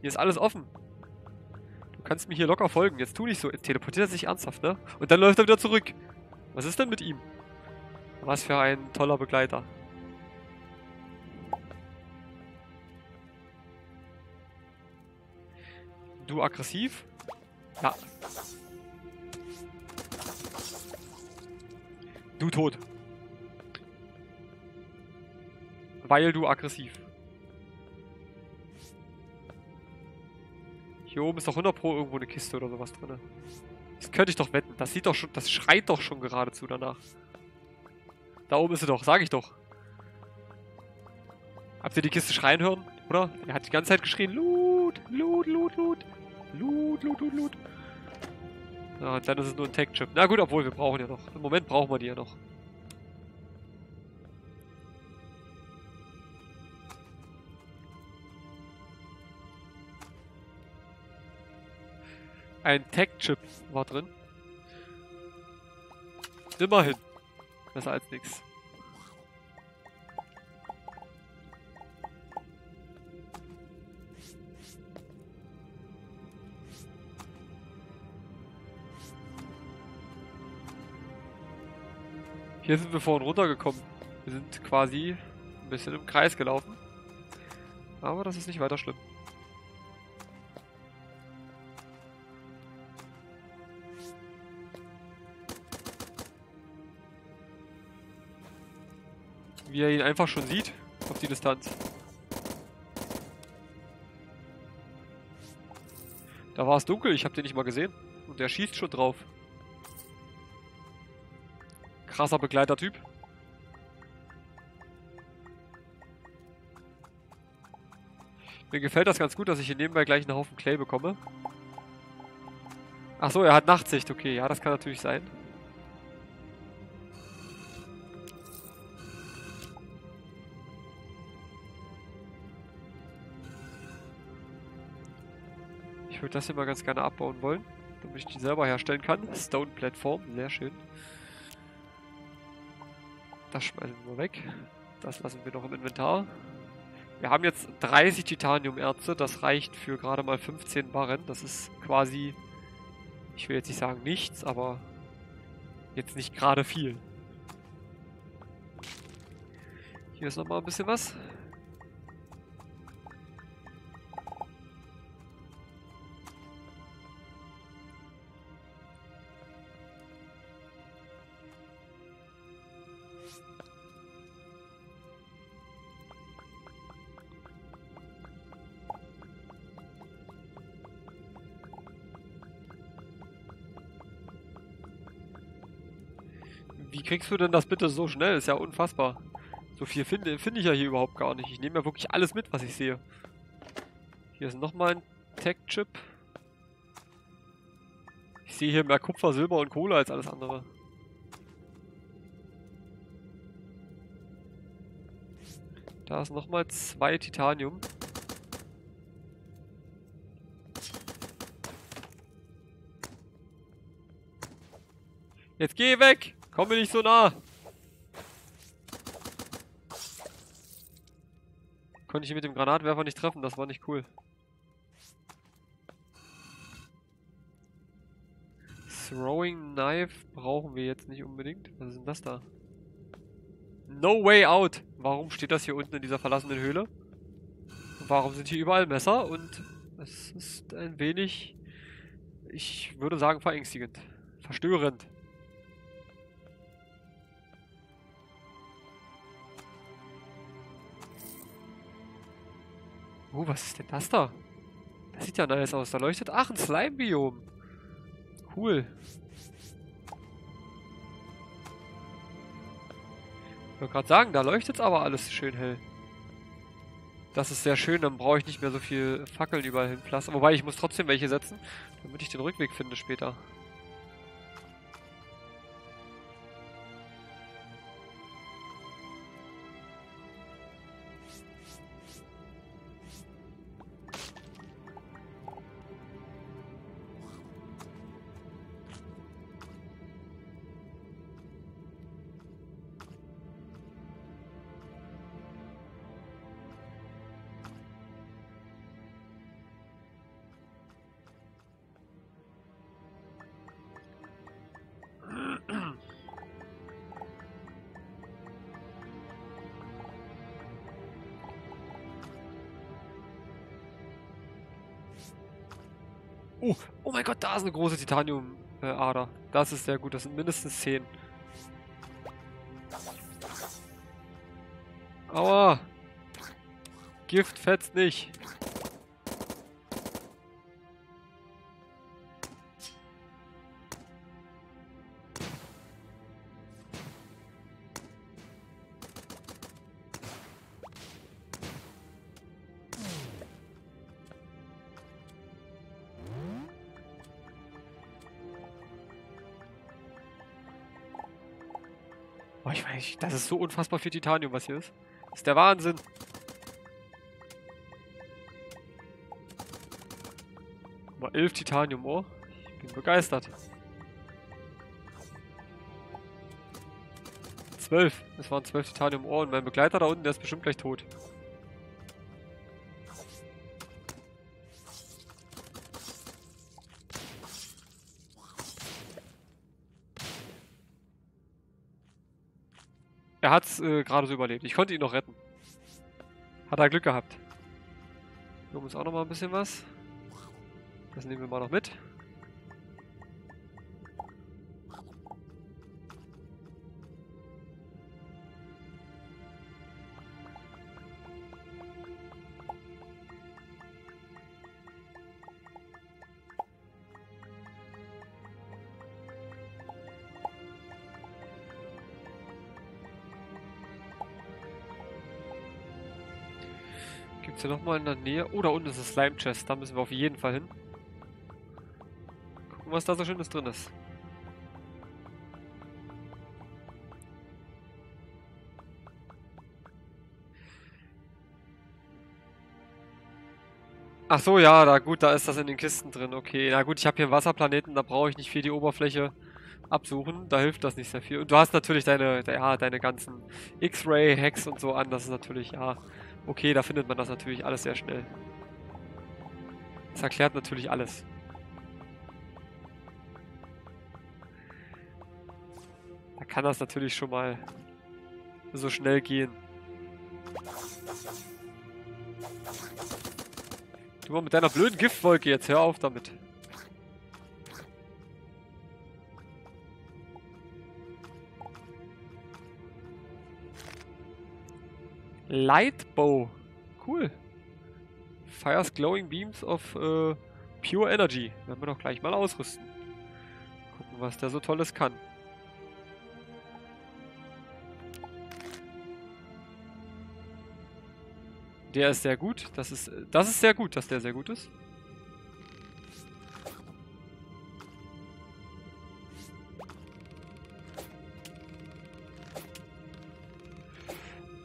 Hier ist alles offen. Du kannst mir hier locker folgen. Jetzt tu nicht so. Teleportiert er sich ernsthaft, ne? Und dann läuft er wieder zurück. Was ist denn mit ihm? Was für ein toller Begleiter. Du aggressiv? Ja. Du tot. Weil du aggressiv. Hier oben ist doch 100 Pro irgendwo eine Kiste oder sowas drin. Das könnte ich doch wetten. Das sieht doch schon, das schreit doch schon geradezu danach. Da oben ist sie doch, sag ich doch. Habt ihr die Kiste schreien hören? Oder? Er hat die ganze Zeit geschrien, Loot, Loot, Loot, Loot. Loot, Loot, Loot, Loot. Ja, dann ist es nur ein Tech-Chip. Na gut, obwohl, wir brauchen ja noch. Im Moment brauchen wir die ja noch. Ein Tech-Chip war drin. Immerhin. Besser als nichts. Hier sind wir vorhin runtergekommen. Wir sind quasi ein bisschen im Kreis gelaufen. Aber das ist nicht weiter schlimm. Wie er ihn einfach schon sieht, auf die Distanz. Da war es dunkel, ich habe den nicht mal gesehen. Und der schießt schon drauf. Krasser Begleitertyp. Mir gefällt das ganz gut, dass ich hier nebenbei gleich einen Haufen Clay bekomme. Achso, er hat Nachtsicht. Okay, ja, das kann natürlich sein. Würde das hier mal ganz gerne abbauen wollen, damit ich die selber herstellen kann. [laughs] Stone Platform, sehr schön. Das schmeißen wir weg. Das lassen wir noch im Inventar. Wir haben jetzt 30 Titaniumerze. Das reicht für gerade mal 15 Barren. Das ist quasi, ich will jetzt nicht sagen nichts, aber jetzt nicht gerade viel. Hier ist nochmal ein bisschen was. Kriegst du denn das bitte so schnell? Ist ja unfassbar. So viel finde find ich ja hier überhaupt gar nicht. Ich nehme ja wirklich alles mit, was ich sehe. Hier ist nochmal ein Tech-Chip. Ich sehe hier mehr Kupfer, Silber und Kohle als alles andere. Da ist nochmal zwei Titanium. Jetzt geh weg! Komm mir nicht so nah! Konnte ich ihn mit dem Granatwerfer nicht treffen, das war nicht cool. Throwing Knife brauchen wir jetzt nicht unbedingt. Was ist denn das da? No way out! Warum steht das hier unten in dieser verlassenen Höhle? Warum sind hier überall Messer? Und es ist ein wenig, ich würde sagen, verängstigend. Verstörend. Oh, was ist denn das da? Das sieht ja nice aus. Da leuchtet... Ach, ein Slime-Biom. Cool. Ich wollte gerade sagen, da leuchtet aber alles schön hell. Das ist sehr schön, dann brauche ich nicht mehr so viel Fackeln überall hinpflastern. Wobei, ich muss trotzdem welche setzen, damit ich den Rückweg finde später. Oh, oh mein Gott, da ist eine große Titanium-Ader. das ist sehr gut, das sind mindestens 10. Aua! Gift fetzt nicht. Das ist so unfassbar viel Titanium, was hier ist. Das ist der Wahnsinn. Mal 11 Titanium, oh. Ich bin begeistert. 12. Es waren 12 Titanium Ohr und mein Begleiter da unten, der ist bestimmt gleich tot. Er hat es äh, gerade so überlebt. Ich konnte ihn noch retten. Hat er Glück gehabt. Hier oben ist auch noch mal ein bisschen was. Das nehmen wir mal noch mit. Hier nochmal in der Nähe? Oh, da unten ist das Slime Chest. Da müssen wir auf jeden Fall hin. Gucken, was da so Schönes drin ist. Ach so, ja, da gut, da ist das in den Kisten drin. Okay, na gut, ich habe hier einen Wasserplaneten, da brauche ich nicht viel die Oberfläche absuchen. Da hilft das nicht sehr viel. Und du hast natürlich deine, ja, deine ganzen X-Ray-Hacks und so an. Das ist natürlich, ja, okay, da findet man das natürlich alles sehr schnell. Das erklärt natürlich alles. Da kann das natürlich schon mal so schnell gehen. Du mal mit deiner blöden Giftwolke jetzt, hör auf damit. Lightbow. Cool. Fires glowing beams of äh, pure energy. Werden wir doch gleich mal ausrüsten. Gucken, was der so tolles kann. Der ist sehr gut. Das ist, das ist sehr gut, dass der sehr gut ist.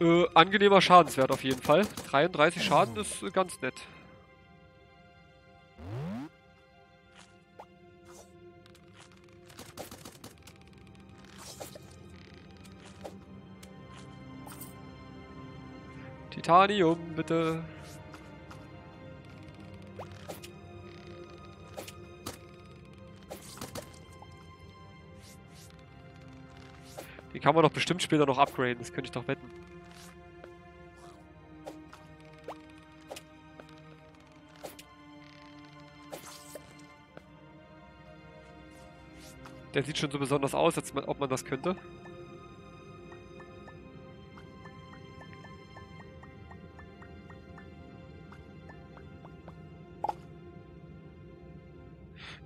Äh, angenehmer Schadenswert auf jeden Fall. 33 Schaden ist äh, ganz nett. Titanium, bitte. Die kann man doch bestimmt später noch upgraden, das könnte ich doch wetten. Der sieht schon so besonders aus, als ob man das könnte.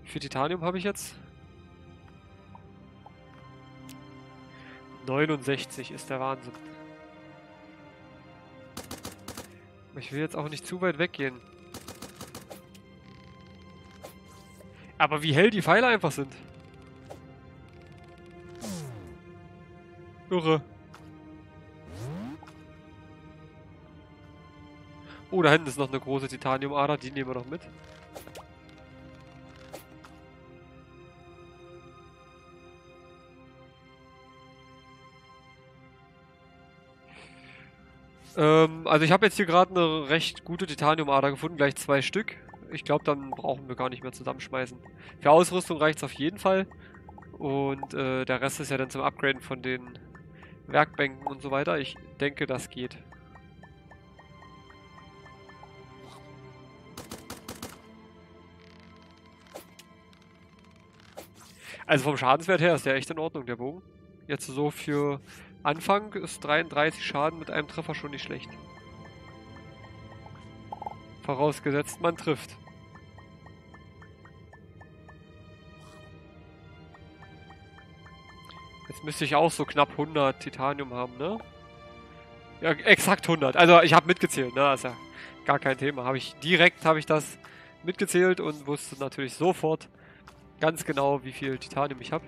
Wie viel Titanium habe ich jetzt? 69 ist der Wahnsinn. Ich will jetzt auch nicht zu weit weggehen. Aber wie hell die Pfeile einfach sind. Irre. Oh, da hinten ist noch eine große Titaniumader, die nehmen wir noch mit. Ähm, also ich habe jetzt hier gerade eine recht gute Titaniumader gefunden, gleich zwei Stück. Ich glaube, dann brauchen wir gar nicht mehr zusammenschmeißen. Für Ausrüstung reicht es auf jeden Fall. Und äh, der Rest ist ja dann zum Upgraden von den Werkbänken und so weiter. Ich denke, das geht. Also vom Schadenswert her ist der echt in Ordnung, der Bogen. Jetzt so für Anfang ist 33 Schaden mit einem Treffer schon nicht schlecht. Vorausgesetzt, man trifft. Jetzt müsste ich auch so knapp 100 Titanium haben, ne? Ja, exakt 100. Also ich habe mitgezählt, ne? Das ist ja gar kein Thema. Habe ich direkt habe ich das mitgezählt und wusste natürlich sofort ganz genau, wie viel Titanium ich habe.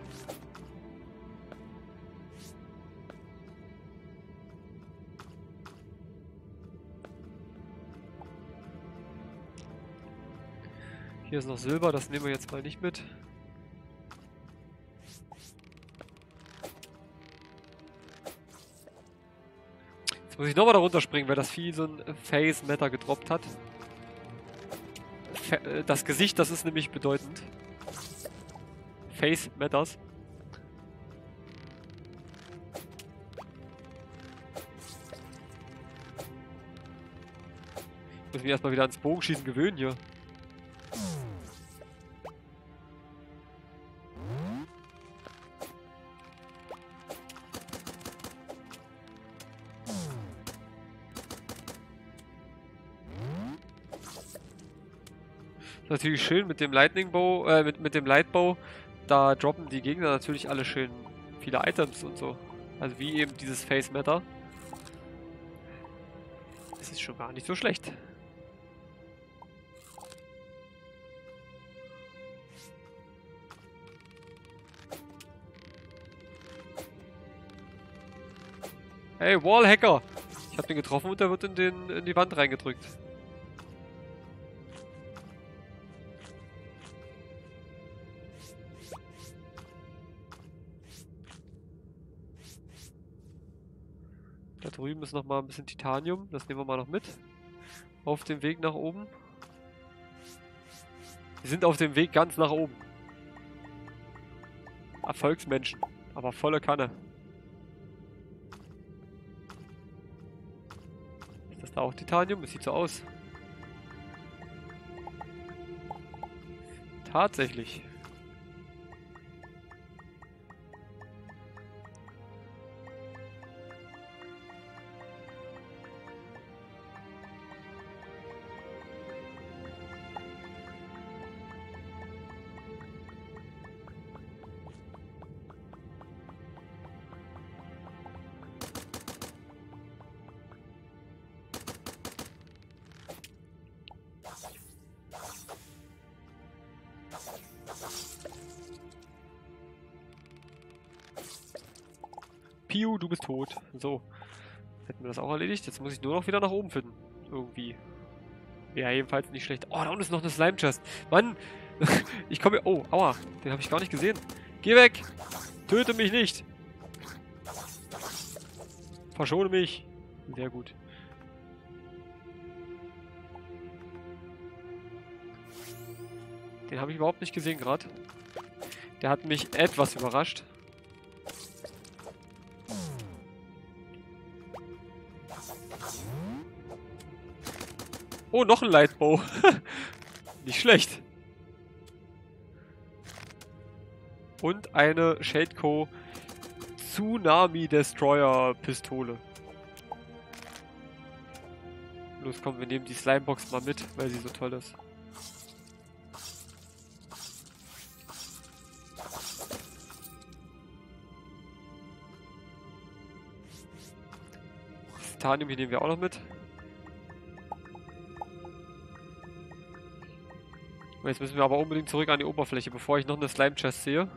Hier ist noch Silber, das nehmen wir jetzt mal nicht mit. Muss ich nochmal da runterspringen, weil das Vieh so ein Face Matter gedroppt hat. Äh, das Gesicht, das ist nämlich bedeutend. Face Matters. Ich muss mich erstmal wieder ans Bogenschießen gewöhnen hier. Natürlich schön mit dem Lightning Bow, äh, mit, mit dem Lightbow. Da droppen die Gegner natürlich alle schön viele Items und so. Also wie eben dieses Face Matter. Das ist schon gar nicht so schlecht. Hey, Wallhacker! Ich hab den getroffen und der wird in, den, in die Wand reingedrückt. Drüben ist nochmal ein bisschen Titanium. Das nehmen wir mal noch mit. Auf dem Weg nach oben. Wir sind auf dem Weg ganz nach oben. Erfolgsmenschen. Aber volle Kanne. Ist das da auch Titanium? Es sieht so aus. Tatsächlich. Du bist tot. So. Hätten wir das auch erledigt. Jetzt muss ich nur noch wieder nach oben finden. Irgendwie. Ja, jedenfalls nicht schlecht. Oh, da unten ist noch eine Slime-Chest. Mann! [laughs] ich komme... Oh, aua. Den habe ich gar nicht gesehen. Geh weg! Töte mich nicht! Verschone mich! Sehr gut. Den habe ich überhaupt nicht gesehen gerade. Der hat mich etwas überrascht. Oh, noch ein Lightbow. [laughs] Nicht schlecht. Und eine Shadeco Tsunami Destroyer Pistole. Los, komm, wir nehmen die Slimebox mal mit, weil sie so toll ist. Titanium hier nehmen wir auch noch mit. Jetzt müssen wir aber unbedingt zurück an die Oberfläche, bevor ich noch eine Slime-Chest sehe.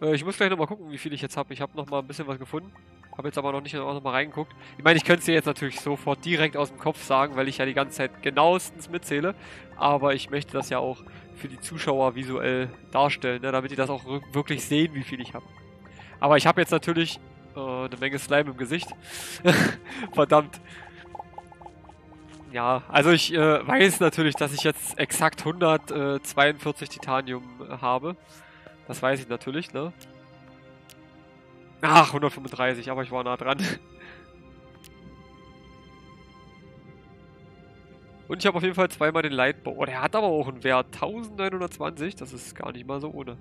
Äh, ich muss gleich nochmal gucken, wie viel ich jetzt habe. Ich habe nochmal ein bisschen was gefunden. Habe jetzt aber noch nicht nochmal reingeguckt. Ich meine, ich könnte es dir jetzt natürlich sofort direkt aus dem Kopf sagen, weil ich ja die ganze Zeit genauestens mitzähle. Aber ich möchte das ja auch für die Zuschauer visuell darstellen, ne, damit die das auch wirklich sehen, wie viel ich habe. Aber ich habe jetzt natürlich äh, eine Menge Slime im Gesicht. [laughs] Verdammt. Ja, also ich äh, weiß natürlich, dass ich jetzt exakt 142 Titanium äh, habe. Das weiß ich natürlich, ne? Ach, 135, aber ich war nah dran. Und ich habe auf jeden Fall zweimal den Lightbow. Oh, der hat aber auch einen Wert. 1920, das ist gar nicht mal so ohne.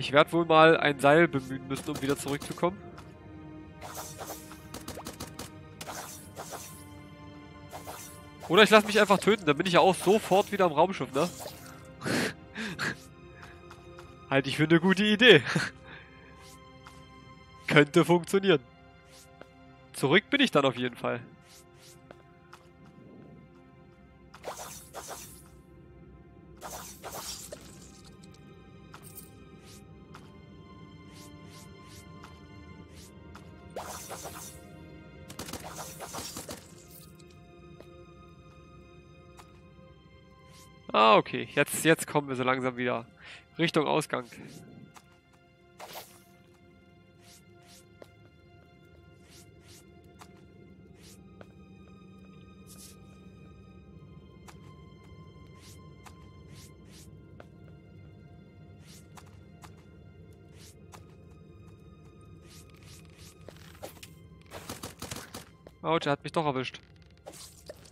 Ich werde wohl mal ein Seil bemühen müssen, um wieder zurückzukommen. Oder ich lasse mich einfach töten, dann bin ich ja auch sofort wieder im Raumschiff, ne? [laughs] Halte ich für eine gute Idee. [laughs] Könnte funktionieren. Zurück bin ich dann auf jeden Fall. Ah, okay. Jetzt, jetzt kommen wir so langsam wieder Richtung Ausgang. Autsch, er hat mich doch erwischt.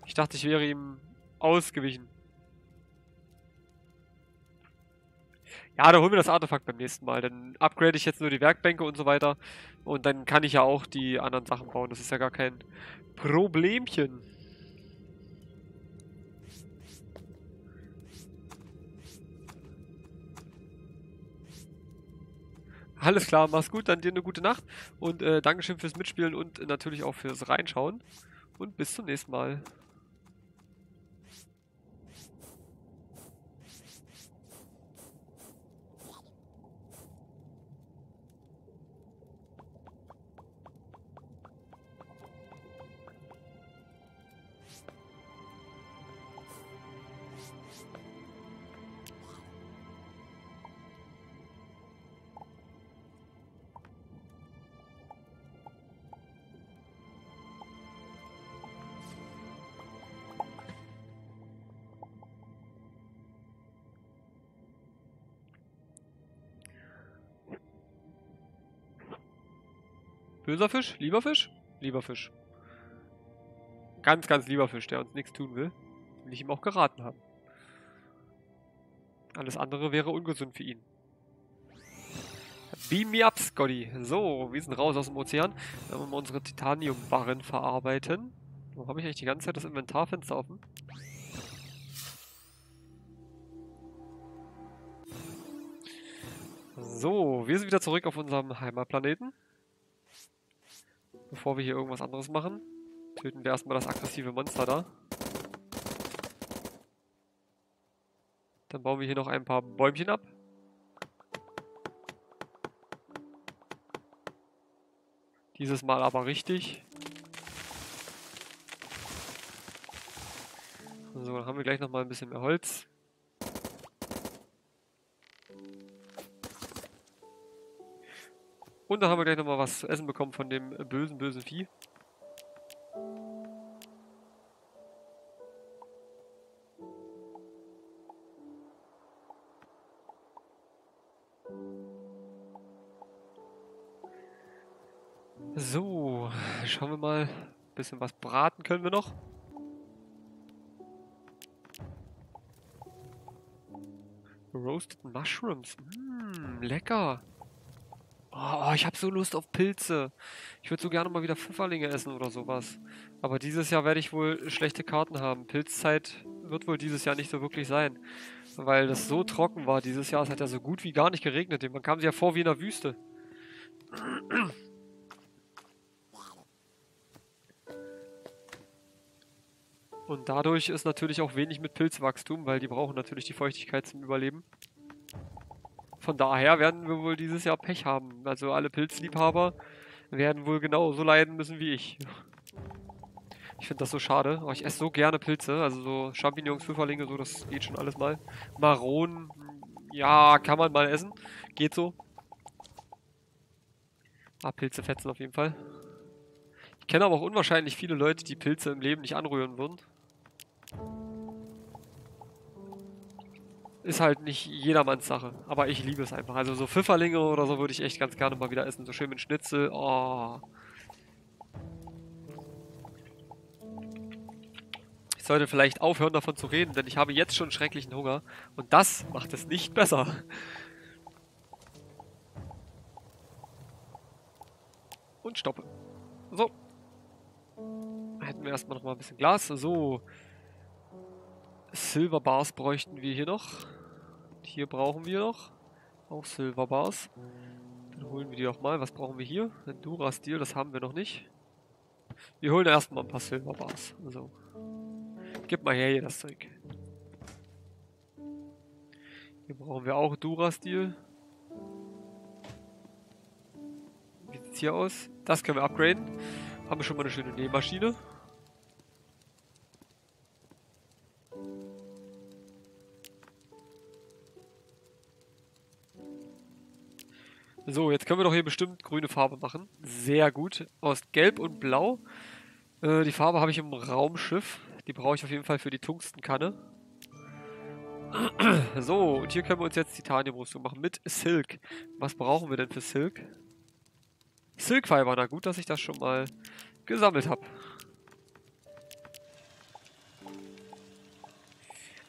Ich dachte, ich wäre ihm ausgewichen. Ja, da holen wir das Artefakt beim nächsten Mal. Dann upgrade ich jetzt nur die Werkbänke und so weiter. Und dann kann ich ja auch die anderen Sachen bauen. Das ist ja gar kein Problemchen. Alles klar, mach's gut, dann dir eine gute Nacht. Und äh, Dankeschön fürs Mitspielen und natürlich auch fürs Reinschauen. Und bis zum nächsten Mal. Böser Fisch? Lieber Fisch? Lieber Fisch. Ganz, ganz lieber Fisch, der uns nichts tun will. Will ich ihm auch geraten haben. Alles andere wäre ungesund für ihn. Beam me up, Scotty. So, wir sind raus aus dem Ozean. Wollen wir unsere Titaniumbarren verarbeiten. Warum habe ich eigentlich die ganze Zeit das Inventarfenster offen? So, wir sind wieder zurück auf unserem Heimatplaneten. Bevor wir hier irgendwas anderes machen, töten wir erstmal das aggressive Monster da. Dann bauen wir hier noch ein paar Bäumchen ab. Dieses Mal aber richtig. So, dann haben wir gleich nochmal ein bisschen mehr Holz. Und dann haben wir gleich nochmal was zu essen bekommen von dem bösen, bösen Vieh. So, schauen wir mal. Ein bisschen was braten können wir noch. Roasted Mushrooms. Mmm, lecker. Oh, ich habe so Lust auf Pilze. Ich würde so gerne mal wieder Pfifferlinge essen oder sowas. Aber dieses Jahr werde ich wohl schlechte Karten haben. Pilzzeit wird wohl dieses Jahr nicht so wirklich sein. Weil das so trocken war dieses Jahr. Es hat ja so gut wie gar nicht geregnet. Man kam sich ja vor wie in der Wüste. Und dadurch ist natürlich auch wenig mit Pilzwachstum, weil die brauchen natürlich die Feuchtigkeit zum Überleben. Von daher werden wir wohl dieses Jahr Pech haben. Also alle Pilzliebhaber werden wohl genauso leiden müssen wie ich. Ich finde das so schade. Aber ich esse so gerne Pilze. Also so Champignons, Pfifferlinge, so, das geht schon alles mal. Maronen, ja, kann man mal essen. Geht so. Ah, Pilze fetzen auf jeden Fall. Ich kenne aber auch unwahrscheinlich viele Leute, die Pilze im Leben nicht anrühren würden. Ist halt nicht jedermanns Sache. Aber ich liebe es einfach. Also so Pfifferlinge oder so würde ich echt ganz gerne mal wieder essen. So schön mit Schnitzel. Oh. Ich sollte vielleicht aufhören davon zu reden, denn ich habe jetzt schon schrecklichen Hunger. Und das macht es nicht besser. Und stoppe. So. Hätten wir erstmal noch mal ein bisschen Glas. So. Silver Bars bräuchten wir hier noch. Hier brauchen wir noch auch Silver Bars. Dann holen wir die auch mal. Was brauchen wir hier? Ein Durastil, das haben wir noch nicht. Wir holen erstmal ein paar Silver Bars. So. Gib mal her hier das Zeug. Hier brauchen wir auch Durastil. Wie sieht's hier aus? Das können wir upgraden. Haben wir schon mal eine schöne Nähmaschine. So, jetzt können wir doch hier bestimmt grüne Farbe machen. Sehr gut. Aus Gelb und Blau. Äh, die Farbe habe ich im Raumschiff. Die brauche ich auf jeden Fall für die Tungstenkanne. [clears throat] So, und hier können wir uns jetzt Titaniumrüstung machen mit Silk. Was brauchen wir denn für Silk? Silk Fiber, na gut, dass ich das schon mal gesammelt habe.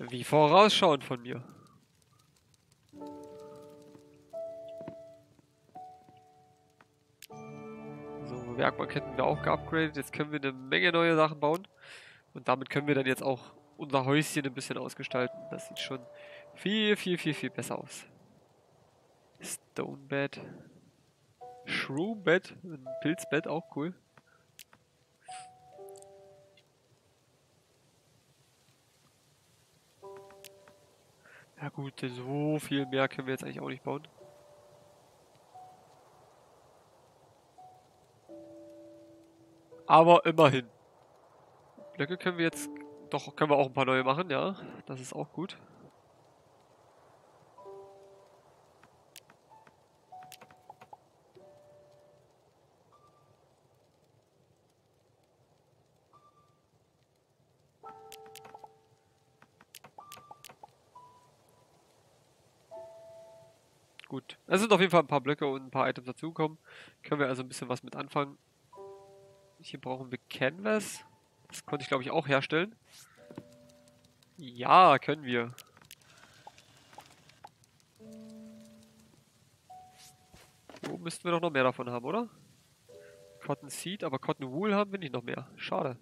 Wie vorausschauend von mir. Hätten wir auch geupgradet. Jetzt können wir eine Menge neue Sachen bauen. Und damit können wir dann jetzt auch unser Häuschen ein bisschen ausgestalten. Das sieht schon viel, viel, viel, viel besser aus. Stonebed. Shroombed. Ein Pilzbett, auch cool. Ja gut, so viel mehr können wir jetzt eigentlich auch nicht bauen. Aber immerhin. Blöcke können wir jetzt... Doch, können wir auch ein paar neue machen, ja. Das ist auch gut. Gut. Es sind auf jeden Fall ein paar Blöcke und ein paar Items dazugekommen. Können wir also ein bisschen was mit anfangen. Hier brauchen wir Canvas. Das konnte ich glaube ich auch herstellen. Ja, können wir. Wo müssten wir doch noch mehr davon haben, oder? Cotton Seed, aber Cotton Wool haben wir nicht noch mehr. Schade.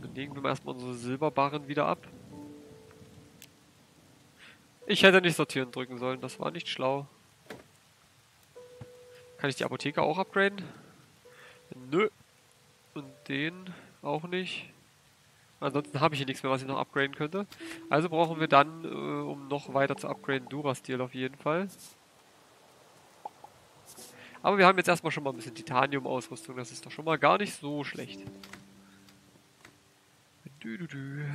Dann legen wir mal erstmal unsere Silberbarren wieder ab. Ich hätte nicht sortieren drücken sollen, das war nicht schlau. Kann ich die Apotheke auch upgraden? Nö. Und den auch nicht. Ansonsten habe ich hier nichts mehr, was ich noch upgraden könnte. Also brauchen wir dann, äh, um noch weiter zu upgraden, Durasteel auf jeden Fall. Aber wir haben jetzt erstmal schon mal ein bisschen Titanium-Ausrüstung. Das ist doch schon mal gar nicht so schlecht. Dü -dü -dü.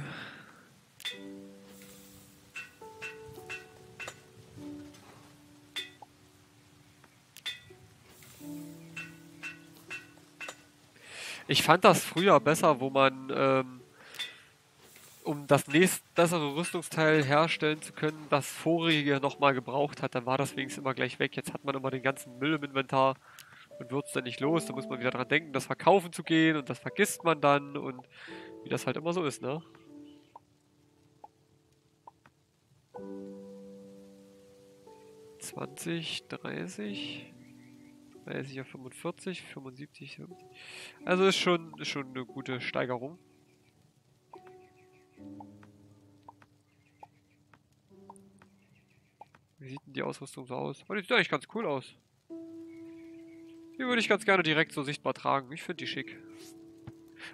Ich fand das früher besser, wo man, ähm, um das nächst bessere Rüstungsteil herstellen zu können, das vorige nochmal gebraucht hat, dann war das wenigstens immer gleich weg. Jetzt hat man immer den ganzen Müll im Inventar und wird es dann nicht los. Da muss man wieder dran denken, das verkaufen zu gehen und das vergisst man dann und wie das halt immer so ist, ne? Zwanzig, dreißig. 30 auf 45, 75, 70. Also ist schon, ist schon eine gute Steigerung. Wie sieht denn die Ausrüstung so aus? Oh, die sieht eigentlich ganz cool aus. Die würde ich ganz gerne direkt so sichtbar tragen. Ich finde die schick.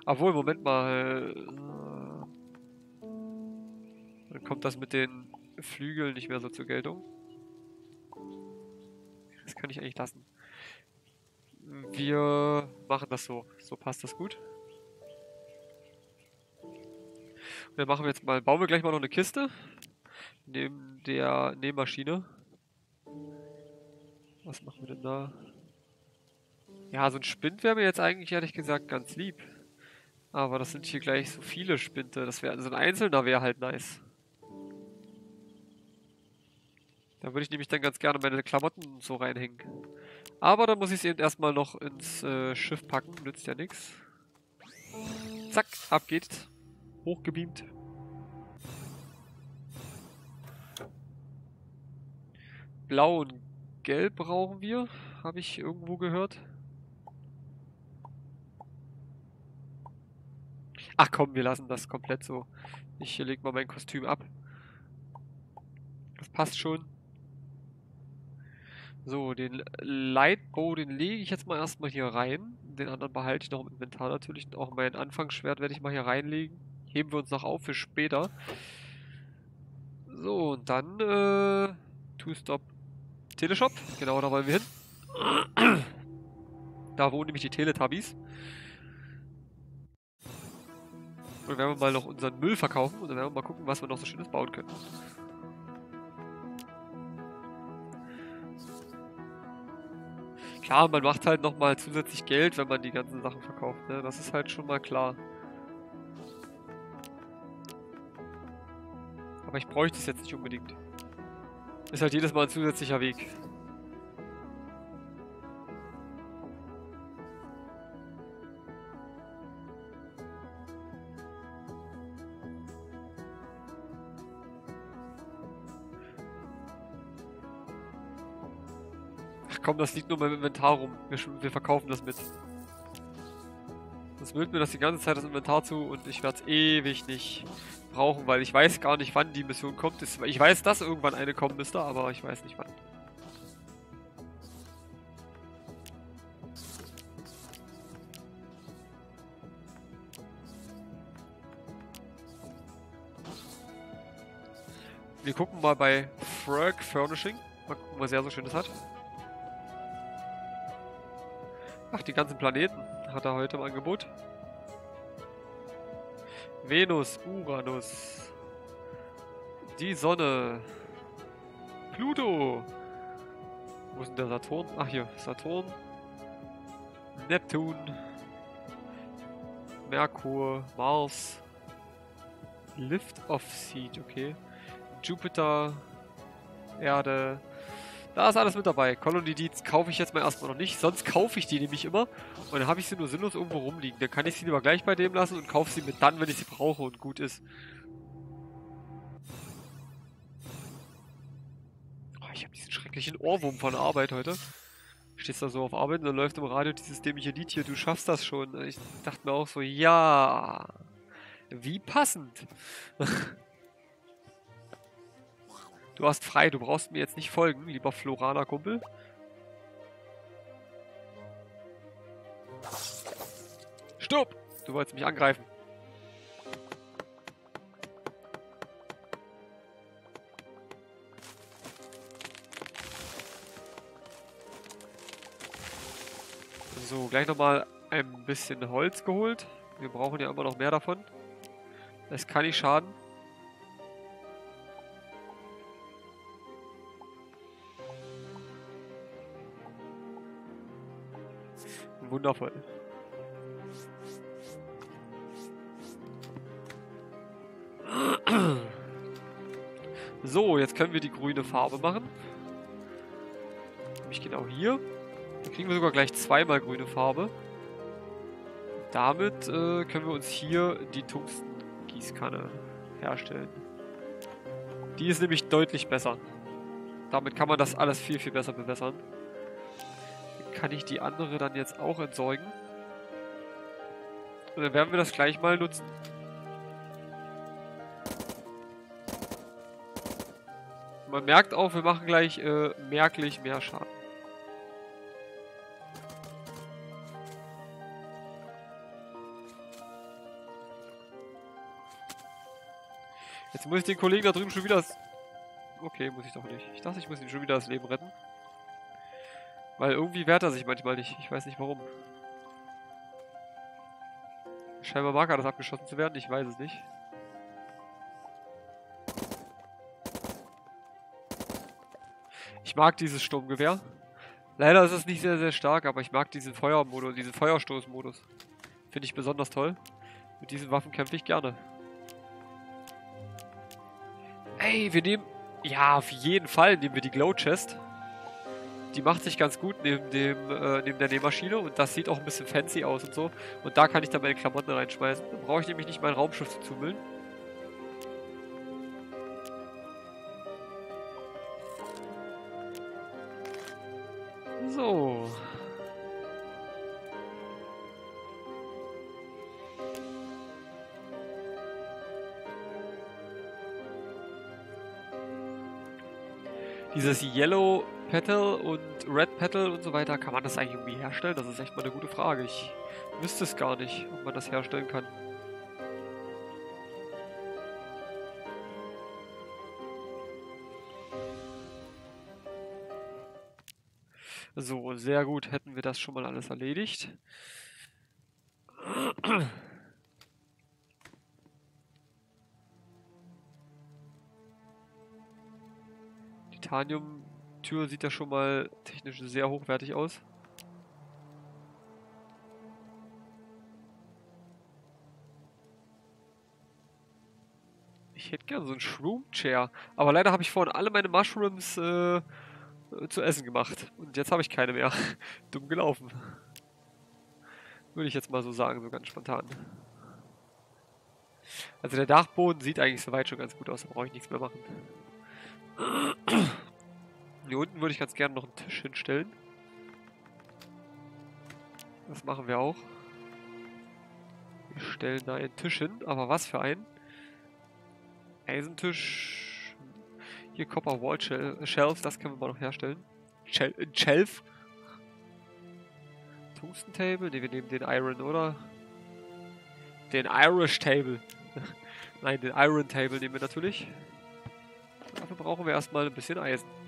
Obwohl, Moment mal. Äh, dann kommt das mit den Flügeln nicht mehr so zur Geltung. Das kann ich eigentlich lassen. Wir machen das so. So passt das gut. Und dann machen wir jetzt mal, bauen wir gleich mal noch eine Kiste. Neben der Nähmaschine. Was machen wir denn da? Ja, so ein Spind wäre mir jetzt eigentlich ehrlich gesagt ganz lieb. Aber das sind hier gleich so viele Spinte. Das wäre so ein einzelner wäre halt nice. Da würde ich nämlich dann ganz gerne meine Klamotten so reinhängen. Aber dann muss ich es eben erstmal noch ins äh, Schiff packen. Nützt ja nichts. Zack, ab geht's. Hochgebeamt. Blau und Gelb brauchen wir. Habe ich irgendwo gehört. Ach komm, wir lassen das komplett so. Ich lege mal mein Kostüm ab. Das passt schon. So, den Lightbow, den lege ich jetzt mal erstmal hier rein. Den anderen behalte ich noch im Inventar natürlich. Und auch mein Anfangsschwert werde ich mal hier reinlegen. Heben wir uns noch auf für später. So, und dann, äh, Two-Stop Teleshop. Genau, da wollen wir hin. Da wohnen nämlich die Teletubbies. Und werden wir mal noch unseren Müll verkaufen. Und dann werden wir mal gucken, was wir noch so Schönes bauen können. Klar, man macht halt nochmal zusätzlich Geld, wenn man die ganzen Sachen verkauft. Ne? Das ist halt schon mal klar. Aber ich bräuchte es jetzt nicht unbedingt. Ist halt jedes Mal ein zusätzlicher Weg. Komm, das liegt nur beim Inventar rum. Wir, wir verkaufen das mit. Sonst müllt mir das die ganze Zeit das Inventar zu und ich werde es ewig nicht brauchen, weil ich weiß gar nicht, wann die Mission kommt. Ich weiß, dass irgendwann eine kommen müsste, aber ich weiß nicht wann. Wir gucken mal bei Frog Furnishing. Mal gucken, was er so Schönes hat. Ach, die ganzen Planeten hat er heute im Angebot. Venus, Uranus, die Sonne, Pluto. Wo ist denn der Saturn? Ach hier, Saturn, Neptun, Merkur, Mars, Lift of Seed, okay. Jupiter, Erde. Da ist alles mit dabei. Colony Deeds kaufe ich jetzt mal erstmal noch nicht. Sonst kaufe ich die nämlich immer. Und dann habe ich sie nur sinnlos irgendwo rumliegen. Dann kann ich sie lieber gleich bei dem lassen und kaufe sie mit dann, wenn ich sie brauche und gut ist. Oh, ich habe diesen schrecklichen Ohrwurm von der Arbeit heute. Stehst da so auf Arbeit und dann läuft im Radio dieses dämliche Lied hier, du schaffst das schon. Ich dachte mir auch so, ja, wie passend. [laughs] Du hast frei, du brauchst mir jetzt nicht folgen, lieber Floraner Kumpel. Stopp! Du wolltest mich angreifen. So, gleich nochmal ein bisschen Holz geholt. Wir brauchen ja immer noch mehr davon. Es kann nicht schaden. Wundervoll. So, jetzt können wir die grüne Farbe machen. Nämlich genau hier. Dann kriegen wir sogar gleich zweimal grüne Farbe. Damit äh, können wir uns hier die Tungstengießkanne herstellen. Die ist nämlich deutlich besser. Damit kann man das alles viel, viel besser bewässern kann ich die andere dann jetzt auch entsorgen. Und dann werden wir das gleich mal nutzen. Man merkt auch, wir machen gleich äh, merklich mehr Schaden. Jetzt muss ich den Kollegen da drüben schon wieder... Okay, muss ich doch nicht. Ich dachte, ich muss ihm schon wieder das Leben retten. Weil irgendwie wehrt er sich manchmal nicht. Ich weiß nicht warum. Scheinbar mag er das abgeschossen zu werden. Ich weiß es nicht. Ich mag dieses Sturmgewehr. Leider ist es nicht sehr, sehr stark, aber ich mag diesen Feuermodus, diesen Feuerstoßmodus. Finde ich besonders toll. Mit diesen Waffen kämpfe ich gerne. Ey, wir nehmen... Ja, auf jeden Fall nehmen wir die Glow Chest. Die macht sich ganz gut neben, dem, äh, neben der Nähmaschine und das sieht auch ein bisschen fancy aus und so. Und da kann ich dann meine Klamotten reinschmeißen. Dann brauche ich nämlich nicht mein Raumschiff zu zumüllen. So. Dieses Yellow Petal und Red Petal und so weiter, kann man das eigentlich irgendwie herstellen? Das ist echt mal eine gute Frage. Ich wüsste es gar nicht, ob man das herstellen kann. So, sehr gut. Hätten wir das schon mal alles erledigt. Titanium Tür sieht ja schon mal technisch sehr hochwertig aus. Ich hätte gerne so ein Shroom Chair. Aber leider habe ich vorhin alle meine Mushrooms äh, zu essen gemacht. Und jetzt habe ich keine mehr. [laughs] Dumm gelaufen. Würde ich jetzt mal so sagen, so ganz spontan. Also der Dachboden sieht eigentlich soweit schon ganz gut aus, da brauche ich nichts mehr machen. [clears throat] Hier unten würde ich ganz gerne noch einen Tisch hinstellen. Das machen wir auch. Wir stellen da einen Tisch hin, aber was für einen? Eisentisch. Hier Copper Wall Shelf, das können wir mal noch herstellen. Äh, Shelf. Tungsten Table? Ne, wir nehmen den Iron, oder? Den Irish Table. [laughs] Nein, den Iron Table nehmen wir natürlich. Dafür brauchen wir erstmal ein bisschen Eisen.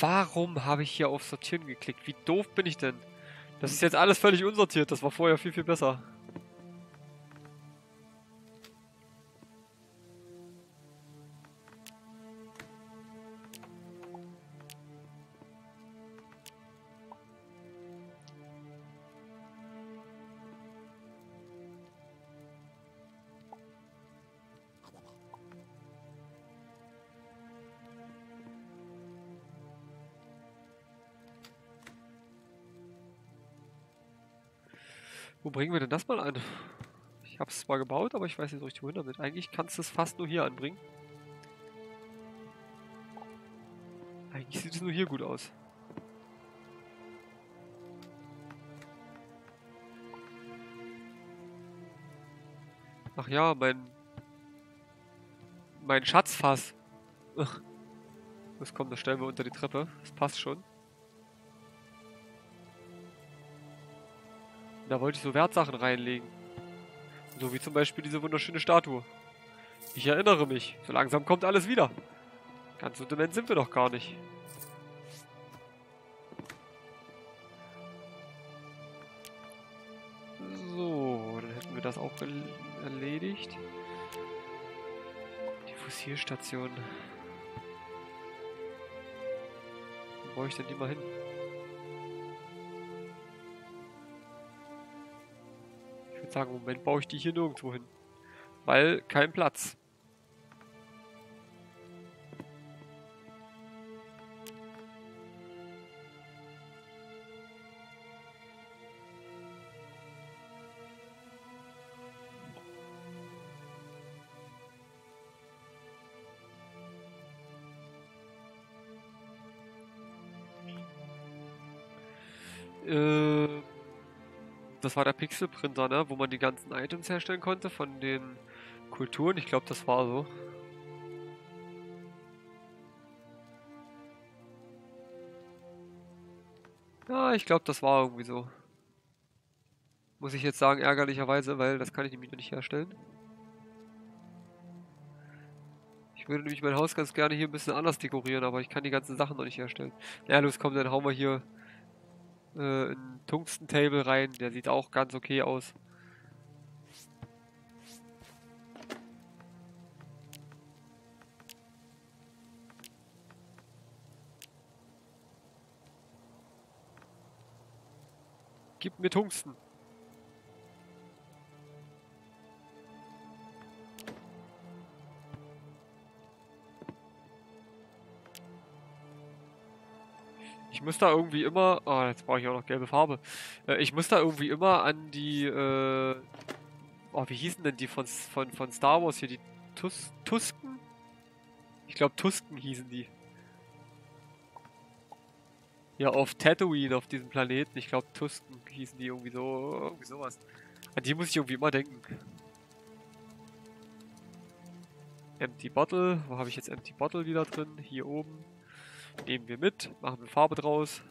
Warum habe ich hier auf Sortieren geklickt? Wie doof bin ich denn? Das ist jetzt alles völlig unsortiert. Das war vorher viel, viel besser. Bringen wir denn das mal an? Ich habe es zwar gebaut, aber ich weiß nicht so richtig wohin damit. Eigentlich kannst du es fast nur hier anbringen. Eigentlich sieht es nur hier gut aus. Ach ja, mein... Mein Schatzfass. Das kommt, das stellen wir unter die Treppe. Das passt schon. Da wollte ich so Wertsachen reinlegen. So wie zum Beispiel diese wunderschöne Statue. Ich erinnere mich. So langsam kommt alles wieder. Ganz so dement sind wir doch gar nicht. So, dann hätten wir das auch erl- erledigt. Die Fossilstation. Wo baue ich denn die mal hin? Sagen, Moment baue ich die hier nirgendwo hin. Weil kein Platz. War der Pixelprinter, ne? Wo man die ganzen Items herstellen konnte von den Kulturen. Ich glaube, das war so. Ja, ich glaube, das war irgendwie so. Muss ich jetzt sagen, ärgerlicherweise, weil das kann ich nämlich noch nicht herstellen. Ich würde nämlich mein Haus ganz gerne hier ein bisschen anders dekorieren, aber ich kann die ganzen Sachen noch nicht herstellen. Ja, los, komm, dann hauen wir hier äh, ein Tungsten-Table rein. Der sieht auch ganz okay aus. Gib mir Tungsten. Ich muss da irgendwie immer. Oh, jetzt brauche ich auch noch gelbe Farbe. Äh, ich muss da irgendwie immer an die. Äh, oh, wie hießen denn die von, von, von Star Wars hier? Die Tus Tusken? Ich glaube, Tusken hießen die. Ja, auf Tatooine, auf diesem Planeten. Ich glaube, Tusken hießen die irgendwie so. Irgendwie sowas. An die muss ich irgendwie immer denken. Empty Bottle. Wo habe ich jetzt Empty Bottle wieder drin? Hier oben. Nehmen wir mit, machen wir Farbe draus.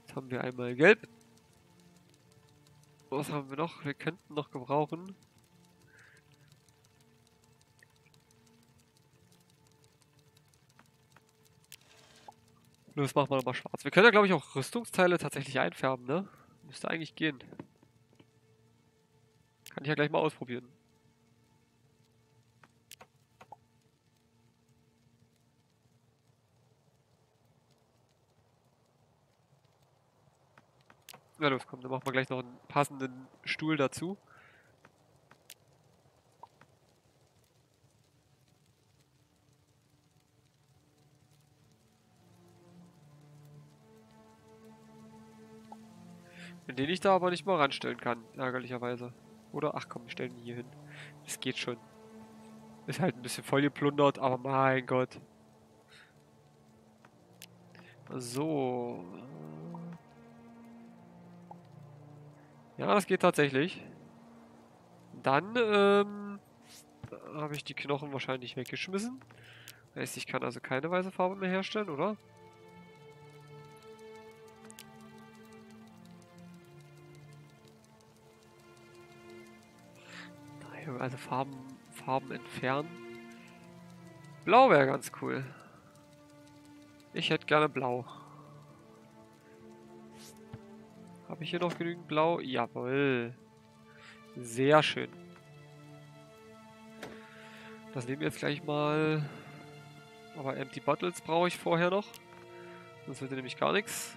Jetzt haben wir einmal gelb. Was haben wir noch? Wir könnten noch gebrauchen. Das machen wir nochmal schwarz. Wir können ja, glaube ich, auch Rüstungsteile tatsächlich einfärben, ne? Müsste eigentlich gehen. Kann ich ja gleich mal ausprobieren. Na los, komm, dann machen wir gleich noch einen passenden Stuhl dazu. Den ich da aber nicht mal ranstellen kann, ärgerlicherweise. Oder? Ach komm, wir stellen ihn hier hin. Das geht schon. Ist halt ein bisschen voll geplundert, aber mein Gott. So. Ja, das geht tatsächlich. Dann ähm, habe ich die Knochen wahrscheinlich weggeschmissen. Heißt, ich kann also keine weiße Farbe mehr herstellen, oder? Also Farben, Farben entfernen. Blau wäre ganz cool. Ich hätte gerne blau. Habe ich hier noch genügend Blau? Jawohl. Sehr schön. Das nehmen wir jetzt gleich mal. Aber Empty Bottles brauche ich vorher noch. Sonst wird nämlich gar nichts.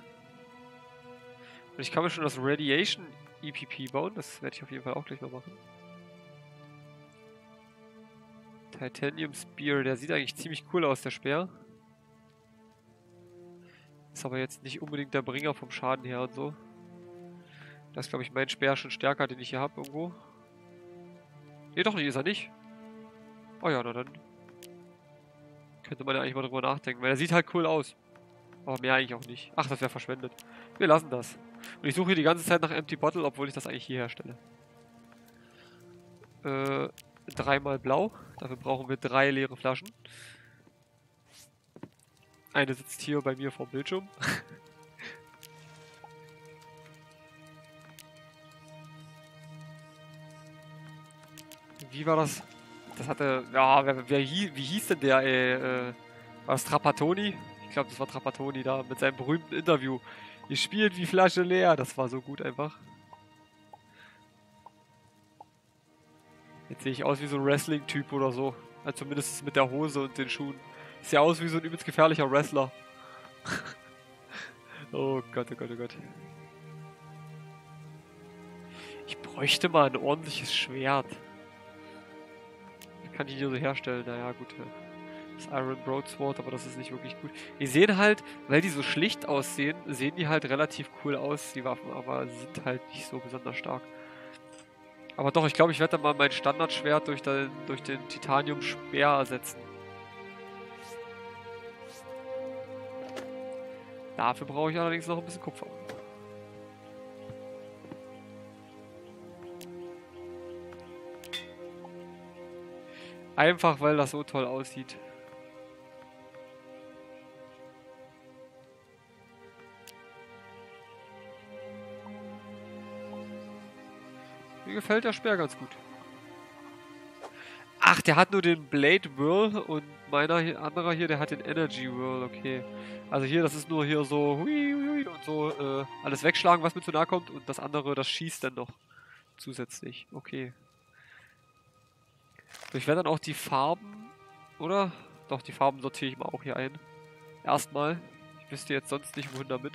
Und ich kann mir schon das Radiation EPP bauen. Das werde ich auf jeden Fall auch gleich mal machen. Titanium Spear. Der sieht eigentlich ziemlich cool aus, der Speer. Ist aber jetzt nicht unbedingt der Bringer vom Schaden her und so. Das ist, glaube ich, mein Speer schon stärker, den ich hier habe irgendwo. Ne, doch nicht, ist er nicht. Oh ja, na dann. Könnte man ja eigentlich mal drüber nachdenken, weil er sieht halt cool aus. Aber mehr eigentlich auch nicht. Ach, das wäre verschwendet. Wir lassen das. Und ich suche hier die ganze Zeit nach Empty Bottle, obwohl ich das eigentlich hier herstelle. Äh, dreimal blau. Dafür brauchen wir drei leere Flaschen. Eine sitzt hier bei mir vor dem Bildschirm. [laughs] Wie war das? Das hatte. Ja, wer, wer, wie hieß denn der, ey? Äh, war das Trapattoni? Ich glaube, das war Trapattoni da mit seinem berühmten Interview. Ihr spielt wie Flasche leer. Das war so gut einfach. Jetzt sehe ich aus wie so ein Wrestling-Typ oder so. Also zumindest mit der Hose und den Schuhen. Sieht ja aus wie so ein übelst gefährlicher Wrestler. [laughs] oh Gott, oh Gott, oh Gott. Ich bräuchte mal ein ordentliches Schwert. Kann ich hier so herstellen? Naja, gut. Das Iron Broadsword, aber das ist nicht wirklich gut. Die sehen halt, weil die so schlicht aussehen, sehen die halt relativ cool aus, die Waffen, aber sind halt nicht so besonders stark. Aber doch, ich glaube, ich werde dann mal mein Standardschwert durch den, durch den Titanium-Speer ersetzen. Dafür brauche ich allerdings noch ein bisschen Kupfer. Einfach, weil das so toll aussieht. Mir gefällt der Speer ganz gut. Ach, der hat nur den Blade Whirl und meiner hier, anderer hier, der hat den Energy Whirl, okay. Also hier, das ist nur hier so hui, hui, und so äh, alles wegschlagen, was mir zu nahe kommt und das andere, das schießt dann noch zusätzlich. Okay. Ich werde dann auch die Farben, oder? Doch, die Farben sortiere ich mal auch hier ein. Erstmal. Ich wüsste jetzt sonst nicht, wohin damit.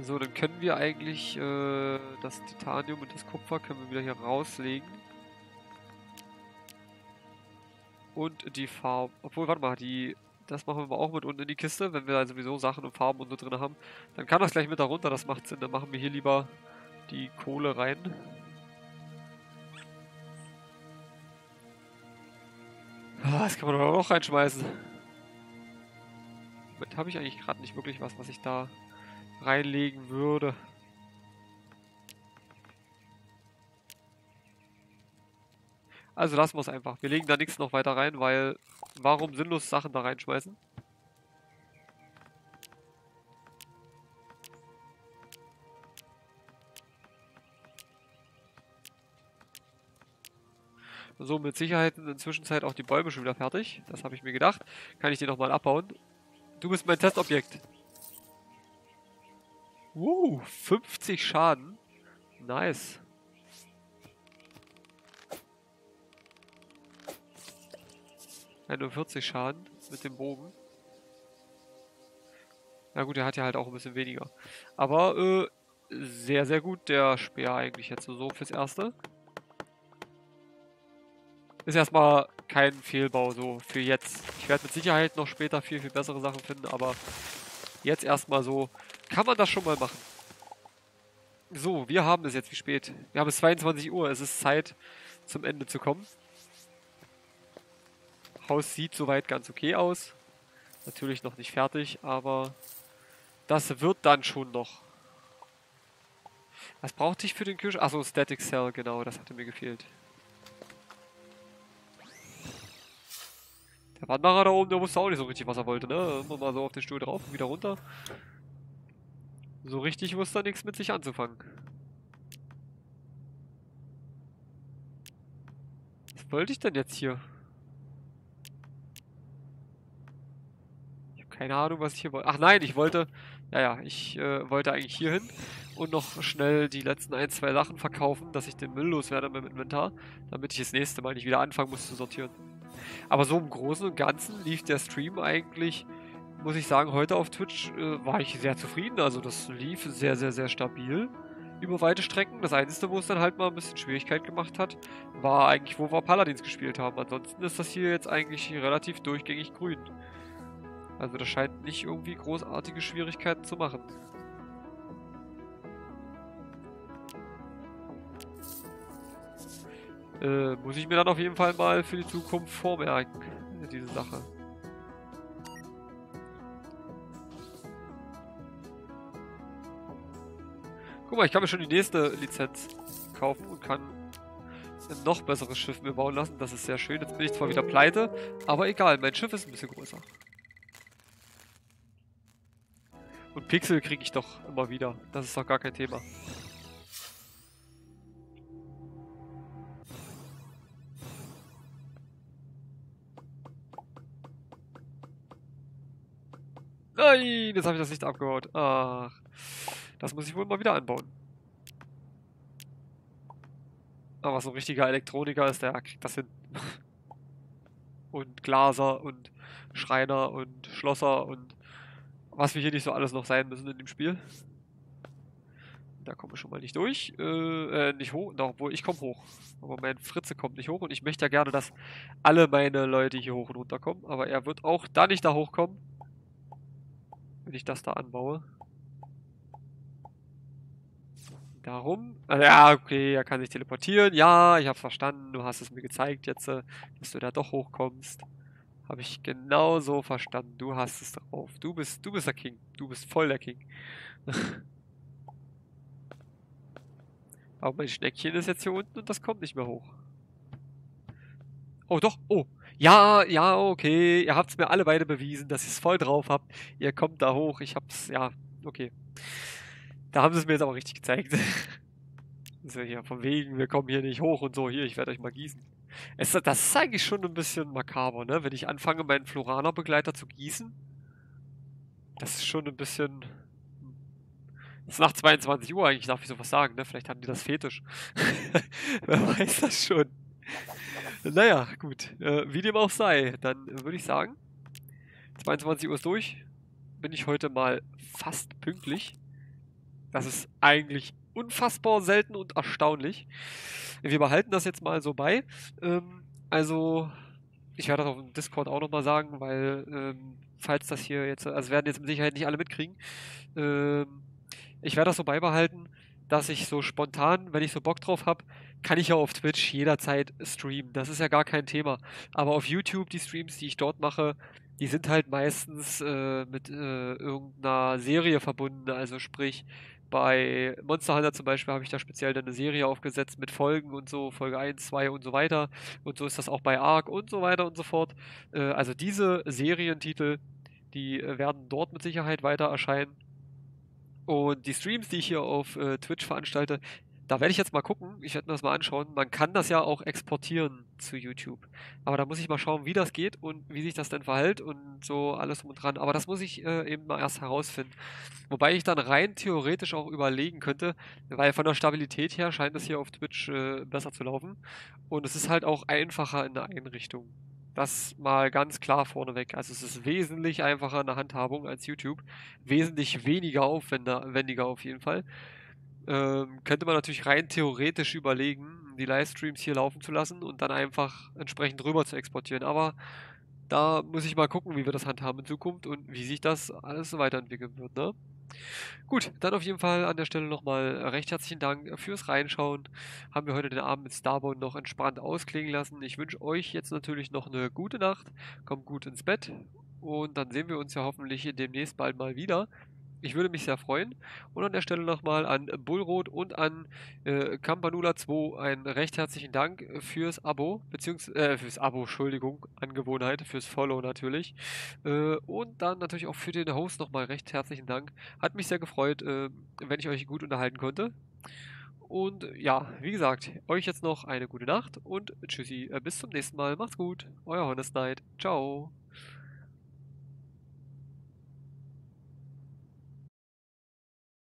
So, dann können wir eigentlich äh, das Titanium und das Kupfer können wir wieder hier rauslegen. Und die Farben. Obwohl, warte mal, die. Das machen wir auch mit unten in die Kiste, wenn wir da sowieso Sachen und Farben und so drin haben. Dann kann das gleich mit darunter, das macht Sinn. Dann machen wir hier lieber die Kohle rein. Ah, das kann man doch auch reinschmeißen. Damit habe ich eigentlich gerade nicht wirklich was, was ich da reinlegen würde. Also lassen wir es einfach. Wir legen da nichts noch weiter rein, weil warum sinnlos Sachen da reinschmeißen? So, mit Sicherheit in der Zwischenzeit auch die Bäume schon wieder fertig. Das habe ich mir gedacht. Kann ich die nochmal abbauen. Du bist mein Testobjekt. Uh, 50 Schaden. Nice. Ja, nur 40 Schaden mit dem Bogen. Na gut, der hat ja halt auch ein bisschen weniger. Aber, äh, sehr, sehr gut, der Speer eigentlich jetzt so fürs Erste. Ist erstmal kein Fehlbau so für jetzt. Ich werde mit Sicherheit noch später viel, viel bessere Sachen finden, aber jetzt erstmal so kann man das schon mal machen. So, wir haben es jetzt wie spät. Wir haben es 22 Uhr. Es ist Zeit, zum Ende zu kommen. Haus sieht soweit ganz okay aus. Natürlich noch nicht fertig, aber das wird dann schon noch. Was brauchte ich für den Kühlschrank? Achso, Static Cell, genau, das hatte mir gefehlt. Wanderer da oben, der wusste auch nicht so richtig, was er wollte, ne? Immer mal so auf den Stuhl drauf und wieder runter. So richtig wusste er nichts mit sich anzufangen. Was wollte ich denn jetzt hier? Ich habe keine Ahnung, was ich hier wollte. Ach nein, ich wollte... Naja, ich äh, wollte eigentlich hier hin und noch schnell die letzten ein, zwei Sachen verkaufen, dass ich den Müll loswerde mit dem Inventar, damit ich das nächste Mal nicht wieder anfangen muss zu sortieren. Aber so im Großen und Ganzen lief der Stream eigentlich muss ich sagen, heute auf Twitch äh, war ich sehr zufrieden. Also das lief sehr, sehr, sehr stabil. über weite Strecken. Das Einzige, wo es dann halt mal ein bisschen Schwierigkeit gemacht hat, war eigentlich, wo wir Paladins gespielt haben. Ansonsten ist das hier jetzt eigentlich relativ durchgängig grün. Also das scheint nicht irgendwie großartige Schwierigkeiten zu machen. Äh, muss ich mir dann auf jeden Fall mal für die Zukunft vormerken, diese Sache. Guck mal, ich kann mir schon die nächste Lizenz kaufen und kann ein noch besseres Schiff mir bauen lassen. Das ist sehr schön. Jetzt bin ich zwar wieder pleite, aber egal, mein Schiff ist ein bisschen größer. Und Pixel kriege ich doch immer wieder. Das ist doch gar kein Thema. Nein, jetzt habe ich das nicht abgebaut. Ach, das muss ich wohl mal wieder anbauen. Aber so ein richtiger Elektroniker ist, der kriegt das hin. [laughs] und Glaser und Schreiner und Schlosser und was wir hier nicht so alles noch sein müssen in dem Spiel. Da kommen wir schon mal nicht durch. Äh, äh nicht hoch. Doch, obwohl ich komme hoch. Aber mein Fritze kommt nicht hoch und ich möchte ja gerne, dass alle meine Leute hier hoch und runter kommen. Aber er wird auch da nicht da hochkommen wenn ich das da anbaue. Darum. Also, ja, okay, er kann sich teleportieren. Ja, ich hab's verstanden. Du hast es mir gezeigt jetzt, äh, dass du da doch hochkommst. Habe ich genau so verstanden. Du hast es drauf. Du bist, du bist der King. Du bist voll der King. [laughs] Aber mein Schneckchen ist jetzt hier unten und das kommt nicht mehr hoch. Oh, doch. Oh, ja, ja, okay, ihr habt es mir alle beide bewiesen, dass ihr es voll drauf habt. Ihr kommt da hoch, ich hab's, ja, okay. Da haben sie es mir jetzt aber richtig gezeigt. [laughs] so hier, von wegen, wir kommen hier nicht hoch und so, hier, ich werde euch mal gießen. Es, das ist eigentlich schon ein bisschen makaber, ne? Wenn ich anfange, meinen Floraner-Begleiter zu gießen, das ist schon ein bisschen... Es ist nach 22 Uhr eigentlich, darf ich sowas sagen, ne? Vielleicht haben die das fetisch. [laughs] Wer weiß das schon. Naja, gut. Äh, wie dem auch sei, dann würde ich sagen, 22 Uhr ist durch. Bin ich heute mal fast pünktlich. Das ist eigentlich unfassbar selten und erstaunlich. Wir behalten das jetzt mal so bei. Ähm, also, ich werde das auf dem Discord auch nochmal sagen, weil, ähm, falls das hier jetzt, also werden jetzt mit Sicherheit nicht alle mitkriegen. Ähm, ich werde das so beibehalten, dass ich so spontan, wenn ich so Bock drauf habe, kann ich ja auf Twitch jederzeit streamen. Das ist ja gar kein Thema. Aber auf YouTube, die Streams, die ich dort mache, die sind halt meistens äh, mit äh, irgendeiner Serie verbunden. Also sprich, bei Monster Hunter zum Beispiel habe ich da speziell eine Serie aufgesetzt mit Folgen und so, Folge 1, 2 und so weiter. Und so ist das auch bei Ark und so weiter und so fort. Äh, also diese Serientitel, die äh, werden dort mit Sicherheit weiter erscheinen. Und die Streams, die ich hier auf äh, Twitch veranstalte, da werde ich jetzt mal gucken, ich werde mir das mal anschauen. Man kann das ja auch exportieren zu YouTube. Aber da muss ich mal schauen, wie das geht und wie sich das denn verhält und so alles drum und dran. Aber das muss ich äh, eben mal erst herausfinden. Wobei ich dann rein theoretisch auch überlegen könnte, weil von der Stabilität her scheint es hier auf Twitch äh, besser zu laufen. Und es ist halt auch einfacher in der Einrichtung. Das mal ganz klar vorneweg. Also es ist wesentlich einfacher in der Handhabung als YouTube. Wesentlich weniger aufwendiger auf jeden Fall. Ähm, könnte man natürlich rein theoretisch überlegen, die Livestreams hier laufen zu lassen und dann einfach entsprechend rüber zu exportieren. Aber da muss ich mal gucken, wie wir das handhaben in Zukunft und wie sich das alles weiterentwickeln wird. Ne? Gut, dann auf jeden Fall an der Stelle nochmal recht herzlichen Dank fürs Reinschauen. Haben wir heute den Abend mit Starbound noch entspannt ausklingen lassen. Ich wünsche euch jetzt natürlich noch eine gute Nacht. Kommt gut ins Bett und dann sehen wir uns ja hoffentlich demnächst bald mal wieder. Ich würde mich sehr freuen. Und an der Stelle nochmal an Bullrot und an äh, Campanula 2 einen recht herzlichen Dank fürs Abo, beziehungsweise äh, fürs Abo, Entschuldigung, Angewohnheit, fürs Follow natürlich. Äh, und dann natürlich auch für den Host nochmal recht herzlichen Dank. Hat mich sehr gefreut, äh, wenn ich euch gut unterhalten konnte. Und ja, wie gesagt, euch jetzt noch eine gute Nacht und tschüssi, äh, bis zum nächsten Mal. Macht's gut, euer Honest Knight. Ciao.